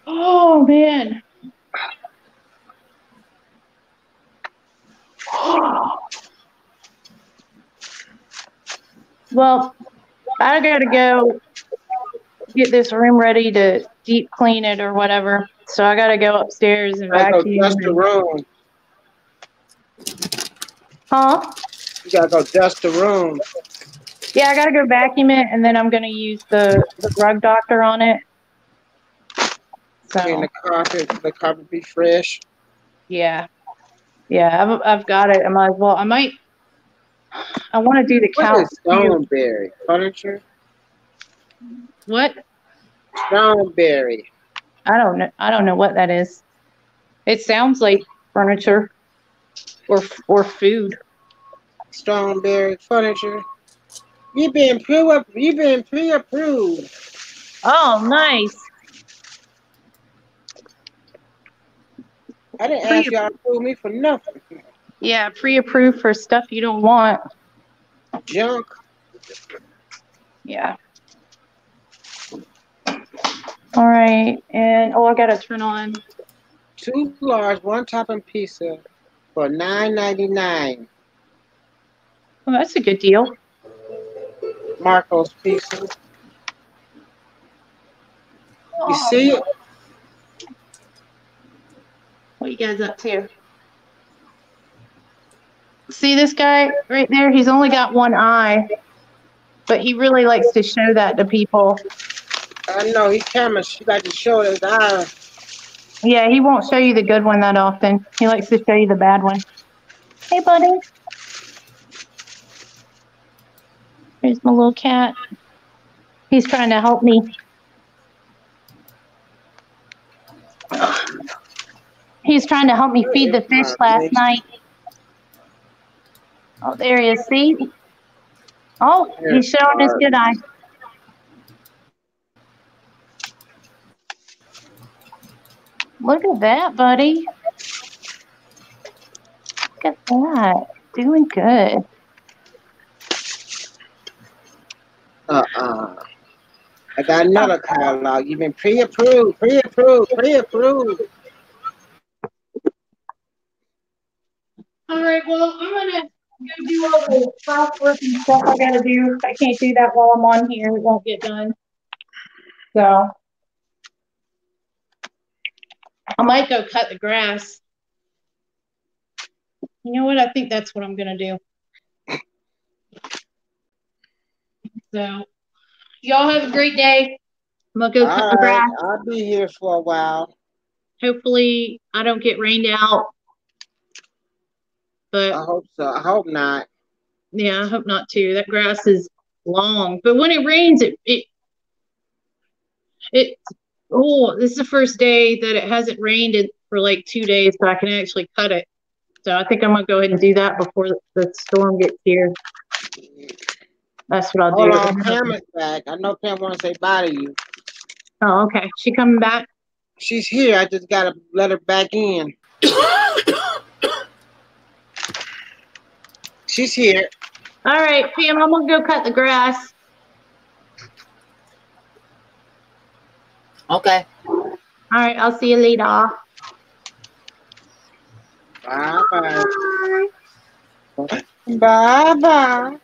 Oh man. <gasps> Well, I gotta go get this room ready to deep clean it or whatever. So I gotta go upstairs and Gotta go vacuum. dust the room. Huh? You gotta go dust the room. Yeah, I gotta go vacuum it and then I'm gonna use the, the rug doctor on it. So the carpet, the carpet be fresh. yeah. Yeah, I've I've got it. I might as well I might I wanna do the What couch. Stoneberry? Furniture? What? Stoneberry. I don't know. I don't know what that is. It sounds like furniture or or food. Stoneberry furniture. You've been pre you've been pre-approved. Oh, nice. I didn't ask y'all to approve me for nothing. Yeah, pre-approved for stuff you don't want. Junk. Yeah. All right, and oh, I gotta turn on. Two large, one topping pizza for nine ninety nine. Oh, that's a good deal. Marco's pizza. You oh. see it? What you guys up to? See this guy right there? He's only got one eye, but he really likes to show that to people. I know he camera. She like to show his eye. Yeah, he won't show you the good one that often. He likes to show you the bad one. Hey, buddy. Here's my little cat. He's trying to help me. He's trying to help me feed the fish last night. Oh, there he is. See? Oh, he's showing his good eye. Look at that, buddy. Look at that. Doing good. Uh uh I got another catalog. You've been pre-approved, pre-approved, pre-approved. All right, well, I'm gonna go do all the housework and stuff I gotta do. I can't do that while I'm on here. It won't get done. So I might go cut the grass. You know what? I think that's what I'm gonna do. So y'all have a great day. I'm gonna go cut the grass. I'll be here for a while. Hopefully I don't get rained out. But I hope so. I hope not. Yeah, I hope not too. That grass is long, but when it rains, it it it. Oh, this is the first day that it hasn't rained in, for like two days, so I can actually cut it. So I think I'm gonna go ahead and do that before the, the storm gets here. That's what I'll Hold do. on, Pam is back. I know Pam wants to say bye to you. Oh, okay. She coming back? She's here. I just gotta let her back in. <coughs> She's here. All right, Pam. I'm gonna go cut the grass. Okay. All right. I'll see you later. Bye bye. Bye bye.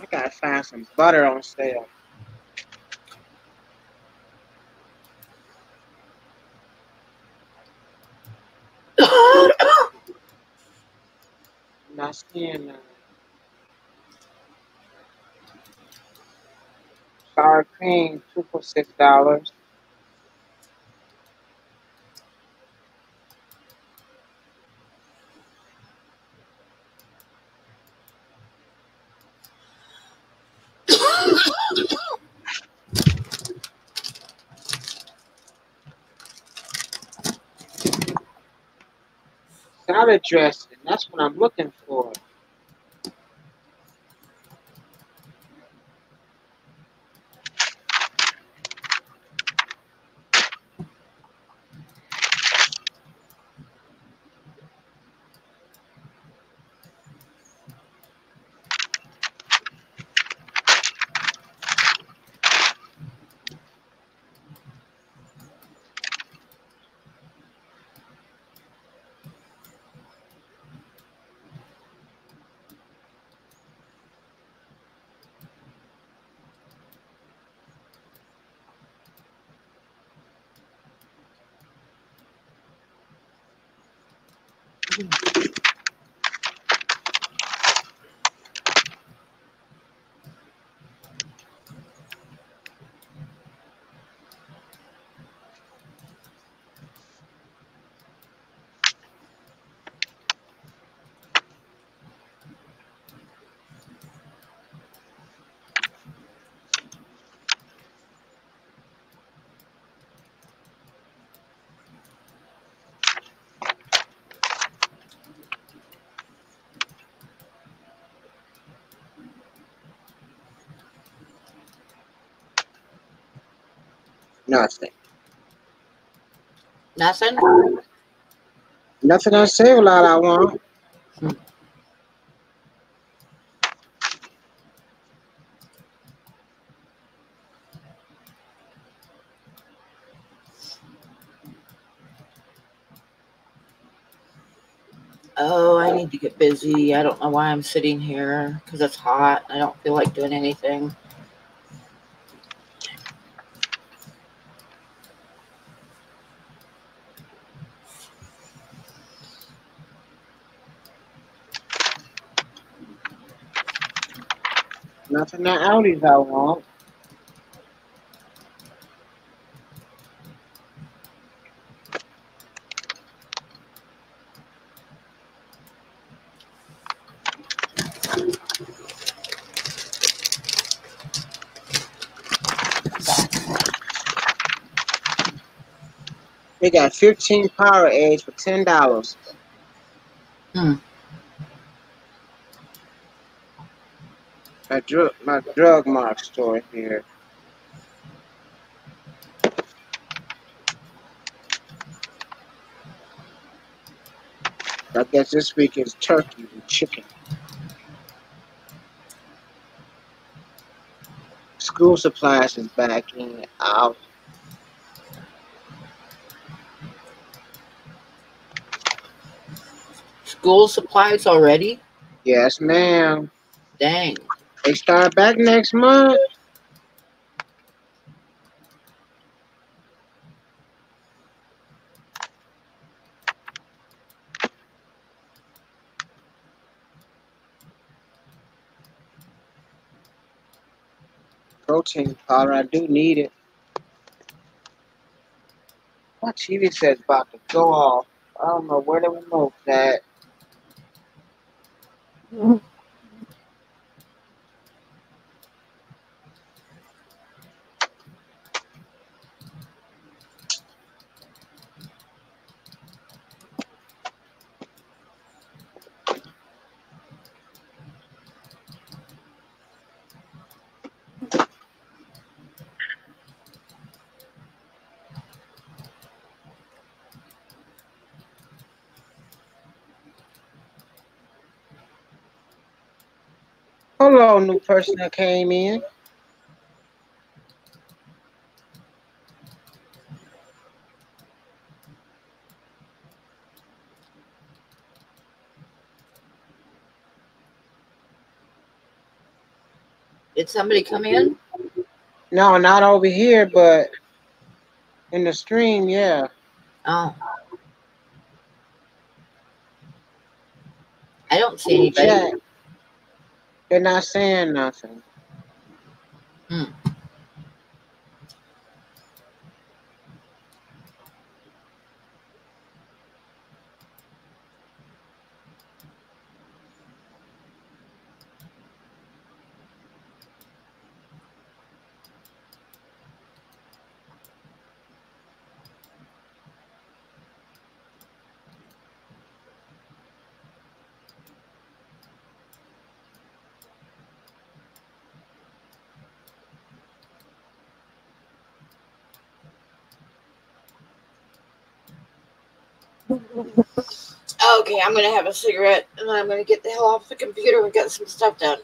I gotta find some butter on sale. Not seeing. Sour cream, two for six dollars. Salad and That's what I'm looking for. Nothing. Nothing? Nothing I say a lot I want. Oh, I need to get busy. I don't know why I'm sitting here because it's hot. I don't feel like doing anything. Nothing that Aldi's I want. They got 15 power eggs for ten dollars. Hmm. Drug my drug mart store here. I guess this week is turkey and chicken. School supplies is back in out. School supplies already? Yes, ma'am. Dang. They start back next month. Protein powder, I do need it. My TV says about to go off. I don't know where the remote's at. Hello, new person that came in. Did somebody come in? No, not over here, but in the stream, yeah. Oh. I don't see anybody. chat. They're not saying nothing. Hmm. Okay, I'm gonna have a cigarette and then I'm gonna get the hell off the computer and get some stuff done.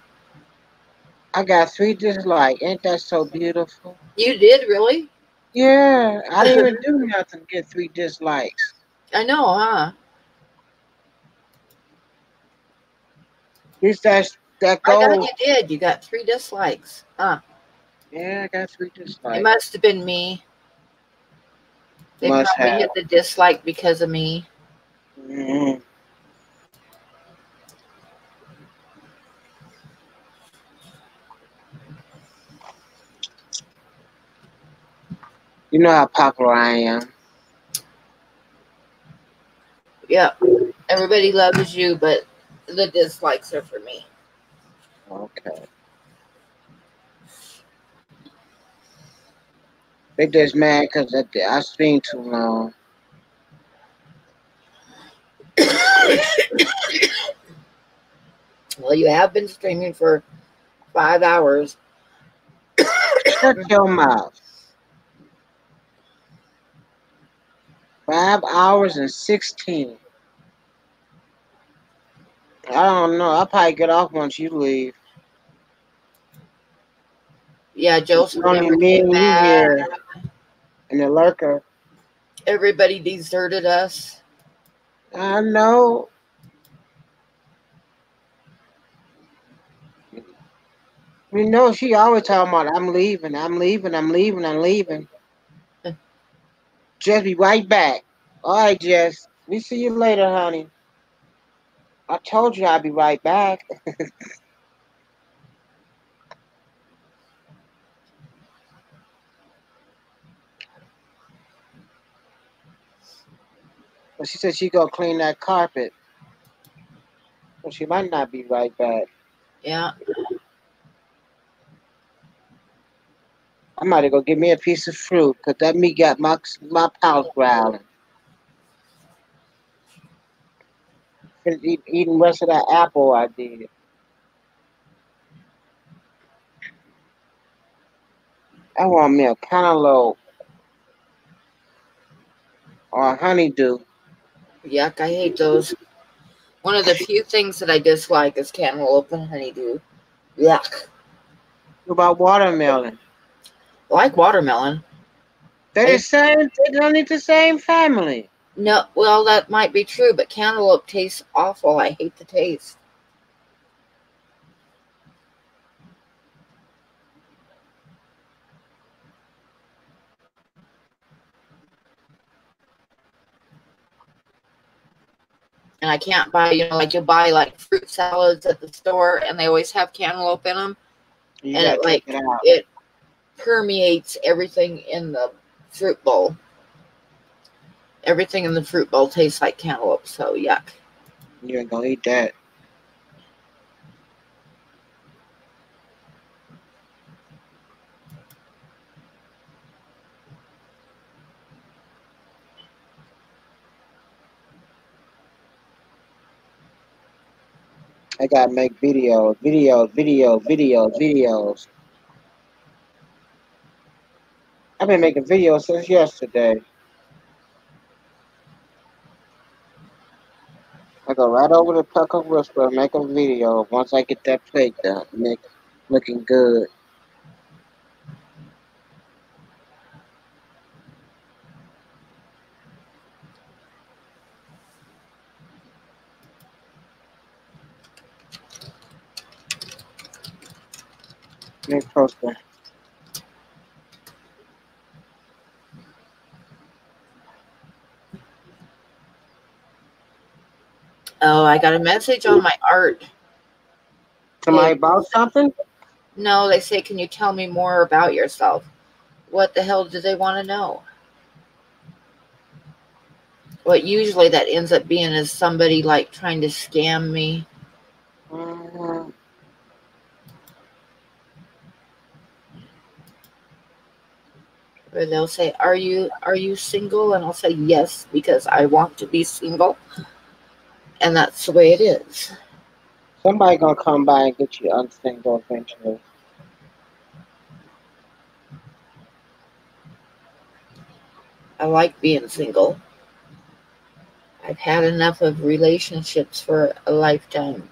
I got three dislikes. Ain't that so beautiful? You did really? Yeah, I didn't even <laughs> do nothing to get three dislikes. I know, huh? At least that's that I know you did. You got three dislikes. Huh. Yeah, I got three dislikes. It must have been me. They Must probably have. hit the dislike because of me. Mhm. You know how popular I am. Yeah, Everybody loves you, but the dislikes are for me. Okay. They just mad because I stream too long. Well, you have been streaming for five hours. Shut your mouth. Five hours and 16. I don't know. I'll probably get off once you leave. Yeah, Joseph only me and you here. And the lurker. Everybody deserted us. I know. You know, she always talking about, I'm leaving, I'm leaving, I'm leaving, I'm leaving. Just be right back. All right, Jess. We see you later, honey. I told you I'd be right back. <laughs> but she said she go clean that carpet. Well, she might not be right back. Yeah. I might go get me a piece of fruit because that me got my my pouch growling. Eat, eating the rest of that apple I did. I want me a cantaloupe or a honeydew. Yuck, I hate those. One of the <laughs> few things that I dislike is cantaloupe and honeydew. Yuck. What about watermelon? Like watermelon. They're the same. They're only the same family. No, well, that might be true, but cantaloupe tastes awful. I hate the taste. And I can't buy, you know, like you buy like fruit salads at the store, and they always have cantaloupe in them, You and it like it it permeates everything in the fruit bowl. Everything in the fruit bowl tastes like cantaloupe, so yuck. You ain't gonna eat that. I gotta make videos, videos, videos, videos, videos. I've been making videos since yesterday. I go right over to Pucker Whisper and make a video once I get that plate done. Make looking good. Make poster. Oh, I got a message on my art. Am I about something? No, they say, Can you tell me more about yourself? What the hell do they want to know? What usually that ends up being is somebody like trying to scam me. Mhm. Or they'll say, Are you are you single? And I'll say yes, because I want to be single. And that's the way it is. Somebody gonna come by and get you unsingle eventually. I like being single. I've had enough of relationships for a lifetime.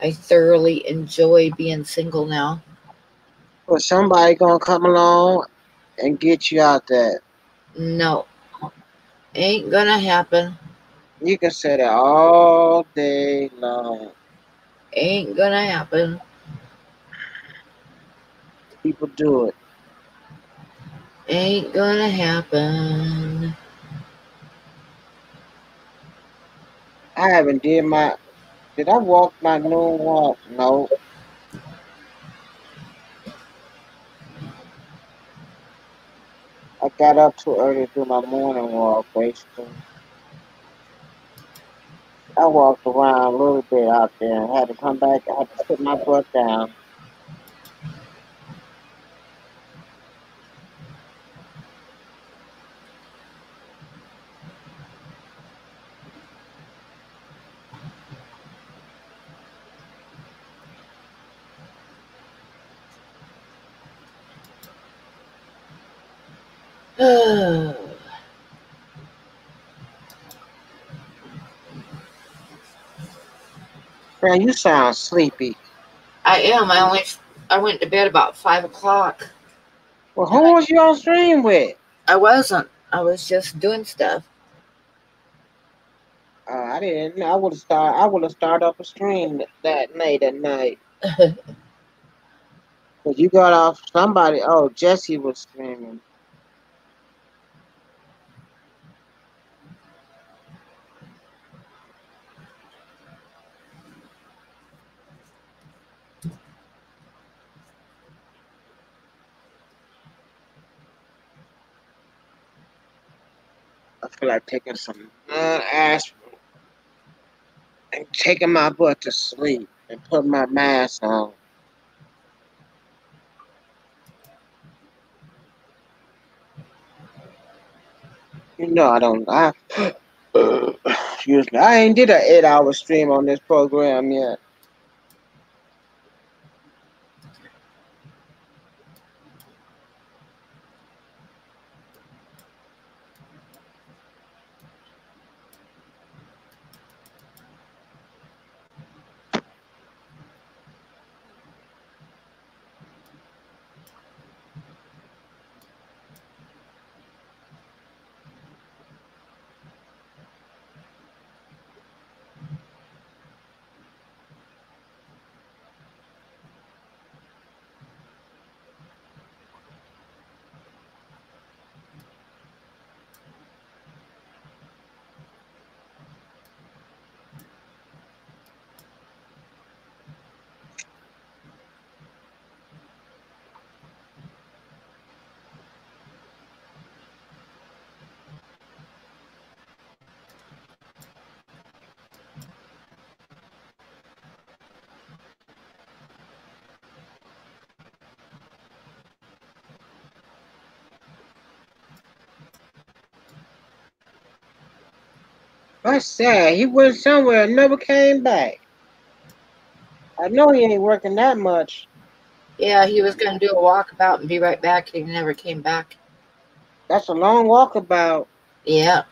I thoroughly enjoy being single now. Well, somebody gonna come along and get you out there. No, ain't gonna happen. You can say that all day long. Ain't gonna happen. People do it. Ain't gonna happen. I haven't did my. Did I walk my noon walk? No. I got up too early to do my morning walk, basically. I walked around a little bit out there and had to come back. I had to put my butt down. <sighs> <sighs> Man, you sound sleepy. I am. I only I went to bed about five o'clock. Well, who was you on stream with? I wasn't. I was just doing stuff. Uh, I didn't. I would have start. I would have started up a stream that night. At night. <laughs> Cause you got off somebody. Oh, Jesse was streaming. I feel like taking some aspirin and taking my butt to sleep and putting my mask on. You know I don't. I <gasps> excuse me. I ain't did an eight-hour stream on this program yet. That's sad. He went somewhere and never came back. I know he ain't working that much. Yeah, he was gonna do a walkabout and be right back. He never came back. That's a long walkabout. Yeah.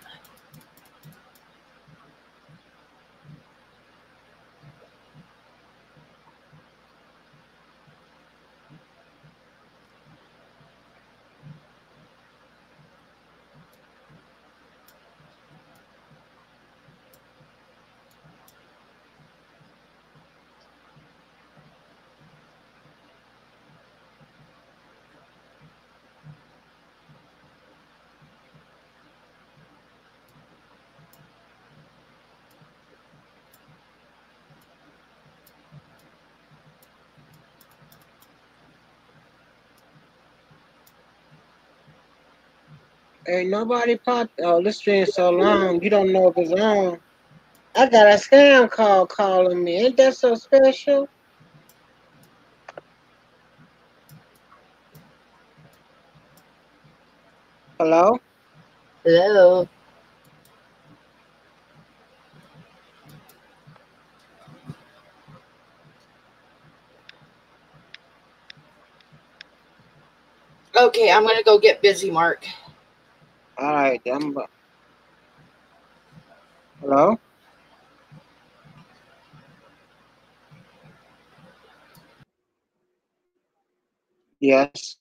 Ain't nobody popped. Oh, this stream so long, you don't know if it's on. I got a scam call calling me. Ain't that so special? Hello? Hello. Okay, I'm gonna go get busy, Mark. All right, I'm. Hello? Yes.